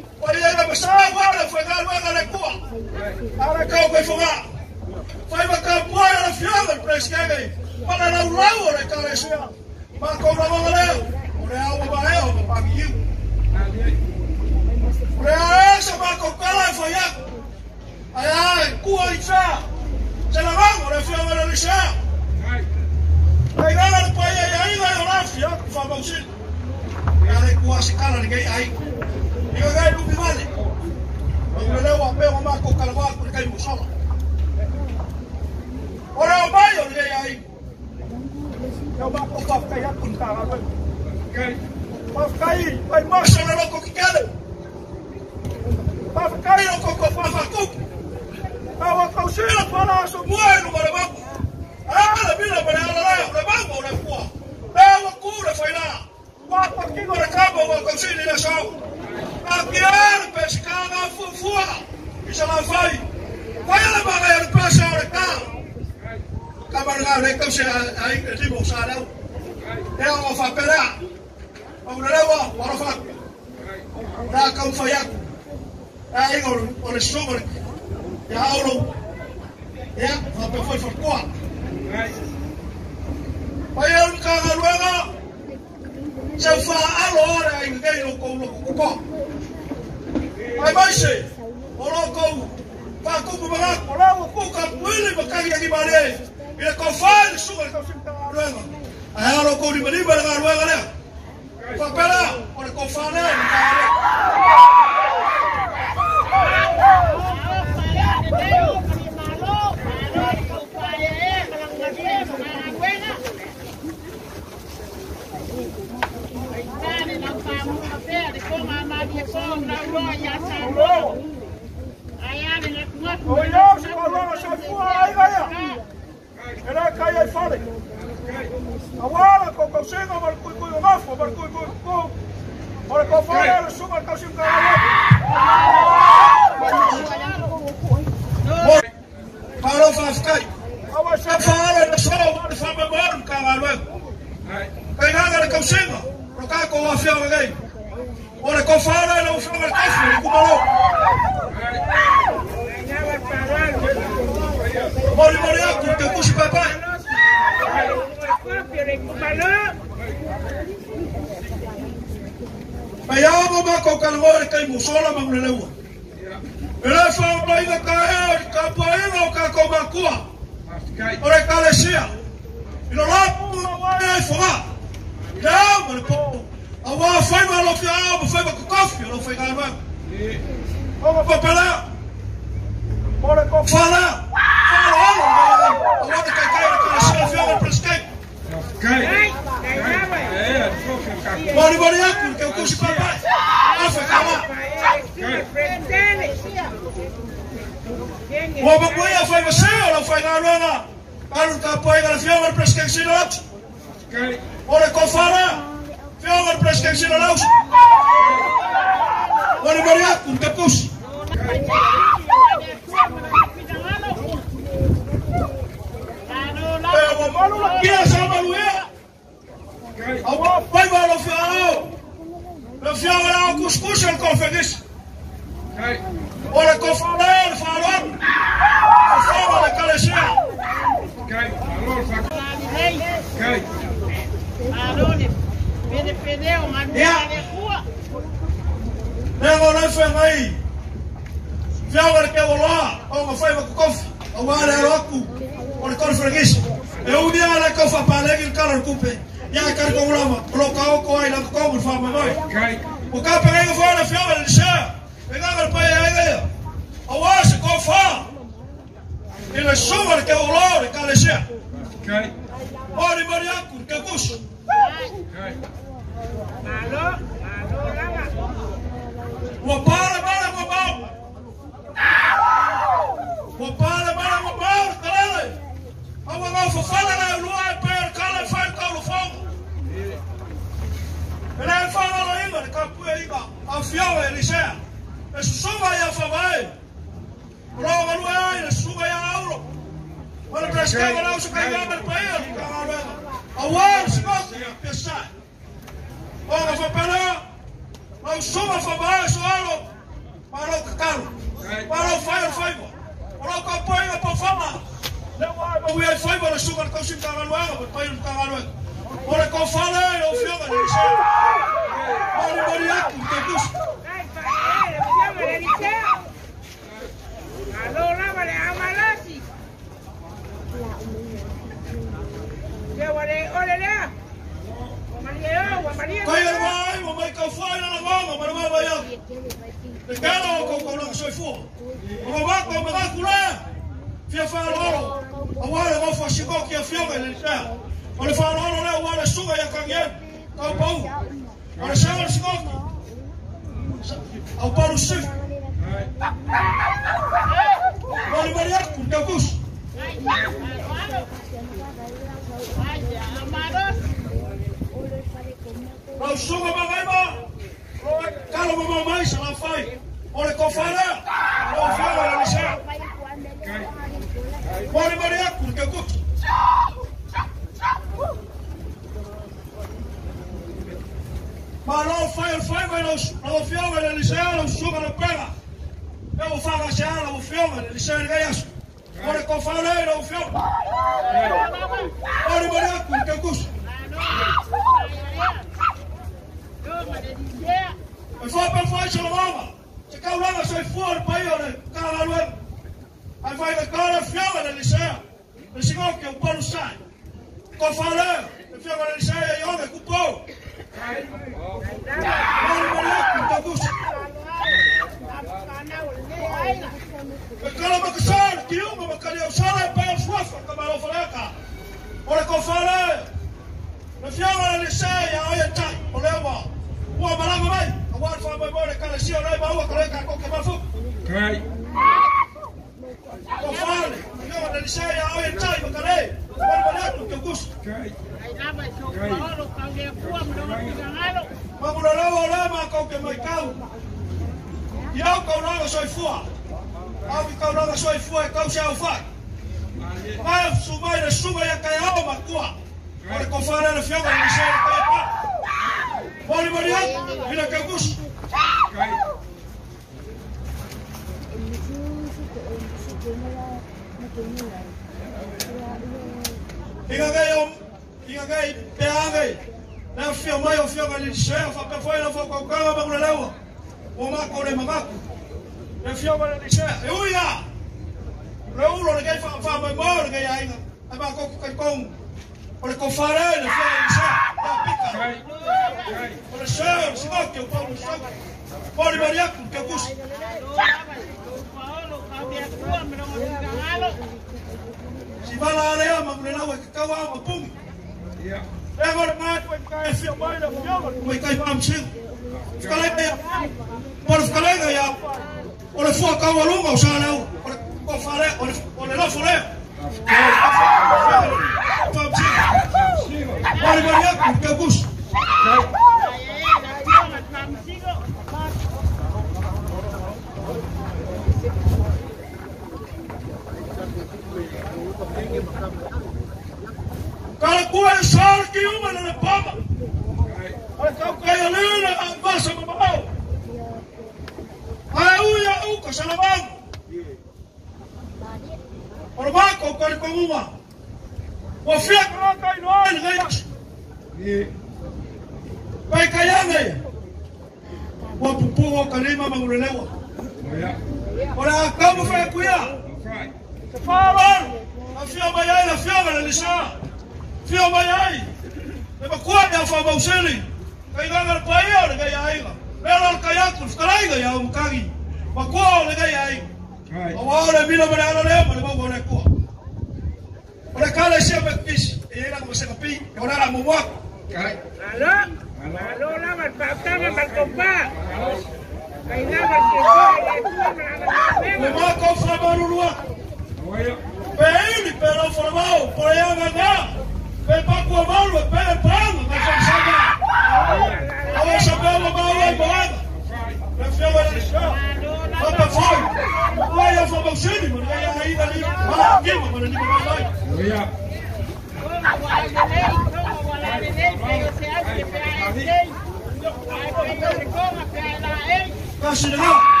Russian them up.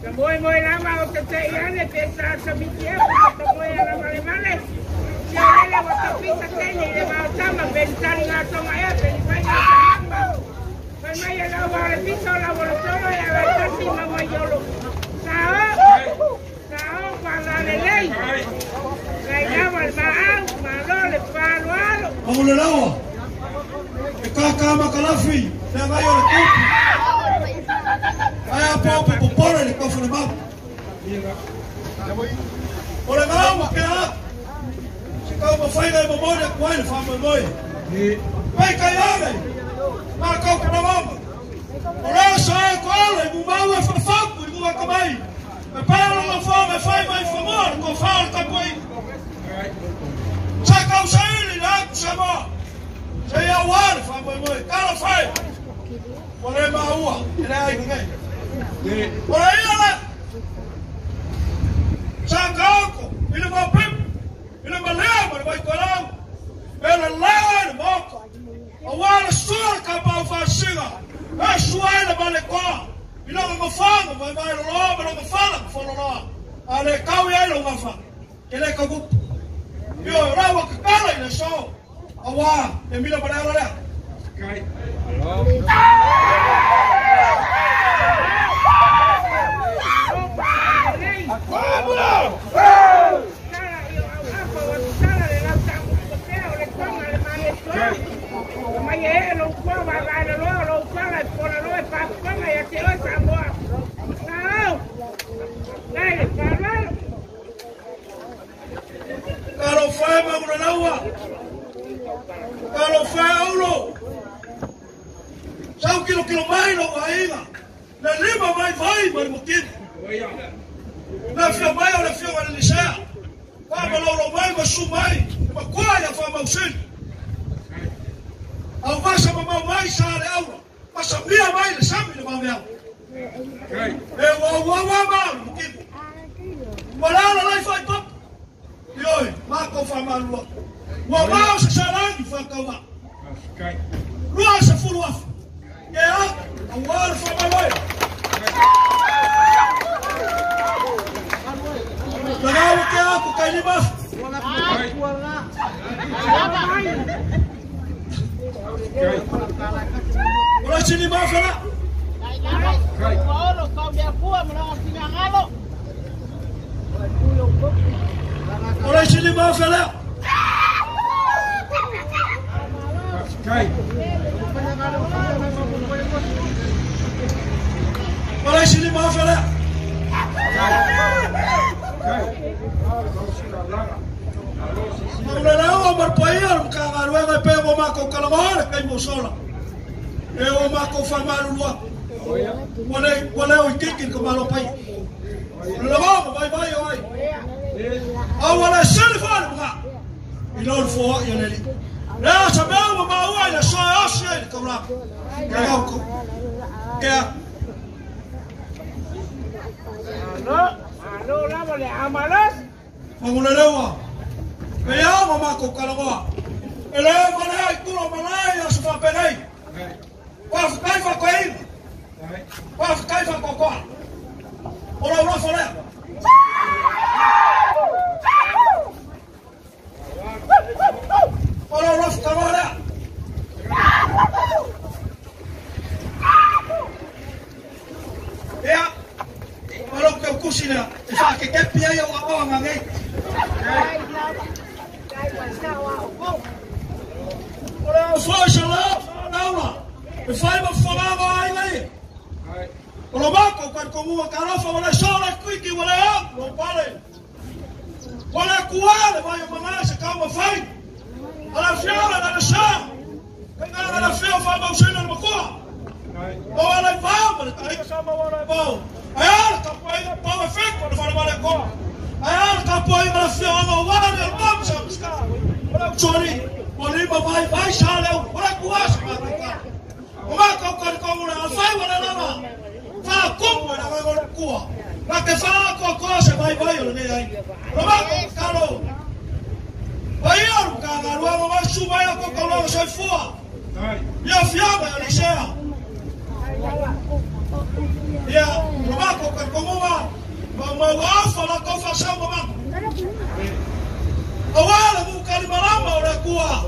Te le a la a para la y para la al malo, le ¿Cómo? Popore le kofu le mau. O le mau ma ke a. Se kau ma whai ngai mamoi le kuai le wha mamoi. Pai kai ane. Nā kau ka na mama. O rā sa e ko ale mu mau e whawhaku i mua kamai. Me pai ala ma wha me whai mai whamoa ko whao le kapoi. Sa kau Se ia o ar, fai moi moi, cala fai. Ora ma ua, era aí ninguém. Ora aí ela. Sangaoko, ele vai pim. Ele vai ler, mas vai corão. Ele leva ele moco. A wala sura ka pa fa singa. A suela bale ko. Ele não me fala, vai vai lá, mas não me fala. Ale kau ya lo mafa. Ele ka gup. Yo, rawa ka kala ina show. Allah, envíalo para ahora. Kalau fire. Kalau fai aulo. Sau kilo kilo mai lo ainga. Na lima mai vai mar mukin. Na fia mai o na fia wa ni sa. Pa ma lo mai ma su mai. Ma kwa ya fa ma usin. Au va sa ma mai sa le aulo. Ma sa mia mai le sa mi le ma mia. E wa wa wa ma mukin. Wala la lai fai pap. Yoi, sa sarangi fa kawa. Kai. Lua sa fulu afu. Ke a, a wala fa malua. Nagawa ke a ku kai fala. Kai. Ora sini ma fala. Ora na o mar paia o garu e pe mo ma ko kala ma kai mo sola. E o ma ko fa malu lua. Wale wale o kikin ko malo pai. Ma vai vai vai. Awala sini fa ba. Ilo fo ya neli. La sa me o ma wa ila so o se ko la. Ka ko. Ka. Alo, alo, lama le amalas. Mangulelewa. Kaya mama ko kalawa. Ele mana ai tulo mana ya su fa penai. Wa kai fa kai. Wa kai fa ko ko. Ora fa ka le. Ya. Ora ko kusina. Fa ke ke pia ya wa wa ngai. Ora foi lá, não E fai ma falava ai lei. Ora ma ko kwa ko mu ka fa wala sola ku ki wala lo pale. Yeah. wakifanya kokoshe bayibayolo neyayi lobakokukalo bayolu bukangalwabo bashuba yokokolowo shoifuwa yofyaba yolesheya ya lobakokakomuba bamwewafa lakofa shamboma owala bukali malamba olekuwa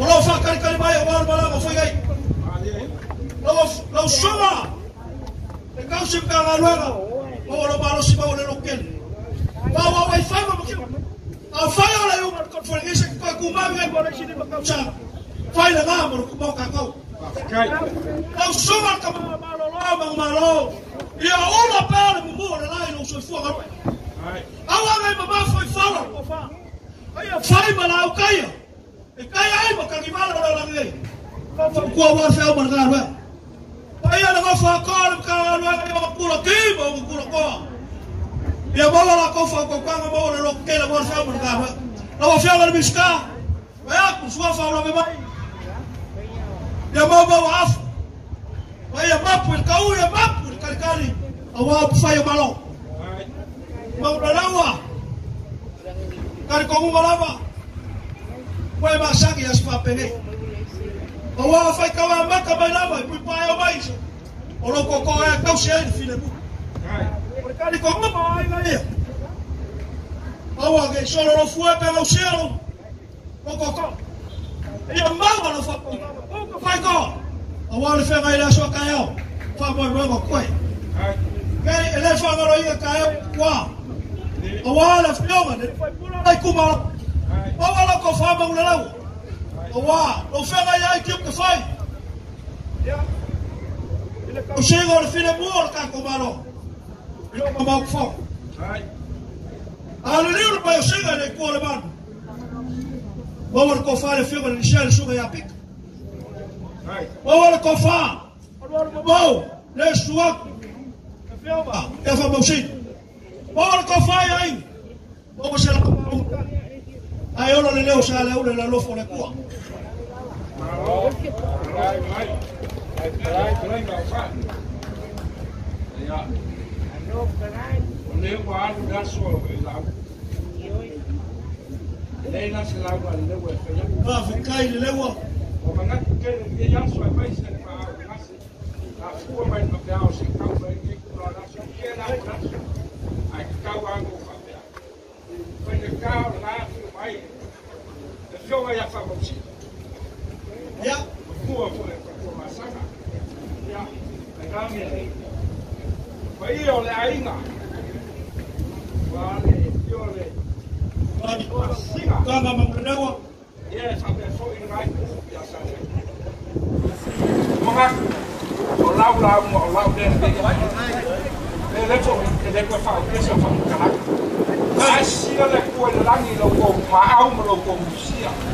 olofa kalikali bayo owala malamba foyayi loushuba ekaushimkangalwego fa sa mo ma awala mu kali malama ora kuwa ora fa kali kali mai awala malama foi ai lo lo soma e kau sim ka ngaluanga o ora malo si ba ole lokel ba wa wa fa ma mo a fa ora yo mar ese ko ku ma ngai bora sini ba kau sa fa la nga mo ku ba ka kau kai lo soma ka ma malo lo ma malo ia ola pale mo mo la lo so fu ga Awa ngai mama foi fala Aya fai mala o kaya. E kaya ai mo kangi mala ora la ngai. Ko wa fa o marga wa. Aya na fa ko le ka wa ai mo kulo ki mo kulo ko. Ya mo la ko fa ko ka mo le lo ke la mo fa o marga wa. La wa fa la miska. Aya ku swa fa be ba. Ya mo ba wa af. Aya mapu ka u ya mapu kali kali. Awa fa ya malo. Mau lawa. Kari kongu malama. Koe masaki as papene. O wawafika wamaka banaba mipayo maisha olokokoya kausheni file bu olikalikongoma waivaiya awage shololofuepe laushelo okoko iya mbawa lofakofaiko awalifengailaswakayo famoimwengo kwe kei elefangaloiga kayo kwa awalafioga nelifaipulalaikumaa awalakofamaulalawa Ouah, lo fega ia i tiu ke Ya. O sego le whine mua o ka kumaro. I ba kamau ke whau. Ale leo le pai o sega le kua le manu. Wawa le kofa le whima le nisea le suga ia pika. Wawa le kofa. Mau, le suaku. E wha mausin. Wawa le kofa ia ingi. Wawa se la kumau. Ai ora le leo sa le ule la lofo le kua. Fafukai le lewa. O mana kukai le ya so mai se ma nasi. La fua mai no pea o se kau mai ke kula la so ke la ora. Ai kau ango fa pea. Pai le kau la mai. Le fio mai a fa mo ya kuwa kwa masaka ya kagame kwa hiyo le ainga wale yole kama mamrewa yes i'm so in right ya sasa mga olau la mo olau den de le le to de ko fa ke so fa kala ai sio le ko le langi lo ko ma au mo lo ko musia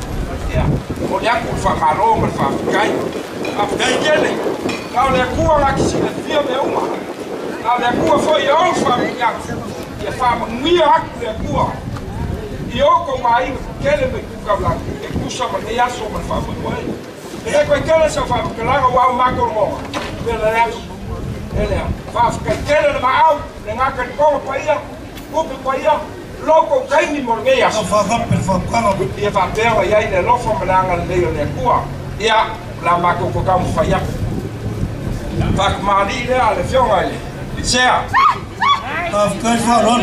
Ia. O le aku fa maro ma fa kai. A kai kele. Kau le kua nga kisi le fio me uma. Kau le kua fo i au fa yang. Ia fa ma ngia aku le kua. I oko. E kusa ma ne aso ma fa ma E koe kele sa fa langa wa ma ko mo. Pe le ya. Ele ya. Fa ke kele ma au, le nga ke ko pa ia. Loko kai ni mo nge ya. Fa fa per fa kama. Ia fa pe wa ia ile lo fo ma nga le le kua. Ia la ma ko ko ka mo fa ia. Fa ma li le ale fionga. Sea. Fa kai fa ron.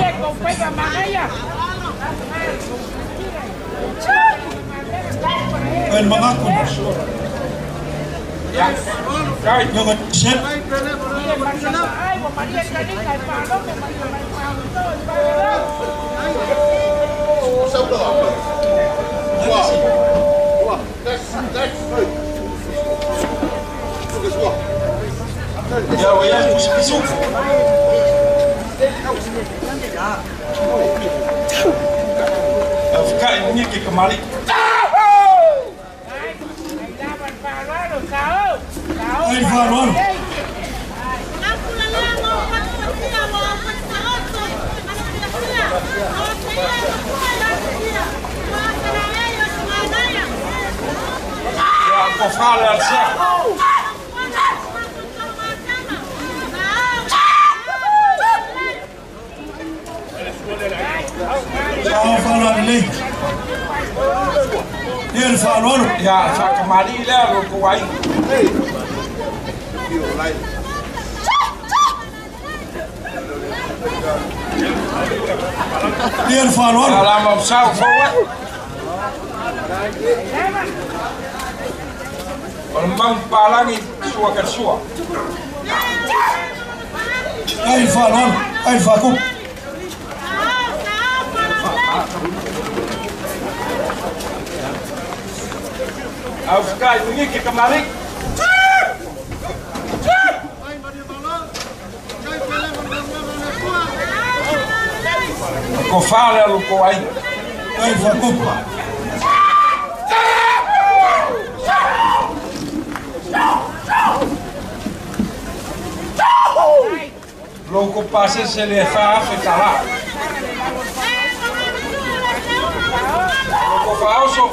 El mga ko. Jongen, zet. Ja, maar jij moest het zoeken. Even kijken, niet kikken, Malik. El favor. Ofal al chef. فلان لي يرفع الورق يا شاك مالي لا ركوعي lah lu kuai. Dia Varone. Kalau mau sah, forward. Kalau mau palangi sua ke sua. Ai, Varone. Ai, Vacu. Au ficar ini ke kemari. Kau fala lu kuai. Ai, Vacu. Logo passa se ele fa fica lá. Logo falso.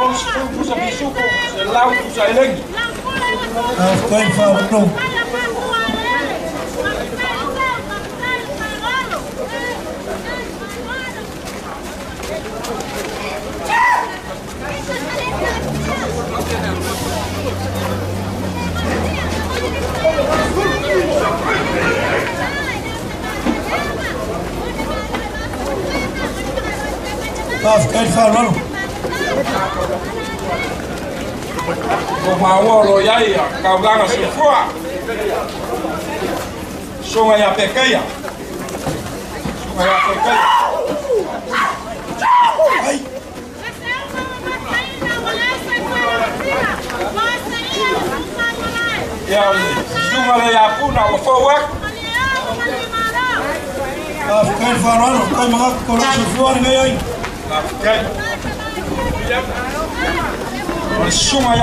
Ons pusa bisuko se lau pusa elengi. Ai, Varone. Tá, fica aí falando. Ko mawolo yai kau ganga se fua. Songa ya pekeia. Songa ya pekeia. ya juma ya puna wa fawak afkan faran afkan mga korupsyon fuan ngayon afkan والشومة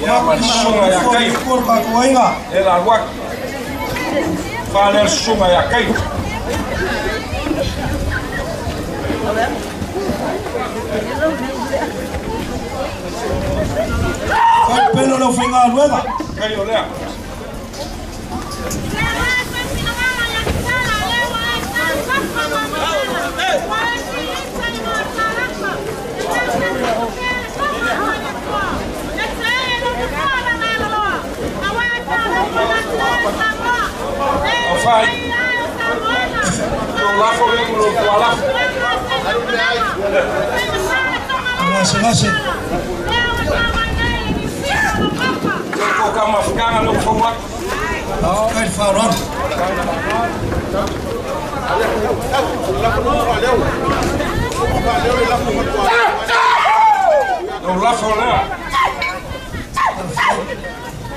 Ya, mas songa ya kai. Por ka kuainga. Ela wak. Fale el songa ya kai. Ai, pelo. Kai olea. Enfin, Allah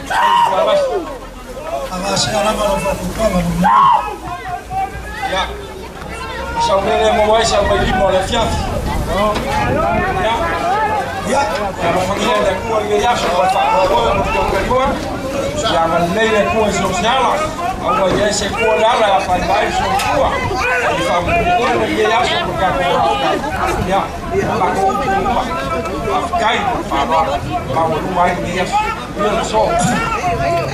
Ja, alama ja, ja. Ja, Shauri ni mwaisha mwalimu Ja. Ja. Ja, Ya. Kama mwingine atakuwa yeye yasho kwa àwọn yẹn ṣe kó lára àfàgbà ìṣòfúà ìfàmùkúrò yẹ yásọ̀kọ̀gà kọ́ra ọ̀gá. Ìyá àbàkọ́kùnrin àfikà ìfàmà àwòrúwa ìyẹn yóò sọ.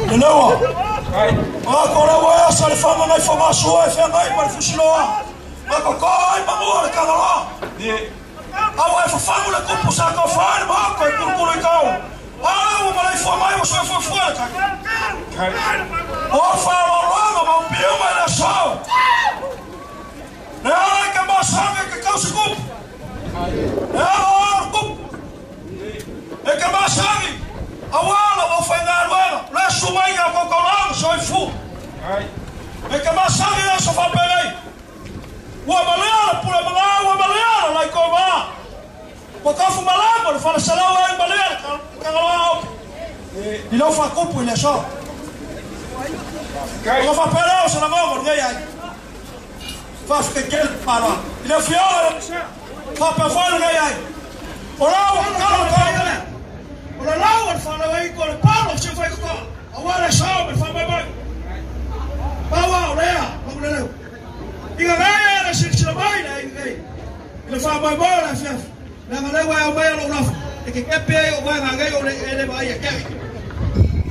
Lelewa, wakorebo yesu alifanya naifo masuo efyanga imalifushiloa makoko imamuore kalora awo efafangule kupusaka ofani mako ikurukuru ikao Olha uma lá e foi mais, você foi fora, cara. Ou falou logo, mas o pior vai na sol. Não é que a moçada que calça cupo. É a hora, cupo. É que a moçada, a wala, vou fangar wala. Lá sumai, a cocolão, só e fu. É que é a moçada, eu só vou pegar aí. O abalhão, por abalhão, o lá e comar malamo le fala sala wa ba le ka ka wa. Eh, di lo fa kupu le so. Ko fa pera o sala go ngai ai. Fa fe kel para. Ile fiore. Fa pe fa ngai ai. Ora wa ka ka ka. Ora la wa fa la wa ko le paro se fa ko. Awara so me fa ba ba. Ba wa ora le le. Iga ngai era sik sila mai na ngai. Ile fa ba ba la fiaf. na mana wa lo rafu e ke ke pe o wa na yo le ele ba ya ke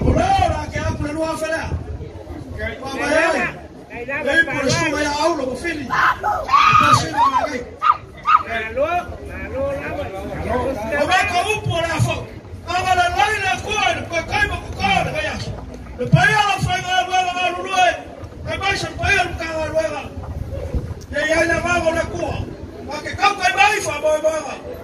o lo ra a lo fa la wa ba ya le por su ya au lo fili ta se na ga na lo lo la ba o ba por la fo a la la la ko ko kai mo ko ga ya. Le pa ya lo fa ga wa ga lo lo e ba se pa ya ka wa lo ga ya ya na ba ko la y.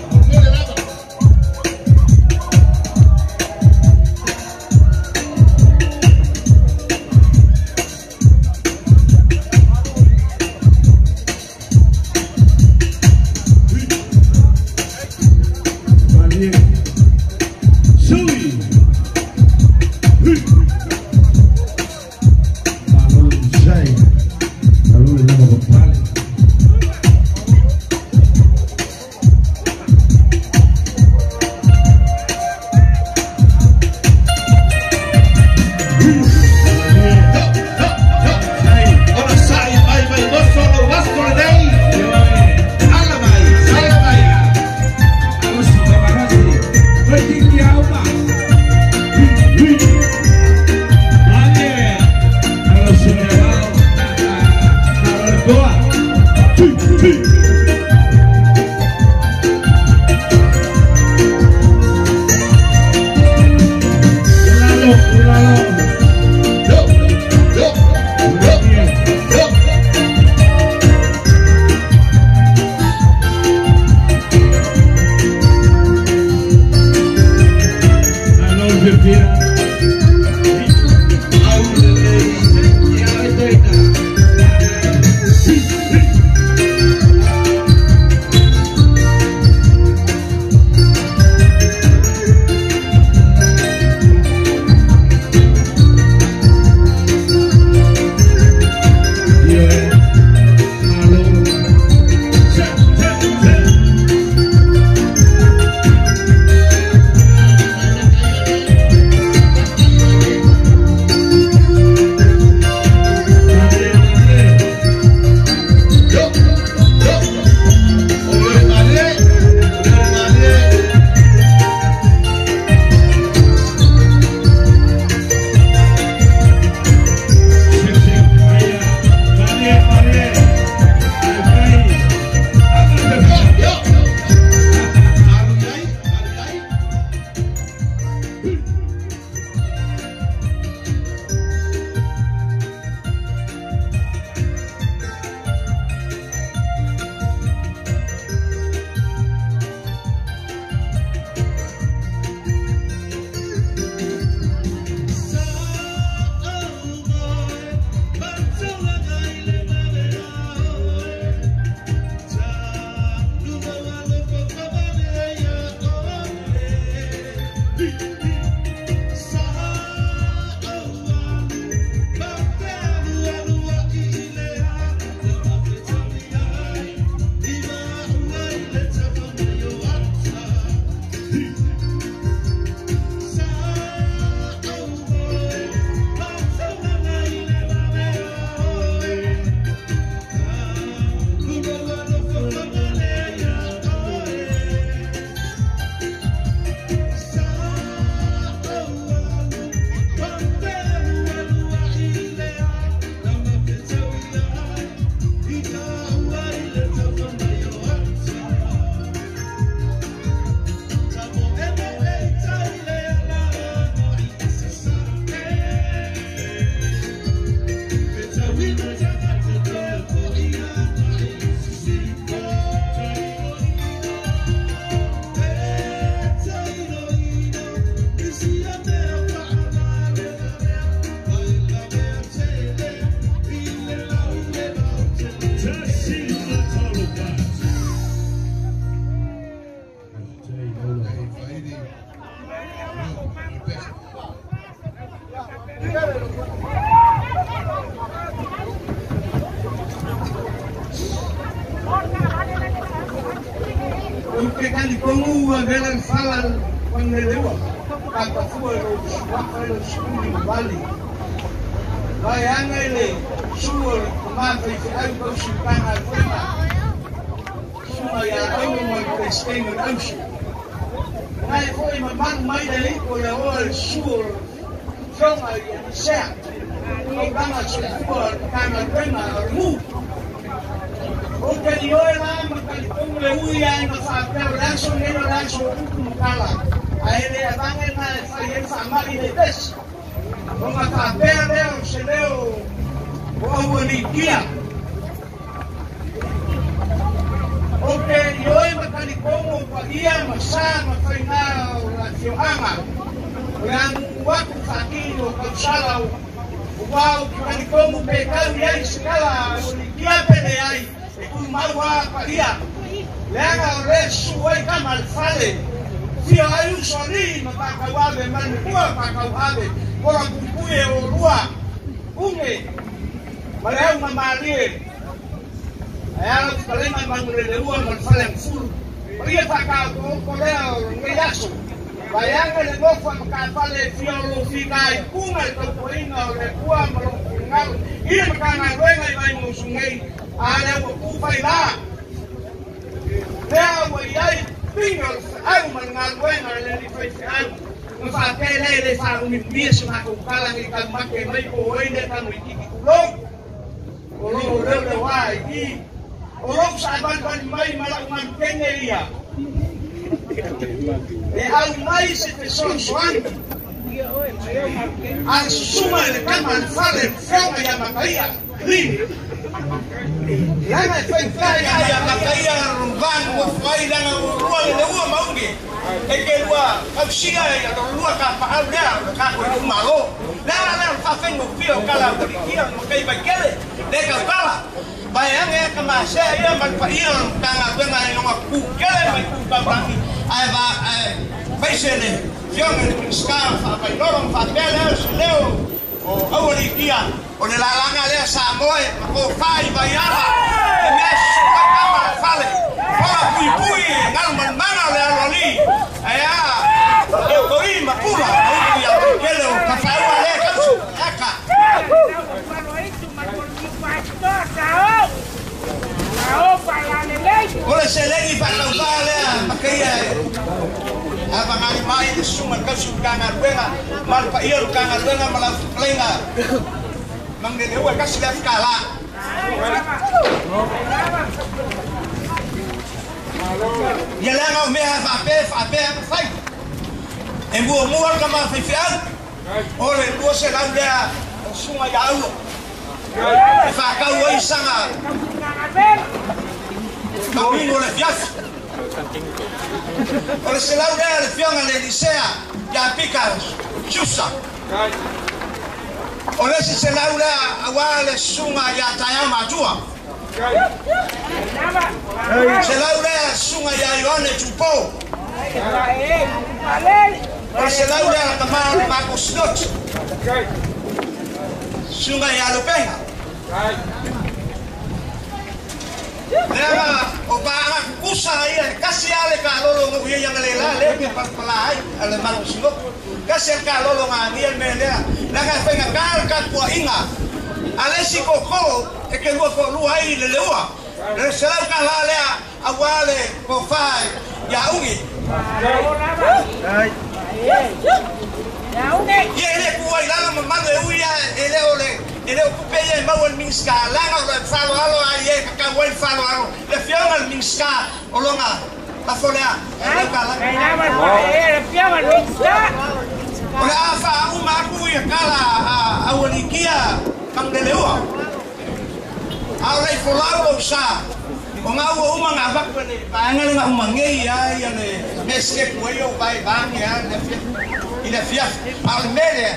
fiafi alemele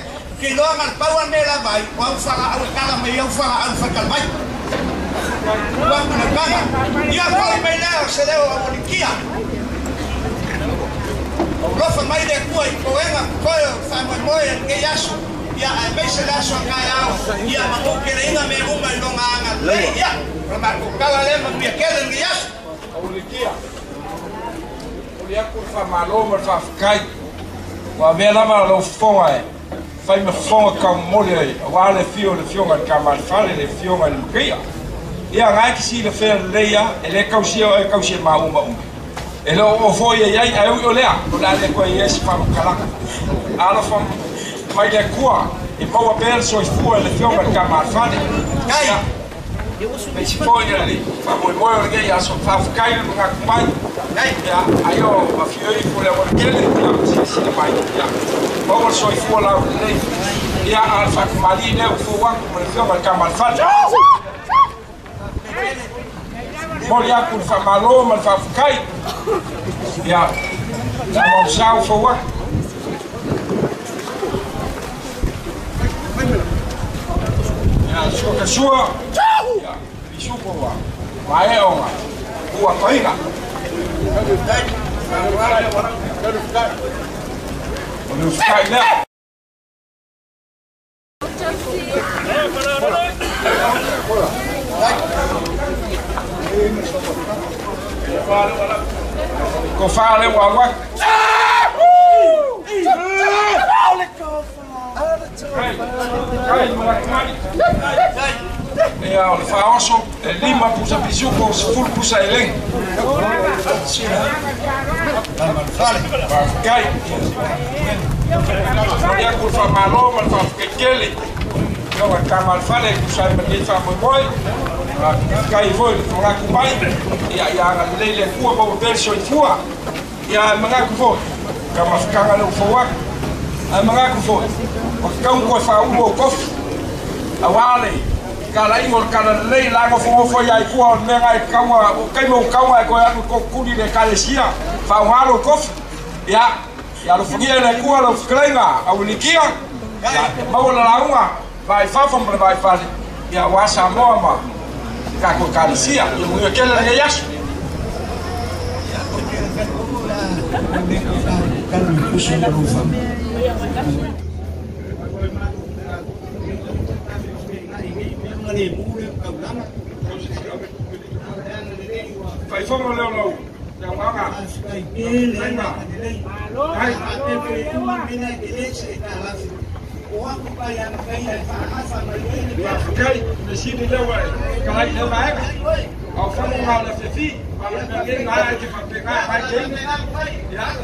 ke loa galapau amela vai o aufaga auekala mai aufaga aufaikalvai uamanakaga ia foi mai lea o se leo aualikia lofa mai le kua i koega koe faamoemoe alikei aso ia ae mai se le aso agaeao ia maukeleiga me uma i loga agalei ia ona makokaga le mamia kele ligi aso aulikia o le aku faamālo ma le faafekai ma mea lava lau foga e. Fai me foga kaumole e. ai auā le fio le fioga le kamalefale le fioga e le makaia ia gae kisi le fea lelei a e lē kausia o e kausia maumauma e lo o foi e ai ai ai o lea. O la le koe iesi faamakalaga alofa mai le kua e paua pea le soifua e le fioga le kamalefale Mas foi ali, foi moi orguei a sofá, caiu no cacumbai, né? Aí eu afiei e falei, agora que ele tem se pai. Já. Vamos só ir for lá o lei. Já a fa com ali né o for lá com o filho vai camar faz. Molha com fa malo, mas fa cai. Já. Vamos já o for lá. Ya, sua que sua. Ya, isu ko wa. Mae o ma. Ku wa toina. It was tighten up. voort, mraku Ja, ja, ia lele fua ja version ik Ia mraku voort. Kama fikanga no fua. A mraku voort. O ik ko fa u kof. A wale. Kala i mor kala lei langa fua fua ia fua o menga i kaua. O kai mo kaua ko ia ko kuni de kalesia. Fa u halo ja, ja, ia lo fugia le kua lo fklenga au nikia. Ia mawala launga. Vai fa fom ja, fa. Ia wasa moa. kako komisija, jer mu je kjela ne jasno. Fai fomo leo leo. Ciao mamma. Fai ma. Hai. Fai. Fai. Fai. Fai. Caralho, não na época. Ao fundo um ralo assim, pegar a ya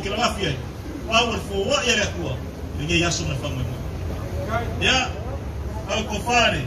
kila mafia ya. power alfu wa ya kuwa yenye yaso mfano mmoja ya alkufari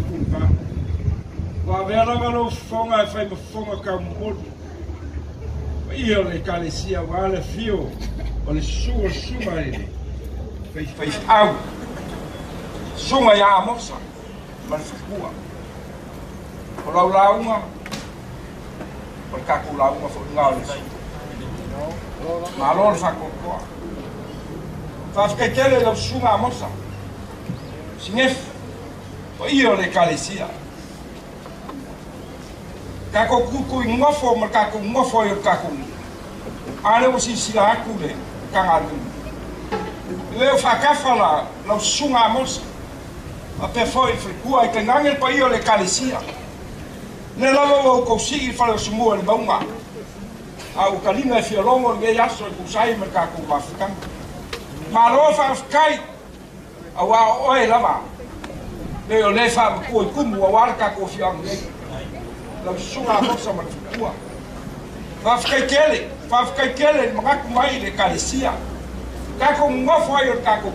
tumpa. Wa vera valo fonga e fai fonga ka modu. Ia le kalesia wa le fio, o le sua suma ele. Fai fai au. Suma ya mosa, ma fukua. O lau launga, o le kaku launga fo ngao le Ma lor fa kokoa. Fa fkekele le sunga mosa. Singef. O io le kalesia. Kako kuku i ngofo ma kako ngofo i kako. Ale o si sila aku le kangalu. Le fa kafala le sunga mosa. A pe foi i tengange pa io le kalesia. Le lalo o kosi i fa le sumua le baunga. au kalina e fialogo le gai aso e kusai ma kakou mafukanga malo faafekai auā oe lava Nei o lefa ma kua i kumu a warka kua fi angu nei. La usunga a kosa ma tu kua. Fafkai kele, fafkai kele, ma kaku le kalesia. Kako mwafu ai or kako.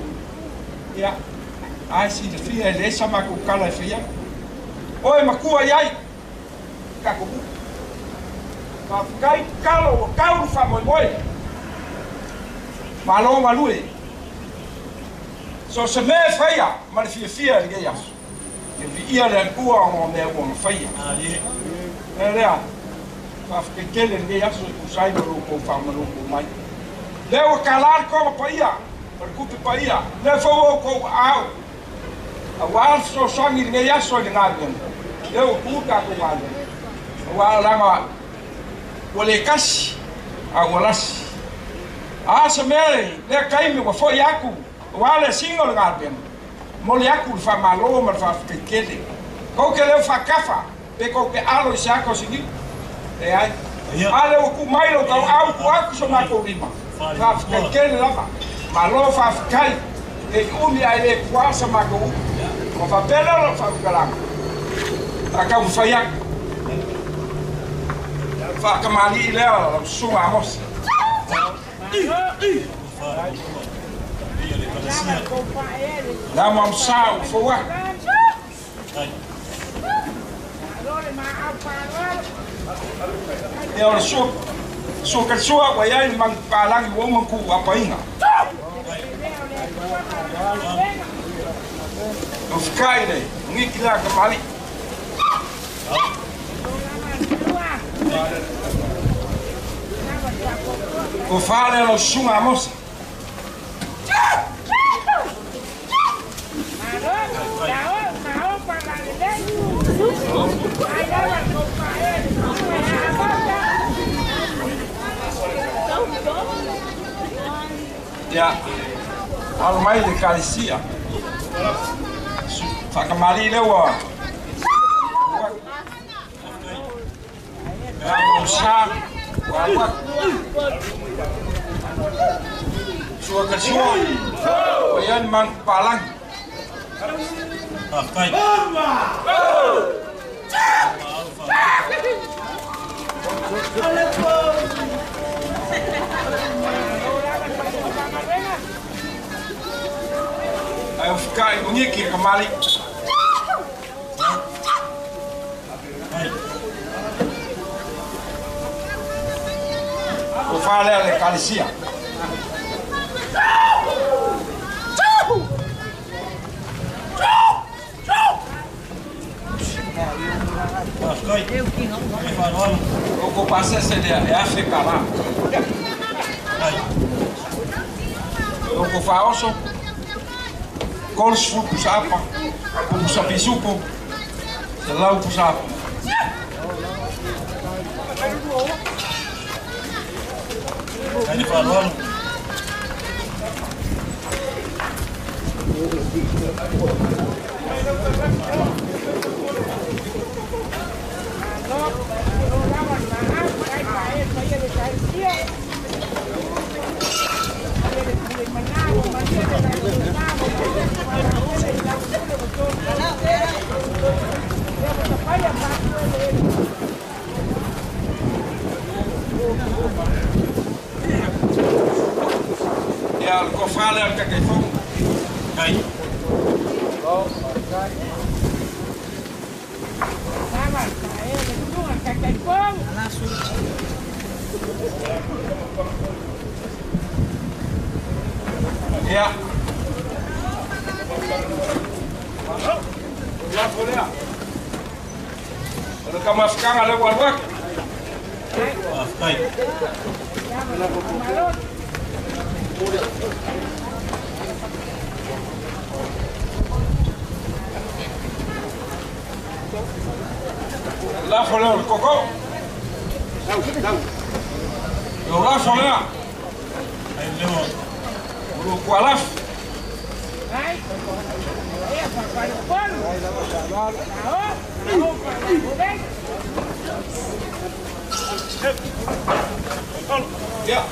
Ia, ai si le fia lesa ma kua kala e fia. Oe ma kua iai. Kako mu. Fafkai kalo o kauru fa moe moe. Malo malue. So se me feia, ma le fia le geia. Vi ia le kua o me o me faia. Ali. E lea. Fa ke kele le gas o sai no ko fa ma no ko mai. Le o kalar ko pa ia. Per kupe pa ia. Le fo o ko au. A wal so sangi gas o le ngaben. Le o ku ka ko mai. Wa la ma ua le a ua lasi a se le kaimi ua fo'i aku ua le asiga o le galapena mo le aku le fa'amālō ma le fa'afekeikele kou ke leu fa'akafa pe kou ke alo i se aka o siliu e ai. A le ua kumai lo tau'au ku aku so makou lima fa'afekeikele lava. Mālō fa'afekai e umi ai lē kuasa makou upu ua fa'apela lo fa'afekalaga akau fai aku whakamali lea o sunga. La mam sao fo wa. E ora so so ka so wa ya mang palang wo mang ku apa inga. Of kaile, ngikila kamali. Ko fale lo sunga amos. Ya, almai de Galicia. Tak kemari lewa. Ya, usah. Wawak suagar suon bayan mang palang Pakai. Ayo ficar ibu nyikir kembali. Ufale ale kalisia. O que passa se ele é a ficar lá. O que faz osso? Kols fu pusapa. O pusapisupo. Se lá o pusapa. Aí falando. Ja, o Ja, ik cofrade al que te thấy Yeah. Ya, boleh. Kalau kamu sekarang ada buat-buat. Baik. La León, Coco. Lajo León. Urugualaf. Ja.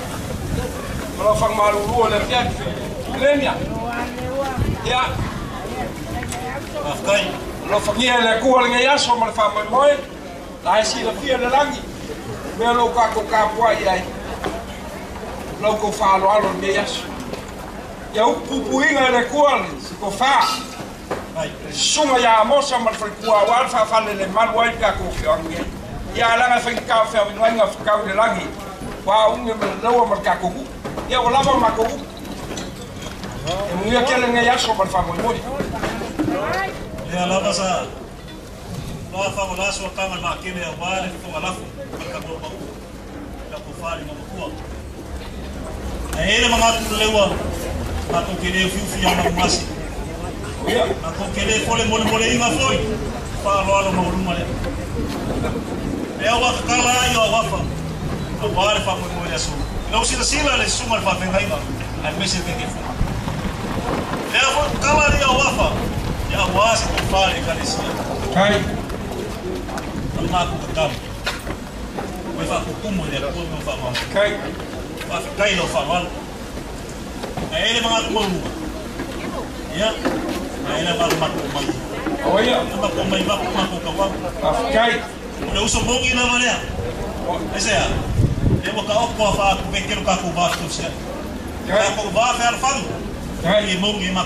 Maar dan vang maar een roer en heb je. Ja. Wacht, Nog van hele koeling jas om, maar van mijn mooi. Daar is hier vier de lang. Wel ook aan elkaar voor jij. Loco falo alo meas. Ja ook pupuinga de koeling, se kofa. Suma ya mosa mal fri kua wal fa fa le mal wai ka ko fiangi. Ya langa fri ka fa mi langa fri de langi. Wa unge me loa mal ka ko. Ya wala ma ko. E mu ya kele ngai aso mal fa mo. Lava sa. Loa fa wala so kama makine ya wale ko alafu ka ko ba. Na ko fali mo ko. Na ele mga tulewa. Ako kile fifi ya masi. Ako kile fole mole mole inga foi. Fa lo alo mo luma le. E wa kala yo wa fa. Awale fa mo mo ya so. Não sila sila le sumar fa venga inga. Ai mesi ke ke. E wa kala yo wa fa. ya wazi kufanya kanisa hai amma kukam wefa hukumu ya kwa mfano kai wa kai lo farwal na ile mga kumu ya na ile mga kumu Oya, Oh iya. maiba mau kwa kwa. Afkai. Una uso mongi na wale. Ese ya. Dia ka okko fa aku, bekero ka ku bastu se. Ka ku ba fer fan. Ka ye mongi ma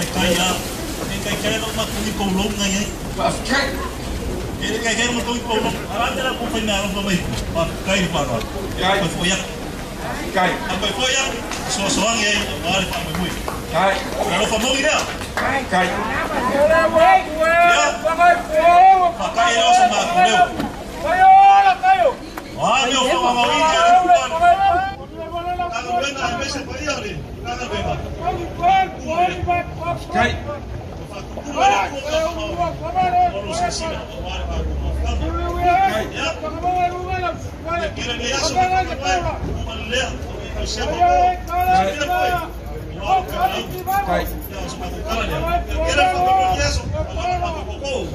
kai kai a e kai kai no ma tu ko lo ngai ai pa kai e kai kai no tu ko lo ara te la ko pe na no mai pa kai pa no kai pa fo ya kai a pa fo ya so so ang ai ma le pa mai mui kai ra lo fa mo ina kai kai ora wa wa pa kai fo pa kai lo so ma ku leo kai ora kai Ah, meu, vamos lá, vamos lá. Tá no meio da mesa, vai ali. Hayır, hayır. Hayır, hayır. go.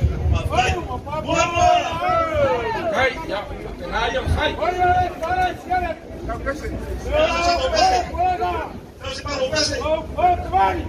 Então, se parou, vai ser. Ô, ô, vai!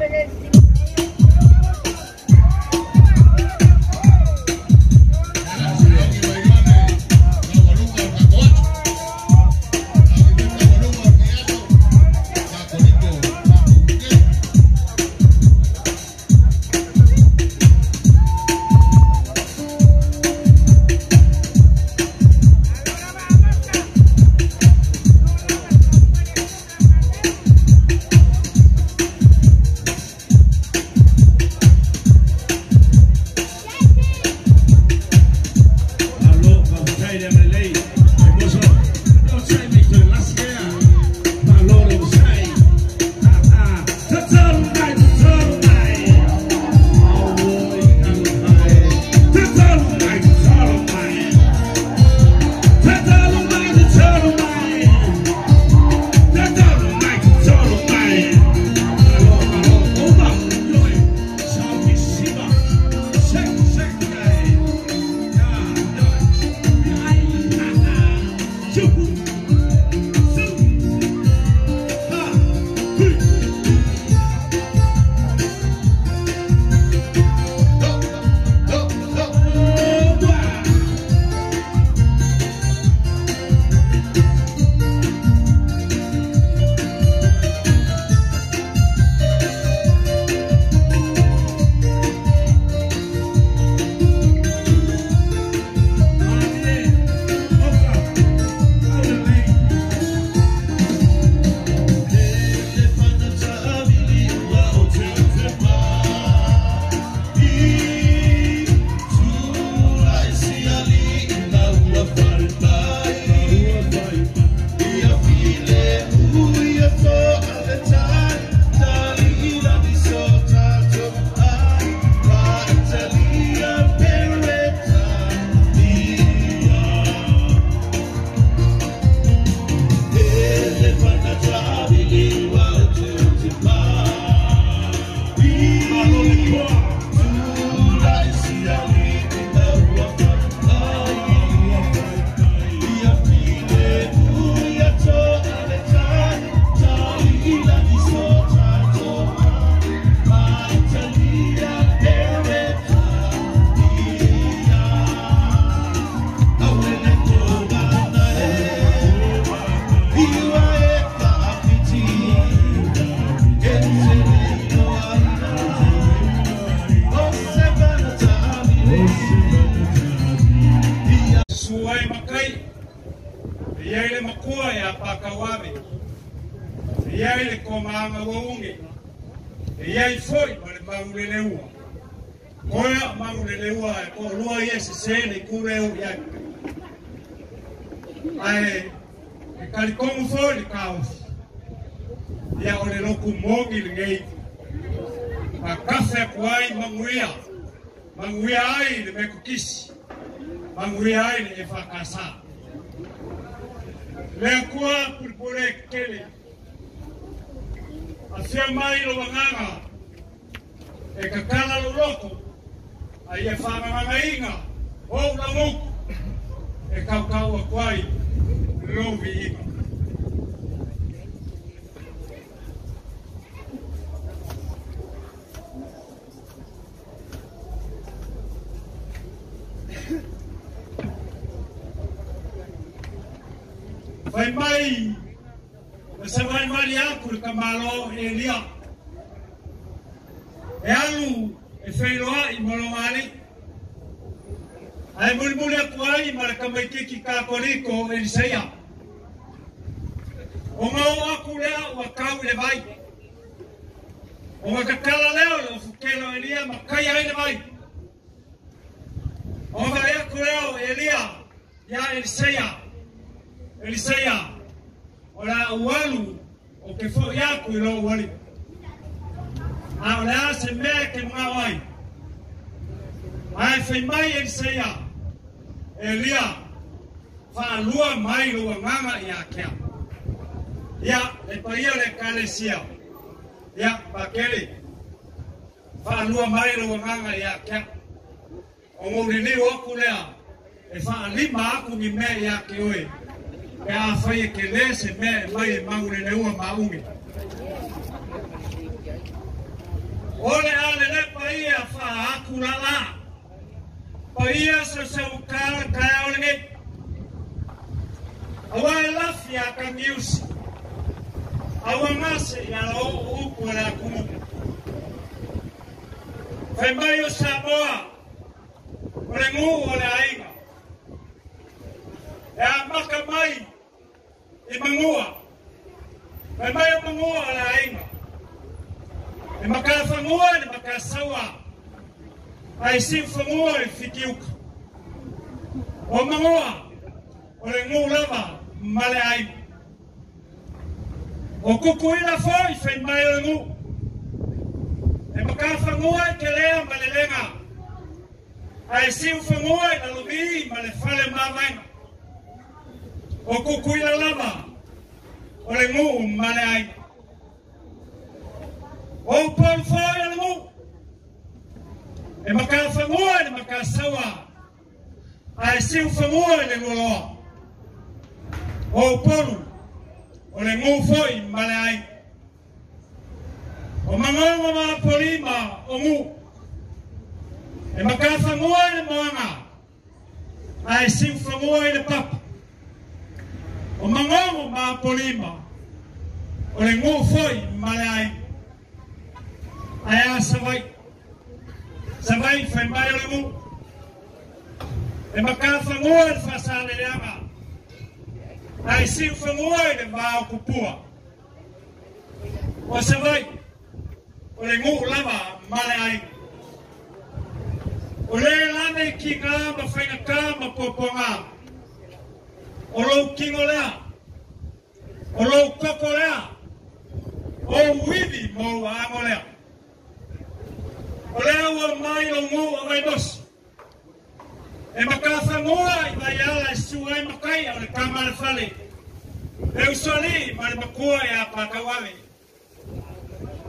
A whia mai lo wanganga. E ka kala lo loko. A ia whamanga inga. O la muku. E kau kau a kwai. Lovi inga. Vai mai, vai variar por camalo elia. E alu, e feiroa i molomari. Ai mulmule kuai maraka mai kiki ka koriko e seia. O mau aku lea ua kau le vai. O makakala leo le fukelo elia makai ai le vai. O vai aku leo elia ya Elisea. Elisea, olaa uwalu okefo yaku ilo uwali. Na olaa sembeke mwawai aifembai eliseya elia faalua mai luwanganga iakea ia lepaia lekalesia. Ia bakeli faalua mai luwanganga iakea ogouliliu oku lea e faalima aku gime iake oe e a fai ke le se me mai e mangu le ua maungi. Ole ale le ia fa aku la pa ia se se ukara kaya ole ngai awa e lafi a ka miusi. Awa ngase ya la o uku le akumu fai mai o Samoa. Ole ngu ole ainga e a maka mai i mangua fai mai o mangua ole ainga e maka whangua e maka sawa ai si whangua e whitiuka o mangua o le ngu lava male ai. O kukuina foi whai mai o ngu e maka whangua e ke lea ma le lenga. Ai si whangua e na lumi ma le whale mamainga o kukuina lava o le ngu male ai. O pon foi o le ngu. E maka whangua e maka sawa ai si whangua e le ngoloa o polu o le ngu foi male ai. O mangongo ma polima o ngu. E maka whangua e le moanga ai si whangua e le papa o mangongo ma polima. O le foi male ai ai a savai. Savai fai mai o le ngu e maka whangua e le whasale leanga ai si whangua e le vāo kupua. O savai. O le ngu lava male ai o le lane ki ngā ma whainga kā ma poponga o lou kingo lea o lou koko lea o wivi mo ango lea o lea ua mai o ngu o mai bosi e makafa ngoa i e sua e makai o le kama le fale e usoli ma le makua e a pakawawe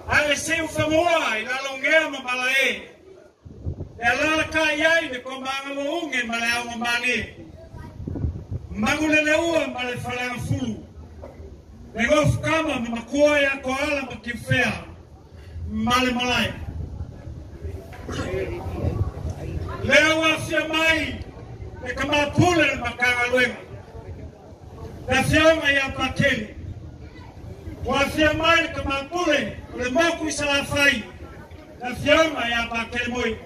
a e se u whangoa i la longea ma mala e ala ka iai me ko maanga mo unge ma le au mani mangu le leua ma le whalanga fulu le ngof kama ma makua e a ko ala ma ki whea ma le malai Leo afia mai e kama pule le makanga luenga. Na fiama ya pakeli. Wafia mai le kama pule le moku isalafai. Na fiama ya pakeli moi.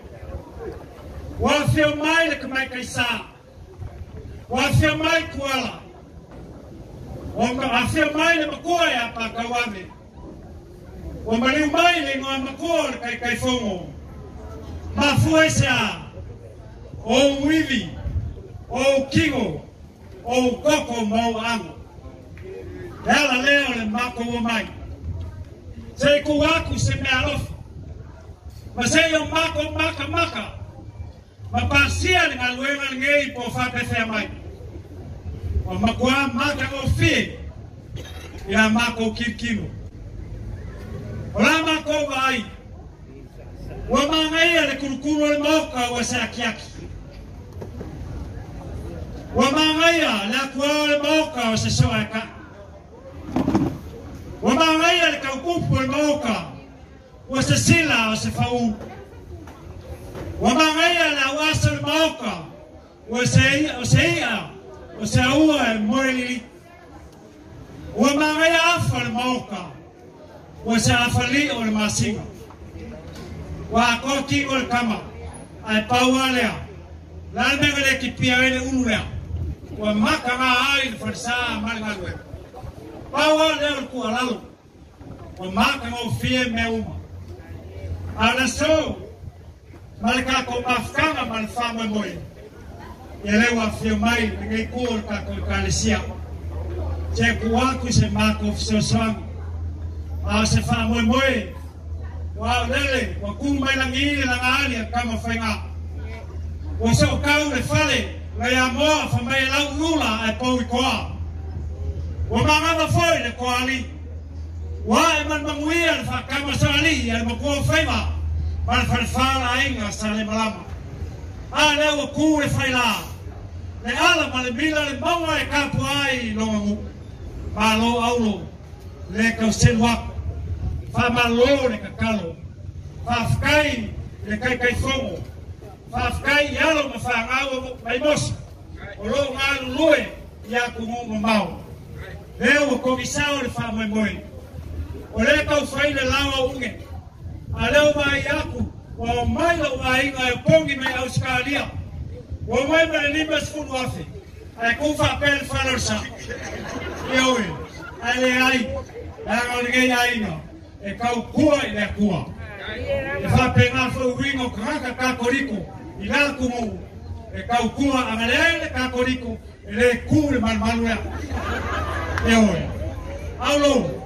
Wafia mai le kama mai kuala. Wafia mai le makua ya pakawame. Wamaliu mai le ngoa makua le kai kai fongo. Mafuesa o wivi, o kingo, o koko mau ango. Ela leo le mako o mai. Se ku aku se me alofa. Ma se yo mako maka maka. Ma pasia ni ngaluenga ngei po fa pe fe mai. O mata maka o fi. Ya mako kikino. Ola mako vai. Wa mangai le kurukuru le moka wa sakiaki. Wa mangai la kwa le moka wa sesoaka soa ka. Wa mangai le kaukupu le moka wa sesila wa sefau. Wa mangai la wasa le moka wa sa wa sa وساوى موريلي وما غياف الموقع وسافلي الماسيما وأكوتي والكما أي باواليا لالبغلي كبيرين أولويا وما كما هاي الفرساء مالغالويا باواليا الكوالالو وما كما فيه ميوما على سو مالكا كما فكما مالفاما مويا yalewa fiomai ngai kul ka kul kalisia che kuaku se mako a se fa moi moi wa lele wa kumai la ngile la ngali kama fenga. Wa se o le fale la ya mo fa mai la nula ai e pau koa wa mama na foi le koali. E man manguia fa kama sali ya mo ko fema Para farfar ainga sa le malama. Ah, leo kue fai la. Le ala ma le mila le maua e kapu ai lo ngu ma lo aulo le kau selwa fa ma lo le kakalo fa fkai le kai kai fongo fa fkai yalo ma fa ngau mai mosa o lo ngā lue ia ku ngu mau. Le o komisao le fa mai moi. O le kau fai le lawa unge. A leo mai aku mai lo mai nga e pongi mai Australia wa mai mai ni mas fu wafe ai ku fa pel sa yo e ai ai ni ai no e kau kua i le kua e fa pe nga fo wingo kraka ka koriko i la ku mo e kau kua a le le ka koriko e le ku le mal malu ya yo e aulo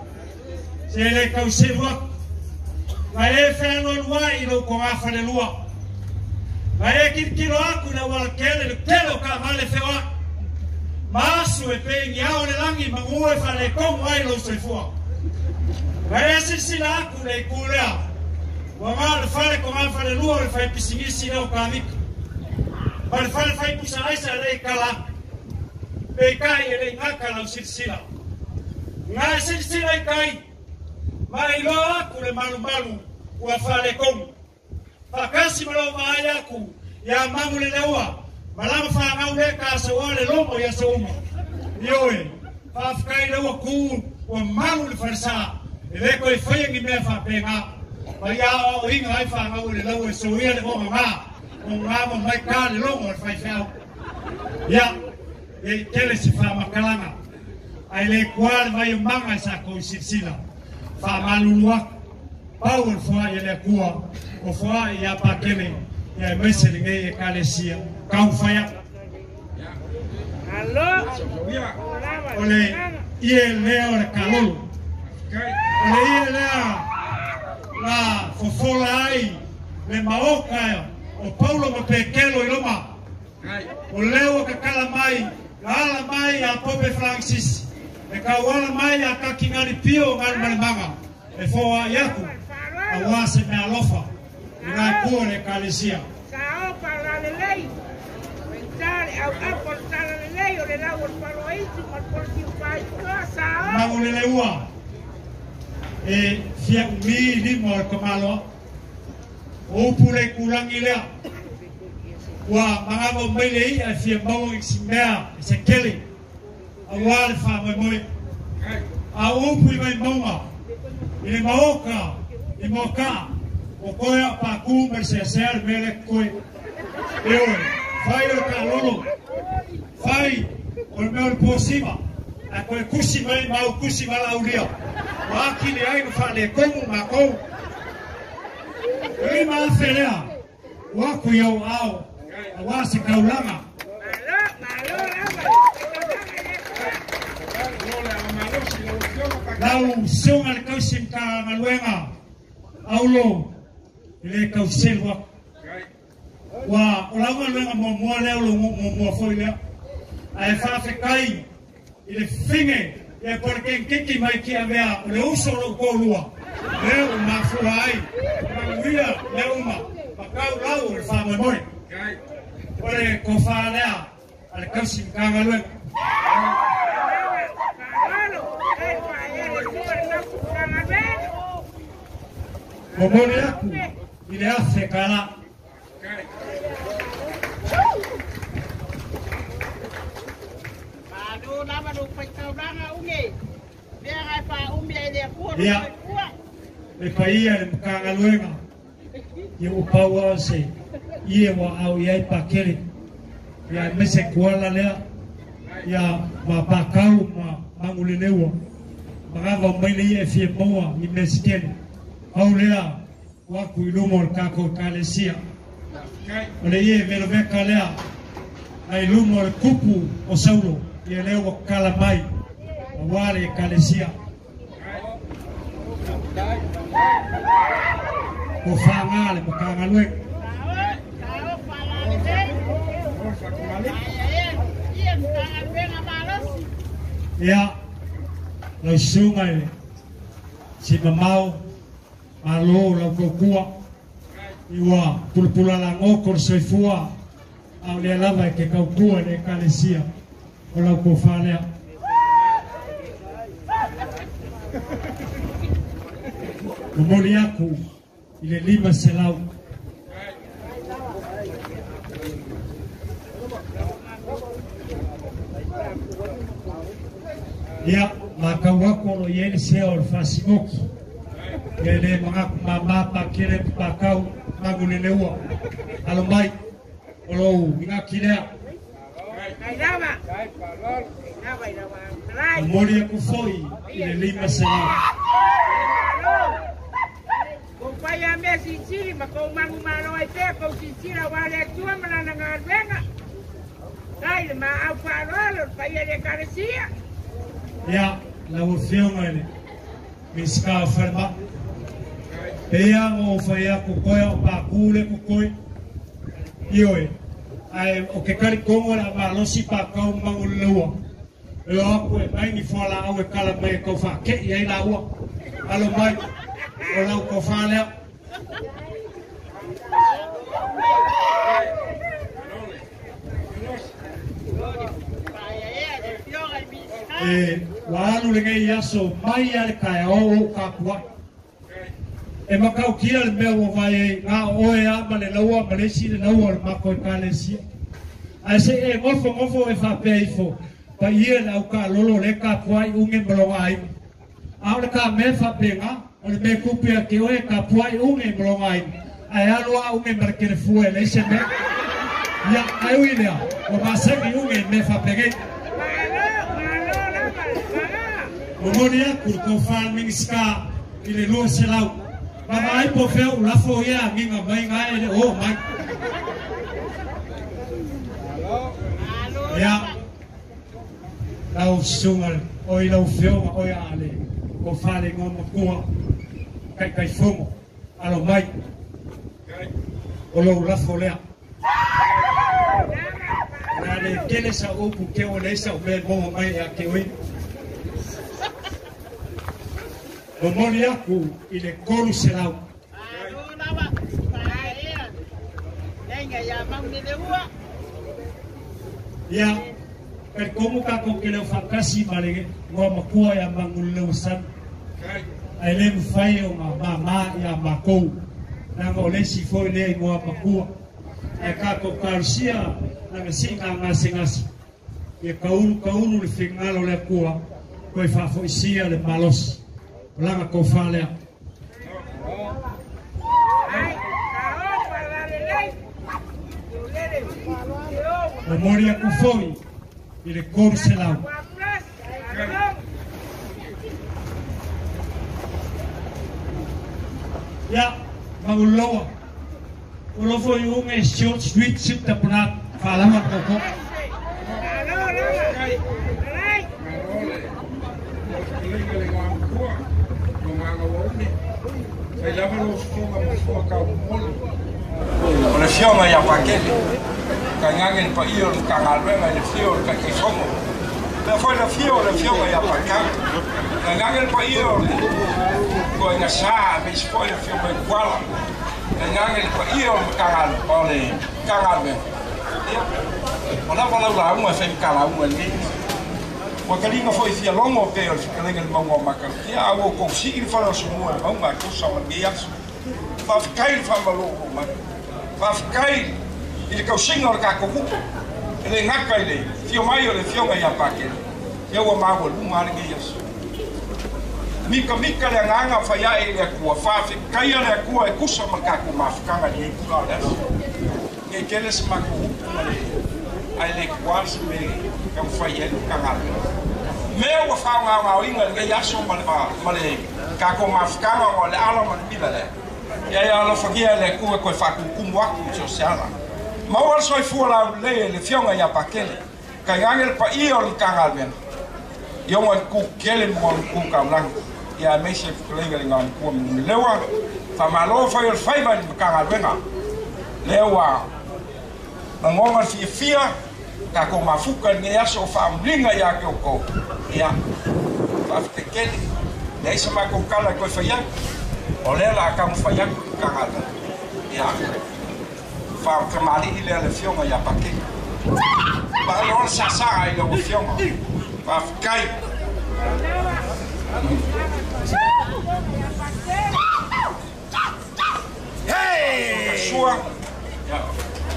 se le kau se wa Vai e whenua lua i lo ko valekilikiloaku na walakele telo ka vale fewa masu e pengi ao le langi mangue falekogu ai lou saifua vae silasila aku na ikulea uaga fale koga falelua le faipisigisi leo kavika ma le fale faipusalaisa e lei kala. Peikai e lei gaka lau silasila ga silasila i ma iloa aku le malumalu ua falekogu kong. Pakasi malo maayaku ya mamu le lewa. Malama fa ngau le ka wale lomo ya se uma. Yoe. Fa fkai lewa ku wa mamu le farsa. E le ko e fai ngi me fa ya o inga ai fa ngau le lewa so ia le mo ma. O ngā mo mai. Ya. E tele si fa makalanga. Ai le kuar vai manga sa ko whamalulua pau powerful wha i le kua o wha i a pakele i a mesele ngai e kalesia kau whaia Alo. o le i e lea o le kalolo o le i e lea la fofola ai le maoka o paulo ma pekelo i loma o leo ka kala mai ala mai a pope francis. E ka wala mai a ka kingari pio ngal malimanga e fo a yaku. A wase me alofa Inakuwa Ekaristi mauleleua e fia mi limo kamalo upule kulangilea wa mangabo mbele i a fia mau isimea sekeli awal fa moi a upu i mai maunga i maoka i moka Okoya Pacu Merceser Melekoi. Leon, fai o calolo, fai o meu por cima. A koe kusi mai mau kusi mala ulia. Wa kini ai no fale como ma kou. Ei ma felea. Wa ku yo ao. Wa se kaulanga. Lau seunga le kausim ka maluenga. Aulo. le kausewa wa o lawa lenga mo mo le o mo mo foila ai fa fe kai finge e porque en que que vai que avea o le uso lo ko lua. O ma fuai ma via le o ma. Pa kau lau le fa mo mo o le ko fa le a binafsi kala ya. e paia le mkanga luenga ye upaua se ye wa au ye pakele ya mese kuala lea ya mapakau ma mangulinewa magava mbaile ye fie moa ni meskene au lea lumo le kako kalesia o le ie veloveka lea ai lumo le kupu o saulo ia lea wa kala mai. A wale e kalesia ko fanga le makanga lue ia lo sunga e. Si mamau alo laukaukua kaukua iua pulupulalago le soifua au lea lava e ke kaukua ekalesia e o lau falea o moli aku i le lima selau ia makau aku o loi ele sea o le faasigoki Ia le mga mamapa kere pakau magule leua. Alo mai, o lou inga kilea. Kai lava. Lava ina wa. Rai. O mori aku foi i le lima se lau. Kung paya me sisiri, makau mangu malo ai pe, kau sisira wale tua malana ngarwenga. Kai le ma au farolo, paya le karesia. Ia, la o whionga ele. Mi ska wharma. Pea o whai ako koe o pākule ko koe. Ioe, ai o ke kari kongo la ma losi pa kau lua. E o aku e mai ni whala au e kala mai kau wha ke i ai la ua. Alo mai, o lau ko whalea. e waanu le ngai aso mai ale kai o o ka pua e makau kia le mea o vai ngā oe a ma le laua ma le si le laua le mako ka le si a se e ngofo ngofo e wha pia ifo pa ia le au lolo le ka pua i unge mlonga ai. A o le ka me wha pia ngā o le me kupia ke oe ka pua i unge mlonga ai. A e alo a unge markere fue le se me ia ai ui lea o ma segi unge me wha pia ngai Momoni aku ko farming ska i le lua se lau. Ma mai po feo la fo ya mi ma mai nga e le o mai. Ya. Lau sungal o i lau feo ma o ia ale. Ko fale ngoma kua. Kai kai fomo. Alo mai. O lau la fo lea. Rane kele sa upu ke o le sa o me mo mai ya ke wini. omoni yaku ile koruselau e um. ya per komu ya ya ka ko kele fakasi balege ngoma kuwa ya bangul leusan ele mfayo ma mama ya makou na ngole sifo ile ngwa pakua e ka ko karsia na mesinga ngasingasi e kaulu kaulu le fingalo le kuwa ko fa foisia le malos Langa ko falea. O mori aku foi i le koru se lau. Ia, mauloa. O lo foi un e short street Mawaune, bailava los fonga fua kaumole. O le fionga ia pakele, kaingange ni paio ni kangalwema ni fio ni kakisomo. Pea foi na fio le fionga ia pakele, kaingange ni paio ni kua ina saa, me isi foi na fio mai kuala. Kaingange ni paio ni kangalwema. Kangalwema. Ona wala ula amu e fei kala amu e lini. Wakalinga foi fia longo maken ja se kalenga zie maunga van Ia awo kong ik ni whanau sumua, maunga ko sawa ni asu. Whafkai ni whamaloko, man. Whafkai i le kausinga als ik. E le ngaka i le, vier a pākera. Ia ua māua luma ale ngi jas Mika mika le anganga whaia e le akua, e kusa makaku mawhakanga ni e pula o le se maar ai le kuasa me ka fayel ye ka me wa fa wa wa inga ga ya so mal ba ma ka ko ma fa nga wa le ala ma bila le. Ya ya lo fa kia le ku ko fa ku ku mo ku so sala ma wa so fu la le le fionga ya pa kele. Ka ngangel pa i ol ka ngal ben yo mo ku kele mo ku ka lang ya me se ku le ngal ngam ku le wa. Fa ma lo fa yo fa ba ka ngal ben le wa. Ma ngonga fia fia na ko mafuka ni aso famlinga ya. Ke ko ya afte keli dai sama ko kala ko faya ole la ka mo faya ka ngala ya. Fa kamali ile le fionga ya pake ba non sa sa ai lo fionga fa kai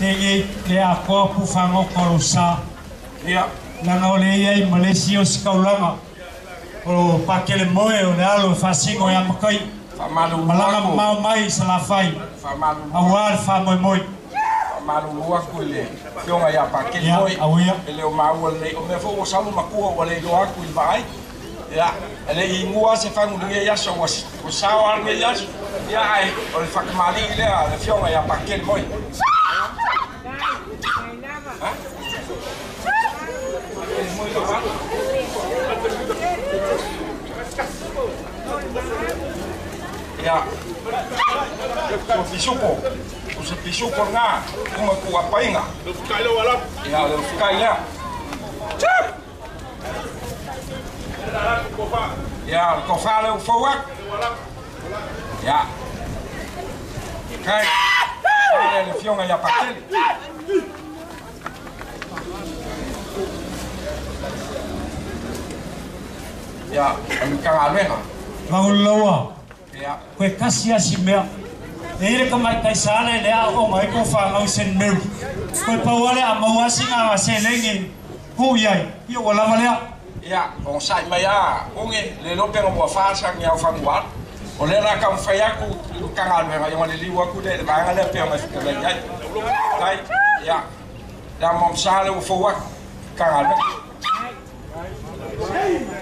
tege le akoa pufago korosa ia naga o le ia i malesi o sikaulaga o pakelemoe o le alo e faasigo e amakai malaga mamao mai sa lafai auā le faamoemoe malu aku le. Fiona ya pakel moi ele o mau le o me fo salu maku o le lo aku ya ele i se fa ngi ya so was o sao ya ai o le fak mali le a le fiona ya Ya. O pisupo. O se pisupo nga. Uma ku apainga. Ya, le fikai lea. Ya, le kofa le ufawak. Ya. Kai. Kai le fionga ya dạ. Anh càng ăn đấy hả? Lâu à? Dạ. Quê cá xia xìm mẹ thế là cái mặt tài sản này là ông ấy có phản ông à, xin mèo quê bao anh em mua sinh à xin lên nghỉ hú vậy yêu của làm vậy dạ ông sai mày à? Ông ấy lấy lúc bên ông mua pha sang nhau phang quán ông lấy ra cầm phải aku càng ăn mày mà đi liu aku để bán anh em phải mà cái này đấy đấy dạ. Làm mong sao lâu phô aku càng ăn đấy.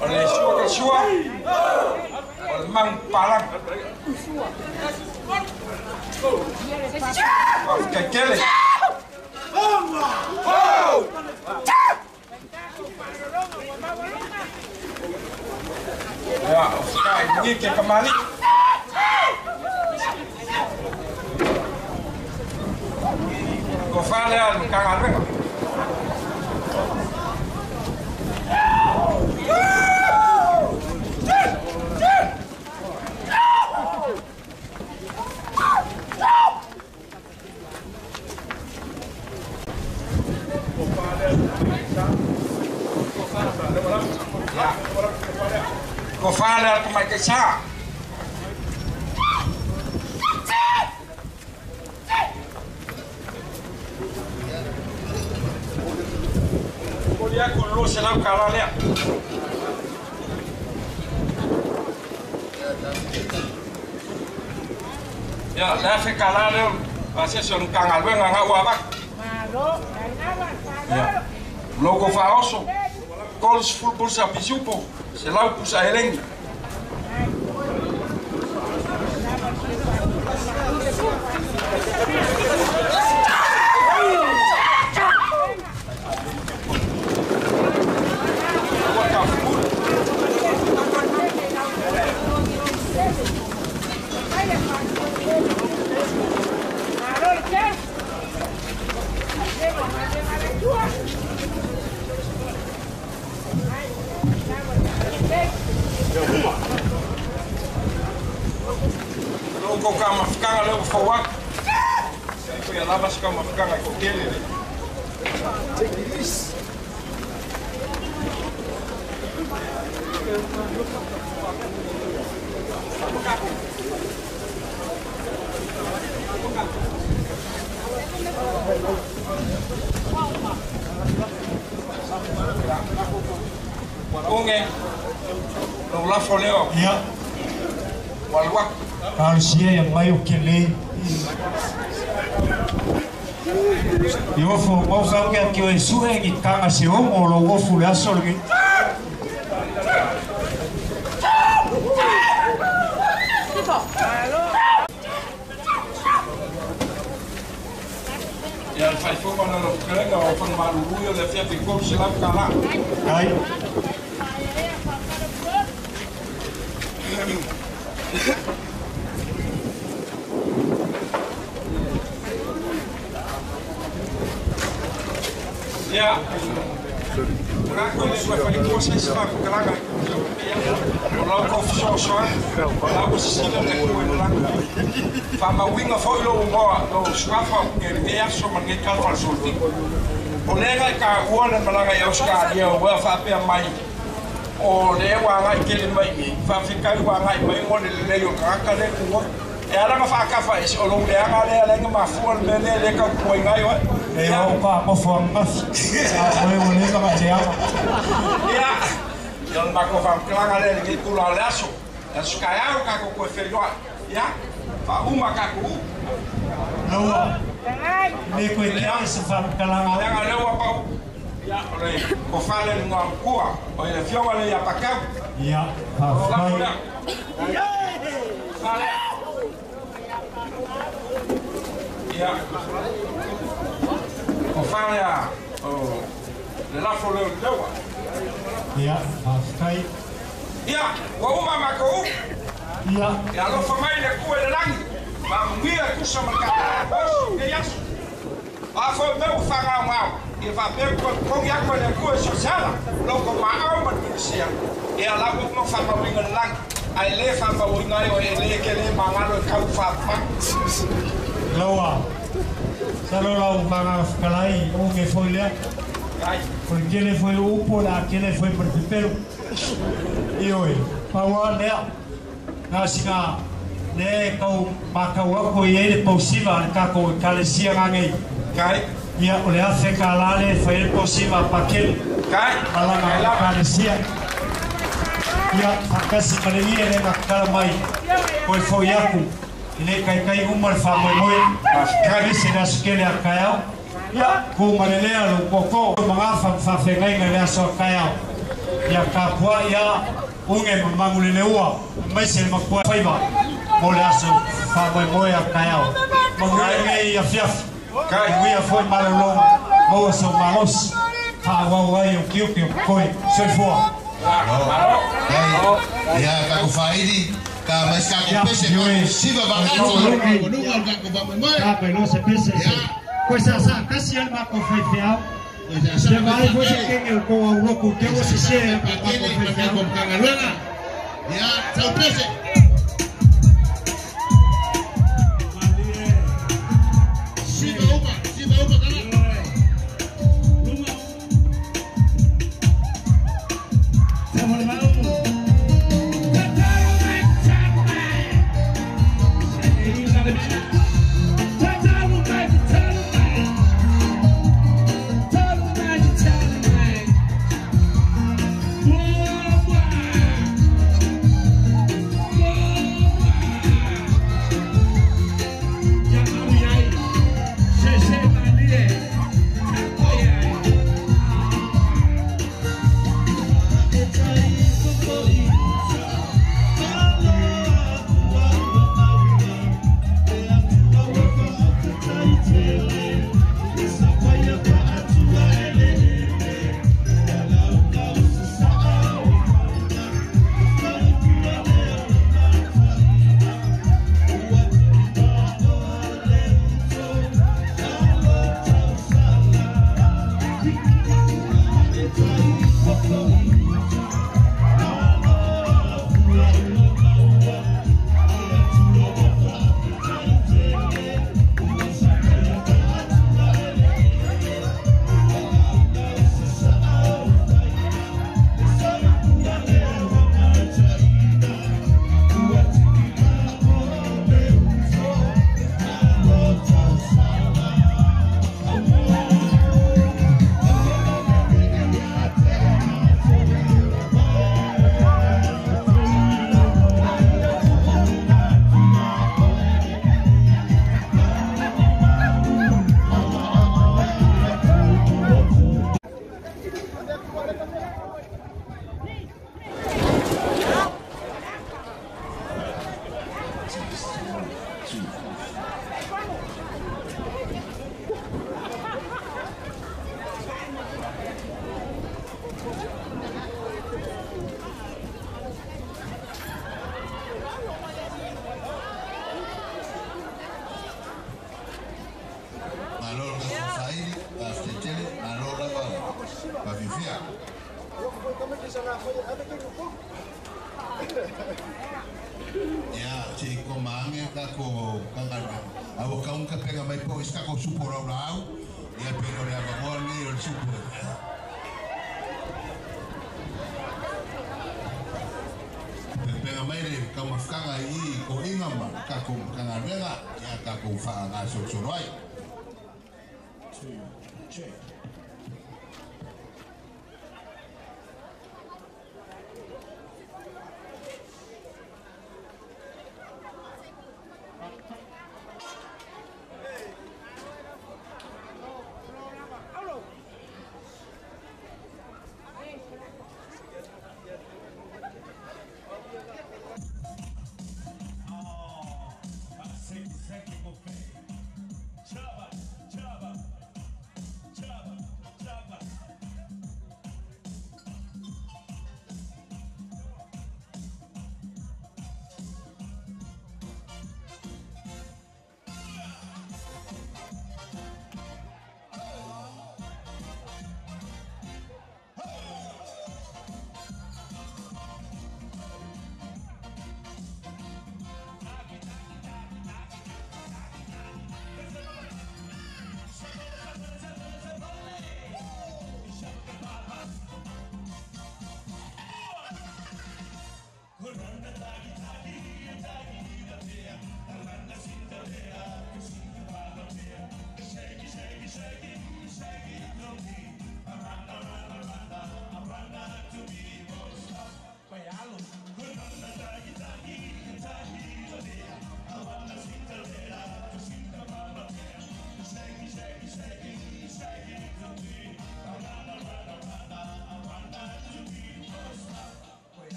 Oleh Shua Oleh Mang Palang Oleh Kekele Ya, Oscar, ini kembali. Kau fala, kang. Ko whale anu mai sa. Ko dia ko lo se kala Ja, lähde kalarium. Asi se on kangalwe nga uavak. Ja. Logo faoso. Kols full pulsa bisupo. Se lau pusa helengi. Logo ka mafikanga leo fa wak. Ko ya lava ska mafikanga ko kele. Unge. Lo la foleo. Ia. Walwak. Kausia ya mai o kele. Yo fo mo fa ke ki o su e ki kanga se o mo lo go fu la sol ki. Ya fai fogo na lo krenga o fan malu Ja. Raakkoers van die koers waar ik belangrijk Belang of zo zwaar. Belang is zien dat ik mooi belang Van mijn wingen voor lo moa lo swafa en meer zo maar niet kan van zo ding. Collega ka hoor en belangrijk jouw skaal jou wel van bij mij. O le wa ga ke le mai ni. Fa fi ka wa ga mai mo le le yo ka ka le ku. E ala ka fa ka fa es o lo le ga le le ma fu le le le ka ku ngai wa. E o ka mo fo ma. Sa mo o le ka ma te ama. Ya. Ya ma ko fa ka le le ku la le aso. Aso ka ya ka ko ko fe yo. Ya. Fa uma ka ku. Noa. Me ko e ka se fa kalanga. Ya ga le wa pa. Ya, ole, ko fale ni ngam kuwa, o ile fiowa le ya pakau. Ya, pa. Ya. Fale. Ya. Ko. Oh. Le la fole. Ya, pa stai. Ya, wa uma mako. Ya. Ya lo famai le kuwe le langi. Ma mwia kusa makata. Bos, ya. A fo me u fa ga ma. E va pe ko ko ya ko le ku so sala. Lo ko ma au ma tu sia. E ala ko no fa ma winga lang. Ai le fa ma winga o e le ke le ma ngalo ka fa pa. Laua. Salo lau manga kalai o me foi lea. Foi que ele foi o pola, que ele foi prefeito. E oi, paua lea. Nga singa ne kau makau ako i ele pausiva ka ko kalesia ngangai. Kai. Ia o le afe ka lale posiva pakel. Kai. Malanga kalesia. Ia fakasi malei ele na kala mai. Foi foi aku. Ile kai kai umar fa moi moi. Kai se na skele a kaiao. Ia ku marelea lo koko mga fa fa fengai ngai le so kaiao. Ia kapua ia unge mamangulele ua. Mai se makua faiva. Mo le aso fa moi moi a kaiao. Mangulele ia fiaf. Kai nguia foi malolo. Mo so malos. Pa wa wa yo kiu kiu koi. Soi fua. Ya ka ko faidi ka mas ka ko pese ko siba bagato ko nunga ka ko ba mai Ah, pues no se pese. Pues asa casi el maco foi feao. Se vai foi se que el co a uno que vos se foi feao. Con Cagaluela. Ya, chao pese. loco, ¿qué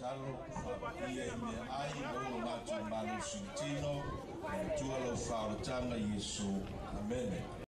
talo faapia i mea ai gaua matou malusiutino e atua lau faalotaga iesu Amen.